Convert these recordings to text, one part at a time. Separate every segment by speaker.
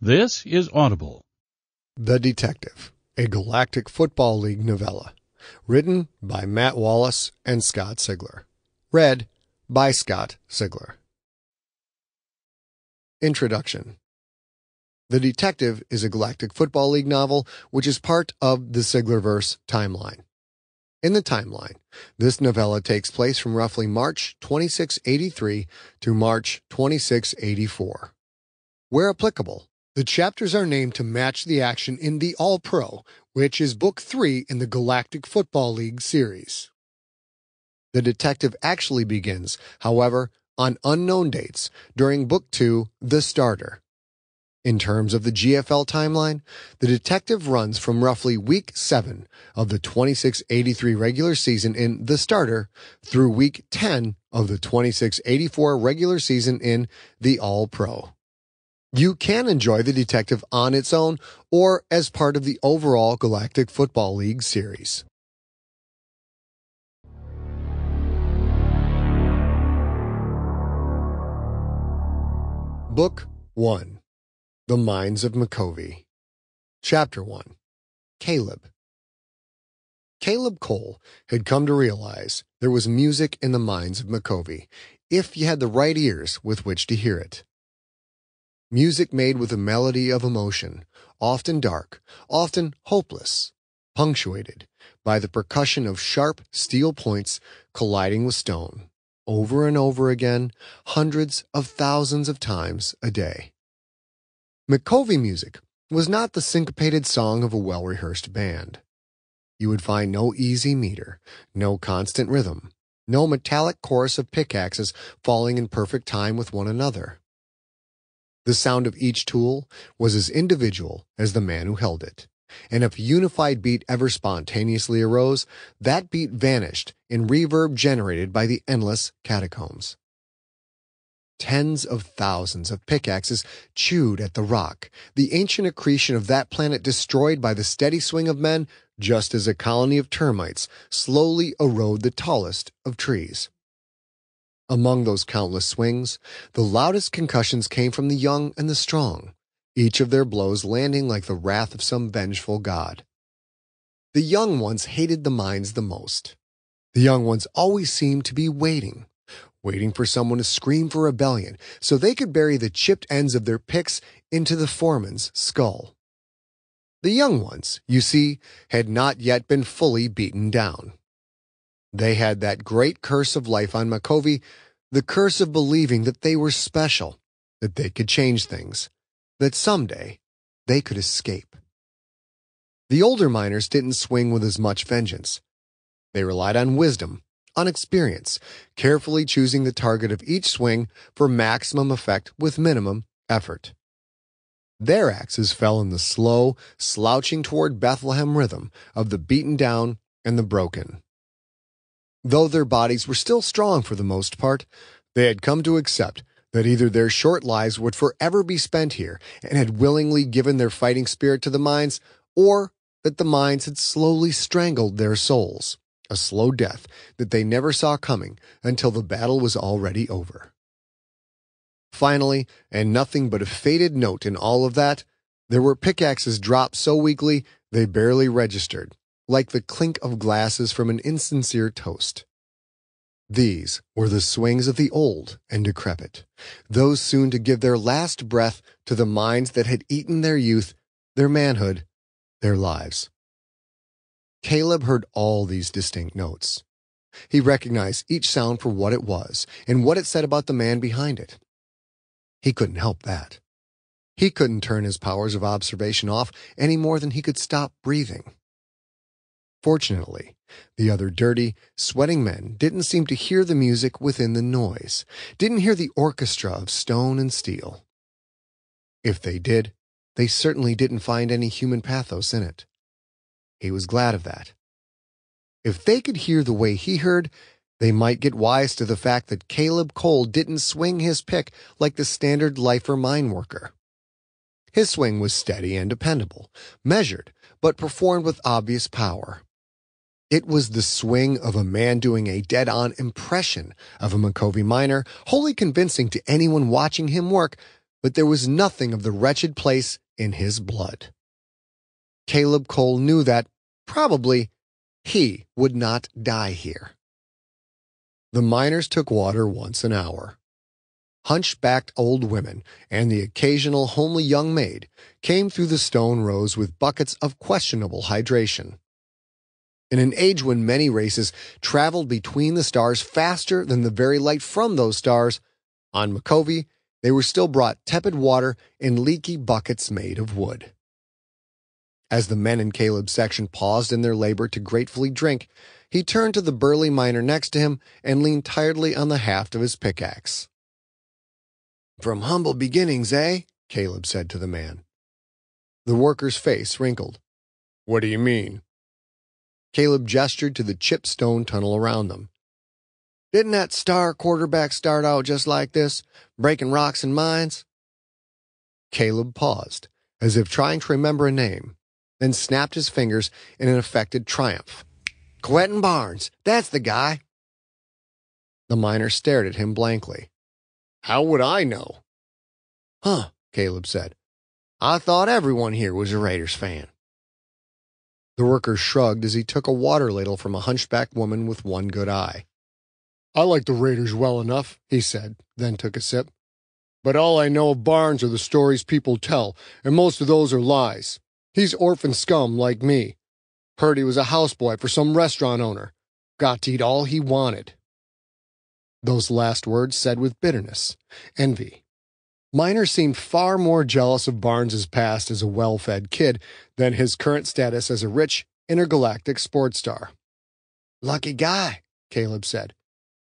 Speaker 1: This is Audible.
Speaker 2: The Detective, a Galactic Football League novella. Written by Matt Wallace and Scott Sigler. Read by Scott Sigler. Introduction The Detective is a Galactic Football League novel which is part of the Siglerverse timeline. In the timeline, this novella takes place from roughly March 2683 to March 2684. Where applicable, the chapters are named to match the action in the All Pro, which is Book 3 in the Galactic Football League series. The detective actually begins, however, on unknown dates during Book 2, The Starter, in terms of the GFL timeline, the detective runs from roughly week 7 of the 2683 regular season in The Starter through week 10 of the 2684 regular season in The All Pro. You can enjoy the detective on its own or as part of the overall Galactic Football League series. Book 1 the Mines of Micovi Chapter 1 Caleb. Caleb Cole had come to realize there was music in the minds of Micovi if you had the right ears with which to hear it. Music made with a melody of emotion, often dark, often hopeless, punctuated by the percussion of sharp steel points colliding with stone, over and over again, hundreds of thousands of times a day. Micovi music was not the syncopated song of a well rehearsed band. You would find no easy meter, no constant rhythm, no metallic chorus of pickaxes falling in perfect time with one another. The sound of each tool was as individual as the man who held it, and if a unified beat ever spontaneously arose, that beat vanished in reverb generated by the endless catacombs. Tens of thousands of pickaxes chewed at the rock, the ancient accretion of that planet destroyed by the steady swing of men, just as a colony of termites slowly erode the tallest of trees. Among those countless swings, the loudest concussions came from the young and the strong, each of their blows landing like the wrath of some vengeful god. The young ones hated the mines the most. The young ones always seemed to be waiting, waiting for someone to scream for rebellion so they could bury the chipped ends of their picks into the foreman's skull. The young ones, you see, had not yet been fully beaten down. They had that great curse of life on Micovi, the curse of believing that they were special, that they could change things, that someday they could escape. The older miners didn't swing with as much vengeance. They relied on wisdom on experience, carefully choosing the target of each swing for maximum effect with minimum effort. Their axes fell in the slow, slouching toward Bethlehem rhythm of the beaten down and the broken. Though their bodies were still strong for the most part, they had come to accept that either their short lives would forever be spent here and had willingly given their fighting spirit to the mines, or that the mines had slowly strangled their souls a slow death that they never saw coming until the battle was already over. Finally, and nothing but a faded note in all of that, there were pickaxes dropped so weakly they barely registered, like the clink of glasses from an insincere toast. These were the swings of the old and decrepit, those soon to give their last breath to the minds that had eaten their youth, their manhood, their lives. Caleb heard all these distinct notes. He recognized each sound for what it was and what it said about the man behind it. He couldn't help that. He couldn't turn his powers of observation off any more than he could stop breathing. Fortunately, the other dirty, sweating men didn't seem to hear the music within the noise, didn't hear the orchestra of stone and steel. If they did, they certainly didn't find any human pathos in it. He was glad of that. If they could hear the way he heard, they might get wise to the fact that Caleb Cole didn't swing his pick like the standard lifer mine worker. His swing was steady and dependable, measured, but performed with obvious power. It was the swing of a man doing a dead on impression of a Micovi miner, wholly convincing to anyone watching him work, but there was nothing of the wretched place in his blood. Caleb Cole knew that, probably, he would not die here. The miners took water once an hour. Hunchbacked old women and the occasional homely young maid came through the stone rows with buckets of questionable hydration. In an age when many races traveled between the stars faster than the very light from those stars, on Micovi they were still brought tepid water in leaky buckets made of wood. As the men in Caleb's section paused in their labor to gratefully drink, he turned to the burly miner next to him and leaned tiredly on the haft of his pickaxe. From humble beginnings, eh? Caleb said to the man. The worker's face wrinkled. What do you mean? Caleb gestured to the chipped stone tunnel around them. Didn't that star quarterback start out just like this, breaking rocks and mines? Caleb paused, as if trying to remember a name, then snapped his fingers in an affected triumph. Quentin Barnes, that's the guy. The miner stared at him blankly. How would I know? Huh, Caleb said. I thought everyone here was a Raiders fan. The worker shrugged as he took a water ladle from a hunchback woman with one good eye. I like the Raiders well enough, he said, then took a sip. But all I know of Barnes are the stories people tell, and most of those are lies. He's orphan scum like me. Heard he was a houseboy for some restaurant owner. Got to eat all he wanted. Those last words said with bitterness, envy. Miner seemed far more jealous of Barnes's past as a well-fed kid than his current status as a rich, intergalactic sports star. Lucky guy, Caleb said.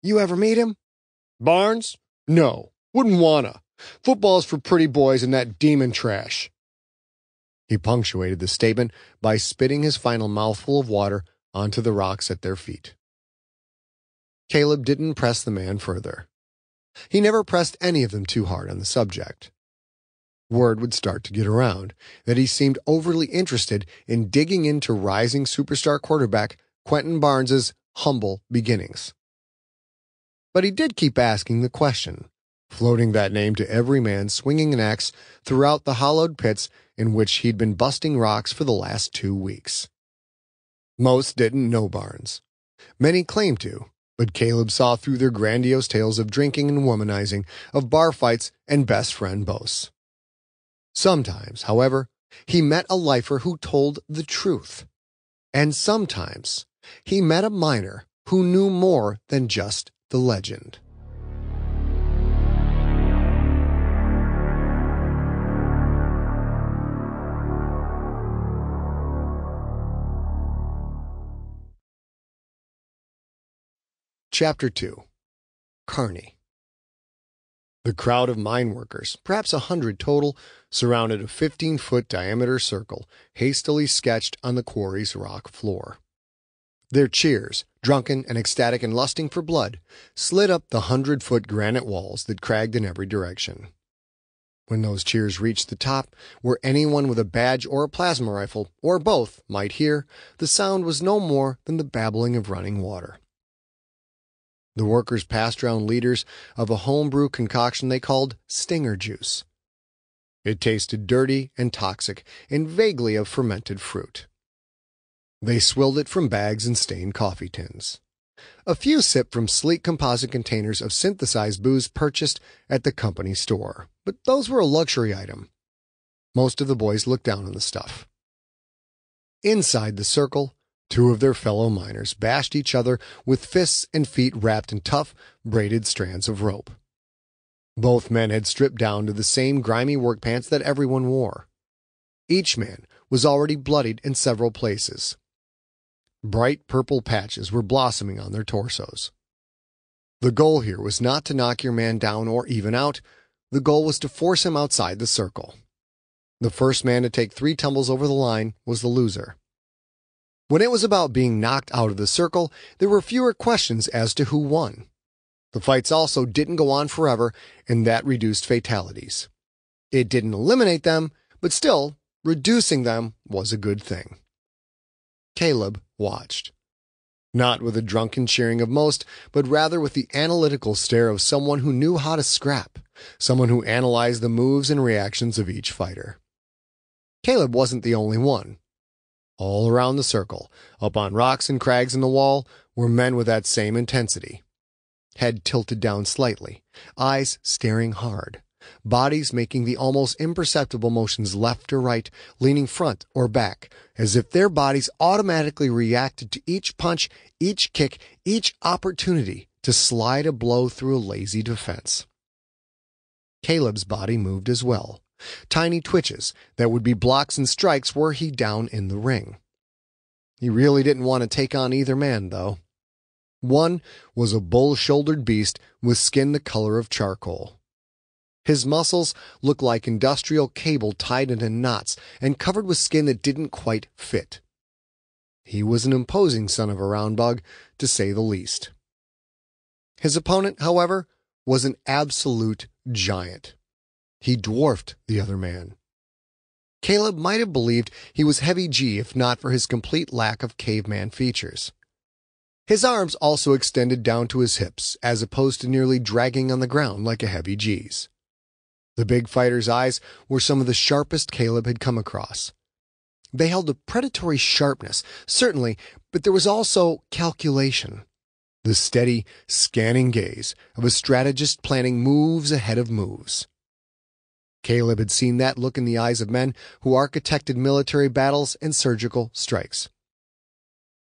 Speaker 2: You ever meet him? Barnes? No, wouldn't wanna. Football's for pretty boys and that demon trash. He punctuated the statement by spitting his final mouthful of water onto the rocks at their feet. Caleb didn't press the man further. He never pressed any of them too hard on the subject. Word would start to get around that he seemed overly interested in digging into rising superstar quarterback Quentin Barnes's humble beginnings. But he did keep asking the question, floating that name to every man swinging an axe throughout the hollowed pits in which he'd been busting rocks for the last two weeks. Most didn't know Barnes. Many claimed to, but Caleb saw through their grandiose tales of drinking and womanizing, of bar fights and best friend boasts. Sometimes, however, he met a lifer who told the truth. And sometimes he met a miner who knew more than just the legend. Chapter 2 Carney The crowd of mine workers, perhaps a hundred total, surrounded a 15 foot diameter circle hastily sketched on the quarry's rock floor. Their cheers, drunken and ecstatic and lusting for blood, slid up the hundred foot granite walls that cragged in every direction. When those cheers reached the top, where anyone with a badge or a plasma rifle, or both, might hear, the sound was no more than the babbling of running water. The workers passed around liters of a homebrew concoction they called stinger juice. It tasted dirty and toxic and vaguely of fermented fruit. They swilled it from bags and stained coffee tins. A few sipped from sleek composite containers of synthesized booze purchased at the company store, but those were a luxury item. Most of the boys looked down on the stuff. Inside the circle, Two of their fellow miners bashed each other with fists and feet wrapped in tough, braided strands of rope. Both men had stripped down to the same grimy work pants that everyone wore. Each man was already bloodied in several places. Bright purple patches were blossoming on their torsos. The goal here was not to knock your man down or even out. The goal was to force him outside the circle. The first man to take three tumbles over the line was the loser. When it was about being knocked out of the circle, there were fewer questions as to who won. The fights also didn't go on forever, and that reduced fatalities. It didn't eliminate them, but still, reducing them was a good thing. Caleb watched. Not with the drunken cheering of most, but rather with the analytical stare of someone who knew how to scrap. someone who analyzed the moves and reactions of each fighter. Caleb wasn't the only one. All around the circle, up on rocks and crags in the wall, were men with that same intensity. Head tilted down slightly, eyes staring hard, bodies making the almost imperceptible motions left or right, leaning front or back, as if their bodies automatically reacted to each punch, each kick, each opportunity to slide a blow through a lazy defense. Caleb's body moved as well. Tiny twitches that would be blocks and strikes were he down in the ring. He really didn't want to take on either man, though. One was a bull shouldered beast with skin the color of charcoal. His muscles looked like industrial cable tied into knots and covered with skin that didn't quite fit. He was an imposing son of a round bug, to say the least. His opponent, however, was an absolute giant. He dwarfed the other man. Caleb might have believed he was heavy G if not for his complete lack of caveman features. His arms also extended down to his hips, as opposed to nearly dragging on the ground like a heavy G's. The big fighter's eyes were some of the sharpest Caleb had come across. They held a predatory sharpness, certainly, but there was also calculation. The steady, scanning gaze of a strategist planning moves ahead of moves. Caleb had seen that look in the eyes of men who architected military battles and surgical strikes.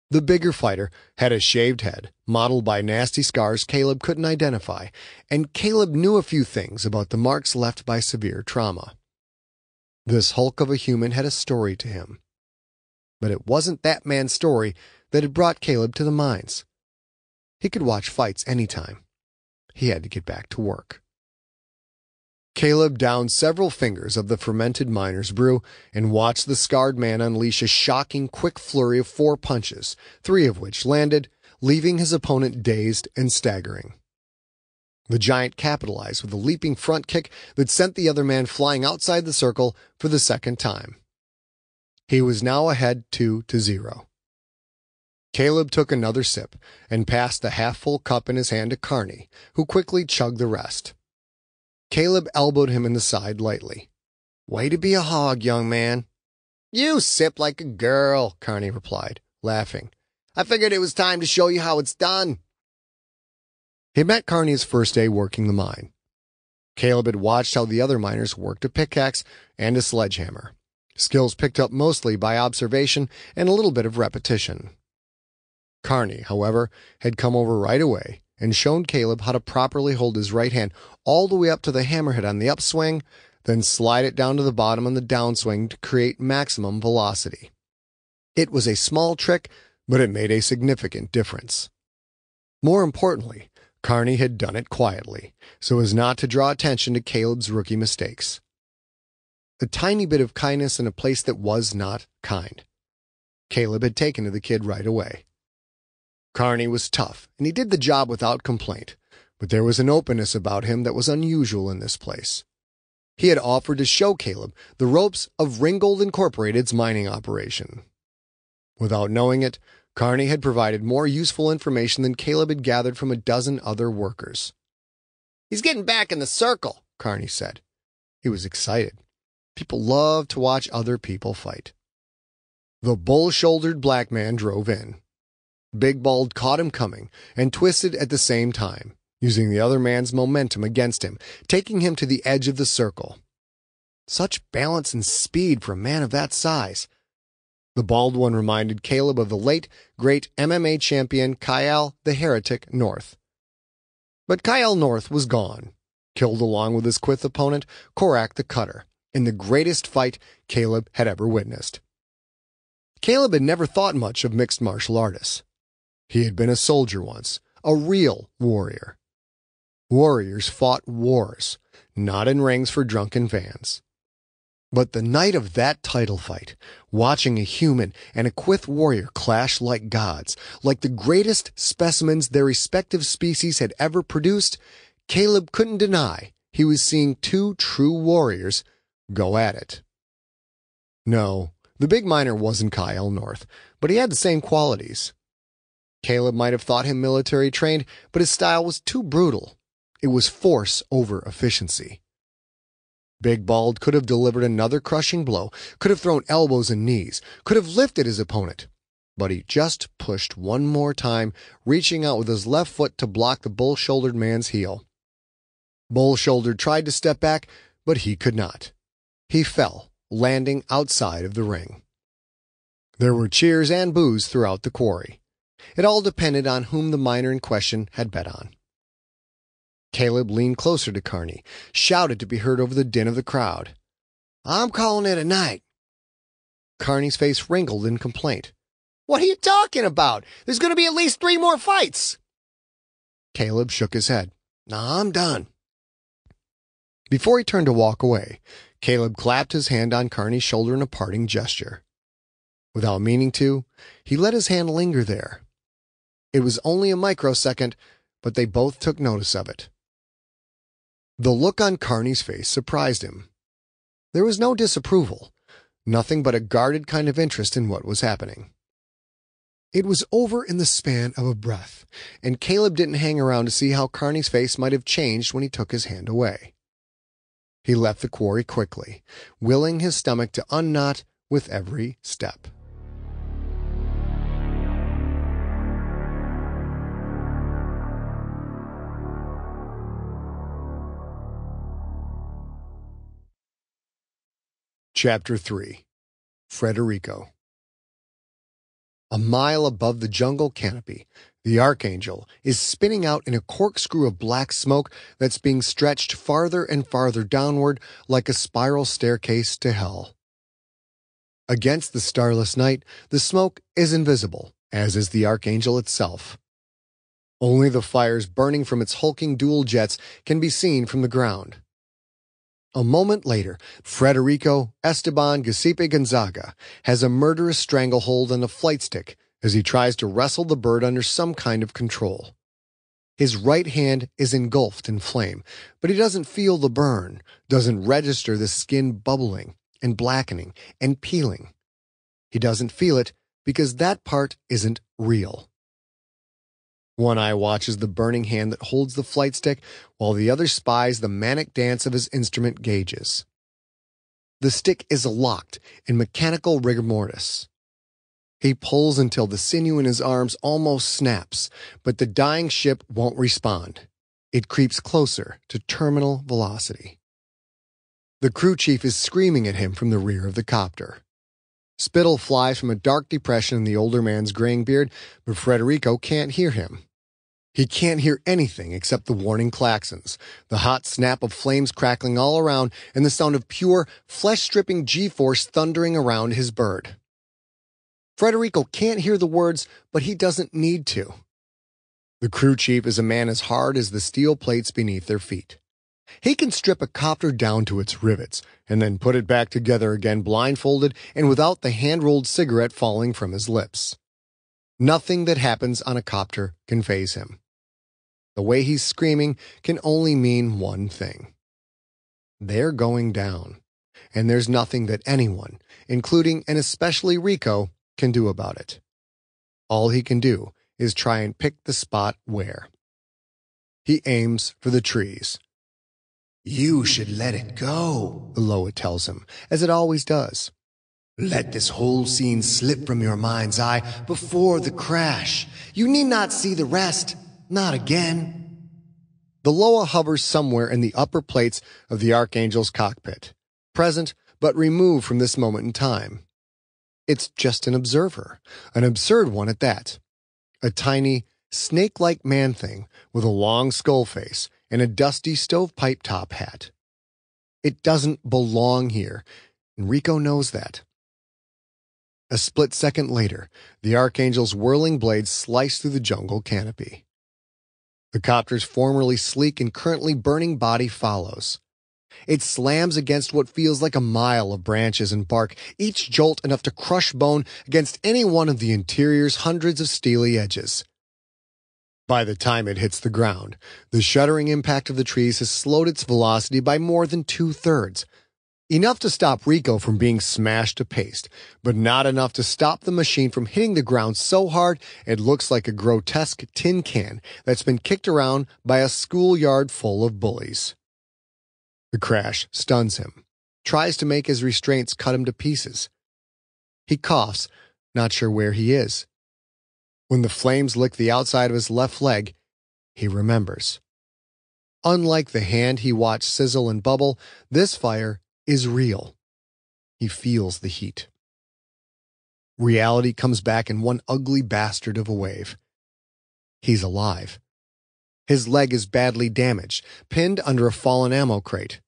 Speaker 2: The bigger fighter had a shaved head, mottled by nasty scars Caleb couldn't identify, and Caleb knew a few things about the marks left by severe trauma. This hulk of a human had a story to him. But it wasn't that man's story that had brought Caleb to the mines. He could watch fights any time. He had to get back to work. Caleb downed several fingers of the fermented miner's brew and watched the scarred man unleash a shocking quick flurry of four punches, three of which landed, leaving his opponent dazed and staggering. The giant capitalized with a leaping front kick that sent the other man flying outside the circle for the second time. He was now ahead two to zero. Caleb took another sip and passed the half full cup in his hand to Carney, who quickly chugged the rest. Caleb elbowed him in the side lightly. Way to be a hog, young man. You sip like a girl, Carney replied, laughing. I figured it was time to show you how it's done. He met Carney's first day working the mine. Caleb had watched how the other miners worked a pickaxe and a sledgehammer, skills picked up mostly by observation and a little bit of repetition. Carney, however, had come over right away and shown Caleb how to properly hold his right hand all the way up to the hammerhead on the upswing, then slide it down to the bottom on the downswing to create maximum velocity. It was a small trick, but it made a significant difference. More importantly, Carney had done it quietly, so as not to draw attention to Caleb's rookie mistakes. A tiny bit of kindness in a place that was not kind. Caleb had taken to the kid right away. Carney was tough, and he did the job without complaint, but there was an openness about him that was unusual in this place. He had offered to show Caleb the ropes of Ringgold Incorporated's mining operation. Without knowing it, Carney had provided more useful information than Caleb had gathered from a dozen other workers. He's getting back in the circle, Carney said. He was excited. People love to watch other people fight. The bull shouldered black man drove in. Big Bald caught him coming and twisted at the same time, using the other man's momentum against him, taking him to the edge of the circle. Such balance and speed for a man of that size. The bald one reminded Caleb of the late, great MMA champion Kyle the Heretic North. But Kyle North was gone, killed along with his Quyth opponent, Korak the Cutter, in the greatest fight Caleb had ever witnessed. Caleb had never thought much of mixed martial artists. He had been a soldier once, a real warrior. Warriors fought wars, not in rings for drunken fans. But the night of that title fight, watching a human and a Quyth warrior clash like gods, like the greatest specimens their respective species had ever produced, Caleb couldn't deny he was seeing two true warriors go at it. No, the big miner wasn't Kyle North, but he had the same qualities. Caleb might have thought him military trained, but his style was too brutal. It was force over efficiency. Big Bald could have delivered another crushing blow, could have thrown elbows and knees, could have lifted his opponent, but he just pushed one more time, reaching out with his left foot to block the bull shouldered man's heel. Bull shouldered tried to step back, but he could not. He fell, landing outside of the ring. There were cheers and boos throughout the quarry. It all depended on whom the miner in question had bet on. Caleb leaned closer to Carney, shouted to be heard over the din of the crowd. I'm calling it a night. Carney's face wrinkled in complaint. What are you talking about? There's going to be at least three more fights. Caleb shook his head. Nah, I'm done. Before he turned to walk away, Caleb clapped his hand on Carney's shoulder in a parting gesture. Without meaning to, he let his hand linger there. It was only a microsecond, but they both took notice of it. The look on Carney's face surprised him. There was no disapproval, nothing but a guarded kind of interest in what was happening. It was over in the span of a breath, and Caleb didn't hang around to see how Carney's face might have changed when he took his hand away. He left the quarry quickly, willing his stomach to unknot with every step. Chapter 3 Frederico A mile above the jungle canopy, the Archangel is spinning out in a corkscrew of black smoke that's being stretched farther and farther downward like a spiral staircase to hell. Against the starless night, the smoke is invisible, as is the Archangel itself. Only the fires burning from its hulking dual jets can be seen from the ground. A moment later, Frederico Esteban Giuseppe Gonzaga has a murderous stranglehold on a flight stick as he tries to wrestle the bird under some kind of control. His right hand is engulfed in flame, but he doesn't feel the burn, doesn't register the skin bubbling and blackening and peeling. He doesn't feel it because that part isn't real. One eye watches the burning hand that holds the flight stick, while the other spies the manic dance of his instrument gauges. The stick is locked in mechanical rigor mortis. He pulls until the sinew in his arms almost snaps, but the dying ship won't respond. It creeps closer to terminal velocity. The crew chief is screaming at him from the rear of the copter. Spittle flies from a dark depression in the older man's graying beard, but Frederico can't hear him. He can't hear anything except the warning claxons, the hot snap of flames crackling all around, and the sound of pure, flesh-stripping G-force thundering around his bird. Frederico can't hear the words, but he doesn't need to. The crew chief is a man as hard as the steel plates beneath their feet. He can strip a copter down to its rivets and then put it back together again blindfolded and without the hand-rolled cigarette falling from his lips. Nothing that happens on a copter can faze him. The way he's screaming can only mean one thing. They're going down, and there's nothing that anyone, including and especially Rico, can do about it. All he can do is try and pick the spot where. He aims for the trees,
Speaker 1: you should let it go, the
Speaker 2: Loa tells him, as it always does.
Speaker 1: Let this whole scene slip from your mind's eye before the crash. You need not see the rest. Not again.
Speaker 2: The Loa hovers somewhere in the upper plates of the Archangel's cockpit, present but removed from this moment in time. It's just an observer, an absurd one at that. A tiny, snake-like man-thing with a long skull face and a dusty stovepipe top hat. It doesn't belong here, and Rico knows that. A split second later, the Archangel's whirling blades slice through the jungle canopy. The copter's formerly sleek and currently burning body follows. It slams against what feels like a mile of branches and bark, each jolt enough to crush bone against any one of the interior's hundreds of steely edges. By the time it hits the ground, the shuddering impact of the trees has slowed its velocity by more than two thirds. Enough to stop Rico from being smashed to paste, but not enough to stop the machine from hitting the ground so hard it looks like a grotesque tin can that's been kicked around by a schoolyard full of bullies. The crash stuns him, tries to make his restraints cut him to pieces. He coughs, not sure where he is. When the flames lick the outside of his left leg, he remembers. Unlike the hand he watched sizzle and bubble, this fire is real. He feels the heat. Reality comes back in one ugly bastard of a wave. He's alive. His leg is badly damaged, pinned under a fallen ammo crate.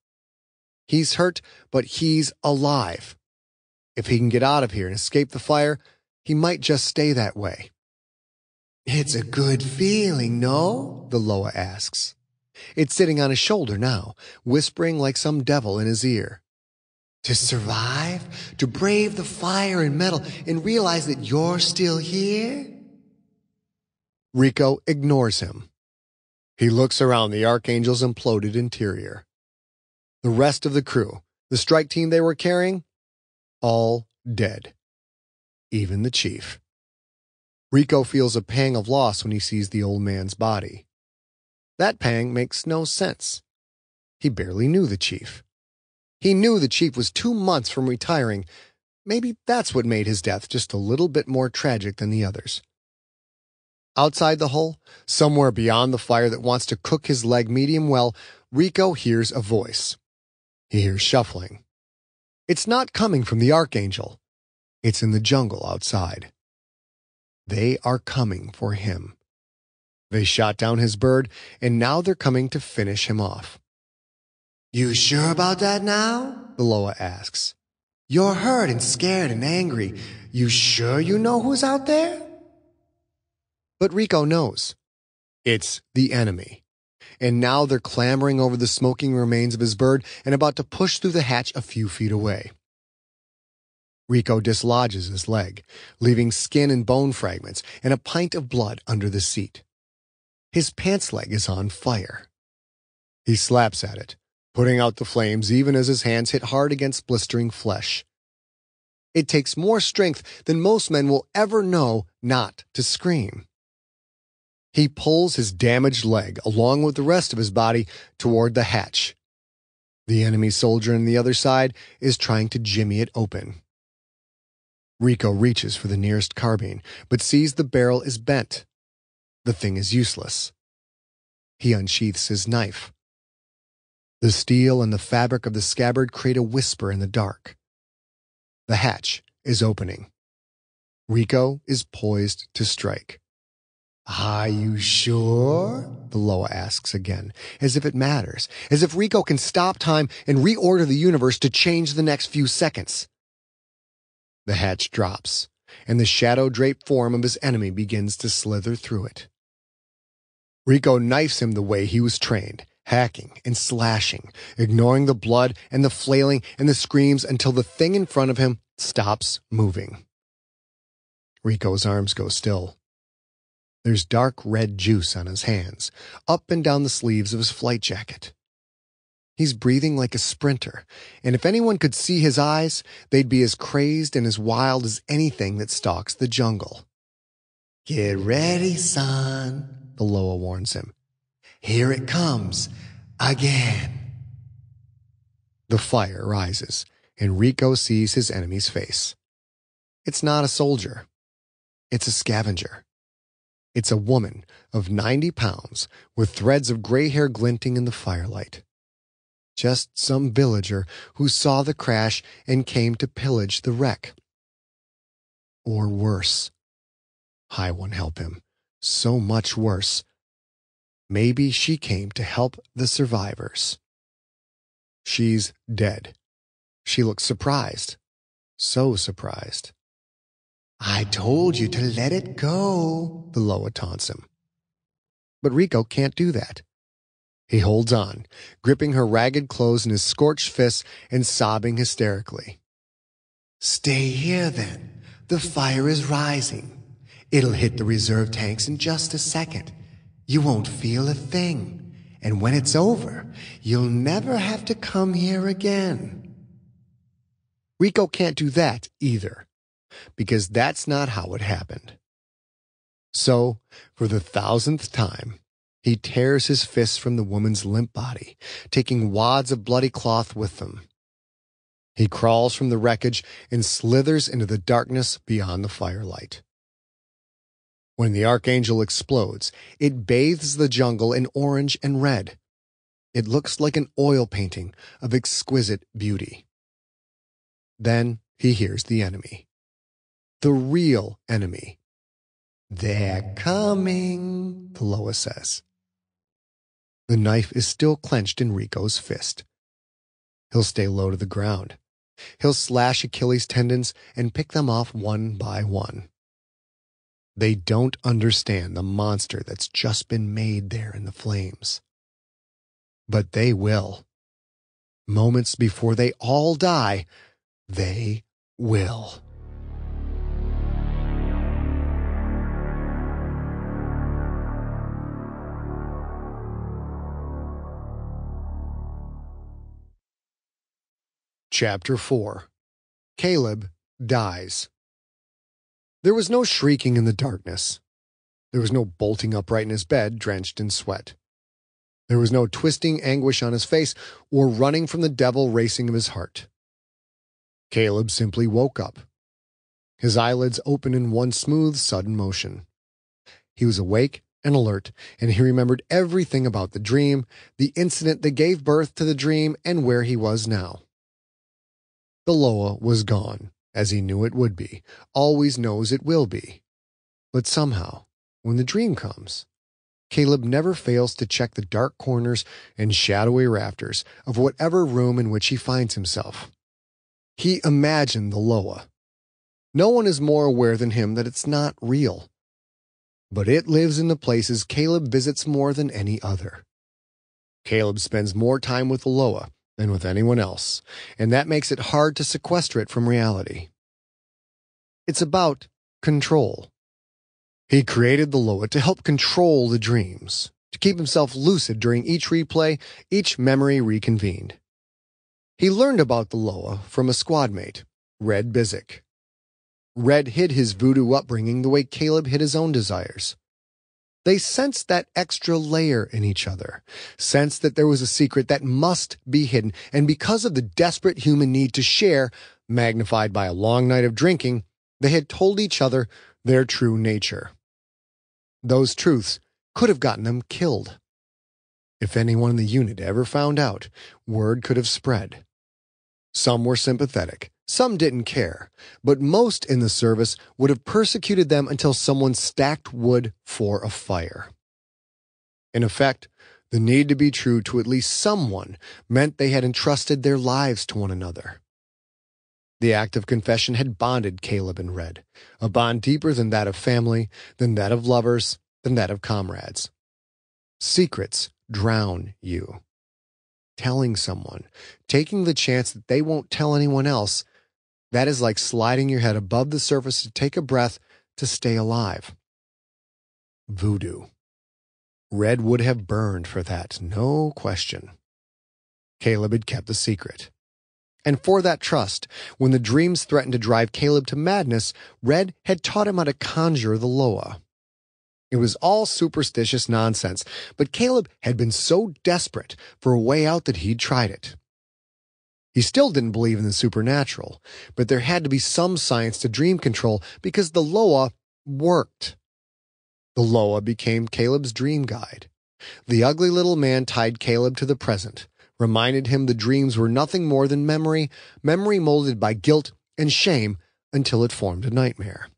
Speaker 2: He's hurt, but he's alive. If he can get out of here and escape the fire, he might just stay that way.
Speaker 1: It's a good feeling, no? The Loa asks.
Speaker 2: It's sitting on his shoulder now, whispering like some devil in his ear.
Speaker 1: To survive, to brave the fire and metal, and realize that you're still here?
Speaker 2: Rico ignores him. He looks around the Archangel's imploded interior. The rest of the crew, the strike team they were carrying, all dead. Even the chief. Rico feels a pang of loss when he sees the old man's body. That pang makes no sense. He barely knew the chief. He knew the chief was two months from retiring. Maybe that's what made his death just a little bit more tragic than the others. Outside the hole, somewhere beyond the fire that wants to cook his leg medium well, Rico hears a voice. He hears shuffling. It's not coming from the Archangel. It's in the jungle outside. They are coming for him. They shot down his bird, and now they're coming to finish him off.
Speaker 1: You sure about that now? The Loa asks. You're hurt and scared and angry. You sure you know who's out there?
Speaker 2: But Rico knows. It's the enemy. And now they're clambering over the smoking remains of his bird and about to push through the hatch a few feet away. Rico dislodges his leg, leaving skin and bone fragments and a pint of blood under the seat. His pants leg is on fire. He slaps at it, putting out the flames even as his hands hit hard against blistering flesh. It takes more strength than most men will ever know not to scream. He pulls his damaged leg along with the rest of his body toward the hatch. The enemy soldier on the other side is trying to jimmy it open. Rico reaches for the nearest carbine, but sees the barrel is bent. The thing is useless. He unsheaths his knife. The steel and the fabric of the scabbard create a whisper in the dark. The hatch is opening. Rico is poised to strike.
Speaker 1: Are you sure?
Speaker 2: The Loa asks again, as if it matters, as if Rico can stop time and reorder the universe to change the next few seconds. The hatch drops, and the shadow draped form of his enemy begins to slither through it. Rico knifes him the way he was trained, hacking and slashing, ignoring the blood and the flailing and the screams until the thing in front of him stops moving. Rico's arms go still. There's dark red juice on his hands, up and down the sleeves of his flight jacket. He's breathing like a sprinter, and if anyone could see his eyes, they'd be as crazed and as wild as anything that stalks the jungle.
Speaker 1: Get ready, son, the Loa warns him. Here it comes. Again.
Speaker 2: The fire rises, and Rico sees his enemy's face. It's not a soldier. It's a scavenger. It's a woman of 90 pounds with threads of gray hair glinting in the firelight. Just some villager who saw the crash and came to pillage the wreck. Or worse. High One help him. So much worse. Maybe she came to help the survivors. She's dead. She looks surprised. So surprised.
Speaker 1: I told you to let it go, the Loa taunts him.
Speaker 2: But Rico can't do that. He holds on, gripping her ragged clothes in his scorched fists and sobbing hysterically.
Speaker 1: Stay here then. The fire is rising. It'll hit the reserve tanks in just a second. You won't feel a thing. And when it's over, you'll never have to come here again.
Speaker 2: Rico can't do that either, because that's not how it happened. So, for the thousandth time, he tears his fists from the woman's limp body, taking wads of bloody cloth with them. He crawls from the wreckage and slithers into the darkness beyond the firelight. When the Archangel explodes, it bathes the jungle in orange and red. It looks like an oil painting of exquisite beauty. Then he hears the enemy. The real enemy. They're coming, the Loa says. The knife is still clenched in Rico's fist. He'll stay low to the ground. He'll slash Achilles' tendons and pick them off one by one. They don't understand the monster that's just been made there in the flames. But they will. Moments before they all die, they will. Chapter 4 Caleb Dies there was no shrieking in the darkness. There was no bolting upright in his bed, drenched in sweat. There was no twisting anguish on his face or running from the devil racing of his heart. Caleb simply woke up. His eyelids opened in one smooth, sudden motion. He was awake and alert, and he remembered everything about the dream, the incident that gave birth to the dream, and where he was now. The Loa was gone as he knew it would be, always knows it will be. But somehow, when the dream comes, Caleb never fails to check the dark corners and shadowy rafters of whatever room in which he finds himself. He imagined the Loa. No one is more aware than him that it's not real. But it lives in the places Caleb visits more than any other. Caleb spends more time with the Loa than with anyone else, and that makes it hard to sequester it from reality. It's about control. He created the Loa to help control the dreams, to keep himself lucid during each replay, each memory reconvened. He learned about the Loa from a squadmate, Red Bizik. Red hid his voodoo upbringing the way Caleb hid his own desires. They sensed that extra layer in each other, sensed that there was a secret that must be hidden, and because of the desperate human need to share, magnified by a long night of drinking, they had told each other their true nature. Those truths could have gotten them killed. If anyone in the unit ever found out, word could have spread. Some were sympathetic, some didn't care, but most in the service would have persecuted them until someone stacked wood for a fire. In effect, the need to be true to at least someone meant they had entrusted their lives to one another. The act of confession had bonded Caleb and Red, a bond deeper than that of family, than that of lovers, than that of comrades. Secrets drown you. Telling someone, taking the chance that they won't tell anyone else, that is like sliding your head above the surface to take a breath to stay alive. Voodoo. Red would have burned for that, no question. Caleb had kept the secret. And for that trust, when the dreams threatened to drive Caleb to madness, Red had taught him how to conjure the Loa. It was all superstitious nonsense, but Caleb had been so desperate for a way out that he'd tried it. He still didn't believe in the supernatural, but there had to be some science to dream control because the Loa worked. The Loa became Caleb's dream guide. The ugly little man tied Caleb to the present, reminded him the dreams were nothing more than memory, memory molded by guilt and shame until it formed a nightmare.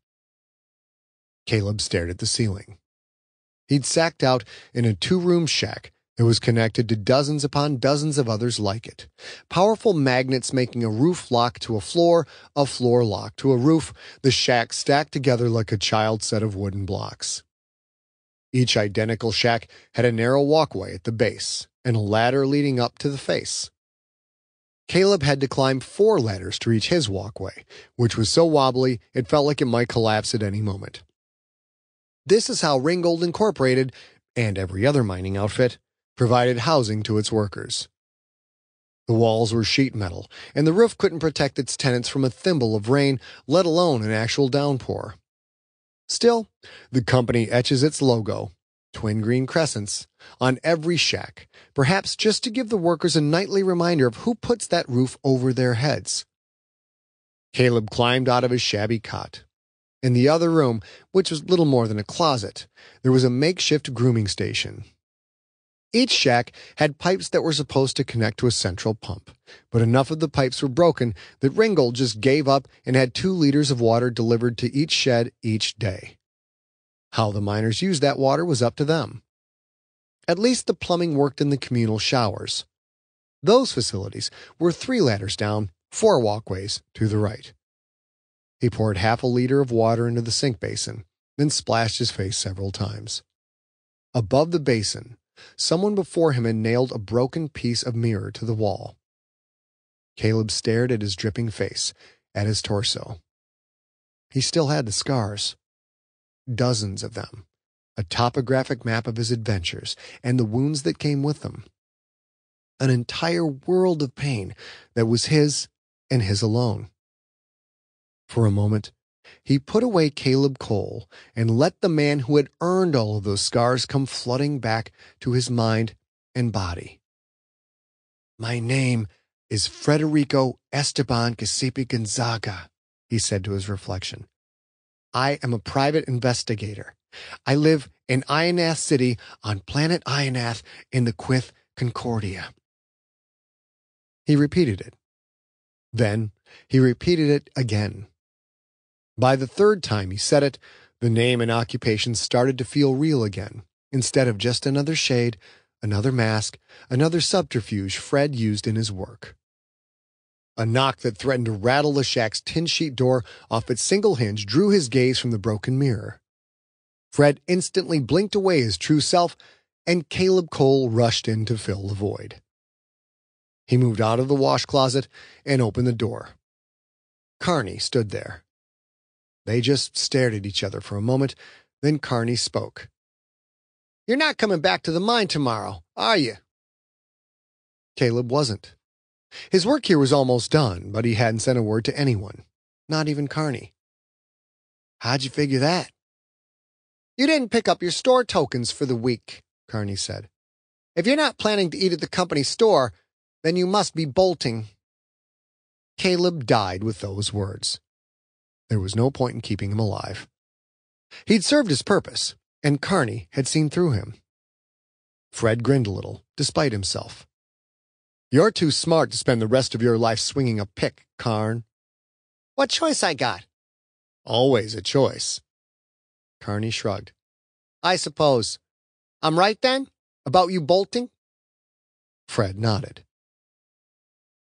Speaker 2: Caleb stared at the ceiling. He'd sacked out in a two room shack it was connected to dozens upon dozens of others like it. Powerful magnets making a roof lock to a floor, a floor lock to a roof, the shack stacked together like a child set of wooden blocks. Each identical shack had a narrow walkway at the base and a ladder leading up to the face. Caleb had to climb four ladders to reach his walkway, which was so wobbly it felt like it might collapse at any moment. This is how Ringgold Incorporated, and every other mining outfit, provided housing to its workers. The walls were sheet metal, and the roof couldn't protect its tenants from a thimble of rain, let alone an actual downpour. Still, the company etches its logo, twin green crescents, on every shack, perhaps just to give the workers a nightly reminder of who puts that roof over their heads. Caleb climbed out of his shabby cot. In the other room, which was little more than a closet, there was a makeshift grooming station. Each shack had pipes that were supposed to connect to a central pump, but enough of the pipes were broken that Ringgold just gave up and had two liters of water delivered to each shed each day. How the miners used that water was up to them. At least the plumbing worked in the communal showers. Those facilities were three ladders down, four walkways to the right. He poured half a liter of water into the sink basin, then splashed his face several times. Above the basin, Someone before him had nailed a broken piece of mirror to the wall. Caleb stared at his dripping face, at his torso. He still had the scars. Dozens of them. A topographic map of his adventures and the wounds that came with them. An entire world of pain that was his and his alone. For a moment, he put away Caleb Cole and let the man who had earned all of those scars come flooding back to his mind and body. My name is Frederico Esteban Giuseppe Gonzaga, he said to his reflection. I am a private investigator. I live in Ionath City on planet Ionath in the Quyth Concordia. He repeated it. Then he repeated it again. By the third time he said it, the name and occupation started to feel real again, instead of just another shade, another mask, another subterfuge Fred used in his work. A knock that threatened to rattle the shack's tin sheet door off its single hinge drew his gaze from the broken mirror. Fred instantly blinked away his true self, and Caleb Cole rushed in to fill the void. He moved out of the wash closet and opened the door. Carney stood there. They just stared at each other for a moment, then Carney spoke. You're not coming back to the mine tomorrow, are you? Caleb wasn't. His work here was almost done, but he hadn't sent a word to anyone, not even Carney. How'd you figure that? You didn't pick up your store tokens for the week, Carney said. If you're not planning to eat at the company store, then you must be bolting. Caleb died with those words. There was no point in keeping him alive. He'd served his purpose, and Carney had seen through him. Fred grinned a little, despite himself. You're too smart to spend the rest of your life swinging a pick, Carn. What choice I got? Always a choice. Carney shrugged. I suppose. I'm right then? About you bolting? Fred nodded.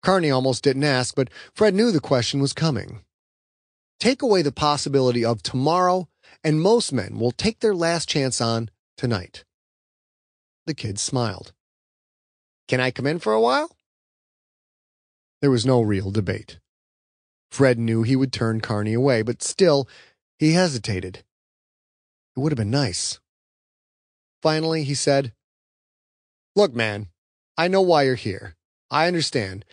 Speaker 2: Carney almost didn't ask, but Fred knew the question was coming. Take away the possibility of tomorrow, and most men will take their last chance on tonight. The kid smiled. Can I come in for a while? There was no real debate. Fred knew he would turn Carney away, but still, he hesitated. It would have been nice. Finally, he said, Look, man, I know why you're here. I understand,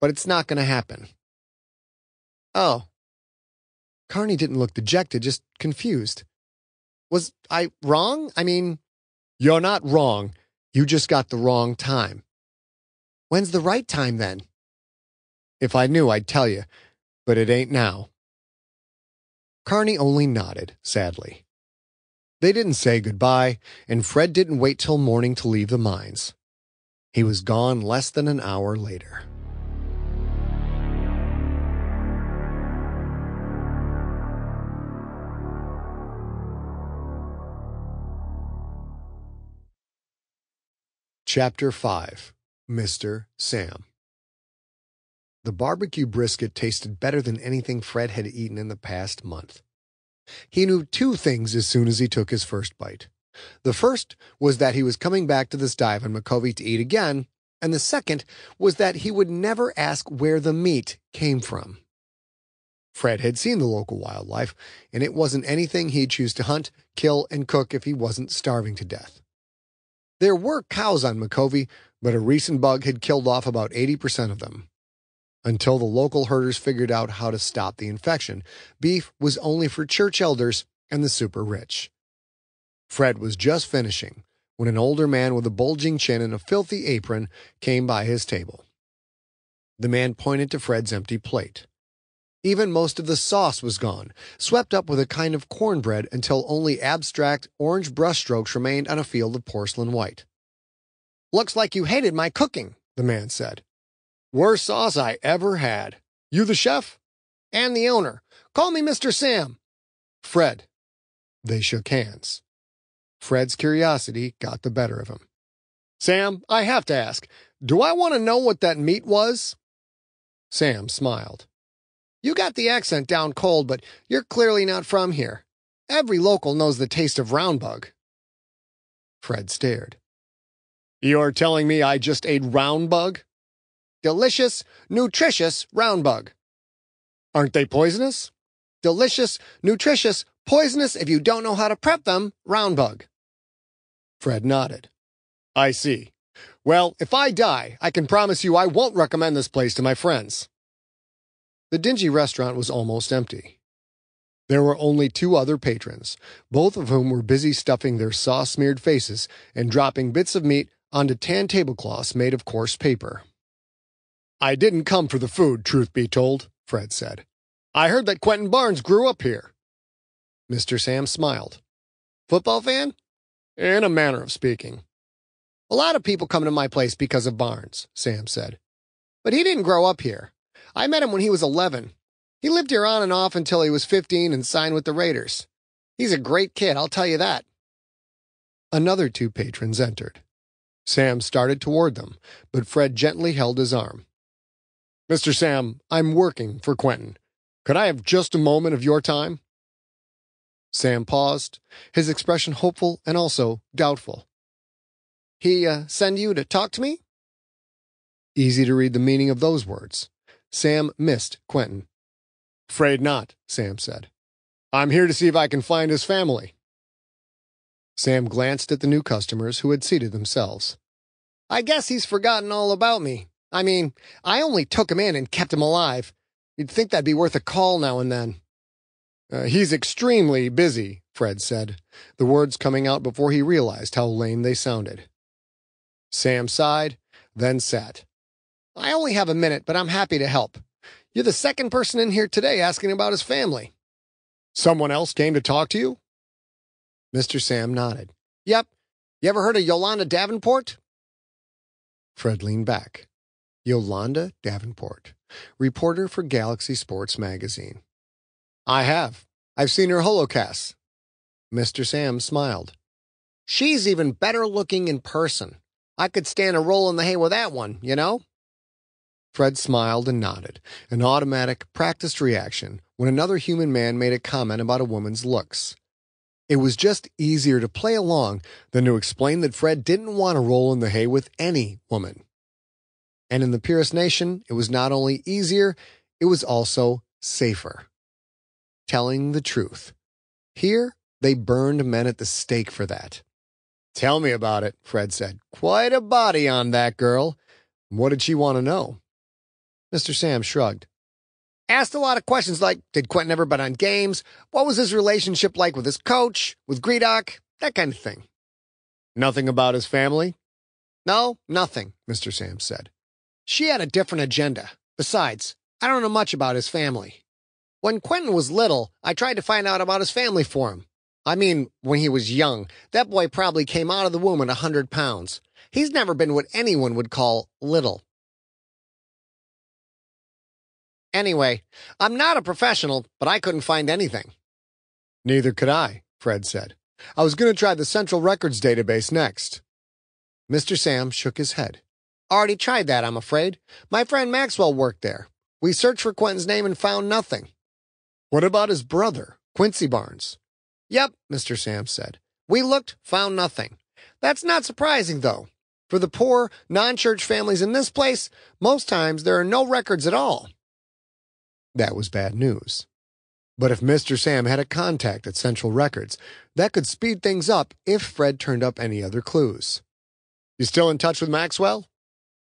Speaker 2: but it's not going to happen. Oh, Carney didn't look dejected, just confused. Was I wrong? I mean, you're not wrong. You just got the wrong time. When's the right time then? If I knew, I'd tell you, but it ain't now. Carney only nodded, sadly. They didn't say goodbye, and Fred didn't wait till morning to leave the mines. He was gone less than an hour later. Chapter 5 Mr. Sam The barbecue brisket tasted better than anything Fred had eaten in the past month. He knew two things as soon as he took his first bite. The first was that he was coming back to this dive in Micovi to eat again, and the second was that he would never ask where the meat came from. Fred had seen the local wildlife, and it wasn't anything he'd choose to hunt, kill, and cook if he wasn't starving to death. There were cows on Micovi, but a recent bug had killed off about 80% of them. Until the local herders figured out how to stop the infection, beef was only for church elders and the super rich. Fred was just finishing when an older man with a bulging chin and a filthy apron came by his table. The man pointed to Fred's empty plate. Even most of the sauce was gone, swept up with a kind of cornbread until only abstract orange brushstrokes remained on a field of porcelain white. Looks like you hated my cooking, the man said. Worst sauce I ever had. You the chef? And the owner. Call me Mr. Sam. Fred. They shook hands. Fred's curiosity got the better of him. Sam, I have to ask, do I want to know what that meat was? Sam smiled. You got the accent down cold, but you're clearly not from here. Every local knows the taste of round bug. Fred stared. You're telling me I just ate round bug? Delicious, nutritious round bug. Aren't they poisonous? Delicious, nutritious, poisonous if you don't know how to prep them, round bug. Fred nodded. I see. Well, if I die, I can promise you I won't recommend this place to my friends. The dingy restaurant was almost empty. There were only two other patrons, both of whom were busy stuffing their sauce smeared faces and dropping bits of meat onto tan tablecloths made of coarse paper. I didn't come for the food, truth be told, Fred said. I heard that Quentin Barnes grew up here. Mr. Sam smiled. Football fan? In a manner of speaking. A lot of people come to my place because of Barnes, Sam said. But he didn't grow up here. I met him when he was 11. He lived here on and off until he was 15 and signed with the Raiders. He's a great kid, I'll tell you that. Another two patrons entered. Sam started toward them, but Fred gently held his arm. Mr. Sam, I'm working for Quentin. Could I have just a moment of your time? Sam paused, his expression hopeful and also doubtful. He uh, send you to talk to me? Easy to read the meaning of those words. Sam missed Quentin. Afraid not, Sam said. I'm here to see if I can find his family. Sam glanced at the new customers who had seated themselves. I guess he's forgotten all about me. I mean, I only took him in and kept him alive. You'd think that'd be worth a call now and then. Uh, he's extremely busy, Fred said, the words coming out before he realized how lame they sounded. Sam sighed, then sat. I only have a minute, but I'm happy to help. You're the second person in here today asking about his family. Someone else came to talk to you? Mr. Sam nodded. Yep. You ever heard of Yolanda Davenport? Fred leaned back. Yolanda Davenport, reporter for Galaxy Sports Magazine. I have. I've seen her holocast. Mr. Sam smiled. She's even better looking in person. I could stand a roll in the hay with that one, you know? Fred smiled and nodded, an automatic, practiced reaction when another human man made a comment about a woman's looks. It was just easier to play along than to explain that Fred didn't want to roll in the hay with any woman. And in the Purist Nation, it was not only easier, it was also safer. Telling the truth. Here, they burned men at the stake for that. Tell me about it, Fred said. Quite a body on that girl. What did she want to know? Mr. Sam shrugged. Asked a lot of questions like Did Quentin ever bet on games? What was his relationship like with his coach, with Gredok? That kind of thing. Nothing about his family? No, nothing, Mr. Sam said. She had a different agenda. Besides, I don't know much about his family. When Quentin was little, I tried to find out about his family for him. I mean, when he was young, that boy probably came out of the womb at a hundred pounds. He's never been what anyone would call little. Anyway, I'm not a professional, but I couldn't find anything. Neither could I, Fred said. I was going to try the Central Records database next. Mr. Sam shook his head. Already tried that, I'm afraid. My friend Maxwell worked there. We searched for Quentin's name and found nothing. What about his brother, Quincy Barnes? Yep, Mr. Sam said. We looked, found nothing. That's not surprising, though. For the poor, non church families in this place, most times there are no records at all. That was bad news. But if Mr. Sam had a contact at Central Records, that could speed things up if Fred turned up any other clues.
Speaker 3: You still in touch with Maxwell?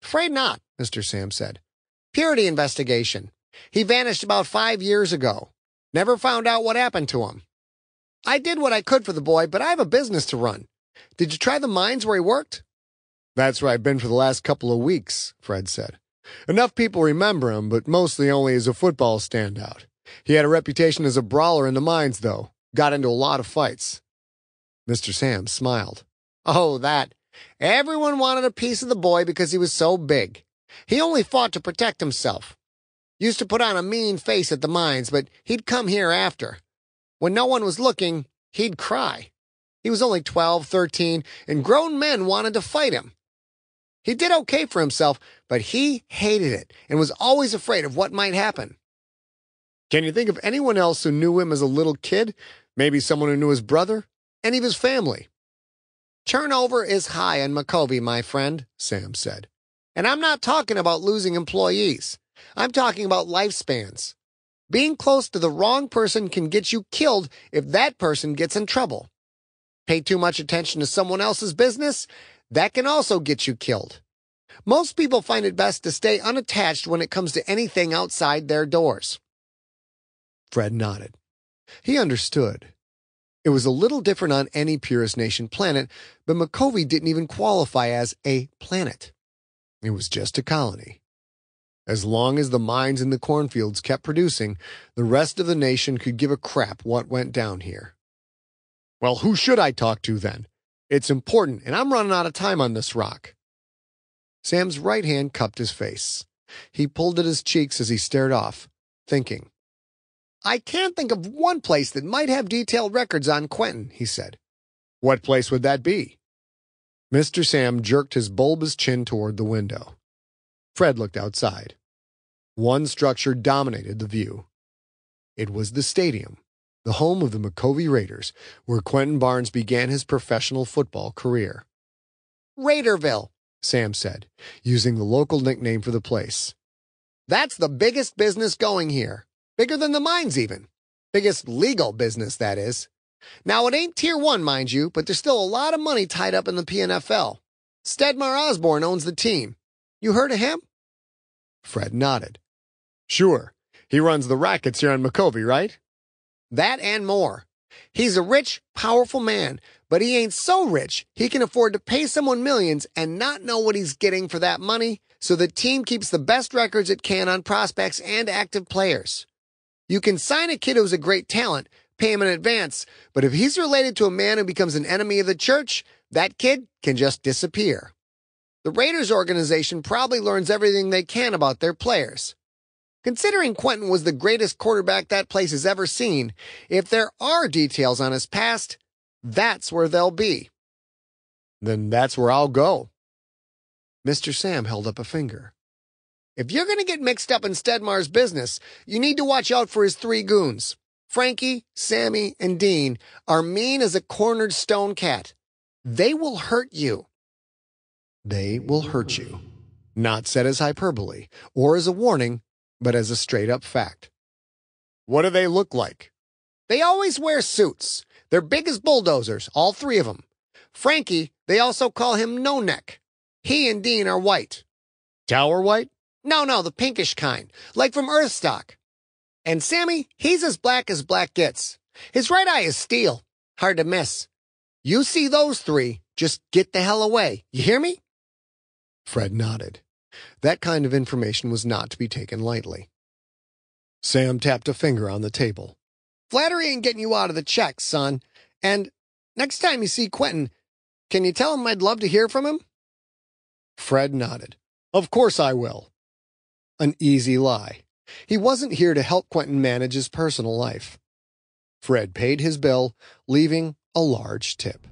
Speaker 2: Afraid not, Mr. Sam said. Purity investigation. He vanished about five years ago. Never found out what happened to him. I did what I could for the boy, but I have a business to run. Did you try the mines where he worked?
Speaker 3: That's where I've been for the last couple of weeks, Fred said. Enough people remember him, but mostly only as a football standout. He had a reputation as a brawler in the mines, though. Got into a lot of fights.
Speaker 2: Mr. Sam smiled. Oh, that. Everyone wanted a piece of the boy because he was so big. He only fought to protect himself. Used to put on a mean face at the mines, but he'd come here after. When no one was looking, he'd cry. He was only 12, 13, and grown men wanted to fight him. He did okay for himself, but he hated it and was always afraid of what might happen.
Speaker 3: Can you think of anyone else who knew him as a little kid? Maybe someone who knew his brother? Any of his family?
Speaker 2: Turnover is high in Micovi, my friend, Sam said. And I'm not talking about losing employees. I'm talking about lifespans. Being close to the wrong person can get you killed if that person gets in trouble. Pay too much attention to someone else's business, that can also get you killed. Most people find it best to stay unattached when it comes to anything outside their doors.
Speaker 3: Fred nodded. He understood. It was a little different on any Purist Nation planet, but Micovi didn't even qualify as a planet. It was just a colony. As long as the mines and the cornfields kept producing, the rest of the nation could give a crap what went down here. Well, who should I talk to then? It's important, and I'm running out of time on this rock. Sam's right hand cupped his face. He pulled at his cheeks as he stared off, thinking.
Speaker 2: I can't think of one place that might have detailed records on Quentin, he said.
Speaker 3: What place would that be? Mr. Sam jerked his bulbous chin toward the window. Fred looked outside. One structure dominated the view. It was the stadium, the home of the Micovi Raiders, where Quentin Barnes began his professional football career.
Speaker 2: Raiderville,
Speaker 3: Sam said, using the local nickname for the place.
Speaker 2: That's the biggest business going here. Bigger than the mines, even. Biggest legal business, that is. Now, it ain't Tier 1, mind you, but there's still a lot of money tied up in the PNFL. Stedmar Osborne owns the team. You heard of him?
Speaker 3: Fred nodded. Sure. He runs the rackets here on Micovi, right?
Speaker 2: That and more. He's a rich, powerful man, but he ain't so rich he can afford to pay someone millions and not know what he's getting for that money, so the team keeps the best records it can on prospects and active players. You can sign a kid who's a great talent, pay him in advance, but if he's related to a man who becomes an enemy of the church, that kid can just disappear. The Raiders organization probably learns everything they can about their players. Considering Quentin was the greatest quarterback that place has ever seen, if there are details on his past, that's where they'll be.
Speaker 3: Then that's where I'll go.
Speaker 2: Mr. Sam held up a finger. If you're going to get mixed up in Stedmar's business, you need to watch out for his three goons. Frankie, Sammy, and Dean are mean as a cornered stone cat. They will hurt you.
Speaker 3: They will hurt you. Not said as hyperbole or as a warning, but as a straight up fact. What do they look like?
Speaker 2: They always wear suits. They're big as bulldozers, all three of them. Frankie, they also call him No Neck. He and Dean are white.
Speaker 3: Tower white?
Speaker 2: No, no, the pinkish kind, like from Earthstock. And Sammy, he's as black as black gets. His right eye is steel. Hard to miss. You see those three, just get the hell away. You hear me?
Speaker 3: Fred nodded. That kind of information was not to be taken lightly. Sam tapped a finger on the table.
Speaker 2: Flattery ain't getting you out of the check, son. And next time you see Quentin, can you tell him I'd love to hear from him?
Speaker 3: Fred nodded. Of course I will. An easy lie. He wasn't here to help Quentin manage his personal life. Fred paid his bill, leaving a large tip.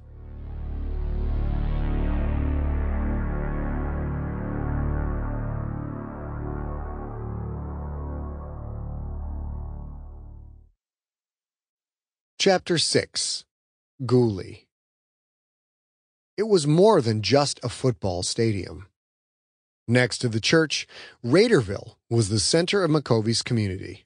Speaker 3: Chapter 6 Ghoulie It was more than just a football stadium. Next to the church, Raiderville was the center of Micovi's community.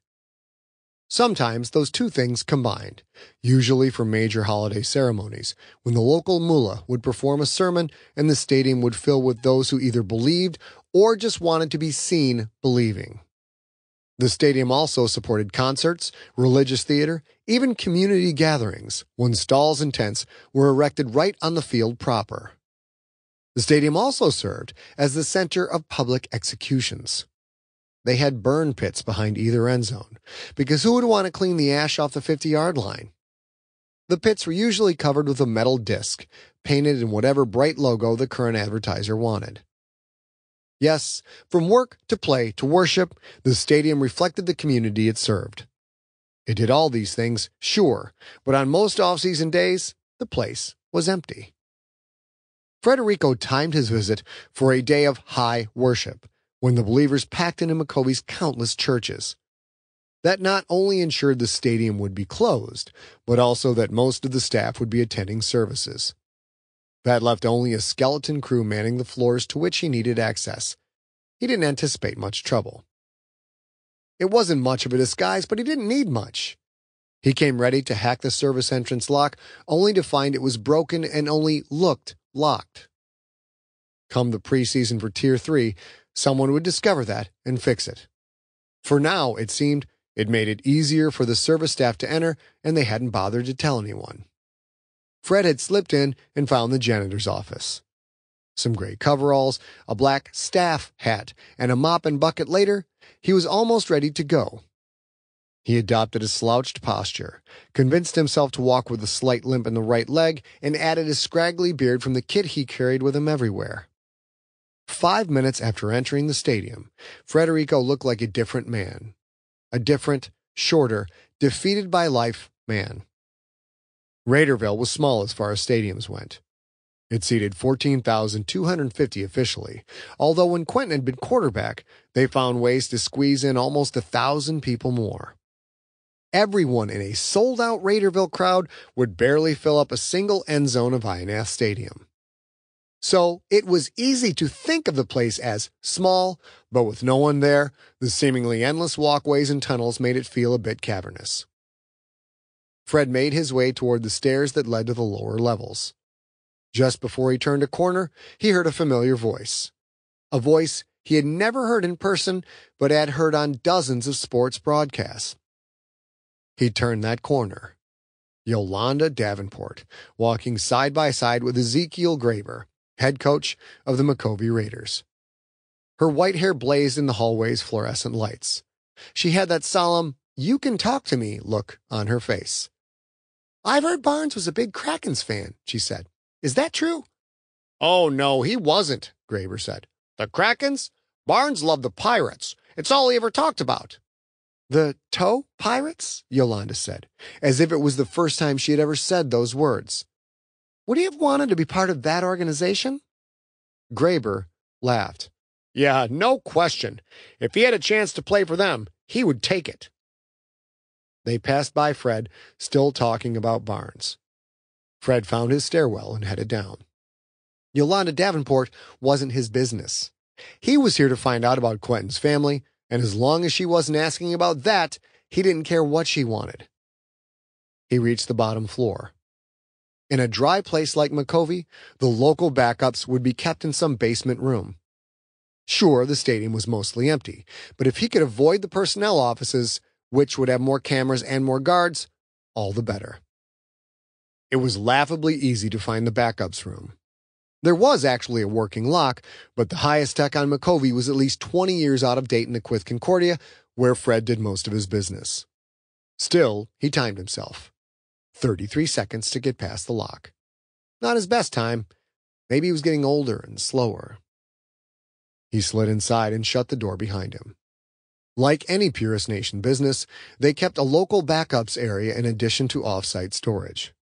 Speaker 2: Sometimes those two things combined, usually for major holiday ceremonies, when the local mullah would perform a sermon and the stadium would fill with those who either believed or just wanted to be seen believing. The stadium also supported concerts, religious theater, even community gatherings, when stalls and tents were erected right on the field proper. The stadium also served as the center of public executions. They had burn pits behind either end zone, because who would want to clean the ash off the 50 yard line? The pits were usually covered with a metal disc, painted in whatever bright logo the current advertiser wanted. Yes, from work to play to worship, the stadium reflected the community it served. It did all these things, sure, but on most off-season days, the place was empty. Frederico timed his visit for a day of high worship, when the believers packed into Micovi's countless churches. That not only ensured the stadium would be closed, but also that most of the staff would be attending services. That left only a skeleton crew manning the floors to which he needed access. He didn't anticipate much trouble. It wasn't much of a disguise, but he didn't need much. He came ready to hack the service entrance lock, only to find it was broken and only looked locked. Come the preseason for Tier 3, someone would discover that and fix it. For now, it seemed, it made it easier for the service staff to enter, and they hadn't bothered to tell anyone. Fred had slipped in and found the janitor's office. Some gray coveralls, a black staff hat, and a mop and bucket later, he was almost ready to go. He adopted a slouched posture, convinced himself to walk with a slight limp in the right leg, and added a scraggly beard from the kit he carried with him everywhere. Five minutes after entering the stadium, Frederico looked like a different man. A different, shorter, defeated by life man. Raiderville was small as far as stadiums went. It seated 14,250 officially, although when Quentin had been quarterback, they found ways to squeeze in almost a thousand people more. Everyone in a sold out Raiderville crowd would barely fill up a single end zone of Ionath Stadium. So it was easy to think of the place as small, but with no one there, the seemingly endless walkways and tunnels made it feel a bit cavernous. Fred made his way toward the stairs that led to the lower levels. Just before he turned a corner, he heard a familiar voice. A voice he had never heard in person, but had heard on dozens of sports broadcasts. He turned that corner. Yolanda Davenport, walking side by side with Ezekiel Graber, head coach of the Micovi Raiders. Her white hair blazed in the hallway's fluorescent lights. She had that solemn, you can talk to me look on her face. I've heard Barnes was a big Krakens fan, she said. Is that true? Oh, no, he wasn't, Graber said. The Krakens? Barnes loved the Pirates. It's all he ever talked about. The To Pirates? Yolanda said, as if it was the first time she had ever said those words. Would he have wanted to be part of that organization? Graber laughed. Yeah, no question. If he had a chance to play for them, he would take it. They passed by Fred, still talking about Barnes. Fred found his stairwell and headed down. Yolanda Davenport wasn't his business. He was here to find out about Quentin's family, and as long as she wasn't asking about that, he didn't care what she wanted. He reached the bottom floor. In a dry place like Micovi, the local backups would be kept in some basement room. Sure, the stadium was mostly empty, but if he could avoid the personnel offices, which would have more cameras and more guards, all the better. It was laughably easy to find the backups room. There was actually a working lock, but the highest tech on Micovi was at least 20 years out of date in a Quyth Concordia, where Fred did most of his business. Still, he timed himself. 33 seconds to get past the lock. Not his best time. Maybe he was getting older and slower. He slid inside and shut the door behind him. Like any Purist Nation business, they kept a local backups area in addition to off-site storage.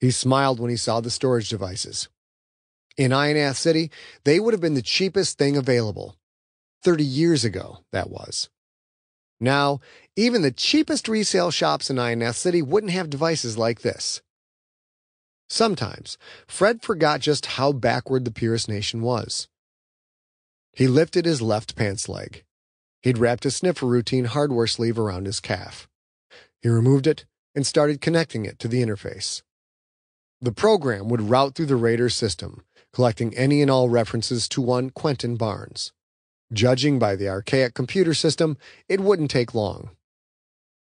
Speaker 2: He smiled when he saw the storage devices. In Ionath City, they would have been the cheapest thing available. 30 years ago, that was. Now, even the cheapest resale shops in Ionath City wouldn't have devices like this. Sometimes, Fred forgot just how backward the Purist Nation was. He lifted his left pants leg. He'd wrapped a sniffer routine hardware sleeve around his calf. He removed it and started connecting it to the interface. The program would route through the Raider system, collecting any and all references to one Quentin Barnes. Judging by the archaic computer system, it wouldn't take long.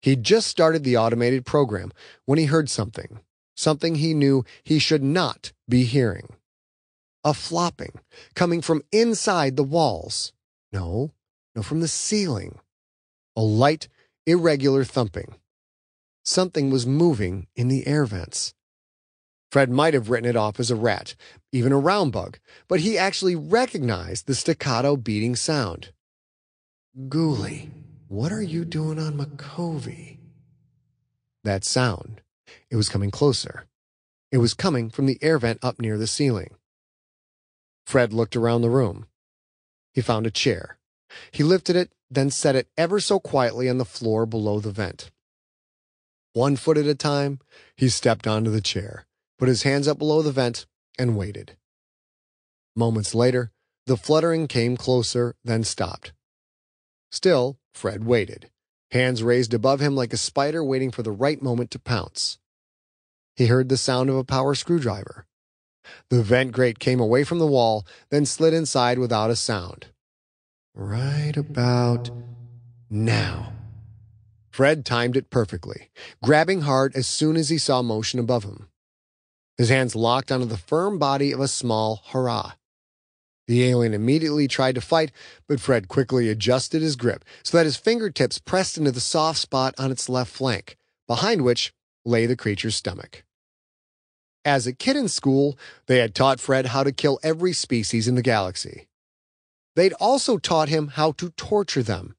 Speaker 2: He'd just started the automated program when he heard something, something he knew he should not be hearing. A flopping coming from inside the walls. No, no, from the ceiling. A light, irregular thumping. Something was moving in the air vents. Fred might have written it off as a rat, even a round bug, but he actually recognized the staccato beating sound. Ghoulie, what are you doing on Micovi? That sound. It was coming closer. It was coming from the air vent up near the ceiling. Fred looked around the room. He found a chair. He lifted it, then set it ever so quietly on the floor below the vent. One foot at a time, he stepped onto the chair put his hands up below the vent, and waited. Moments later, the fluttering came closer, then stopped. Still, Fred waited, hands raised above him like a spider waiting for the right moment to pounce. He heard the sound of a power screwdriver. The vent grate came away from the wall, then slid inside without a sound. Right about now. Fred timed it perfectly, grabbing hard as soon as he saw motion above him his hands locked onto the firm body of a small Harrah. The alien immediately tried to fight, but Fred quickly adjusted his grip so that his fingertips pressed into the soft spot on its left flank, behind which lay the creature's stomach. As a kid in school, they had taught Fred how to kill every species in the galaxy. They'd also taught him how to torture them.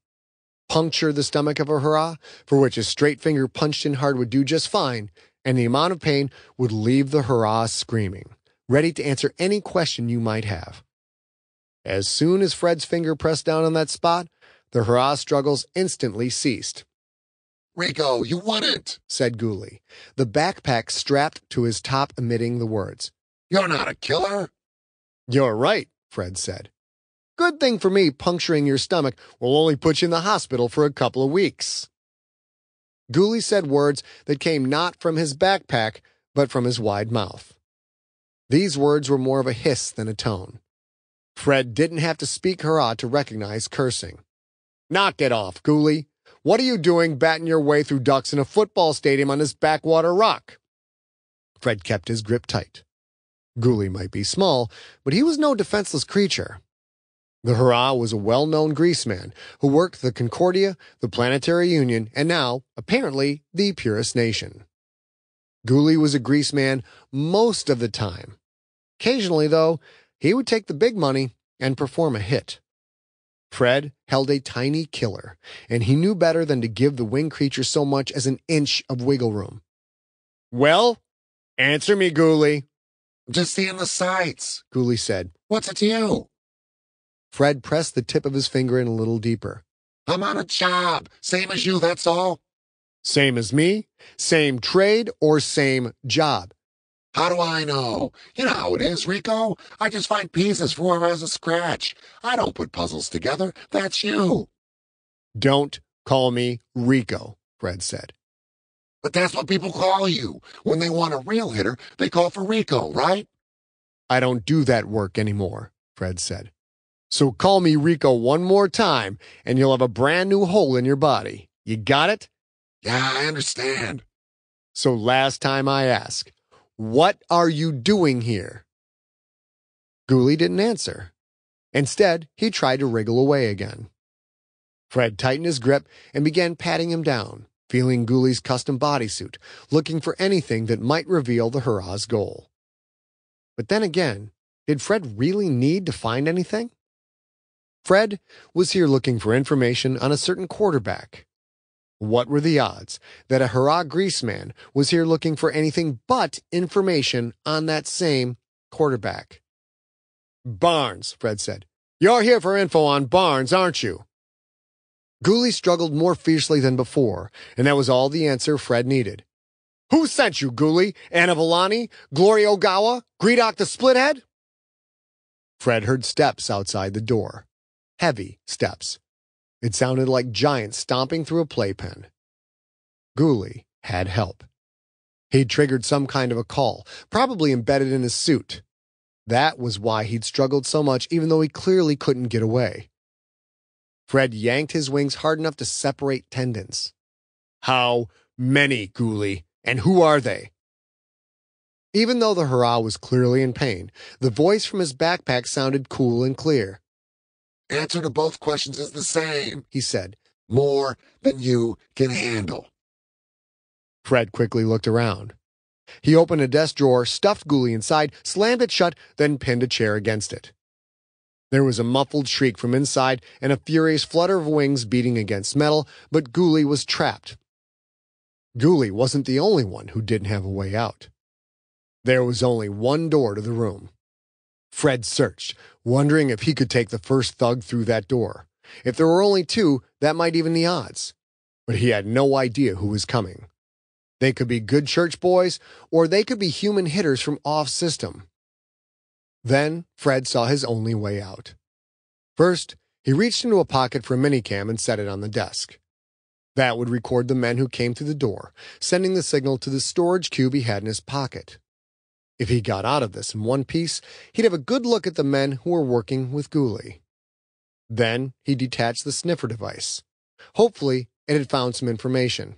Speaker 2: Puncture the stomach of a Harrah, for which a straight finger punched in hard would do just fine, and the amount of pain would leave the Harrah screaming, ready to answer any question you might have. As soon as Fred's finger pressed down on that spot, the Harrah struggles instantly ceased.
Speaker 4: Rico, you it,
Speaker 2: said Ghoulie, the backpack strapped to his top emitting the words.
Speaker 4: You're not a killer.
Speaker 2: You're right, Fred said. Good thing for me, puncturing your stomach will only put you in the hospital for a couple of weeks. Ghoulie said words that came not from his backpack, but from his wide mouth. These words were more of a hiss than a tone. Fred didn't have to speak Harrah to recognize cursing. Knock it off, Ghoulie. What are you doing batting your way through ducks in a football stadium on this backwater rock? Fred kept his grip tight. Ghoulie might be small, but he was no defenseless creature. The Harrah was a well known greaseman who worked the Concordia, the Planetary Union, and now, apparently, the Purist Nation. Ghoulie was a greaseman most of the time. Occasionally, though, he would take the big money and perform a hit. Fred held a tiny killer, and he knew better than to give the winged creature so much as an inch of wiggle room. Well, answer me, Ghoulie.
Speaker 4: Just seeing the sights,
Speaker 2: Ghoulie said.
Speaker 4: What's it to you?
Speaker 2: Fred pressed the tip of his finger in a little deeper.
Speaker 4: I'm on a job, same as you, that's all.
Speaker 2: Same as me? Same trade or same job?
Speaker 4: How do I know? You know how it is, Rico. I just find pieces for whoever has a scratch. I don't put puzzles together. That's you.
Speaker 2: Don't call me Rico, Fred said.
Speaker 4: But that's what people call you. When they want a real hitter, they call for Rico, right?
Speaker 2: I don't do that work anymore, Fred said. So call me Rico one more time and you'll have a brand new hole in your body. You got it?
Speaker 4: Yeah, I understand.
Speaker 2: So last time I ask, what are you doing here? Ghoulie didn't answer. Instead, he tried to wriggle away again. Fred tightened his grip and began patting him down, feeling Ghoulie's custom bodysuit, looking for anything that might reveal the Harrah's goal. But then again, did Fred really need to find anything? Fred was here looking for information on a certain quarterback. What were the odds that a Harrah grease man was here looking for anything but information on that same quarterback? Barnes, Fred said. You're here for info on Barnes, aren't you? Ghoulie struggled more fiercely than before, and that was all the answer Fred needed. Who sent you, Ghoulie? Anna Villani? Gloria Ogawa? Gredok the Splithead? Fred heard steps outside the door heavy steps. It sounded like giants stomping through a playpen. Ghoulie had help. He'd triggered some kind of a call, probably embedded in his suit. That was why he'd struggled so much, even though he clearly couldn't get away. Fred yanked his wings hard enough to separate tendons. How many, Ghoulie? And who are they? Even though the Harrah was clearly in pain, the voice from his backpack sounded cool and clear.
Speaker 4: Answer to both questions is the same,
Speaker 2: he said.
Speaker 4: More than you can handle.
Speaker 2: Fred quickly looked around. He opened a desk drawer, stuffed Ghoulie inside, slammed it shut, then pinned a chair against it. There was a muffled shriek from inside and a furious flutter of wings beating against metal, but Ghoulie was trapped. Ghoulie wasn't the only one who didn't have a way out. There was only one door to the room. Fred searched, wondering if he could take the first thug through that door. If there were only two, that might even the odds. But he had no idea who was coming. They could be good church boys, or they could be human hitters from off system. Then Fred saw his only way out. First, he reached into a pocket for a minicam and set it on the desk. That would record the men who came through the door, sending the signal to the storage cube he had in his pocket. If he got out of this in one piece, he'd have a good look at the men who were working with Ghoulie. Then he detached the sniffer device. Hopefully, it had found some information.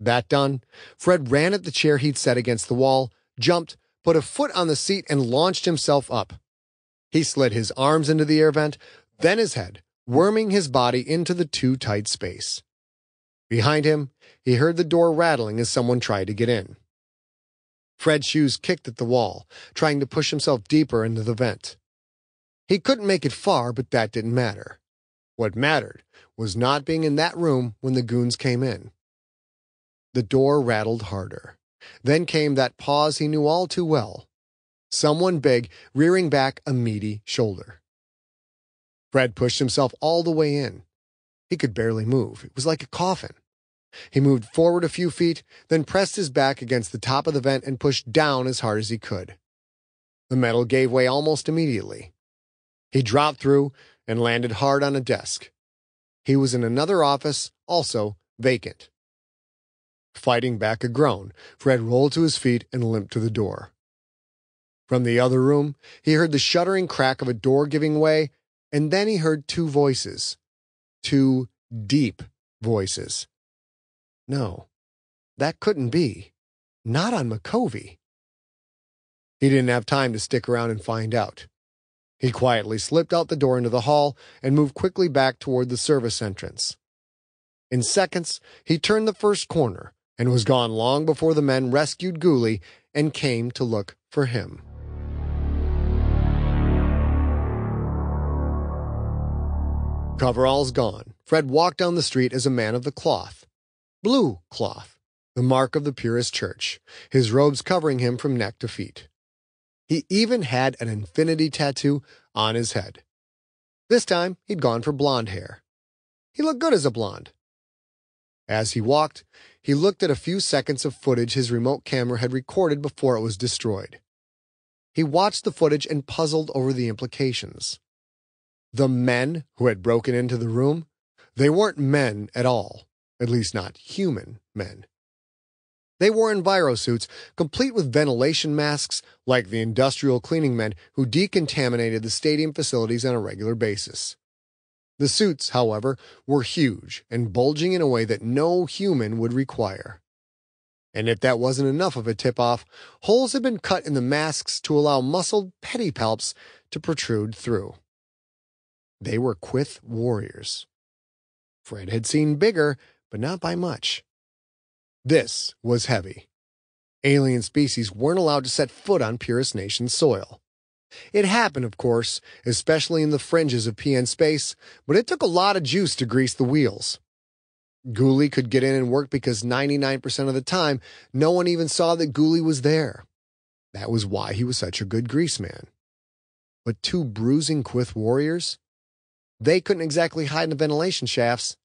Speaker 2: That done, Fred ran at the chair he'd set against the wall, jumped, put a foot on the seat, and launched himself up. He slid his arms into the air vent, then his head, worming his body into the too tight space. Behind him, he heard the door rattling as someone tried to get in. Fred's shoes kicked at the wall, trying to push himself deeper into the vent. He couldn't make it far, but that didn't matter. What mattered was not being in that room when the goons came in. The door rattled harder. Then came that pause he knew all too well. Someone big rearing back a meaty shoulder. Fred pushed himself all the way in. He could barely move. It was like a coffin. He moved forward a few feet, then pressed his back against the top of the vent and pushed down as hard as he could. The metal gave way almost immediately. He dropped through and landed hard on a desk. He was in another office, also vacant. Fighting back a groan, Fred rolled to his feet and limped to the door. From the other room, he heard the shuddering crack of a door giving way, and then he heard two voices. Two deep voices. No, that couldn't be. Not on Micovi. He didn't have time to stick around and find out. He quietly slipped out the door into the hall and moved quickly back toward the service entrance. In seconds, he turned the first corner and was gone long before the men rescued Ghoulie and came to look for him. Coveralls gone, Fred walked down the street as a man of the cloth. Blue cloth, the mark of the purist church, his robes covering him from neck to feet. He even had an infinity tattoo on his head. This time, he'd gone for blonde hair. He looked good as a blonde. As he walked, he looked at a few seconds of footage his remote camera had recorded before it was destroyed. He watched the footage and puzzled over the implications. The men who had broken into the room, they weren't men at all, at least not human men. They wore enviro suits, complete with ventilation masks, like the industrial cleaning men who decontaminated the stadium facilities on a regular basis. The suits, however, were huge and bulging in a way that no human would require. And if that wasn't enough of a tip off, holes had been cut in the masks to allow muscled pedipalps to protrude through. They were Quyth warriors. Fred had seen bigger, but not by much. This was heavy. Alien species weren't allowed to set foot on Purist Nation soil. It happened, of course, especially in the fringes of PN space, but it took a lot of juice to grease the wheels. Ghoulie could get in and work because 99% of the time, no one even saw that Ghoulie was there. That was why he was such a good grease man. But two bruising Quyth warriors? They couldn't exactly hide in the ventilation shafts.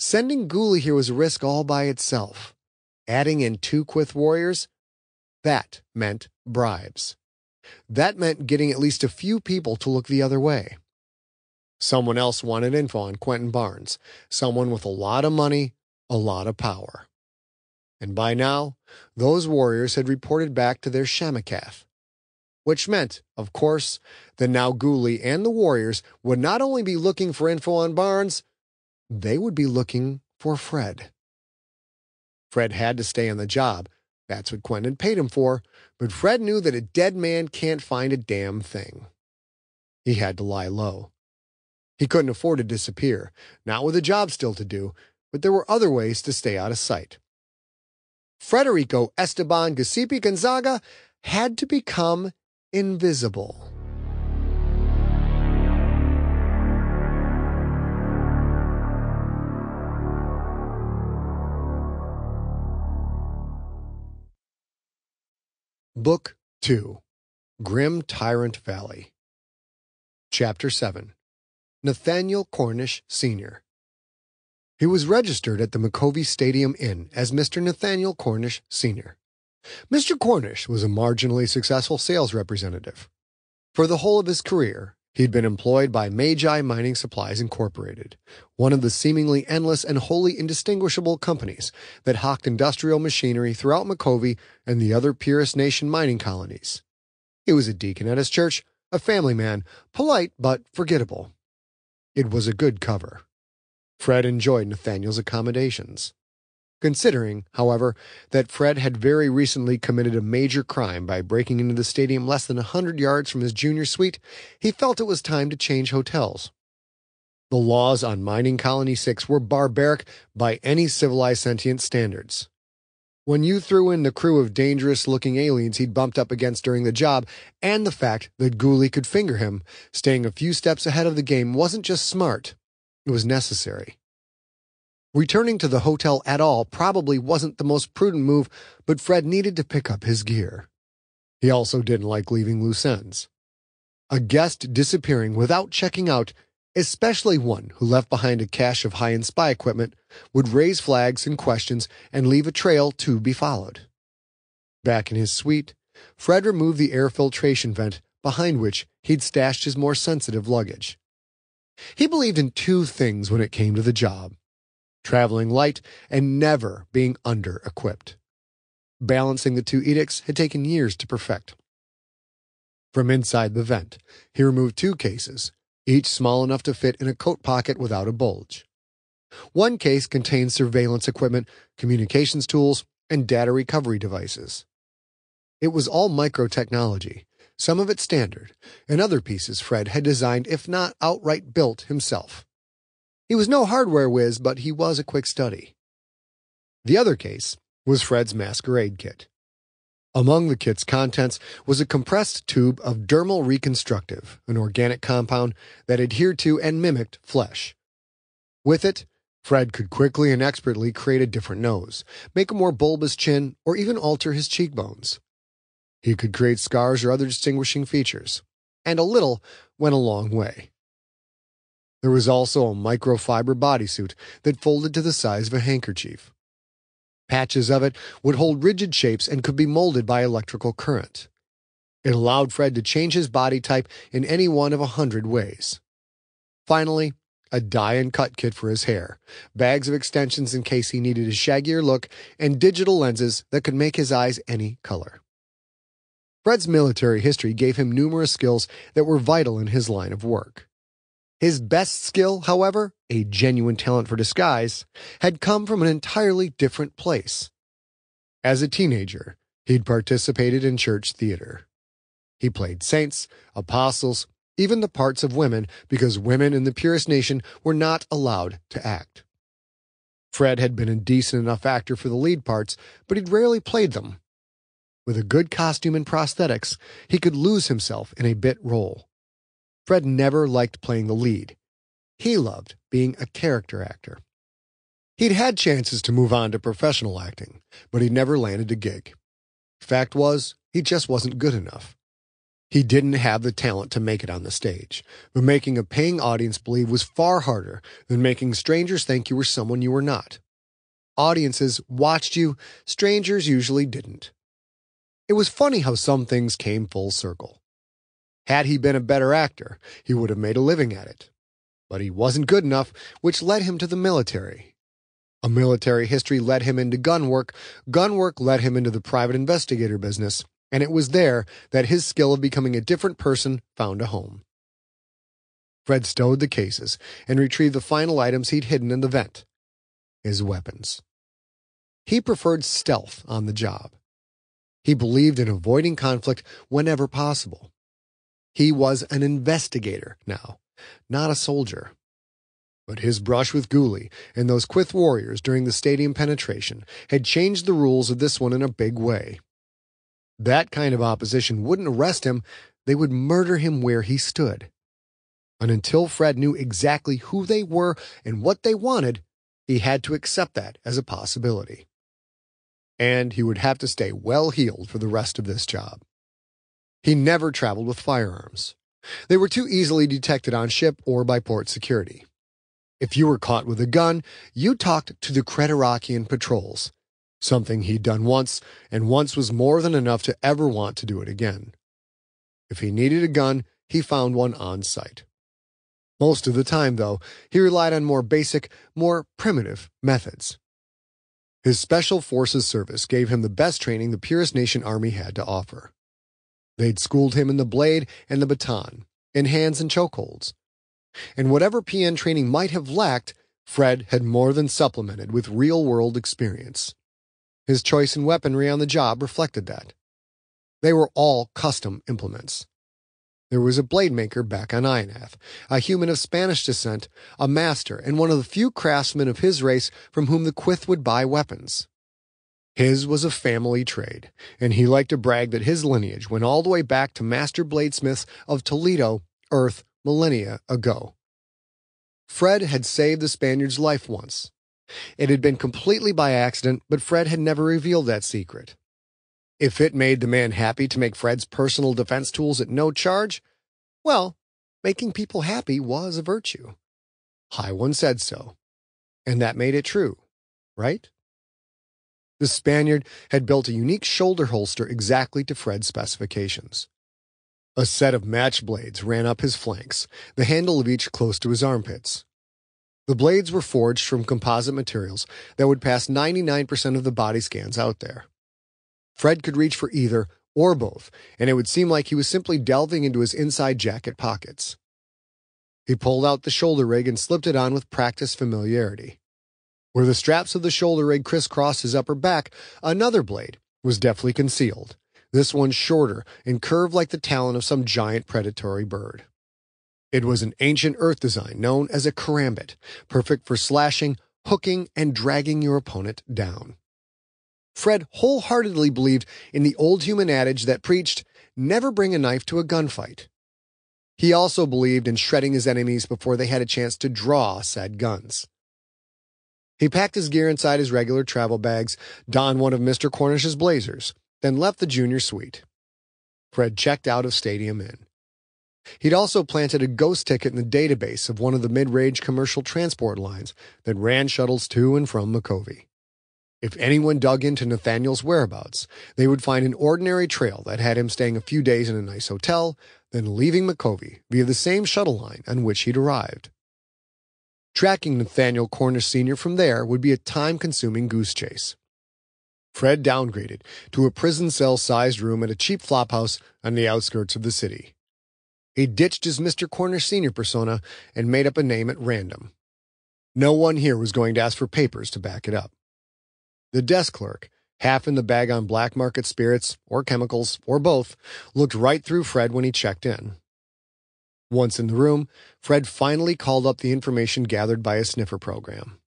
Speaker 2: Sending Ghoulie here was a risk all by itself. Adding in two Quyth warriors? That meant bribes. That meant getting at least a few people to look the other way. Someone else wanted info on Quentin Barnes, someone with a lot of money, a lot of power. And by now, those warriors had reported back to their Shamakath, which meant, of course, that now Ghoulie and the warriors would not only be looking for info on Barnes, they would be looking for Fred. Fred had to stay on the job. That's what Quentin paid him for, but Fred knew that a dead man can't find a damn thing. He had to lie low. He couldn't afford to disappear, not with a job still to do, but there were other ways to stay out of sight. Frederico Esteban Giuseppe Gonzaga had to become invisible. Book 2 Grim Tyrant Valley Chapter 7 Nathaniel Cornish, Sr. He was registered at the Micovi Stadium Inn as Mr. Nathaniel Cornish, Sr. Mr. Cornish was a marginally successful sales representative. For the whole of his career, he'd been employed by Magi Mining Supplies Incorporated, one of the seemingly endless and wholly indistinguishable companies that hawked industrial machinery throughout Micovi and the other Purist Nation mining colonies. He was a deacon at his church, a family man, polite but forgettable. It was a good cover. Fred enjoyed Nathaniel's accommodations. Considering, however, that Fred had very recently committed a major crime by breaking into the stadium less than a hundred yards from his junior suite, he felt it was time to change hotels. The laws on Mining Colony 6 were barbaric by any civilized sentient standards. When you threw in the crew of dangerous looking aliens he'd bumped up against during the job, and the fact that Ghoulie could finger him, staying a few steps ahead of the game wasn't just smart, it was necessary. Returning to the hotel at all probably wasn't the most prudent move, but Fred needed to pick up his gear. He also didn't like leaving loose ends. A guest disappearing without checking out, especially one who left behind a cache of high-end spy equipment, would raise flags and questions and leave a trail to be followed. Back in his suite, Fred removed the air filtration vent behind which he'd stashed his more sensitive luggage. He believed in two things when it came to the job traveling light and never being under equipped. Balancing the two edicts had taken years to perfect. From inside the vent, he removed two cases, each small enough to fit in a coat pocket without a bulge. One case contained surveillance equipment, communications tools, and data recovery devices. It was all microtechnology, some of it standard, and other pieces Fred had designed, if not outright built, himself. He was no hardware whiz, but he was a quick study. The other case was Fred's masquerade kit. Among the kit's contents was a compressed tube of dermal reconstructive, an organic compound that adhered to and mimicked flesh. With it, Fred could quickly and expertly create a different nose, make a more bulbous chin, or even alter his cheekbones. He could create scars or other distinguishing features, and a little went a long way. There was also a microfiber bodysuit that folded to the size of a handkerchief. Patches of it would hold rigid shapes and could be molded by electrical current. It allowed Fred to change his body type in any one of a hundred ways. Finally, a dye and cut kit for his hair, bags of extensions in case he needed a shaggier look, and digital lenses that could make his eyes any color. Fred's military history gave him numerous skills that were vital in his line of work. His best skill, however, a genuine talent for disguise, had come from an entirely different place. As a teenager, he'd participated in church theater. He played saints, apostles, even the parts of women, because women in the Purist Nation were not allowed to act. Fred had been a decent enough actor for the lead parts, but he'd rarely played them. With a good costume and prosthetics, he could lose himself in a bit role. Fred never liked playing the lead. He loved being a character actor. He'd had chances to move on to professional acting, but he never landed a gig. Fact was, he just wasn't good enough. He didn't have the talent to make it on the stage, but making a paying audience believe was far harder than making strangers think you were someone you were not. Audiences watched you, strangers usually didn't. It was funny how some things came full circle. Had he been a better actor, he would have made a living at it. But he wasn't good enough, which led him to the military. A military history led him into gun work, gun work led him into the private investigator business, and it was there that his skill of becoming a different person found a home. Fred stowed the cases and retrieved the final items he'd hidden in the vent his weapons. He preferred stealth on the job. He believed in avoiding conflict whenever possible. He was an investigator now, not a soldier. But his brush with Ghoulie and those Quyth warriors during the stadium penetration had changed the rules of this one in a big way. That kind of opposition wouldn't arrest him, they would murder him where he stood. And until Fred knew exactly who they were and what they wanted, he had to accept that as a possibility. And he would have to stay well heeled for the rest of this job. He never traveled with firearms. They were too easily detected on ship or by port security. If you were caught with a gun, you talked to the Creterakian patrols, something he'd done once, and once was more than enough to ever want to do it again. If he needed a gun, he found one on site. Most of the time, though, he relied on more basic, more primitive methods. His Special Forces service gave him the best training the Purist Nation Army had to offer. They'd schooled him in the blade and the baton, in hands and chokeholds. And whatever PN training might have lacked, Fred had more than supplemented with real world experience. His choice in weaponry on the job reflected that. They were all custom implements. There was a blade maker back on Ionath, a human of Spanish descent, a master, and one of the few craftsmen of his race from whom the Quyth would buy weapons. His was a family trade, and he liked to brag that his lineage went all the way back to master bladesmiths of Toledo, Earth, millennia ago. Fred had saved the Spaniard's life once. It had been completely by accident, but Fred had never revealed that secret. If it made the man happy to make Fred's personal defense tools at no charge, well, making people happy was a virtue. High One said so. And that made it true, right? The Spaniard had built a unique shoulder holster exactly to Fred's specifications. A set of match blades ran up his flanks, the handle of each close to his armpits. The blades were forged from composite materials that would pass 99% of the body scans out there. Fred could reach for either or both, and it would seem like he was simply delving into his inside jacket pockets. He pulled out the shoulder rig and slipped it on with practiced familiarity. Where the straps of the shoulder rig crisscrossed his upper back, another blade was deftly concealed, this one shorter and curved like the talon of some giant predatory bird. It was an ancient earth design known as a karambit, perfect for slashing, hooking, and dragging your opponent down. Fred wholeheartedly believed in the old human adage that preached, never bring a knife to a gunfight. He also believed in shredding his enemies before they had a chance to draw said guns. He packed his gear inside his regular travel bags, donned one of Mr. Cornish's blazers, then left the junior suite. Fred checked out of Stadium Inn. He'd also planted a ghost ticket in the database of one of the mid-range commercial transport lines that ran shuttles to and from Micovi. If anyone dug into Nathaniel's whereabouts, they would find an ordinary trail that had him staying a few days in a nice hotel, then leaving Micovi via the same shuttle line on which he'd arrived. Tracking Nathaniel Cornish Sr. from there would be a time consuming goose chase. Fred downgraded to a prison cell sized room at a cheap flophouse on the outskirts of the city. He ditched his Mr. Cornish Sr. persona and made up a name at random. No one here was going to ask for papers to back it up. The desk clerk, half in the bag on black market spirits or chemicals or both, looked right through Fred when he checked in. Once in the room, Fred finally called up the information gathered by a sniffer program.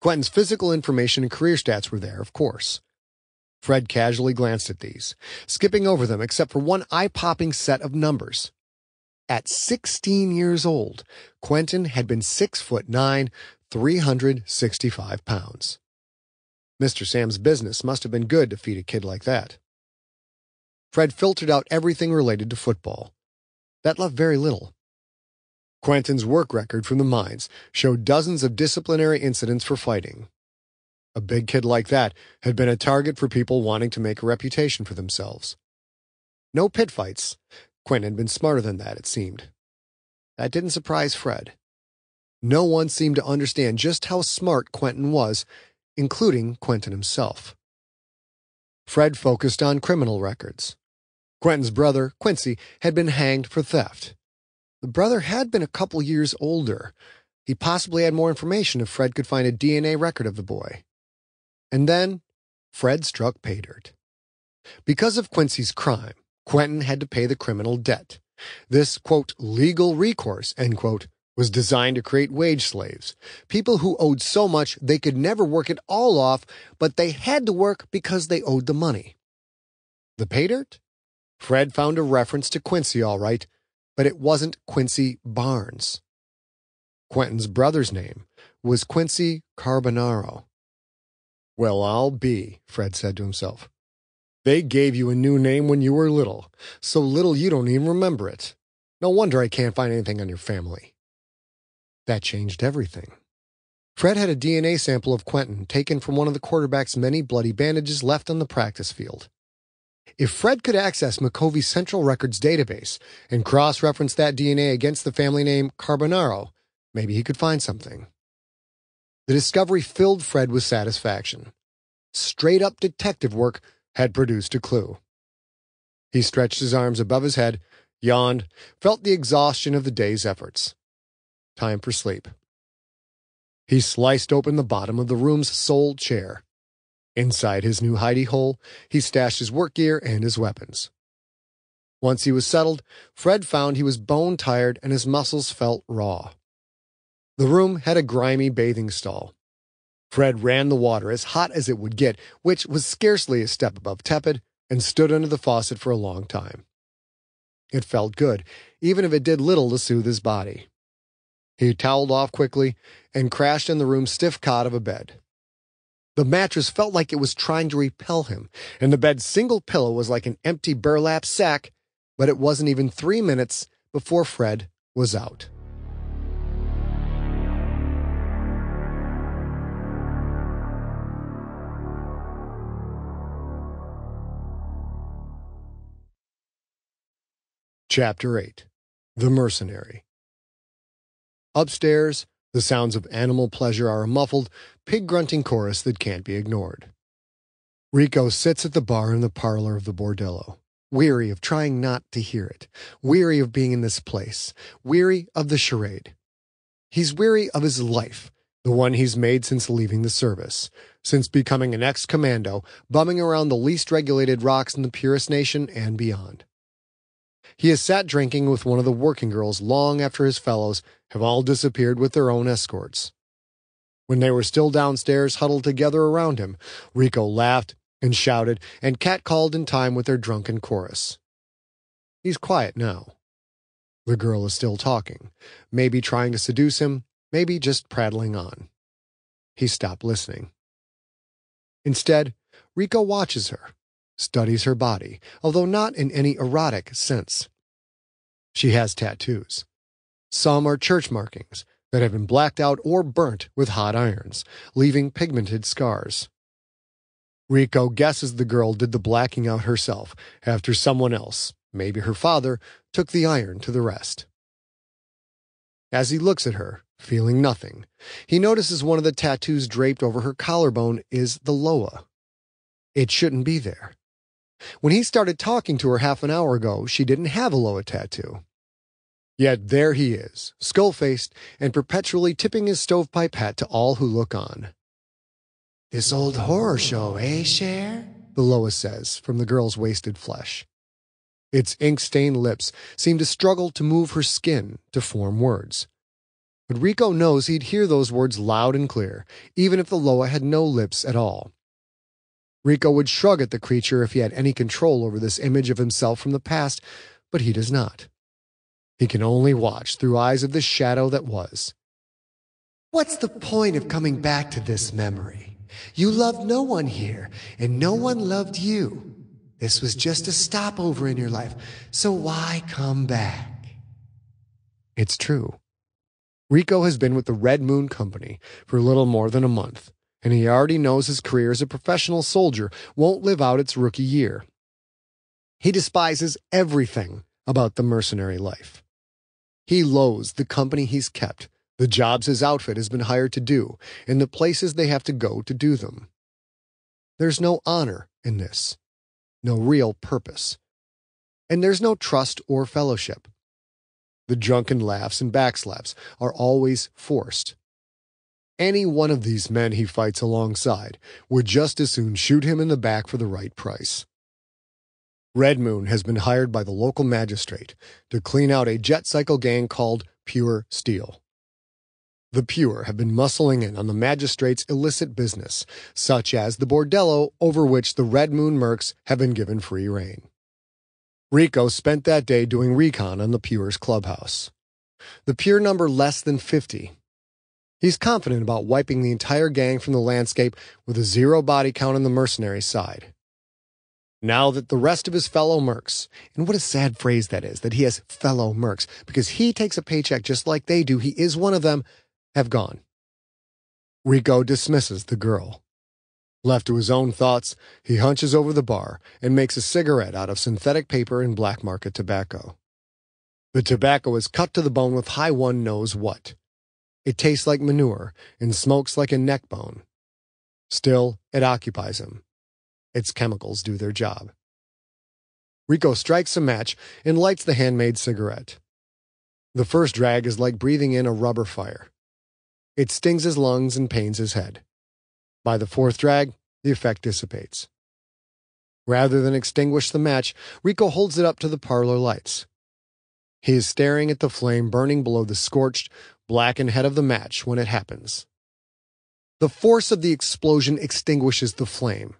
Speaker 2: Quentin's physical information and career stats were there, of course. Fred casually glanced at these, skipping over them except for one eye-popping set of numbers. At 16 years old, Quentin had been 6 foot 9, 365 pounds. Mr. Sam's business must have been good to feed a kid like that. Fred filtered out everything related to football. That left very little. Quentin's work record from the mines showed dozens of disciplinary incidents for fighting. A big kid like that had been a target for people wanting to make a reputation for themselves. No pit fights. Quentin had been smarter than that, it seemed. That didn't surprise Fred. No one seemed to understand just how smart Quentin was, including Quentin himself. Fred focused on criminal records. Quentin's brother, Quincy, had been hanged for theft. The brother had been a couple years older. He possibly had more information if Fred could find a DNA record of the boy. And then Fred struck pay dirt. Because of Quincy's crime, Quentin had to pay the criminal debt. This, quote, legal recourse, end quote, was designed to create wage slaves, people who owed so much they could never work it all off, but they had to work because they owed the money. The pay dirt? Fred found a reference to Quincy all right, but it wasn't Quincy Barnes. Quentin's brother's name was Quincy Carbonaro. Well, I'll be, Fred said to himself. They gave you a new name when you were little, so little you don't even remember it. No wonder I can't find anything on your family. That changed everything. Fred had a DNA sample of Quentin taken from one of the quarterback's many bloody bandages left on the practice field. If Fred could access Micovi's Central Records database and cross reference that DNA against the family name Carbonaro, maybe he could find something. The discovery filled Fred with satisfaction. Straight up detective work had produced a clue. He stretched his arms above his head, yawned, felt the exhaustion of the day's efforts. Time for sleep. He sliced open the bottom of the room's sole chair. Inside his new hidey hole, he stashed his work gear and his weapons. Once he was settled, Fred found he was bone tired and his muscles felt raw. The room had a grimy bathing stall. Fred ran the water as hot as it would get, which was scarcely a step above tepid, and stood under the faucet for a long time. It felt good, even if it did little to soothe his body. He toweled off quickly and crashed in the room's stiff cot of a bed. The mattress felt like it was trying to repel him, and the bed's single pillow was like an empty burlap sack, but it wasn't even three minutes before Fred was out. Chapter 8 The Mercenary Upstairs, the sounds of animal pleasure are a muffled, pig grunting chorus that can't be ignored. Rico sits at the bar in the parlor of the bordello, weary of trying not to hear it, weary of being in this place, weary of the charade. He's weary of his life, the one he's made since leaving the service, since becoming an ex commando, bumming around the least regulated rocks in the Purist nation and beyond. He has sat drinking with one of the working girls long after his fellows have all disappeared with their own escorts. When they were still downstairs huddled together around him, Rico laughed and shouted and catcalled in time with their drunken chorus. He's quiet now. The girl is still talking, maybe trying to seduce him, maybe just prattling on. He stopped listening. Instead, Rico watches her, studies her body, although not in any erotic sense. She has tattoos. Some are church markings that have been blacked out or burnt with hot irons, leaving pigmented scars. Rico guesses the girl did the blacking out herself after someone else, maybe her father, took the iron to the rest. As he looks at her, feeling nothing, he notices one of the tattoos draped over her collarbone is the Loa. It shouldn't be there. When he started talking to her half an hour ago, she didn't have a Loa tattoo. Yet there he is, skull faced and perpetually tipping his stovepipe hat to all who look on. This old horror show, eh, Cher? The Loa says from the girl's wasted flesh. Its ink stained lips seem to struggle to move her skin to form words. But Rico knows he'd hear those words loud and clear, even if the Loa had no lips at all. Rico would shrug at the creature if he had any control over this image of himself from the past, but he does not. He can only watch through eyes of the shadow that was. What's the point of coming back to this memory? You loved no one here, and no one loved you. This was just a stopover in your life, so why come back? It's true. Rico has been with the Red Moon Company for a little more than a month and he already knows his career as a professional soldier won't live out its rookie year. He despises everything about the mercenary life. He loathes the company he's kept, the jobs his outfit has been hired to do, and the places they have to go to do them. There's no honor in this, no real purpose. And there's no trust or fellowship. The drunken laughs and backslaps are always forced. Any one of these men he fights alongside would just as soon shoot him in the back for the right price. Red Moon has been hired by the local magistrate to clean out a jet cycle gang called Pure Steel. The Pure have been muscling in on the magistrate's illicit business, such as the bordello over which the Red Moon Mercs have been given free rein. Rico spent that day doing recon on the Pure's clubhouse. The Pure number less than 50. He's confident about wiping the entire gang from the landscape with a zero body count on the mercenary side. Now that the rest of his fellow mercs, and what a sad phrase that is, that he has fellow mercs, because he takes a paycheck just like they do, he is one of them, have gone. Rico dismisses the girl. Left to his own thoughts, he hunches over the bar and makes a cigarette out of synthetic paper and black market tobacco. The tobacco is cut to the bone with high one knows what. It tastes like manure and smokes like a neck bone. Still, it occupies him. Its chemicals do their job. Rico strikes a match and lights the handmade cigarette. The first drag is like breathing in a rubber fire. It stings his lungs and pains his head. By the fourth drag, the effect dissipates. Rather than extinguish the match, Rico holds it up to the parlor lights. He is staring at the flame burning below the scorched, blackened head of the match when it happens. The force of the explosion extinguishes the flame.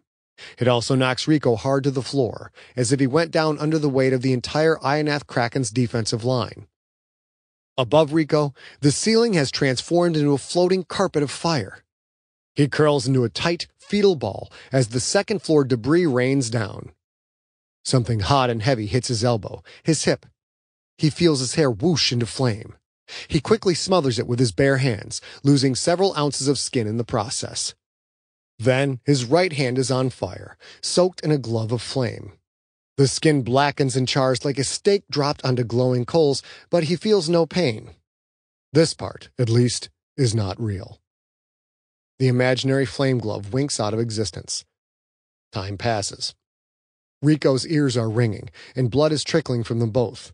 Speaker 2: It also knocks Rico hard to the floor, as if he went down under the weight of the entire Ionath Kraken's defensive line. Above Rico, the ceiling has transformed into a floating carpet of fire. He curls into a tight, fetal ball as the second floor debris rains down. Something hot and heavy hits his elbow, his hip. He feels his hair whoosh into flame. He quickly smothers it with his bare hands, losing several ounces of skin in the process. Then his right hand is on fire, soaked in a glove of flame. The skin blackens and chars like a steak dropped onto glowing coals, but he feels no pain. This part, at least, is not real. The imaginary flame glove winks out of existence. Time passes. Rico's ears are ringing, and blood is trickling from them both.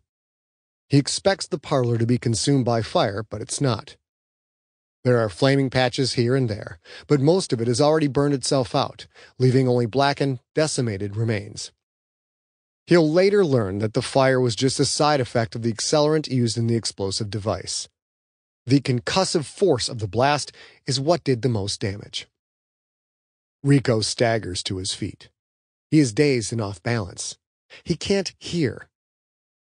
Speaker 2: He expects the parlor to be consumed by fire, but it's not. There are flaming patches here and there, but most of it has already burned itself out, leaving only blackened, decimated remains. He'll later learn that the fire was just a side effect of the accelerant used in the explosive device. The concussive force of the blast is what did the most damage. Rico staggers to his feet. He is dazed and off balance. He can't hear.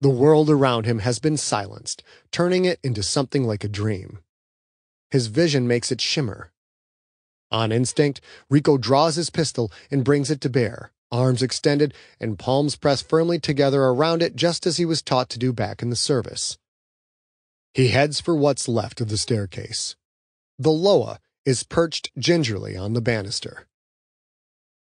Speaker 2: The world around him has been silenced, turning it into something like a dream. His vision makes it shimmer. On instinct, Rico draws his pistol and brings it to bear, arms extended and palms pressed firmly together around it just as he was taught to do back in the service. He heads for what's left of the staircase. The Loa is perched gingerly on the banister.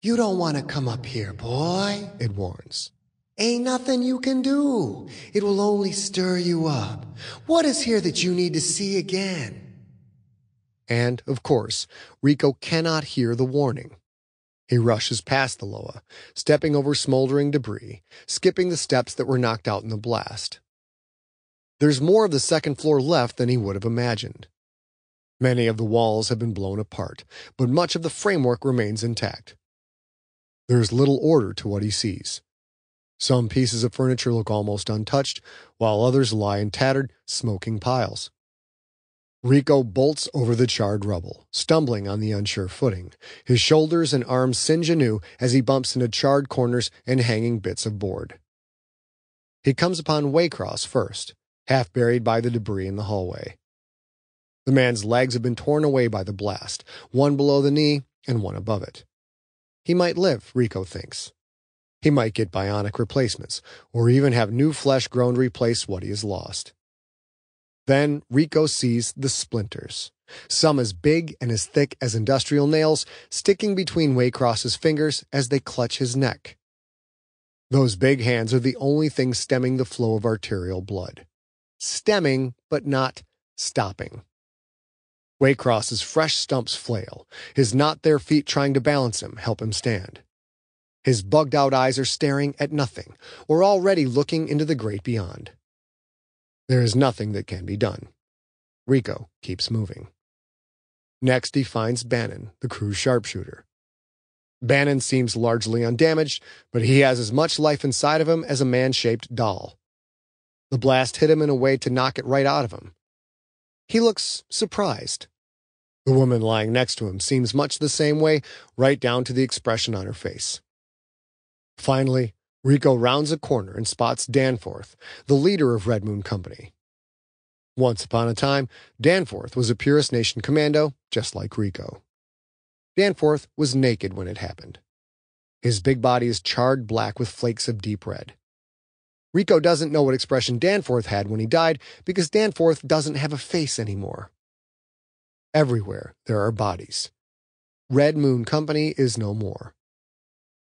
Speaker 1: You don't want to come up here, boy, it warns. Ain't nothing you can do. It will only stir you up. What is here that you need to see again?
Speaker 2: And, of course, Rico cannot hear the warning. He rushes past the Loa, stepping over smoldering debris, skipping the steps that were knocked out in the blast. There's more of the second floor left than he would have imagined. Many of the walls have been blown apart, but much of the framework remains intact. There is little order to what he sees. Some pieces of furniture look almost untouched, while others lie in tattered, smoking piles. Rico bolts over the charred rubble, stumbling on the unsure footing. His shoulders and arms singe anew as he bumps into charred corners and hanging bits of board. He comes upon Waycross first, half buried by the debris in the hallway. The man's legs have been torn away by the blast, one below the knee and one above it. He might live, Rico thinks. He might get bionic replacements, or even have new flesh grown to replace what he has lost. Then Rico sees the splinters, some as big and as thick as industrial nails, sticking between Waycross's fingers as they clutch his neck. Those big hands are the only thing stemming the flow of arterial blood stemming, but not stopping. Waycross's fresh stumps flail. His not there feet trying to balance him help him stand. His bugged out eyes are staring at nothing, or already looking into the great beyond. There is nothing that can be done. Rico keeps moving. Next, he finds Bannon, the crew's sharpshooter. Bannon seems largely undamaged, but he has as much life inside of him as a man shaped doll. The blast hit him in a way to knock it right out of him. He looks surprised. The woman lying next to him seems much the same way, right down to the expression on her face. Finally, Rico rounds a corner and spots Danforth, the leader of Red Moon Company. Once upon a time, Danforth was a Purist Nation commando, just like Rico. Danforth was naked when it happened. His big body is charred black with flakes of deep red. Rico doesn't know what expression Danforth had when he died because Danforth doesn't have a face anymore. Everywhere there are bodies. Red Moon Company is no more.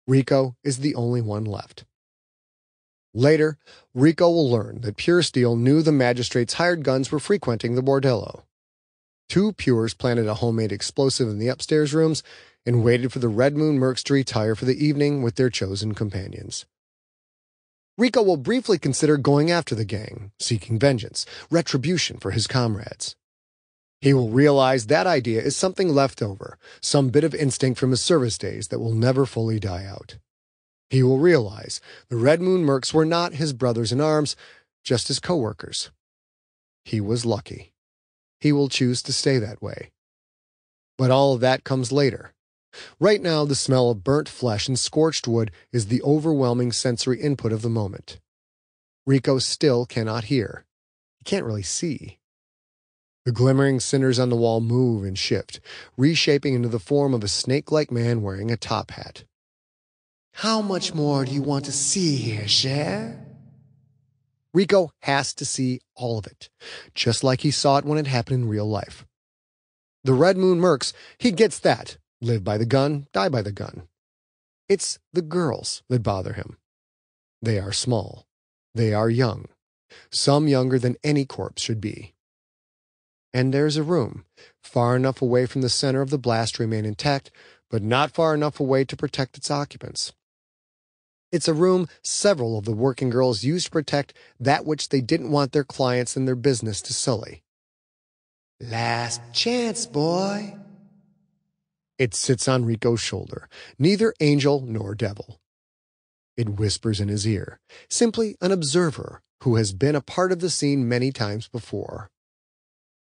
Speaker 2: Rico is the only one left. Later, Rico will learn that Pure Steel knew the magistrate's hired guns were frequenting the bordello. Two Pures planted a homemade explosive in the upstairs rooms and waited for the Red Moon Mercs to retire for the evening with their chosen companions. Rico will briefly consider going after the gang, seeking vengeance, retribution for his comrades. He will realize that idea is something left over, some bit of instinct from his service days that will never fully die out. He will realize the Red Moon Mercs were not his brothers in arms, just his co-workers. He was lucky. He will choose to stay that way. But all of that comes later. Right now, the smell of burnt flesh and scorched wood is the overwhelming sensory input of the moment. Rico still cannot hear. He can't really see. The glimmering cinders on the wall move and shift, reshaping into the form of a snake-like man wearing a top hat. How much more do you want to see here, Cher? Rico has to see all of it, just like he saw it when it happened in real life. The Red Moon Mercs, he gets that. Live by the gun, die by the gun. It's the girls that bother him. They are small. They are young. Some younger than any corpse should be and there's a room, far enough away from the center of the blast to remain intact, but not far enough away to protect its occupants. It's a room several of the working girls used to protect that which they didn't want their clients and their business to sully. Last chance, boy. It sits on Rico's shoulder, neither angel nor devil. It whispers in his ear, simply an observer who has been a part of the scene many times before.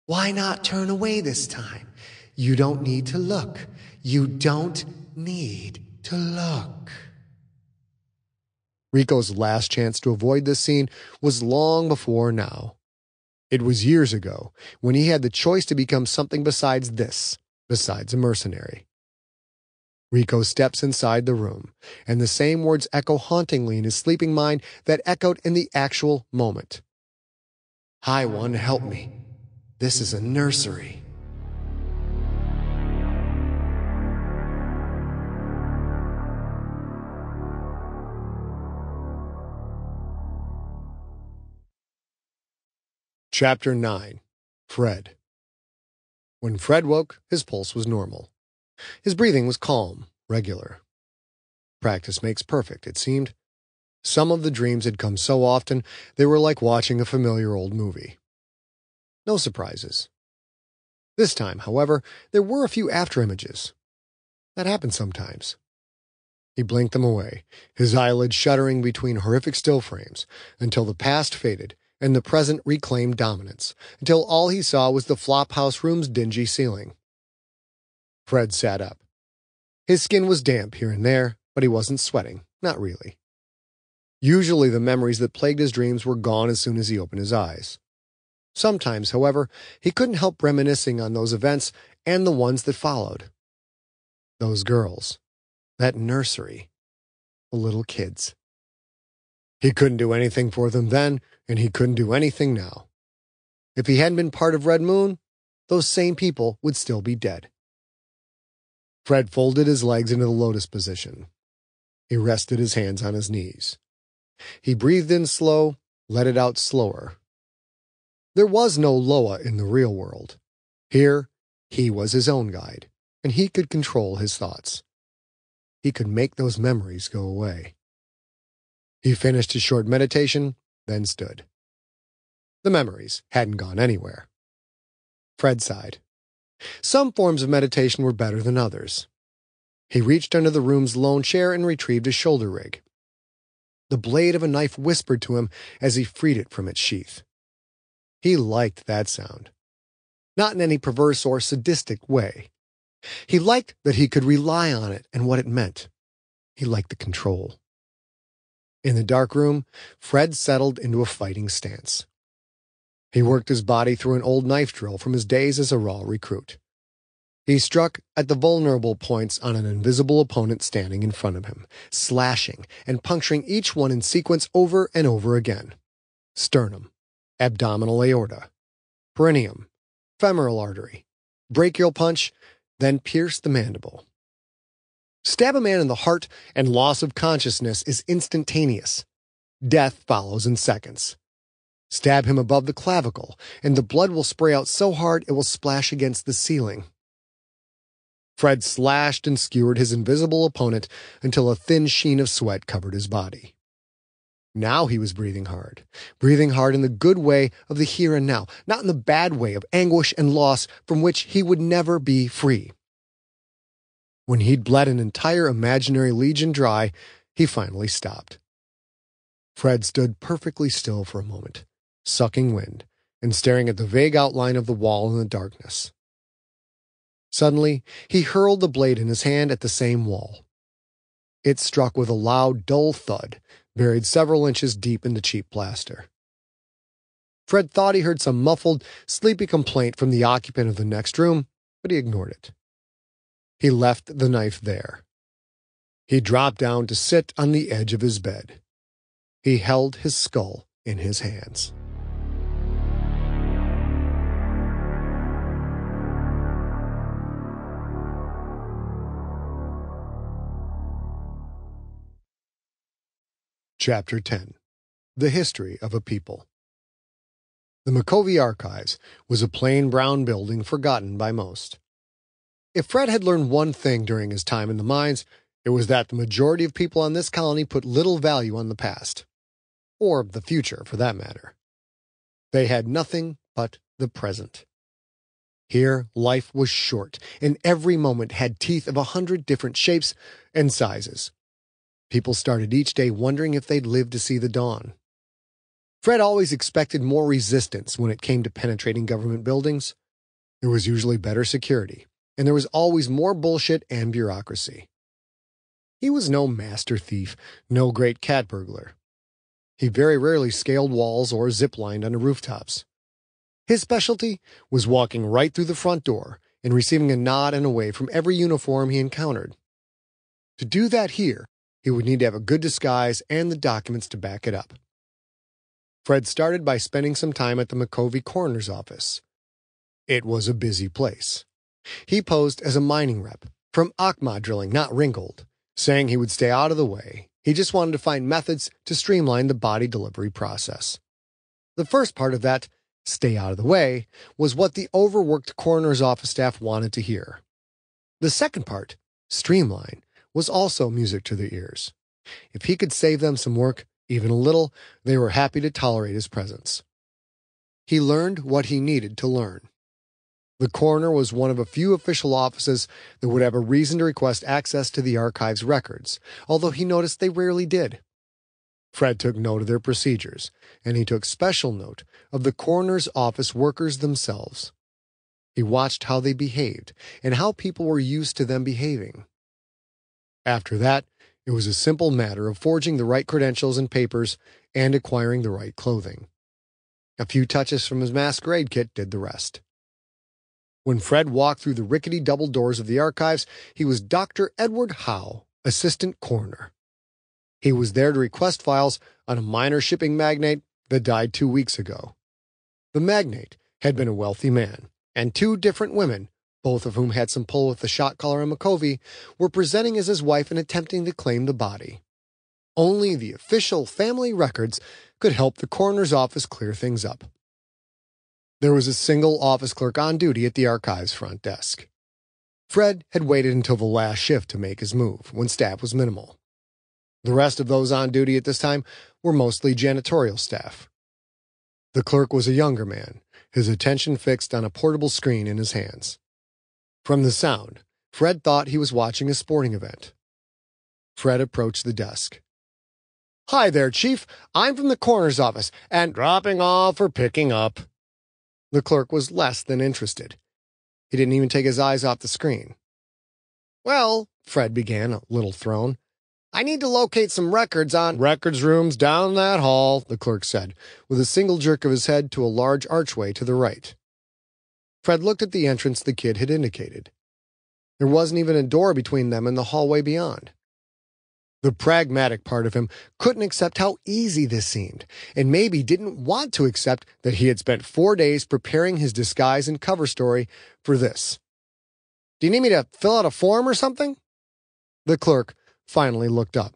Speaker 2: Why not turn away this time? You don't need to look. You don't need to look. Rico's last chance to avoid this scene was long before now. It was years ago when he had the choice to become something besides this, besides a mercenary. Rico steps inside the room, and the same words echo hauntingly in his sleeping mind that echoed in the actual moment. High One, help me. This is a nursery. Chapter 9 Fred When Fred woke, his pulse was normal. His breathing was calm, regular. Practice makes perfect, it seemed. Some of the dreams had come so often, they were like watching a familiar old movie. No surprises. This time, however, there were a few afterimages. That happens sometimes. He blinked them away, his eyelids shuddering between horrific still frames, until the past faded and the present reclaimed dominance, until all he saw was the flophouse room's dingy ceiling. Fred sat up. His skin was damp here and there, but he wasn't sweating, not really. Usually the memories that plagued his dreams were gone as soon as he opened his eyes. Sometimes, however, he couldn't help reminiscing on those events and the ones that followed. Those girls, that nursery, the little kids. He couldn't do anything for them then, and he couldn't do anything now. If he hadn't been part of Red Moon, those same people would still be dead. Fred folded his legs into the lotus position. He rested his hands on his knees. He breathed in slow, let it out slower, there was no Loa in the real world. Here, He was his own guide, and he could control his thoughts. He could make those memories go away. He finished his short meditation, then stood. The memories hadn't gone anywhere. Fred sighed. Some forms of meditation were better than others. He reached under the room's lone chair and retrieved his shoulder rig. The blade of a knife whispered to him as he freed it from its sheath. He liked that sound. Not in any perverse or sadistic way. He liked that he could rely on it and what it meant. He liked the control. In the dark room, Fred settled into a fighting stance. He worked his body through an old knife drill from his days as a raw recruit. He struck at the vulnerable points on an invisible opponent standing in front of him, slashing and puncturing each one in sequence over and over again. Sternum, abdominal aorta, perineum, femoral artery, brachial punch, then pierce the mandible. Stab a man in the heart, and loss of consciousness is instantaneous. Death follows in seconds. Stab him above the clavicle, and the blood will spray out so hard it will splash against the ceiling. Fred slashed and skewered his invisible opponent until a thin sheen of sweat covered his body. Now he was breathing hard, breathing hard in the good way of the here and now, not in the bad way of anguish and loss from which he would never be free. When he'd bled an entire imaginary legion dry, he finally stopped. Fred stood perfectly still for a moment, sucking wind, and staring at the vague outline of the wall in the darkness. Suddenly, he hurled the blade in his hand at the same wall. It struck with a loud, dull thud, buried several inches deep in the cheap plaster. Fred thought he heard some muffled, sleepy complaint from the occupant of the next room, but he ignored it. He left the knife there. He dropped down to sit on the edge of his bed. He held his skull in his hands. Chapter 10 The History of a People The Micovi Archives was a plain brown building forgotten by most. If Fred had learned one thing during his time in the mines, it was that the majority of people on this colony put little value on the past. Or the future, for that matter. They had nothing but the present. Here, life was short, and every moment had teeth of a hundred different shapes and sizes. People started each day wondering if they'd live to see the dawn. Fred always expected more resistance when it came to penetrating government buildings. There was usually better security, and there was always more bullshit and bureaucracy. He was no master thief, no great cat burglar. He very rarely scaled walls or ziplined onto rooftops. His specialty was walking right through the front door and receiving a nod and a wave from every uniform he encountered. To do that here he would need to have a good disguise and the documents to back it up. Fred started by spending some time at the Micovi coroner's office. It was a busy place. He posed as a mining rep from Akma drilling, not Ringgold, saying he would stay out of the way. He just wanted to find methods to streamline the body delivery process. The first part of that, stay out of the way, was what the overworked coroner's office staff wanted to hear. The second part, streamline, was also music to their ears. If he could save them some work, even a little, they were happy to tolerate his presence. He learned what he needed to learn. The coroner was one of a few official offices that would have a reason to request access to the archive's records, although he noticed they rarely did. Fred took note of their procedures, and he took special note of the coroner's office workers themselves. He watched how they behaved and how people were used to them behaving. After that, it was a simple matter of forging the right credentials and papers and acquiring the right clothing. A few touches from his masquerade kit did the rest. When Fred walked through the rickety double doors of the archives, he was Dr. Edward Howe, assistant coroner. He was there to request files on a minor shipping magnate that died two weeks ago. The magnate had been a wealthy man, and two different women both of whom had some pull with the shot caller and Micovi, were presenting as his wife and attempting to claim the body. Only the official family records could help the coroner's office clear things up. There was a single office clerk on duty at the archive's front desk. Fred had waited until the last shift to make his move, when staff was minimal. The rest of those on duty at this time were mostly janitorial staff. The clerk was a younger man, his attention fixed on a portable screen in his hands. From the sound, Fred thought he was watching a sporting event. Fred approached the desk. Hi there, Chief. I'm from the coroner's office, and dropping off or picking up. The clerk was less than interested. He didn't even take his eyes off the screen. Well, Fred began, a little thrown. I need to locate some records on records rooms down that hall, the clerk said, with a single jerk of his head to a large archway to the right. Fred looked at the entrance the kid had indicated. There wasn't even a door between them and the hallway beyond. The pragmatic part of him couldn't accept how easy this seemed, and maybe didn't want to accept that he had spent four days preparing his disguise and cover story for this. Do you need me to fill out a form or something? The clerk finally looked up.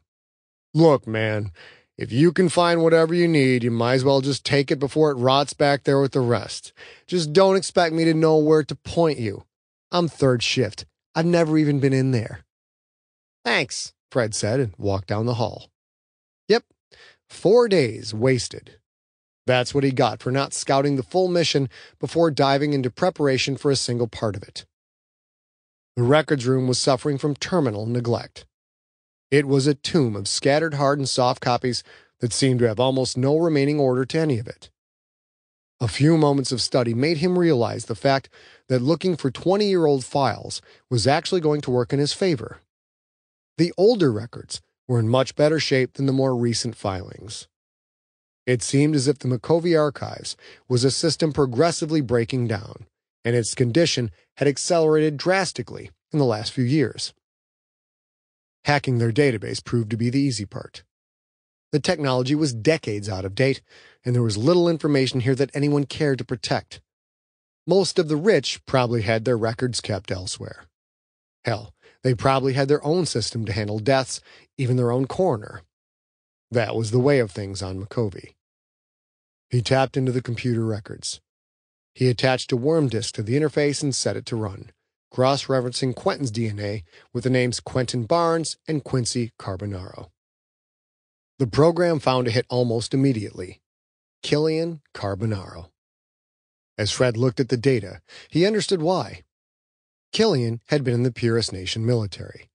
Speaker 2: Look, man, if you can find whatever you need, you might as well just take it before it rots back there with the rest. Just don't expect me to know where to point you. I'm third shift. I've never even been in there. Thanks, Fred said and walked down the hall. Yep, four days wasted. That's what he got for not scouting the full mission before diving into preparation for a single part of it. The records room was suffering from terminal neglect. It was a tomb of scattered hard and soft copies that seemed to have almost no remaining order to any of it. A few moments of study made him realize the fact that looking for 20 year old files was actually going to work in his favor. The older records were in much better shape than the more recent filings. It seemed as if the Micovi Archives was a system progressively breaking down, and its condition had accelerated drastically in the last few years. Hacking their database proved to be the easy part. The technology was decades out of date, and there was little information here that anyone cared to protect. Most of the rich probably had their records kept elsewhere. Hell, they probably had their own system to handle deaths, even their own coroner. That was the way of things on Micovi. He tapped into the computer records. He attached a worm disk to the interface and set it to run, cross referencing Quentin's DNA with the names Quentin Barnes and Quincy Carbonaro. The program found a hit almost immediately Killian Carbonaro. As Fred looked at the data, he understood why. Killian had been in the Purist Nation military.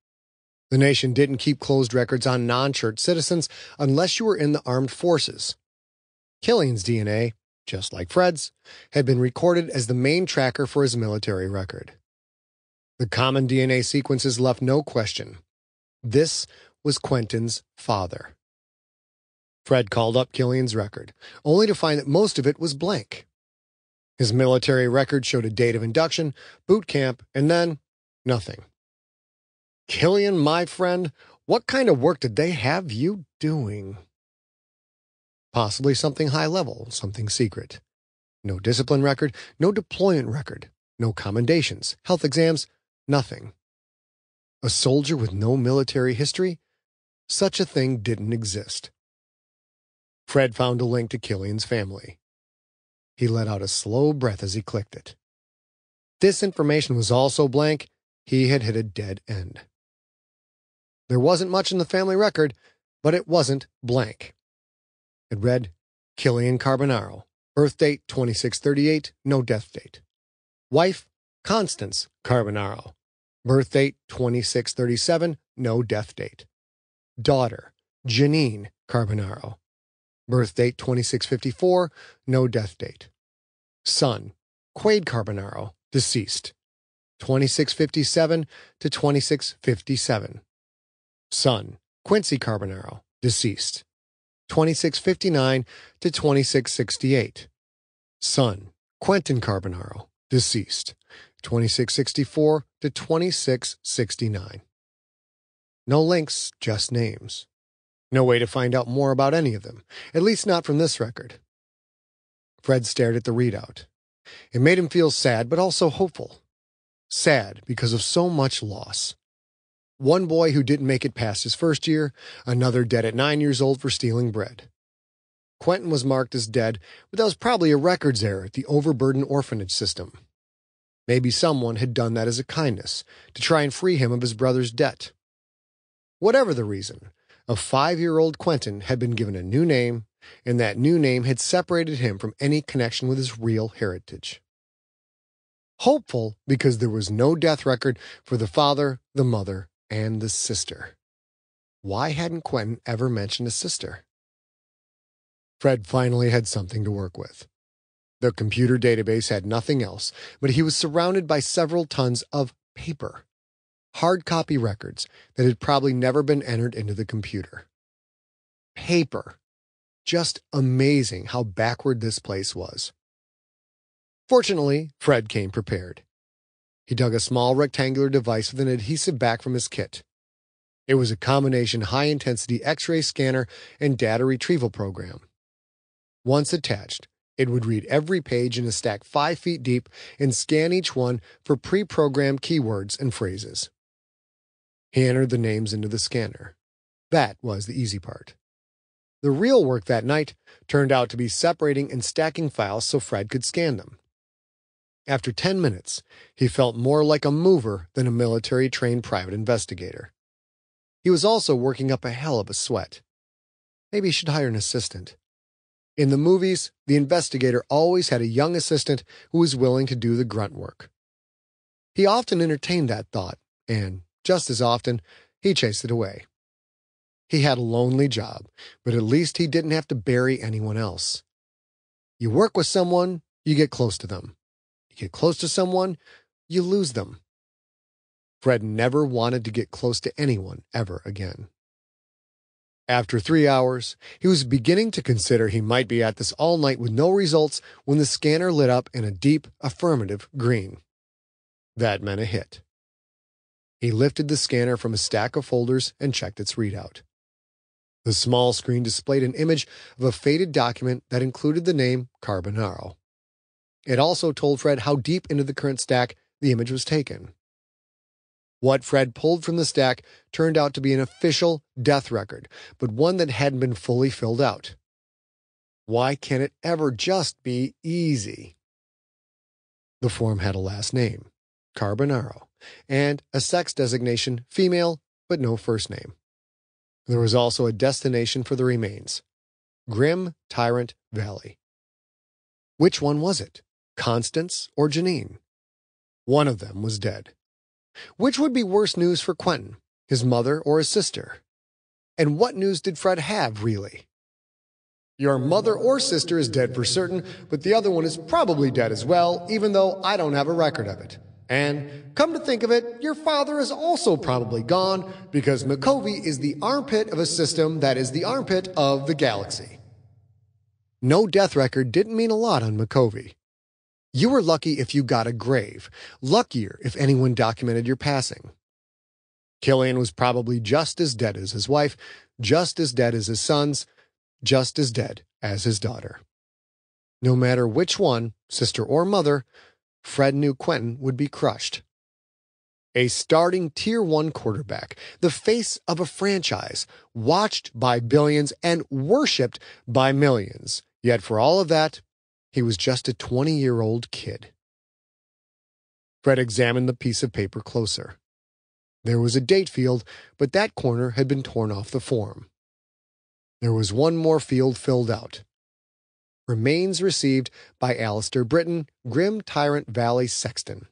Speaker 2: The nation didn't keep closed records on non church citizens unless you were in the armed forces. Killian's DNA, just like Fred's, had been recorded as the main tracker for his military record. The common DNA sequences left no question. This was Quentin's father. Fred called up Killian's record, only to find that most of it was blank. His military record showed a date of induction, boot camp, and then nothing. Killian, my friend, what kind of work did they have you doing? Possibly something high level, something secret. No discipline record, no deployment record, no commendations, health exams, nothing. A soldier with no military history? Such a thing didn't exist. Fred found a link to Killian's family. He let out a slow breath as he clicked it. This information was also blank. He had hit a dead end. There wasn't much in the family record, but it wasn't blank. It read Killian Carbonaro, birth date 2638, no death date. Wife Constance Carbonaro, birth date 2637, no death date. Daughter Janine Carbonaro, Birth date 2654, no death date. Son, Quade Carbonaro, deceased. 2657 to 2657. Son, Quincy Carbonaro, deceased. 2659 to 2668. Son, Quentin Carbonaro, deceased. 2664 to 2669. No links, just names. No way to find out more about any of them, at least not from this record. Fred stared at the readout. It made him feel sad, but also hopeful. Sad because of so much loss. One boy who didn't make it past his first year, another dead at nine years old for stealing bread. Quentin was marked as dead, but that was probably a records error at the overburdened orphanage system. Maybe someone had done that as a kindness, to try and free him of his brother's debt. Whatever the reason, a five year old Quentin had been given a new name, and that new name had separated him from any connection with his real heritage. Hopeful because there was no death record for the father, the mother, and the sister. Why hadn't Quentin ever mentioned a sister? Fred finally had something to work with. The computer database had nothing else, but he was surrounded by several tons of paper hard copy records that had probably never been entered into the computer. Paper. Just amazing how backward this place was. Fortunately, Fred came prepared. He dug a small rectangular device with an adhesive back from his kit. It was a combination high intensity X ray scanner and data retrieval program. Once attached, it would read every page in a stack five feet deep and scan each one for pre programmed keywords and phrases. He entered the names into the scanner. That was the easy part. The real work that night turned out to be separating and stacking files so Fred could scan them. After 10 minutes, he felt more like a mover than a military trained private investigator. He was also working up a hell of a sweat. Maybe he should hire an assistant. In the movies, the investigator always had a young assistant who was willing to do the grunt work. He often entertained that thought, and just as often, he chased it away. He had a lonely job, but at least he didn't have to bury anyone else. You work with someone, you get close to them. You get close to someone, you lose them. Fred never wanted to get close to anyone ever again. After three hours, he was beginning to consider he might be at this all night with no results when the scanner lit up in a deep, affirmative green. That meant a hit. He lifted the scanner from a stack of folders and checked its readout. The small screen displayed an image of a faded document that included the name Carbonaro. It also told Fred how deep into the current stack the image was taken. What Fred pulled from the stack turned out to be an official death record, but one that hadn't been fully filled out. Why can't it ever just be easy? The form had a last name, Carbonaro and a sex designation female, but no first name. There was also a destination for the remains Grim Tyrant Valley. Which one was it? Constance or Janine? One of them was dead. Which would be worse news for Quentin, his mother or his sister? And what news did Fred have, really? Your mother or sister is dead for certain, but the other one is probably dead as well, even though I don't have a record of it. And come to think of it, your father is also probably gone because Micovi is the armpit of a system that is the armpit of the galaxy. No death record didn't mean a lot on Micovi. You were lucky if you got a grave, luckier if anyone documented your passing. Killian was probably just as dead as his wife, just as dead as his sons, just as dead as his daughter. No matter which one, sister or mother, Fred knew Quentin would be crushed. A starting tier one quarterback, the face of a franchise, watched by billions and worshiped by millions. Yet for all of that, he was just a 20 year old kid. Fred examined the piece of paper closer. There was a date field, but that corner had been torn off the form. There was one more field filled out remains received by Alistair Britton, Grim Tyrant Valley Sexton.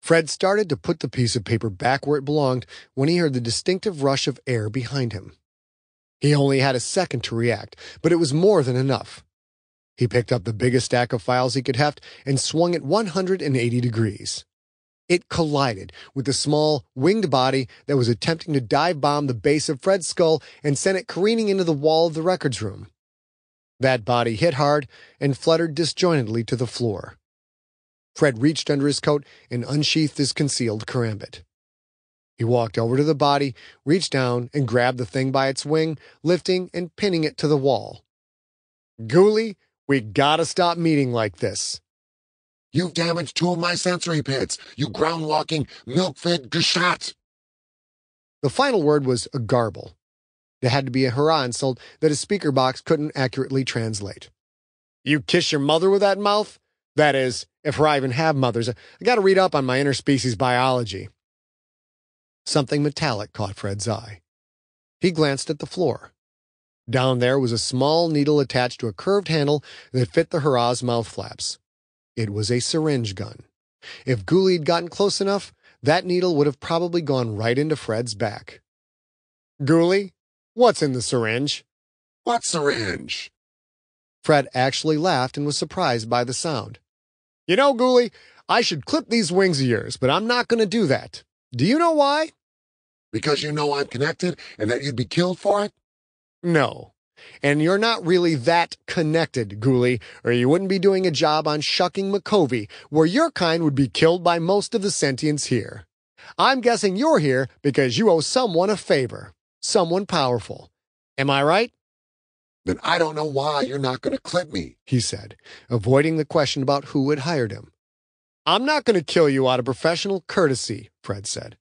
Speaker 2: Fred started to put the piece of paper back where it belonged when he heard the distinctive rush of air behind him. He only had a second to react, but it was more than enough. He picked up the biggest stack of files he could heft and swung it 180 degrees. It collided with the small, winged body that was attempting to dive bomb the base of Fred's skull and sent it careening into the wall of the records room. That body hit hard and fluttered disjointedly to the floor. Fred reached under his coat and unsheathed his concealed karambit. He walked over to the body, reached down, and grabbed the thing by its wing, lifting and pinning it to the wall. Ghoulie, we gotta stop meeting like this.
Speaker 4: You've damaged two of my sensory pits, you ground walking, milk fed gashat.
Speaker 2: The final word was a garble. There had to be a Harrah insult that a speaker box couldn't accurately translate. You kiss your mother with that mouth? That is, if I even have mothers. I got to read up on my interspecies biology. Something metallic caught Fred's eye. He glanced at the floor. Down there was a small needle attached to a curved handle that fit the Harrah's mouth flaps. It was a syringe gun. If Ghoulie had gotten close enough, that needle would have probably gone right into Fred's back. Ghoulie, what's in the syringe?
Speaker 4: What syringe?
Speaker 2: Fred actually laughed and was surprised by the sound. You know, Ghoulie, I should clip these wings of yours, but I'm not going to do that. Do you know why?
Speaker 4: Because you know I'm connected and that you'd be killed for it?
Speaker 2: No. And you're not really that connected, Ghoulie, or you wouldn't be doing a job on shucking Micovi, where your kind would be killed by most of the sentients here. I'm guessing you're here because you owe someone a favor. Someone powerful. Am I right?
Speaker 4: Then I don't know why you're not going to clip me,
Speaker 2: he said, avoiding the question about who had hired him. I'm not going to kill you out of professional courtesy, Fred said.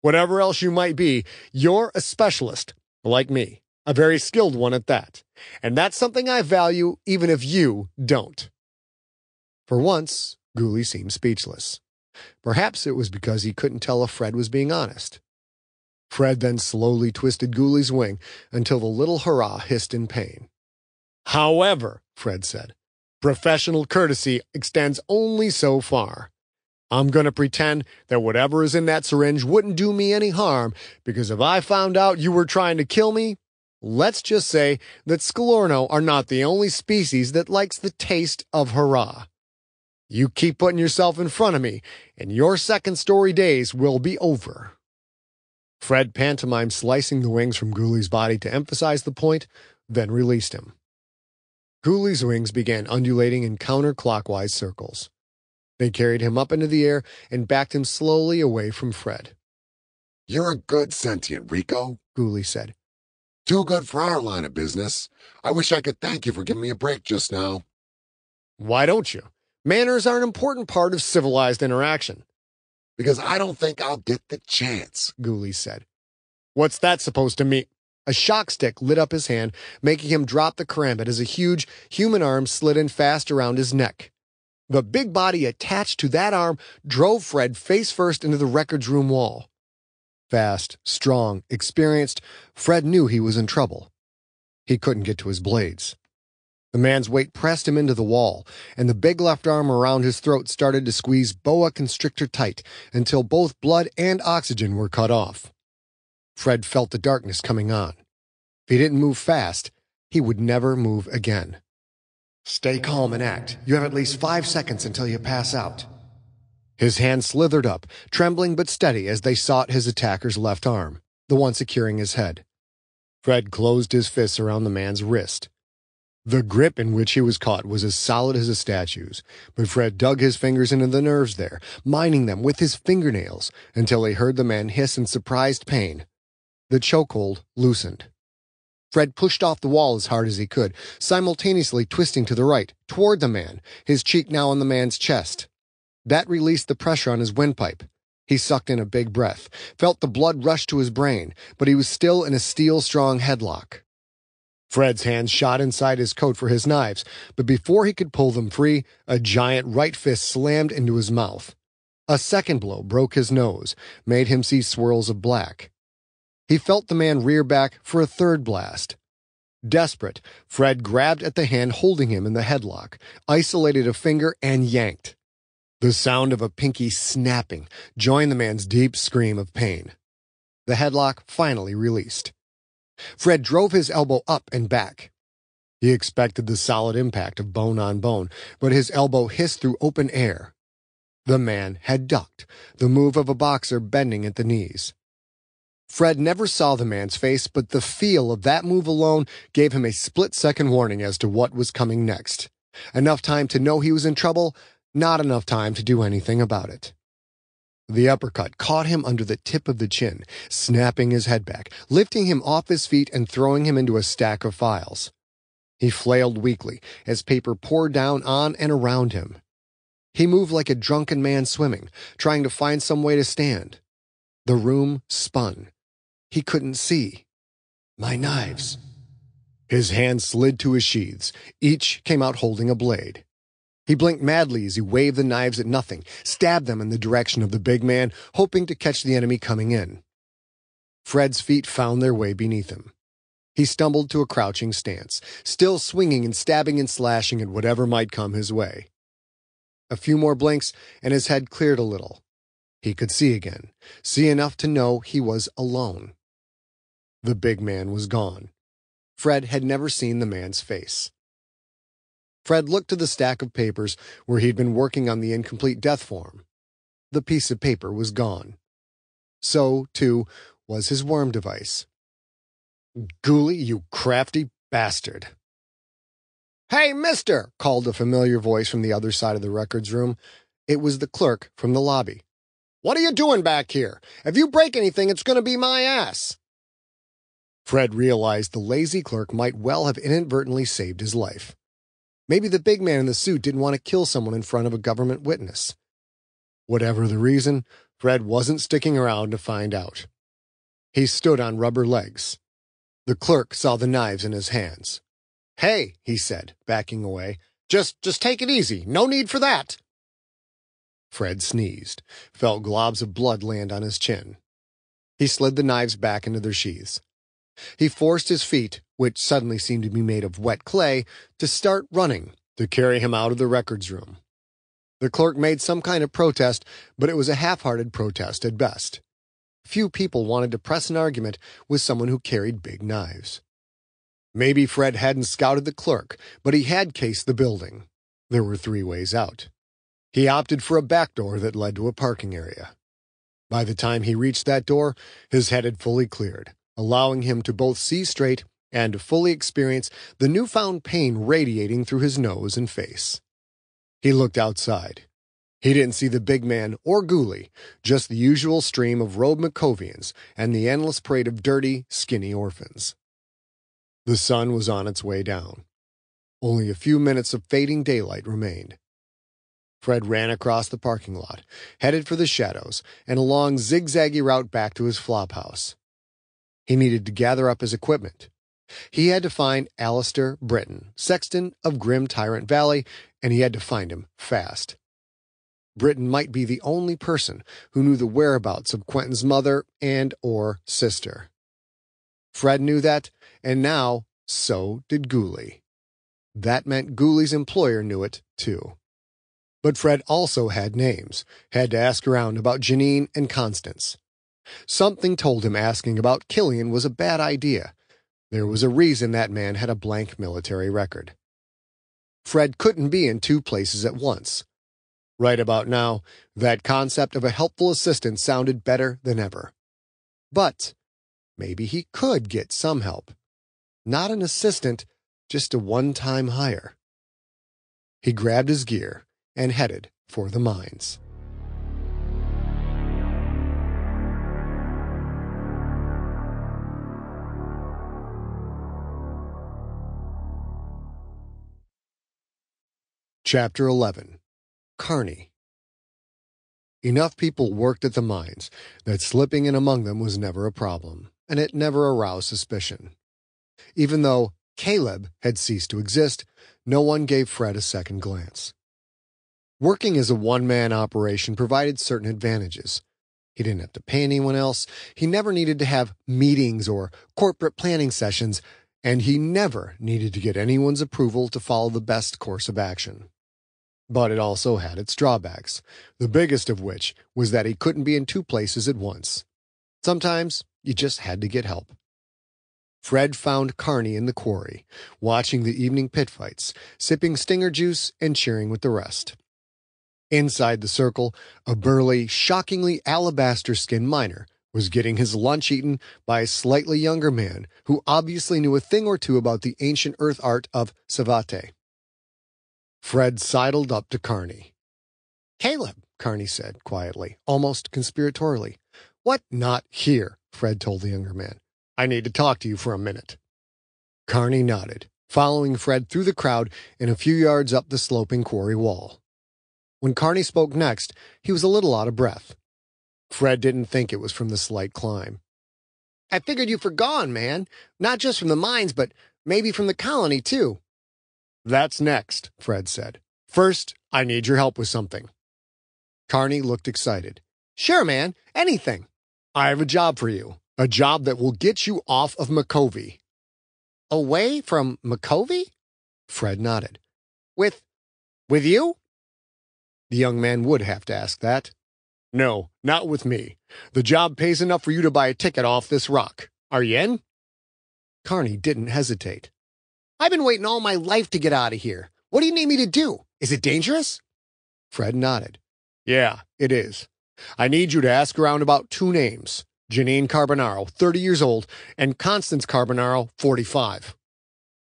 Speaker 2: Whatever else you might be, you're a specialist, like me, a very skilled one at that. And that's something I value even if you don't. For once, Ghoulie seemed speechless. Perhaps it was because he couldn't tell if Fred was being honest. Fred then slowly twisted Ghoulie's wing until the little Harrah hissed in pain. However, Fred said, professional courtesy extends only so far. I'm going to pretend that whatever is in that syringe wouldn't do me any harm because if I found out you were trying to kill me, let's just say that Sklorno are not the only species that likes the taste of Harrah. You keep putting yourself in front of me, and your second story days will be over. Fred pantomimed slicing the wings from Ghoulie's body to emphasize the point, then released him. Ghoulie's wings began undulating in counterclockwise circles. They carried him up into the air and backed him slowly away from Fred.
Speaker 4: You're a good sentient, Rico,
Speaker 2: Ghoulie said.
Speaker 4: Too good for our line of business. I wish I could thank you for giving me a break just now.
Speaker 2: Why don't you? Manners are an important part of civilized interaction.
Speaker 4: Because I don't think I'll get the chance,
Speaker 2: Ghoulie said. What's that supposed to mean? A shock stick lit up his hand, making him drop the karambit as a huge human arm slid in fast around his neck. The big body attached to that arm drove Fred face first into the records room wall. Fast, strong, experienced, Fred knew he was in trouble. He couldn't get to his blades. The man's weight pressed him into the wall, and the big left arm around his throat started to squeeze boa constrictor tight until both blood and oxygen were cut off. Fred felt the darkness coming on. If he didn't move fast, he would never move again. Stay calm and act. You have at least five seconds until you pass out. His hand slithered up, trembling but steady as they sought his attacker's left arm, the one securing his head. Fred closed his fists around the man's wrist. The grip in which he was caught was as solid as a statue's, but Fred dug his fingers into the nerves there, mining them with his fingernails until he heard the man hiss in surprised pain. The chokehold loosened. Fred pushed off the wall as hard as he could, simultaneously twisting to the right, toward the man, his cheek now on the man's chest. That released the pressure on his windpipe. He sucked in a big breath, felt the blood rush to his brain, but he was still in a steel strong headlock. Fred's hands shot inside his coat for his knives, but before he could pull them free, a giant right fist slammed into his mouth. A second blow broke his nose, made him see swirls of black. He felt the man rear back for a third blast. Desperate, Fred grabbed at the hand holding him in the headlock, isolated a finger, and yanked. The sound of a pinky snapping joined the man's deep scream of pain. The headlock finally released. Fred drove his elbow up and back. He expected the solid impact of bone on bone, but his elbow hissed through open air. The man had ducked, the move of a boxer bending at the knees. Fred never saw the man's face, but the feel of that move alone gave him a split second warning as to what was coming next. Enough time to know he was in trouble, not enough time to do anything about it. The uppercut caught him under the tip of the chin, snapping his head back, lifting him off his feet and throwing him into a stack of files. He flailed weakly as paper poured down on and around him. He moved like a drunken man swimming, trying to find some way to stand. The room spun. He couldn't see. My knives. His hands slid to his sheaths. Each came out holding a blade. He blinked madly as he waved the knives at nothing, stabbed them in the direction of the big man, hoping to catch the enemy coming in. Fred's feet found their way beneath him. He stumbled to a crouching stance, still swinging and stabbing and slashing at whatever might come his way. A few more blinks, and his head cleared a little. He could see again, see enough to know he was alone. The big man was gone. Fred had never seen the man's face. Fred looked to the stack of papers where he'd been working on the incomplete death form. The piece of paper was gone. So, too, was his worm device. Ghoulie, you crafty bastard. Hey, mister, called a familiar voice from the other side of the records room. It was the clerk from the lobby. What are you doing back here? If you break anything, it's going to be my ass. Fred realized the lazy clerk might well have inadvertently saved his life. Maybe the big man in the suit didn't want to kill someone in front of a government witness. Whatever the reason, Fred wasn't sticking around to find out. He stood on rubber legs. The clerk saw the knives in his hands. Hey, he said, backing away. Just, just take it easy. No need for that. Fred sneezed, felt globs of blood land on his chin. He slid the knives back into their sheaths. He forced his feet, which suddenly seemed to be made of wet clay, to start running to carry him out of the records room. The clerk made some kind of protest, but it was a half-hearted protest at best. Few people wanted to press an argument with someone who carried big knives. Maybe Fred hadn't scouted the clerk, but he had cased the building. There were three ways out. He opted for a back door that led to a parking area. By the time he reached that door, his head had fully cleared allowing him to both see straight and to fully experience the newfound pain radiating through his nose and face. He looked outside. He didn't see the big man or Ghoulie, just the usual stream of robed Micovians and the endless parade of dirty, skinny orphans. The sun was on its way down. Only a few minutes of fading daylight remained. Fred ran across the parking lot, headed for the shadows, and a long zigzaggy route back to his flophouse. He needed to gather up his equipment. He had to find Alistair Britton, sexton of Grim Tyrant Valley, and he had to find him fast. Britton might be the only person who knew the whereabouts of Quentin's mother and or sister. Fred knew that, and now so did Ghoulie. That meant Ghoulie's employer knew it, too. But Fred also had names, had to ask around about Janine and Constance. Something told him asking about Killian was a bad idea. There was a reason that man had a blank military record. Fred couldn't be in two places at once. Right about now, that concept of a helpful assistant sounded better than ever. But maybe he could get some help. Not an assistant, just a one-time hire. He grabbed his gear and headed for the mines. Chapter 11 Carney Enough people worked at the mines that slipping in among them was never a problem, and it never aroused suspicion. Even though Caleb had ceased to exist, no one gave Fred a second glance. Working as a one-man operation provided certain advantages. He didn't have to pay anyone else, he never needed to have meetings or corporate planning sessions, and he never needed to get anyone's approval to follow the best course of action. But it also had its drawbacks, the biggest of which was that he couldn't be in two places at once. Sometimes you just had to get help. Fred found Carney in the quarry, watching the evening pit fights, sipping stinger juice and cheering with the rest. Inside the circle, a burly, shockingly alabaster skinned miner was getting his lunch eaten by a slightly younger man who obviously knew a thing or two about the ancient earth art of Savate. Fred sidled up to Carney. Caleb, Carney said quietly, almost conspiratorially. What? Not here, Fred told the younger man. I need to talk to you for a minute. Carney nodded, following Fred through the crowd and a few yards up the sloping quarry wall. When Carney spoke next, he was a little out of breath. Fred didn't think it was from the slight climb.
Speaker 1: I figured you forgone, man. Not just from the mines, but maybe from the colony, too.
Speaker 2: That's next, Fred said. First, I need your help with something. Carney looked excited.
Speaker 1: Sure, man. Anything.
Speaker 2: I have a job for you. A job that will get you off of Micovi.
Speaker 1: Away from Micovi?
Speaker 2: Fred nodded.
Speaker 1: With. with you?
Speaker 2: The young man would have to ask that. No, not with me. The job pays enough for you to buy a ticket off this rock. Are you in? Carney didn't hesitate.
Speaker 1: I've been waiting all my life to get out of here. What do you need me to do? Is it dangerous?
Speaker 2: Fred nodded. Yeah, it is. I need you to ask around about two names Janine Carbonaro, 30 years old, and Constance Carbonaro, 45.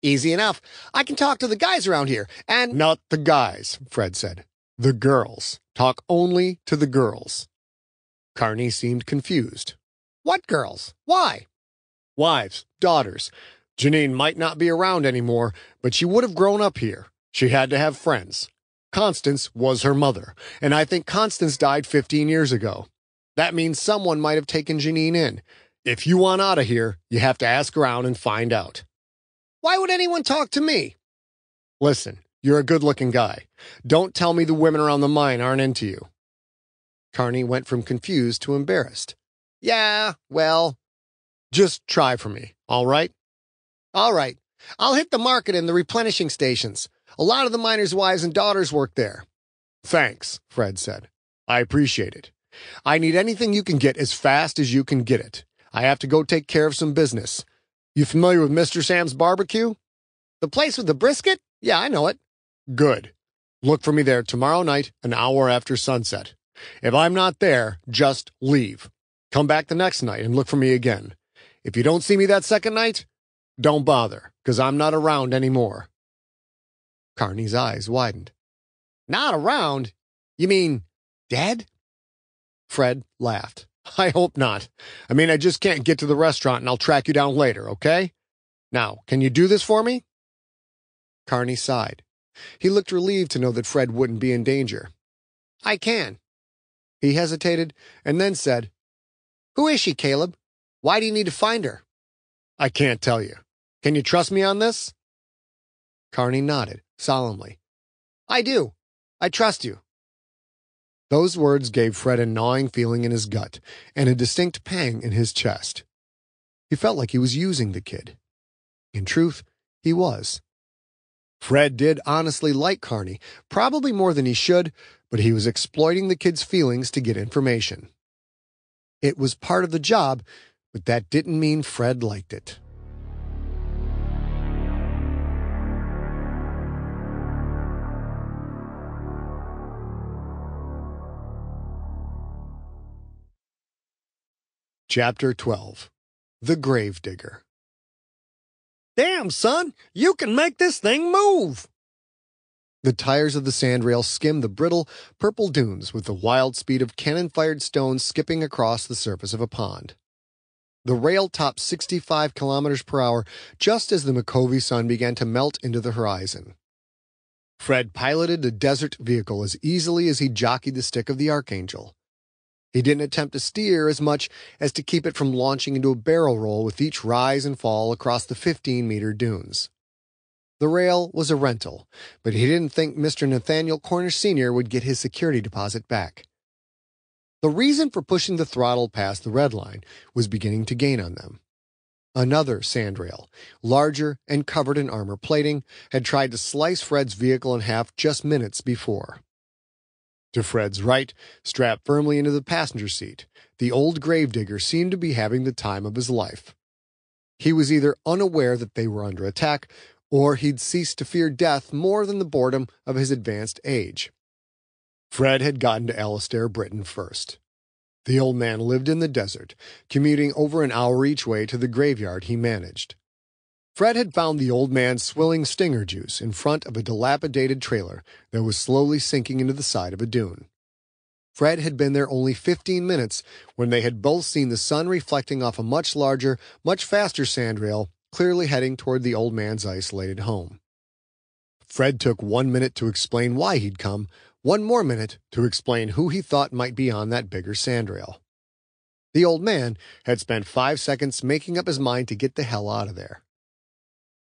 Speaker 1: Easy enough. I can talk to the guys around here, and.
Speaker 2: Not the guys, Fred said. The girls. Talk only to the girls. Carney seemed confused.
Speaker 1: What girls? Why?
Speaker 2: Wives, daughters. Janine might not be around anymore, but she would have grown up here. She had to have friends. Constance was her mother, and I think Constance died 15 years ago. That means someone might have taken Janine in. If you want out of here, you have to ask around and find out.
Speaker 1: Why would anyone talk to me?
Speaker 2: Listen, you're a good looking guy. Don't tell me the women around the mine aren't into you. Carney went from confused to embarrassed.
Speaker 1: Yeah, well.
Speaker 2: Just try for me, all right?
Speaker 1: All right. I'll hit the market and the replenishing stations. A lot of the miners' wives and daughters work there.
Speaker 2: Thanks, Fred said. I appreciate it. I need anything you can get as fast as you can get it. I have to go take care of some business. You familiar with Mr. Sam's barbecue?
Speaker 1: The place with the brisket? Yeah, I know it.
Speaker 2: Good. Look for me there tomorrow night, an hour after sunset. If I'm not there, just leave. Come back the next night and look for me again. If you don't see me that second night, don't bother, because I'm not around anymore. Carney's eyes widened.
Speaker 1: Not around? You mean dead?
Speaker 2: Fred laughed. I hope not. I mean, I just can't get to the restaurant and I'll track you down later, okay? Now, can you do this for me? Carney sighed. He looked relieved to know that Fred wouldn't be in danger.
Speaker 1: I can.
Speaker 2: He hesitated and then said,
Speaker 1: Who is she, Caleb? Why do you need to find her?
Speaker 2: I can't tell you. Can you trust me on this? Carney nodded solemnly.
Speaker 1: I do. I trust you.
Speaker 2: Those words gave Fred a gnawing feeling in his gut and a distinct pang in his chest. He felt like he was using the kid. In truth, he was. Fred did honestly like Carney, probably more than he should, but he was exploiting the kid's feelings to get information. It was part of the job, but that didn't mean Fred liked it. Chapter 12 The Gravedigger
Speaker 1: Damn, son, you can make this thing move.
Speaker 2: The tires of the sandrail skimmed the brittle, purple dunes with the wild speed of cannon fired stones skipping across the surface of a pond. The rail topped 65 kilometers per hour just as the Micovi sun began to melt into the horizon. Fred piloted the desert vehicle as easily as he jockeyed the stick of the Archangel. He didn't attempt to steer as much as to keep it from launching into a barrel roll with each rise and fall across the 15 meter dunes. The rail was a rental, but he didn't think Mr. Nathaniel Cornish Sr. would get his security deposit back. The reason for pushing the throttle past the red line was beginning to gain on them. Another sandrail, larger and covered in armor plating, had tried to slice Fred's vehicle in half just minutes before. To Fred's right, strapped firmly into the passenger seat, the old gravedigger seemed to be having the time of his life. He was either unaware that they were under attack, or he'd ceased to fear death more than the boredom of his advanced age. Fred had gotten to Alastair Britton first. The old man lived in the desert, commuting over an hour each way to the graveyard he managed. Fred had found the old man swilling stinger juice in front of a dilapidated trailer that was slowly sinking into the side of a dune. Fred had been there only 15 minutes when they had both seen the sun reflecting off a much larger, much faster sandrail, clearly heading toward the old man's isolated home. Fred took one minute to explain why he'd come, one more minute to explain who he thought might be on that bigger sandrail. The old man had spent five seconds making up his mind to get the hell out of there.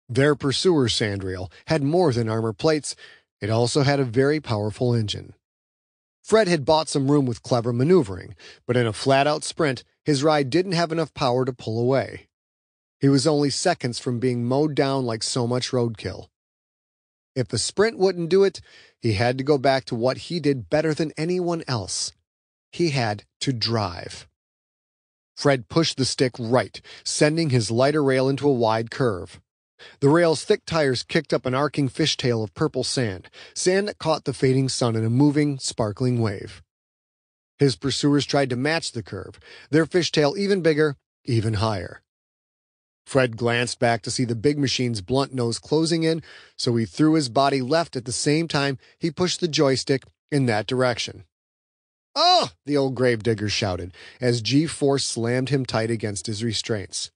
Speaker 2: Their pursuer sandrail had more than armor plates, it also had a very powerful engine. Fred had bought some room with clever maneuvering, but in a flat out sprint, his ride didn't have enough power to pull away. He was only seconds from being mowed down like so much roadkill. If the sprint wouldn't do it, he had to go back to what he did better than anyone else. He had to drive. Fred pushed the stick right, sending his lighter rail into a wide curve. The rail's thick tires kicked up an arcing fishtail of purple sand, sand that caught the fading sun in a moving, sparkling wave. His pursuers tried to match the curve, their fishtail even bigger, even higher. Fred glanced back to see the big machine's blunt nose closing in, so he threw his body left at the same time he pushed the joystick in that direction. Oh! the old gravedigger shouted as G force slammed him tight against his restraints.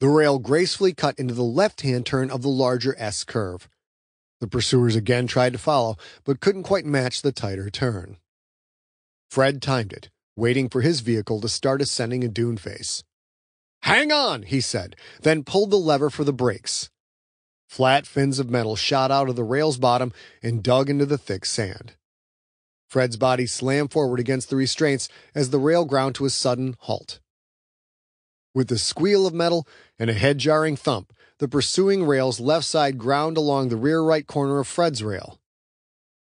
Speaker 2: The rail gracefully cut into the left hand turn of the larger S curve. The pursuers again tried to follow, but couldn't quite match the tighter turn. Fred timed it, waiting for his vehicle to start ascending a dune face. Hang on, he said, then pulled the lever for the brakes. Flat fins of metal shot out of the rail's bottom and dug into the thick sand. Fred's body slammed forward against the restraints as the rail ground to a sudden halt. With a squeal of metal and a head jarring thump, the pursuing rail's left side ground along the rear right corner of Fred's rail.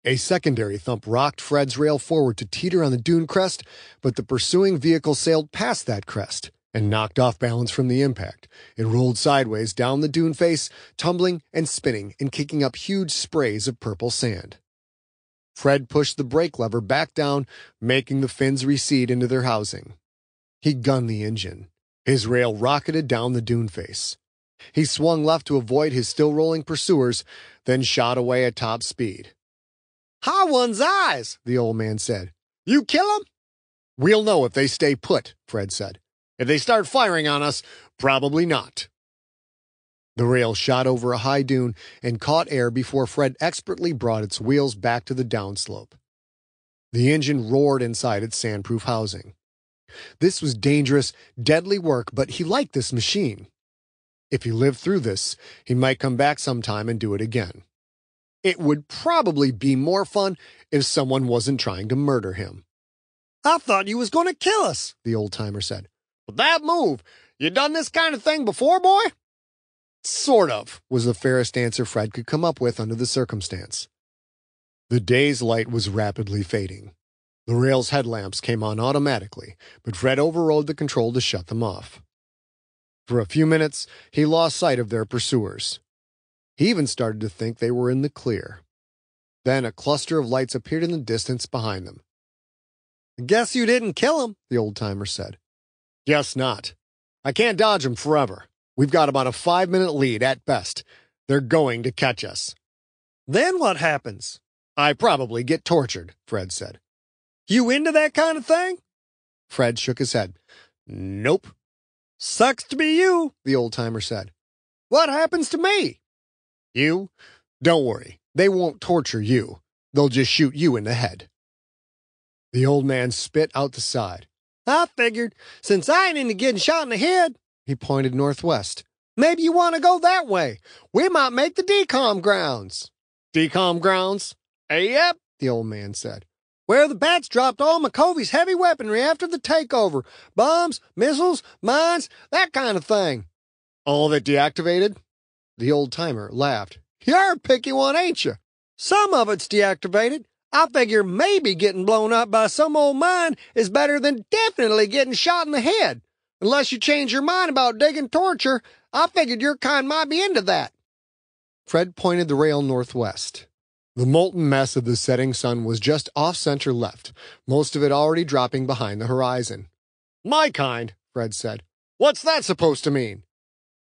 Speaker 2: A secondary thump rocked Fred's rail forward to teeter on the dune crest, but the pursuing vehicle sailed past that crest and knocked off balance from the impact. It rolled sideways down the dune face, tumbling and spinning and kicking up huge sprays of purple sand. Fred pushed the brake lever back down, making the fins recede into their housing. He gunned the engine. His rail rocketed down the dune face. He swung left to avoid his still rolling pursuers, then shot away at top speed. High one's eyes, the old man said. You kill 'em? We'll know if they stay put, Fred said. If they start firing on us, probably not. The rail shot over a high dune and caught air before Fred expertly brought its wheels back to the downslope. The engine roared inside its sandproof housing. This was dangerous, deadly work, but he liked this machine. If he lived through this, he might come back sometime and do it again. It would probably be more fun if someone wasn't trying to murder him. I thought you was going to kill us, the old timer said. That move, you done this kind of thing before, boy? Sort of, was the fairest answer Fred could come up with under the circumstance. The day's light was rapidly fading. The rail's headlamps came on automatically, but Fred overrode the control to shut them off. For a few minutes, he lost sight of their pursuers. He even started to think they were in the clear. Then a cluster of lights appeared in the distance behind them. Guess you didn't kill him, the old timer said. Guess not. I can't dodge them forever. We've got about a five minute lead at best. They're going to catch us. Then what happens? I probably get tortured, Fred said. You into that kind of thing? Fred shook his head. Nope. Sucks to be you, the old timer said. What happens to me? You? Don't worry. They won't torture you. They'll just shoot you in the head. The old man spit out the side. I figured, since I ain't into getting shot in the head, he pointed northwest. Maybe you want to go that way. We might make the decom grounds. Decom grounds? Yep, the old man said. Where the bats dropped all Micovi's heavy weaponry after the takeover. Bombs, missiles, mines, that kind of thing. All of it deactivated? The old timer laughed. You're a picky one, ain't you? Some of it's deactivated, I figure maybe getting blown up by some old mine is better than definitely getting shot in the head. Unless you change your mind about digging torture, I figured your kind might be into that. Fred pointed the rail northwest. The molten mess of the setting sun was just off center left, most of it already dropping behind the horizon. My kind, Fred said. What's that supposed to mean?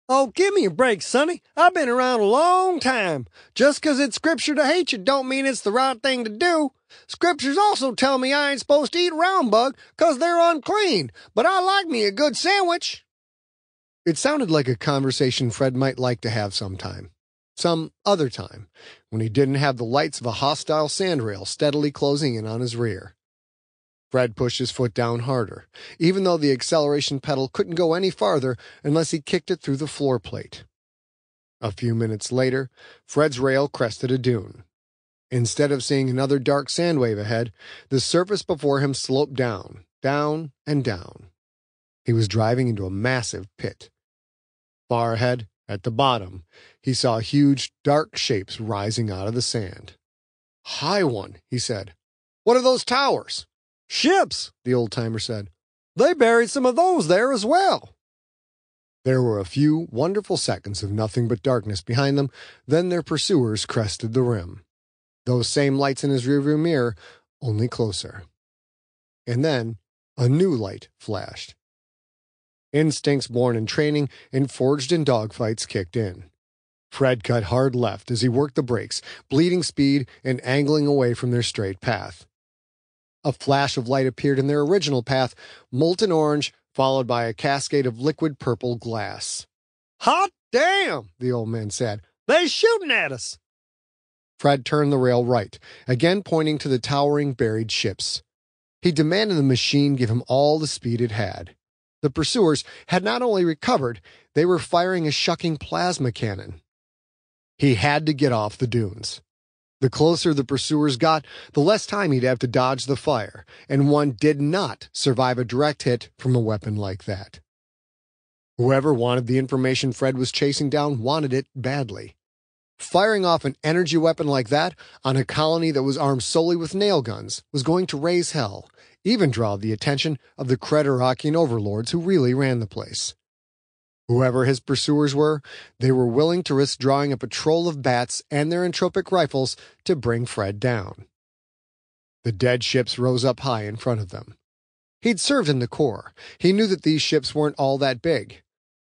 Speaker 2: Oh, give me a break, Sonny. I've been around a long time. Just 'cause it's scripture to hate you don't mean it's the right thing to do. Scriptures also tell me I ain't supposed to eat round bug 'cause they're unclean, but I like me a good sandwich. It sounded like a conversation Fred might like to have sometime. Some other time, when he didn't have the lights of a hostile sandrail steadily closing in on his rear. Fred pushed his foot down harder, even though the acceleration pedal couldn't go any farther unless he kicked it through the floor plate. A few minutes later, Fred's rail crested a dune. Instead of seeing another dark sand wave ahead, the surface before him sloped down, down, and down. He was driving into a massive pit. Far ahead, at the bottom, he saw huge, dark shapes rising out of the sand. High one, he said. What are those towers?
Speaker 1: Ships, the old timer said. They buried some of those there as well.
Speaker 2: There were a few wonderful seconds of nothing but darkness behind them, then their pursuers crested the rim. Those same lights in his rearview mirror, only closer. And then a new light flashed. Instincts born in training and forged in dogfights kicked in. Fred cut hard left as he worked the brakes, bleeding speed and angling away from their straight path. A flash of light appeared in their original path, molten orange, followed by a cascade of liquid purple glass.
Speaker 1: Hot damn, the old man said. They're shooting at us.
Speaker 2: Fred turned the rail right, again pointing to the towering buried ships. He demanded the machine give him all the speed it had. The pursuers had not only recovered, they were firing a shucking plasma cannon. He had to get off the dunes. The closer the pursuers got, the less time he'd have to dodge the fire, and one did not survive a direct hit from a weapon like that. Whoever wanted the information Fred was chasing down wanted it badly. Firing off an energy weapon like that on a colony that was armed solely with nail guns was going to raise hell, even draw the attention of the Creterakian overlords who really ran the place. Whoever his pursuers were, they were willing to risk drawing a patrol of bats and their entropic rifles to bring Fred down. The dead ships rose up high in front of them. He'd served in the Corps. He knew that these ships weren't all that big.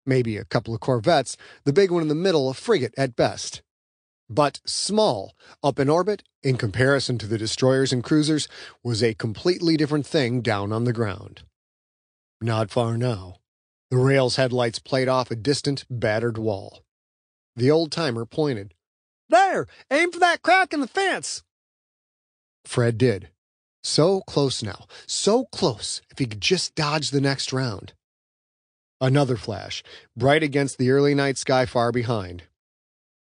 Speaker 2: Maybe a couple of corvettes, the big one in the middle a frigate at best. But small, up in orbit, in comparison to the destroyers and cruisers, was a completely different thing down on the ground. Not far now. The rail's headlights played off a distant, battered wall. The old timer pointed.
Speaker 1: There! Aim for that crack in the fence!
Speaker 2: Fred did. So close now, so close, if he could just dodge the next round. Another flash, bright against the early night sky far behind.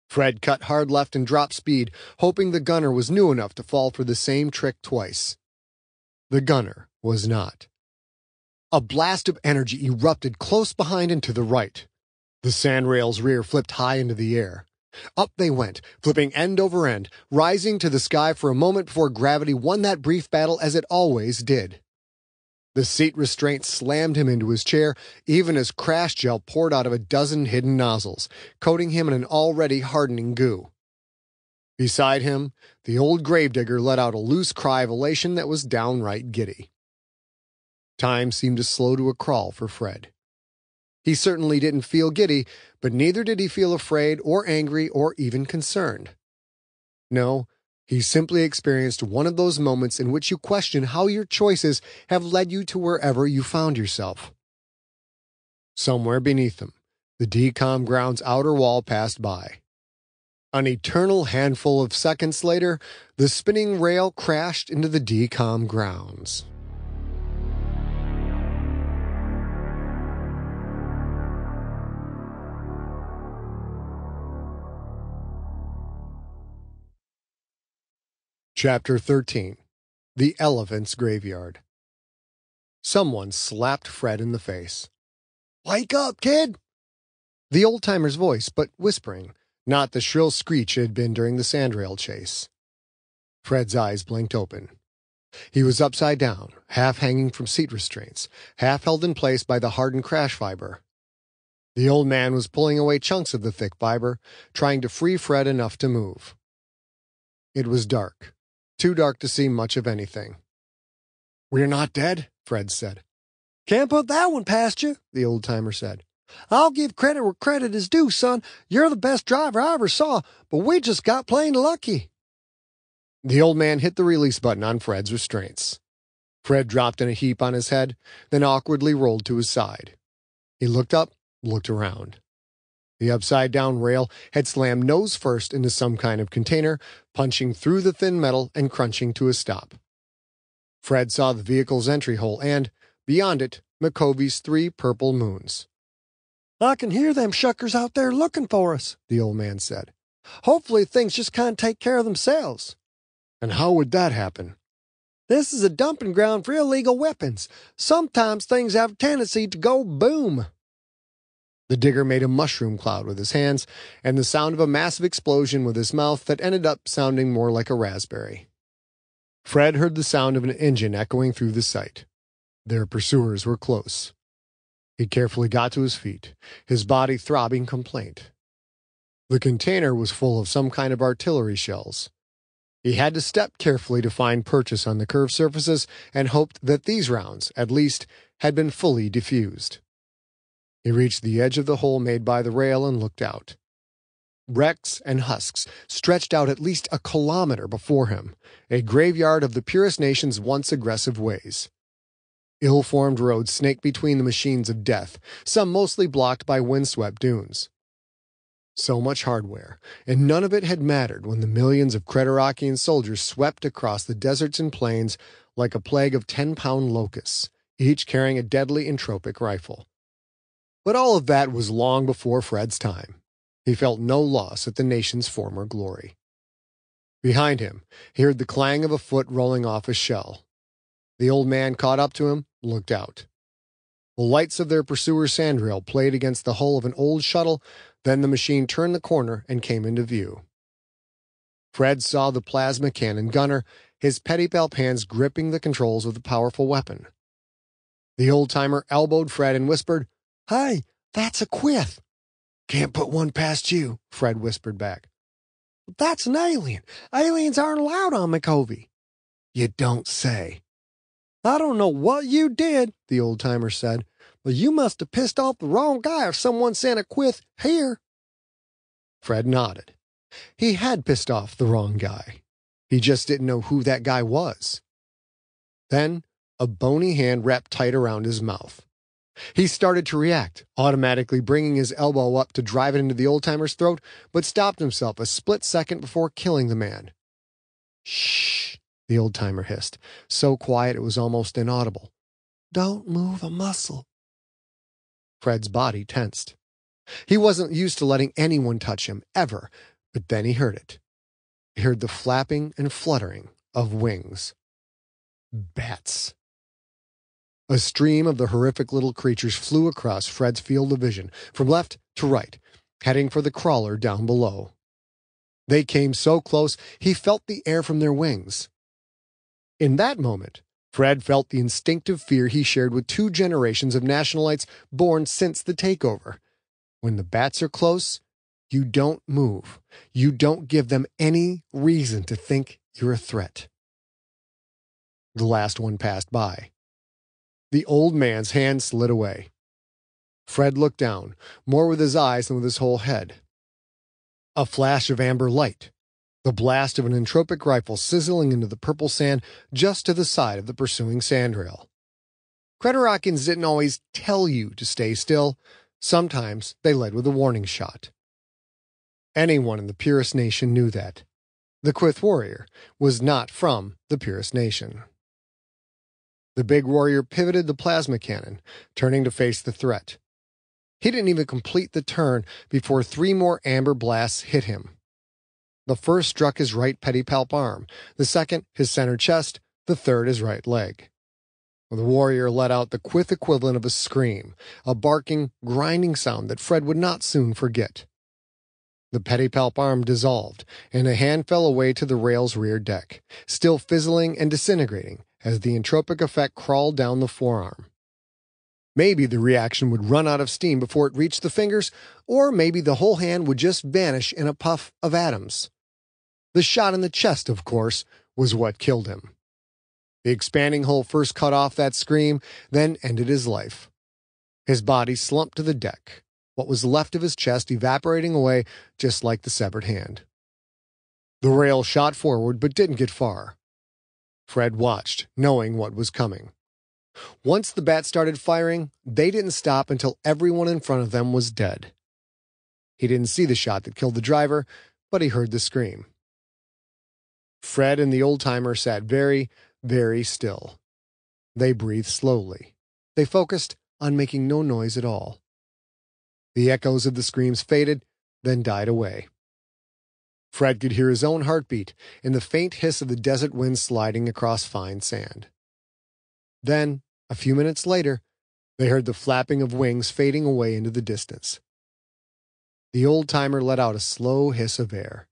Speaker 2: Fred cut hard left and dropped speed, hoping the gunner was new enough to fall for the same trick twice. The gunner was not. A blast of energy erupted close behind and to the right. The sandrail's rear flipped high into the air. Up they went, flipping end over end, rising to the sky for a moment before gravity won that brief battle as it always did. The seat restraint slammed him into his chair, even as crash gel poured out of a dozen hidden nozzles, coating him in an already hardening goo. Beside him, the old gravedigger let out a loose cry of elation that was downright giddy. Time seemed to slow to a crawl for Fred. He certainly didn't feel giddy, but neither did he feel afraid or angry or even concerned. No, he simply experienced one of those moments in which you question how your choices have led you to wherever you found yourself. Somewhere beneath them, the DECOM ground's outer wall passed by. An eternal handful of seconds later, the spinning rail crashed into the DECOM grounds. Chapter 13 The Elephant's Graveyard Someone slapped Fred in the face.
Speaker 1: Wake up, kid!
Speaker 2: The old timer's voice, but whispering, not the shrill screech it had been during the sandrail chase. Fred's eyes blinked open. He was upside down, half hanging from seat restraints, half held in place by the hardened crash fiber. The old man was pulling away chunks of the thick fiber, trying to free Fred enough to move. It was dark. Too dark to see much of anything. We're not dead, Fred said.
Speaker 1: Can't put that one past you, the old timer said. I'll give credit where credit is due, son. You're the best driver I ever saw, but we just got plain lucky.
Speaker 2: The old man hit the release button on Fred's restraints. Fred dropped in a heap on his head, then awkwardly rolled to his side. He looked up, looked around. The upside down rail had slammed nose first into some kind of container, punching through the thin metal and crunching to a stop. Fred saw the vehicle's entry hole and, beyond it, Micovi's three purple moons.
Speaker 1: I can hear them shuckers out there looking for us, the old man said. Hopefully things just kind of take care of themselves.
Speaker 2: And how would that happen?
Speaker 1: This is a dumping ground for illegal weapons. Sometimes things have a tendency to go boom.
Speaker 2: The digger made a mushroom cloud with his hands and the sound of a massive explosion with his mouth that ended up sounding more like a raspberry. Fred heard the sound of an engine echoing through the site. Their pursuers were close. He carefully got to his feet, his body throbbing complaint. The container was full of some kind of artillery shells. He had to step carefully to find purchase on the curved surfaces and hoped that these rounds, at least, had been fully diffused. He reached the edge of the hole made by the rail and looked out. Wrecks and husks stretched out at least a kilometer before him, a graveyard of the Purist Nation's once aggressive ways. Ill formed roads snaked between the machines of death, some mostly blocked by windswept dunes. So much hardware, and none of it had mattered when the millions of Creterakian soldiers swept across the deserts and plains like a plague of ten pound locusts, each carrying a deadly entropic rifle. But all of that was long before Fred's time. He felt no loss at the nation's former glory. Behind him, he heard the clang of a foot rolling off a shell. The old man caught up to him, looked out. The lights of their pursuer's sandrail played against the hull of an old shuttle, then the machine turned the corner and came into view. Fred saw the plasma cannon gunner, his pedipalp hands gripping the controls of the powerful weapon. The old timer elbowed Fred and whispered,
Speaker 1: Hey, that's a Quyth.
Speaker 2: Can't put one past you, Fred whispered back.
Speaker 1: That's an alien. Aliens aren't allowed on Micovi.
Speaker 2: You don't say.
Speaker 1: I don't know what you did, the old timer said, but you must have pissed off the wrong guy if someone sent a Quyth here.
Speaker 2: Fred nodded. He had pissed off the wrong guy. He just didn't know who that guy was. Then a bony hand wrapped tight around his mouth. He started to react, automatically bringing his elbow up to drive it into the old timer's throat, but stopped himself a split second before killing the man. Shh, the old timer hissed, so quiet it was almost inaudible.
Speaker 1: Don't move a muscle.
Speaker 2: Fred's body tensed. He wasn't used to letting anyone touch him, ever, but then he heard it. He heard the flapping and fluttering of wings. Bats. A stream of the horrific little creatures flew across Fred's field of vision, from left to right, heading for the crawler down below. They came so close, he felt the air from their wings. In that moment, Fred felt the instinctive fear he shared with two generations of nationalites born since the takeover. When the bats are close, you don't move. You don't give them any reason to think you're a threat. The last one passed by. The old man's hand slid away. Fred looked down, more with his eyes than with his whole head. A flash of amber light, the blast of an entropic rifle sizzling into the purple sand just to the side of the pursuing sandrail. Creterakians didn't always tell you to stay still. Sometimes they led with a warning shot. Anyone in the Purist Nation knew that. The Quyth warrior was not from the Purist Nation. The big warrior pivoted the plasma cannon, turning to face the threat. He didn't even complete the turn before three more amber blasts hit him. The first struck his right pedipalp arm, the second his center chest, the third his right leg. The warrior let out the Quyth equivalent of a scream, a barking, grinding sound that Fred would not soon forget. The pedipalp arm dissolved, and a hand fell away to the rail's rear deck, still fizzling and disintegrating as the entropic effect crawled down the forearm. Maybe the reaction would run out of steam before it reached the fingers, or maybe the whole hand would just vanish in a puff of atoms. The shot in the chest, of course, was what killed him. The expanding hole first cut off that scream, then ended his life. His body slumped to the deck, what was left of his chest evaporating away just like the severed hand. The rail shot forward but didn't get far. Fred watched, knowing what was coming. Once the bats started firing, they didn't stop until everyone in front of them was dead. He didn't see the shot that killed the driver, but he heard the scream. Fred and the old timer sat very, very still. They breathed slowly. They focused on making no noise at all. The echoes of the screams faded, then died away. Fred could hear his own heartbeat and the faint hiss of the desert wind sliding across fine sand. Then, a few minutes later, they heard the flapping of wings fading away into the distance. The old timer let out a slow hiss of air.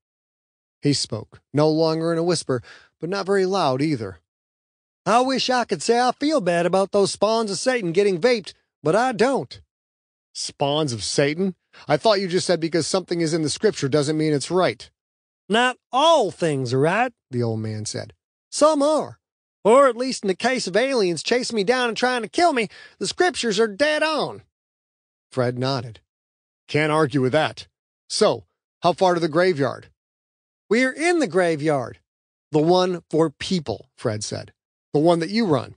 Speaker 2: He spoke, no longer in a whisper, but not very loud either. I wish I could say I feel bad about those spawns of Satan getting vaped, but I don't. Spawns of Satan? I thought you just said because something is in the scripture doesn't mean it's right. Not all things are right, the old man said. Some are. Or at least in the case of aliens chasing me down and trying to kill me, the scriptures are dead on. Fred nodded. Can't argue with that. So, how far to the graveyard? We're in the graveyard. The one for people, Fred said. The one that you run.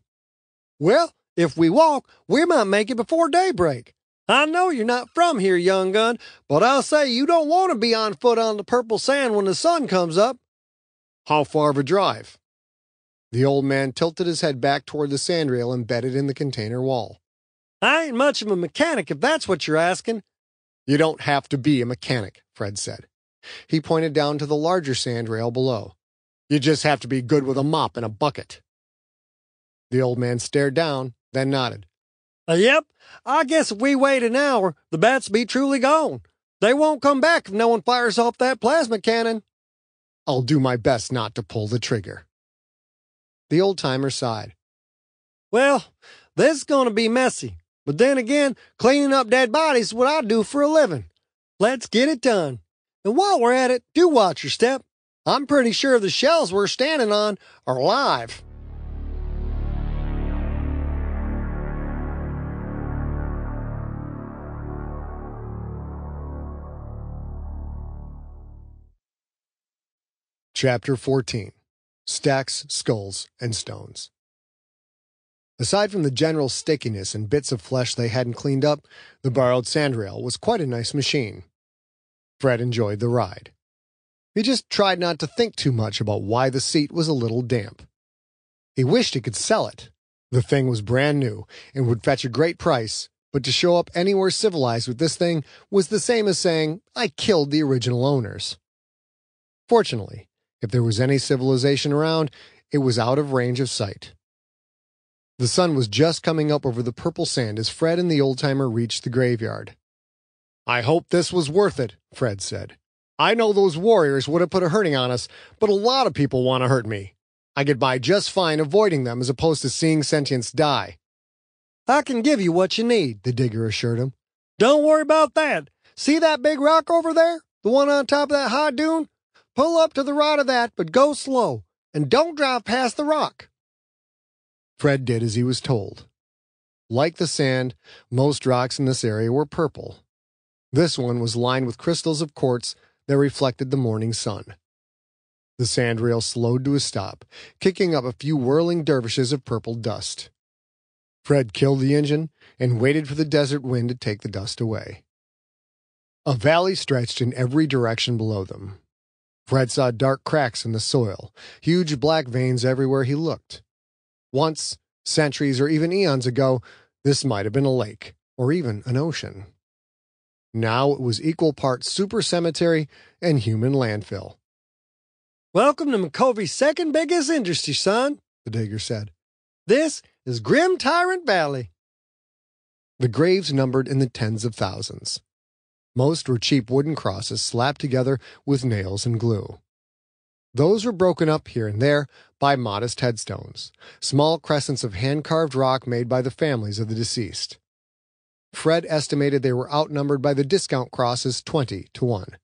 Speaker 2: Well, if we walk, we might make it before daybreak. I know you're not from here, young gun, but I'll say you don't want to be on foot on the purple sand when the sun comes up. How far of a drive? The old man tilted his head back toward the sandrail embedded in the container wall. I ain't much of a mechanic if that's what you're asking. You don't have to be a mechanic, Fred said. He pointed down to the larger sandrail below. You just have to be good with a mop and a bucket. The old man stared down, then nodded. Uh, yep, I guess if we wait an hour, the bats be truly gone. They won't come back if no one fires off that plasma cannon. I'll do my best not to pull the trigger. The old timer sighed. Well, this is going to be messy. But then again, cleaning up dead bodies is what I do for a living. Let's get it done. And while we're at it, do watch your step. I'm pretty sure the shells we're standing on are live. Chapter 14 Stacks, Skulls, and Stones. Aside from the general stickiness and bits of flesh they hadn't cleaned up, the borrowed sandrail was quite a nice machine. Fred enjoyed the ride. He just tried not to think too much about why the seat was a little damp. He wished he could sell it. The thing was brand new and would fetch a great price, but to show up anywhere civilized with this thing was the same as saying, I killed the original owners. Fortunately, if there was any civilization around, it was out of range of sight. The sun was just coming up over the purple sand as Fred and the old timer reached the graveyard. I hope this was worth it, Fred said. I know those warriors would have put a hurting on us, but a lot of people want to hurt me. I get by just fine avoiding them as opposed to seeing sentients die. I can give you what you need, the digger assured him. Don't worry about that. See that big rock over there? The one on top of that high dune? Pull up to the right of that, but go slow, and don't drive past the rock. Fred did as he was told. Like the sand, most rocks in this area were purple. This one was lined with crystals of quartz that reflected the morning sun. The sandrail slowed to a stop, kicking up a few whirling dervishes of purple dust. Fred killed the engine and waited for the desert wind to take the dust away. A valley stretched in every direction below them. Fred saw dark cracks in the soil, huge black veins everywhere he looked. Once, centuries or even eons ago, this might have been a lake, or even an ocean. Now it was equal parts super cemetery and human landfill. Welcome to Micovi's second biggest industry, son, the digger said. This is Grim Tyrant Valley. The graves numbered in the tens of thousands. Most were cheap wooden crosses slapped together with nails and glue. Those were broken up here and there by modest headstones, small crescents of hand carved rock made by the families of the deceased. Fred estimated they were outnumbered by the discount crosses 20 to 1.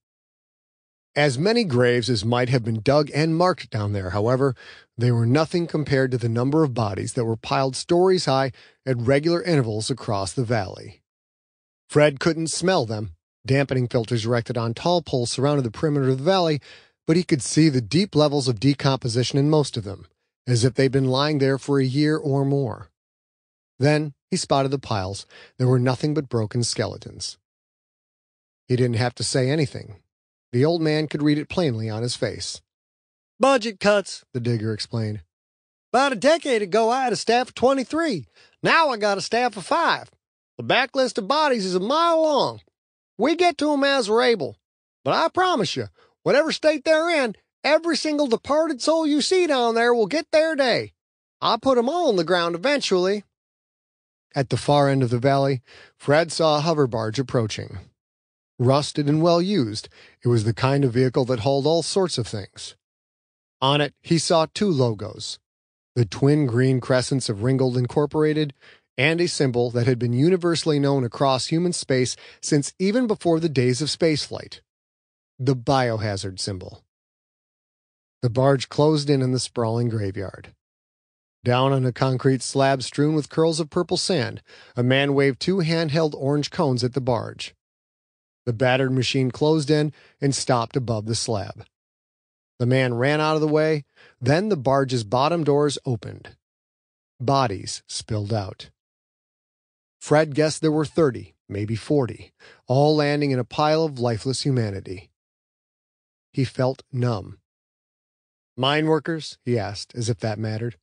Speaker 2: As many graves as might have been dug and marked down there, however, they were nothing compared to the number of bodies that were piled stories high at regular intervals across the valley. Fred couldn't smell them, Dampening filters erected on tall poles surrounded the perimeter of the valley, but he could see the deep levels of decomposition in most of them, as if they'd been lying there for a year or more. Then he spotted the piles. There were nothing but broken skeletons. He didn't have to say anything. The old man could read it plainly on his face. Budget cuts, the digger explained.
Speaker 1: About a decade ago, I had a staff of 23. Now I got a staff of five. The backlist of bodies is a mile long. We get to 'em as we're able. But I promise you, whatever state they're in, every single departed soul you see down there will get their day. I'll put 'em all on the ground eventually.
Speaker 2: At the far end of the valley, Fred saw a hover barge approaching. Rusted and well used, it was the kind of vehicle that hauled all sorts of things. On it, he saw two logos the twin green crescents of Ringgold Incorporated and a symbol that had been universally known across human space since even before the days of spaceflight the biohazard symbol. The barge closed in on the sprawling graveyard. Down on a concrete slab strewn with curls of purple sand, a man waved two handheld orange cones at the barge. The battered machine closed in and stopped above the slab. The man ran out of the way, then the barge's bottom doors opened. Bodies spilled out. Fred guessed there were 30, maybe 40, all landing in a pile of lifeless humanity. He felt numb. Mine workers? he asked, as if that mattered.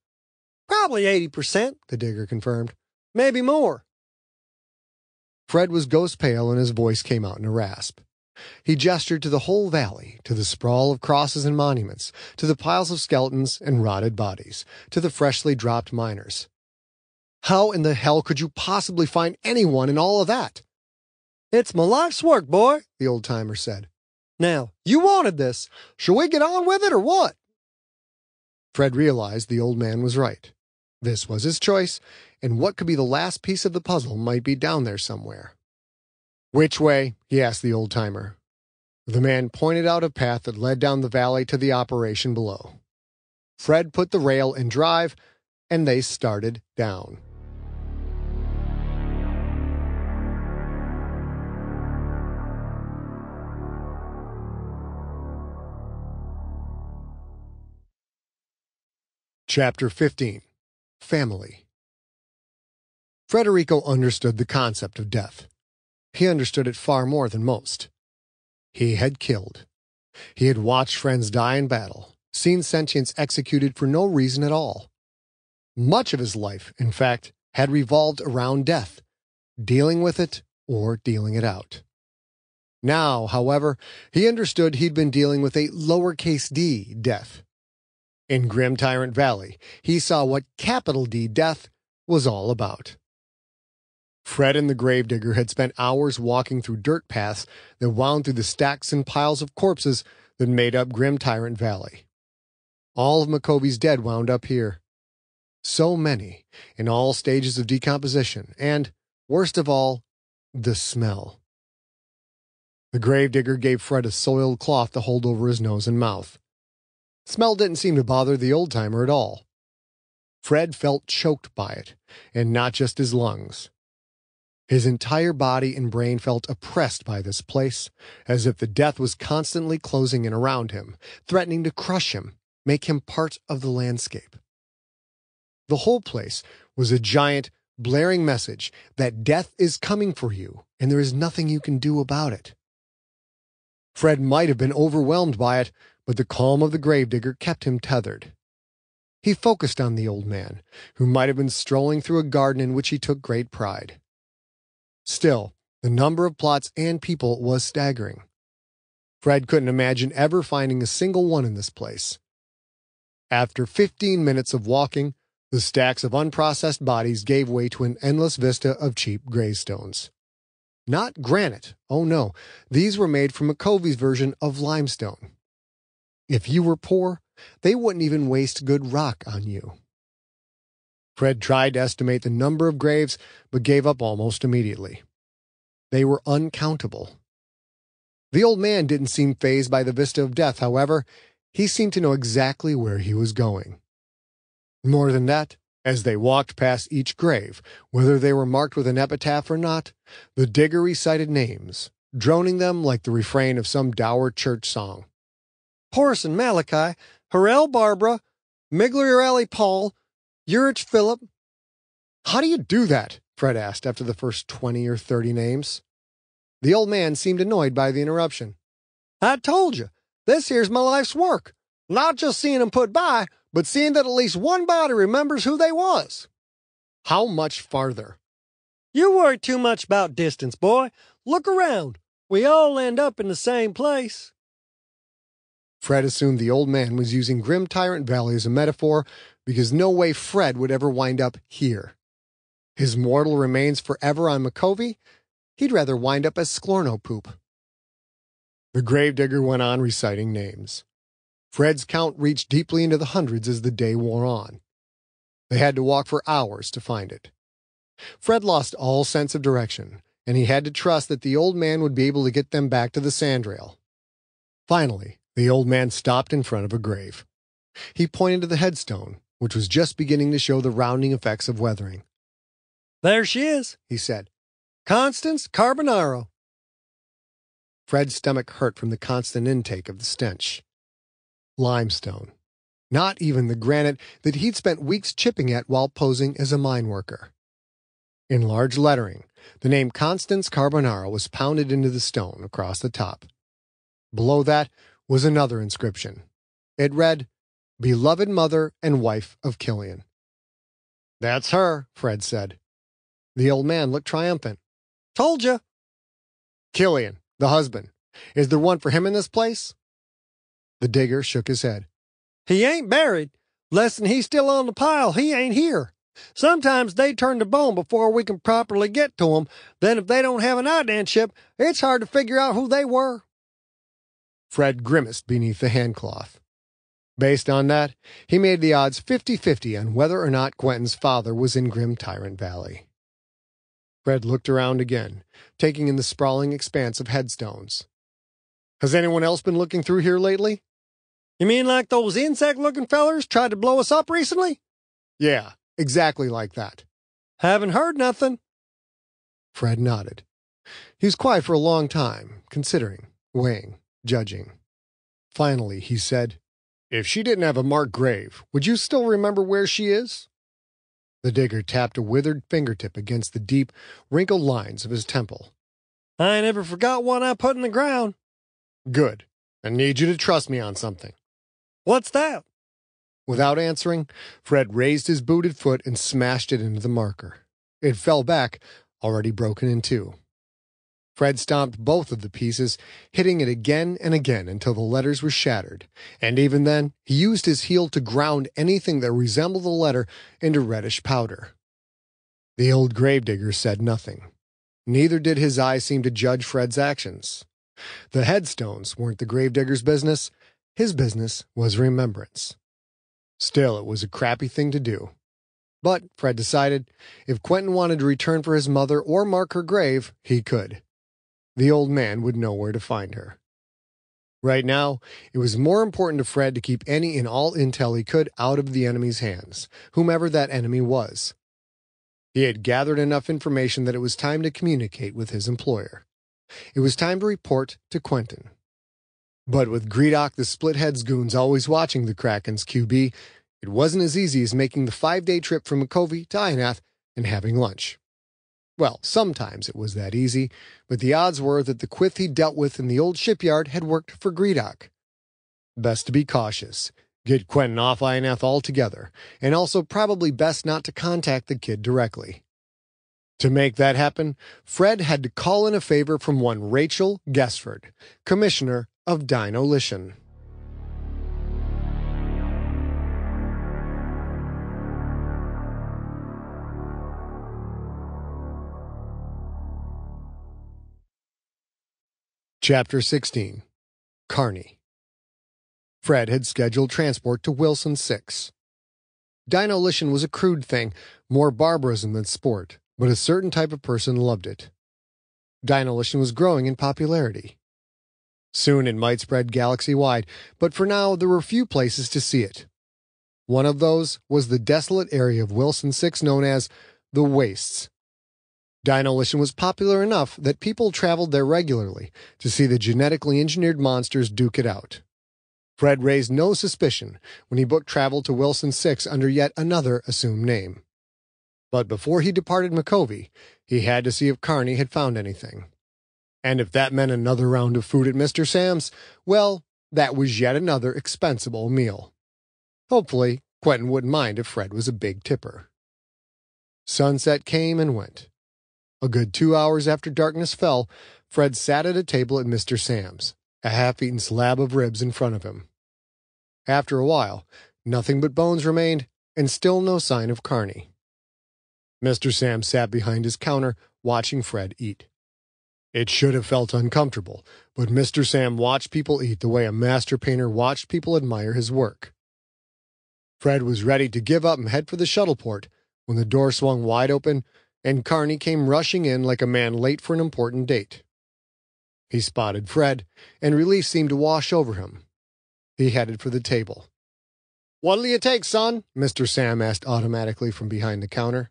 Speaker 1: Probably 80%, the digger confirmed. Maybe more.
Speaker 2: Fred was ghost pale and his voice came out in a rasp. He gestured to the whole valley, to the sprawl of crosses and monuments, to the piles of skeletons and rotted bodies, to the freshly dropped miners. How in the hell could you possibly find anyone in all of that?
Speaker 1: It's my life's work, boy, the old timer said. Now, you wanted this. Shall we get on with it or what?
Speaker 2: Fred realized the old man was right. This was his choice, and what could be the last piece of the puzzle might be down there somewhere. Which way? he asked the old timer. The man pointed out a path that led down the valley to the operation below. Fred put the rail in drive, and they started down. Chapter 15 Family Frederico understood the concept of death. He understood it far more than most. He had killed. He had watched friends die in battle, seen sentience executed for no reason at all. Much of his life, in fact, had revolved around death, dealing with it or dealing it out. Now, however, he understood he'd been dealing with a lowercase d death. In Grim Tyrant Valley, he saw what capital D death was all about. Fred and the gravedigger had spent hours walking through dirt paths that wound through the stacks and piles of corpses that made up Grim Tyrant Valley. All of Micovi's dead wound up here. So many, in all stages of decomposition, and, worst of all, the smell. The gravedigger gave Fred a soiled cloth to hold over his nose and mouth. Smell didn't seem to bother the old timer at all. Fred felt choked by it, and not just his lungs. His entire body and brain felt oppressed by this place, as if the death was constantly closing in around him, threatening to crush him, make him part of the landscape. The whole place was a giant, blaring message that death is coming for you, and there is nothing you can do about it. Fred might have been overwhelmed by it, but the calm of the gravedigger kept him tethered. He focused on the old man, who might have been strolling through a garden in which he took great pride. Still, the number of plots and people was staggering. Fred couldn't imagine ever finding a single one in this place. After 15 minutes of walking, the stacks of unprocessed bodies gave way to an endless vista of cheap gravestones. Not granite, oh no, these were made from Micovi's version of limestone. If you were poor, they wouldn't even waste good rock on you. Fred tried to estimate the number of graves, but gave up almost immediately. They were uncountable. The old man didn't seem fazed by the vista of death, however. He seemed to know exactly where he was going. More than that, as they walked past each grave, whether they were marked with an epitaph or not, the digger recited names, droning them like the refrain of some dour church song.
Speaker 1: Horace and Malachi, Harel Barbara, Migler, Migliorelli Paul, Urich Philip.
Speaker 2: How do you do that? Fred asked after the first twenty or thirty names. The old man seemed annoyed by the interruption.
Speaker 1: I told you, this here's my life's work. Not just seeing 'em put by,
Speaker 2: but seeing that at least one body remembers who they was. How much farther?
Speaker 5: You worry too much about distance, boy. Look around. We all end up in the same place.
Speaker 2: Fred assumed the old man was using Grim Tyrant Valley as a metaphor because no way Fred would ever wind up here. His mortal remains forever on Micovi? He'd rather wind up as Sklorno poop. The gravedigger went on reciting names. Fred's count reached deeply into the hundreds as the day wore on. They had to walk for hours to find it. Fred lost all sense of direction, and he had to trust that the old man would be able to get them back to the sandrail. Finally, the old man stopped in front of a grave. He pointed to the headstone, which was just beginning to show the rounding effects of weathering.
Speaker 5: There she is, he said. Constance Carbonaro.
Speaker 2: Fred's stomach hurt from the constant intake of the stench. Limestone. Not even the granite that he'd spent weeks chipping at while posing as a mine worker. In large lettering, the name Constance Carbonaro was pounded into the stone across the top. Below that was another inscription. It read, Beloved mother and wife of Killian. That's her, Fred said. The old man looked triumphant.
Speaker 5: Told you.
Speaker 2: Killian, the husband. Is there one for him in this place? The digger shook his head.
Speaker 5: He ain't buried. Less'n he's still on the pile, he ain't here. Sometimes they turn to bone before we can properly get to 'em. Then if they don't have an identity, it's hard to figure out who they were.
Speaker 2: Fred grimaced beneath the handcloth. Based on that, he made the odds 50 50 on whether or not Quentin's father was in Grim Tyrant Valley. Fred looked around again, taking in the sprawling expanse of headstones. Has anyone else been looking through here lately?
Speaker 5: You mean like those insect looking fellers tried to blow us up recently?
Speaker 2: Yeah, exactly like that.
Speaker 5: Haven't heard nothing.
Speaker 2: Fred nodded. He was quiet for a long time, considering, weighing judging. Finally, he said, If she didn't have a marked grave, would you still remember where she is? The digger tapped a withered fingertip against the deep, wrinkled lines of his temple.
Speaker 5: I never forgot one I put in the ground.
Speaker 2: Good. I need you to trust me on something.
Speaker 5: What's that?
Speaker 2: Without answering, Fred raised his booted foot and smashed it into the marker. It fell back, already broken in two. Fred stomped both of the pieces, hitting it again and again until the letters were shattered, and even then he used his heel to ground anything that resembled the letter into reddish powder. The old gravedigger said nothing. Neither did his eyes seem to judge Fred's actions. The headstones weren't the gravedigger's business. His business was remembrance. Still, it was a crappy thing to do. But, Fred decided, if Quentin wanted to return for his mother or mark her grave, he could the old man would know where to find her. Right now, it was more important to Fred to keep any and all intel he could out of the enemy's hands, whomever that enemy was. He had gathered enough information that it was time to communicate with his employer. It was time to report to Quentin. But with Gredok the Splitheads goons always watching the Kraken's QB, it wasn't as easy as making the five day trip from Micovi to Ionath and having lunch. Well, sometimes it was that easy, but the odds were that the Quyth he dealt with in the old shipyard had worked for Gredok. Best to be cautious. Get Quentin off Ionath altogether, and also probably best not to contact the kid directly. To make that happen, Fred had to call in a favor from one Rachel Gesford, Commissioner of Dinolition. Chapter 16 Carney Fred had scheduled transport to Wilson 6. Dinolition was a crude thing, more barbarism than sport, but a certain type of person loved it. Dinolition was growing in popularity. Soon it might spread galaxy wide, but for now there were few places to see it. One of those was the desolate area of Wilson 6 known as the Wastes, Dinolition was popular enough that people traveled there regularly to see the genetically engineered monsters duke it out. Fred raised no suspicion when he booked travel to Wilson 6 under yet another assumed name. But before he departed Micovi, he had to see if Carney had found anything. And if that meant another round of food at Mr. Sam's, well, that was yet another expensable meal. Hopefully, Quentin wouldn't mind if Fred was a big tipper. Sunset came and went. A good two hours after darkness fell, Fred sat at a table at Mr. Sam's, a half eaten slab of ribs in front of him. After a while, nothing but bones remained, and still no sign of Carney. Mr. Sam sat behind his counter, watching Fred eat. It should have felt uncomfortable, but Mr. Sam watched people eat the way a master painter watched people admire his work. Fred was ready to give up and head for the shuttleport when the door swung wide open and Carney came rushing in like a man late for an important date. He spotted Fred, and relief seemed to wash over him. He headed for the table. What'll you take, son? Mr. Sam asked automatically from behind the counter.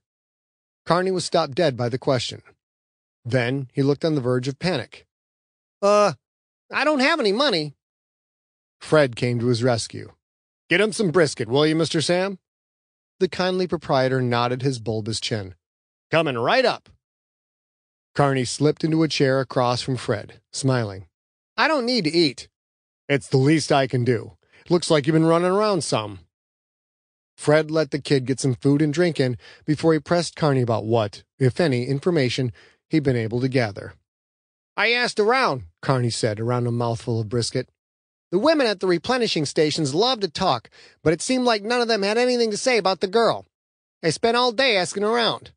Speaker 2: Carney was stopped dead by the question. Then he looked on the verge of panic.
Speaker 1: Uh, I don't have any money.
Speaker 2: Fred came to his rescue. Get him some brisket, will you, Mr. Sam? The kindly proprietor nodded his bulbous chin. Coming right up. Carney slipped into a chair across from Fred, smiling.
Speaker 1: I don't need to eat.
Speaker 2: It's the least I can do. Looks like you've been running around some. Fred let the kid get some food and drink in before he pressed Carney about what, if any, information he'd been able to gather.
Speaker 1: I asked around, Carney said around a mouthful of brisket. The women at the replenishing stations loved to talk, but it seemed like none of them had anything to say about the girl. I spent all day asking around.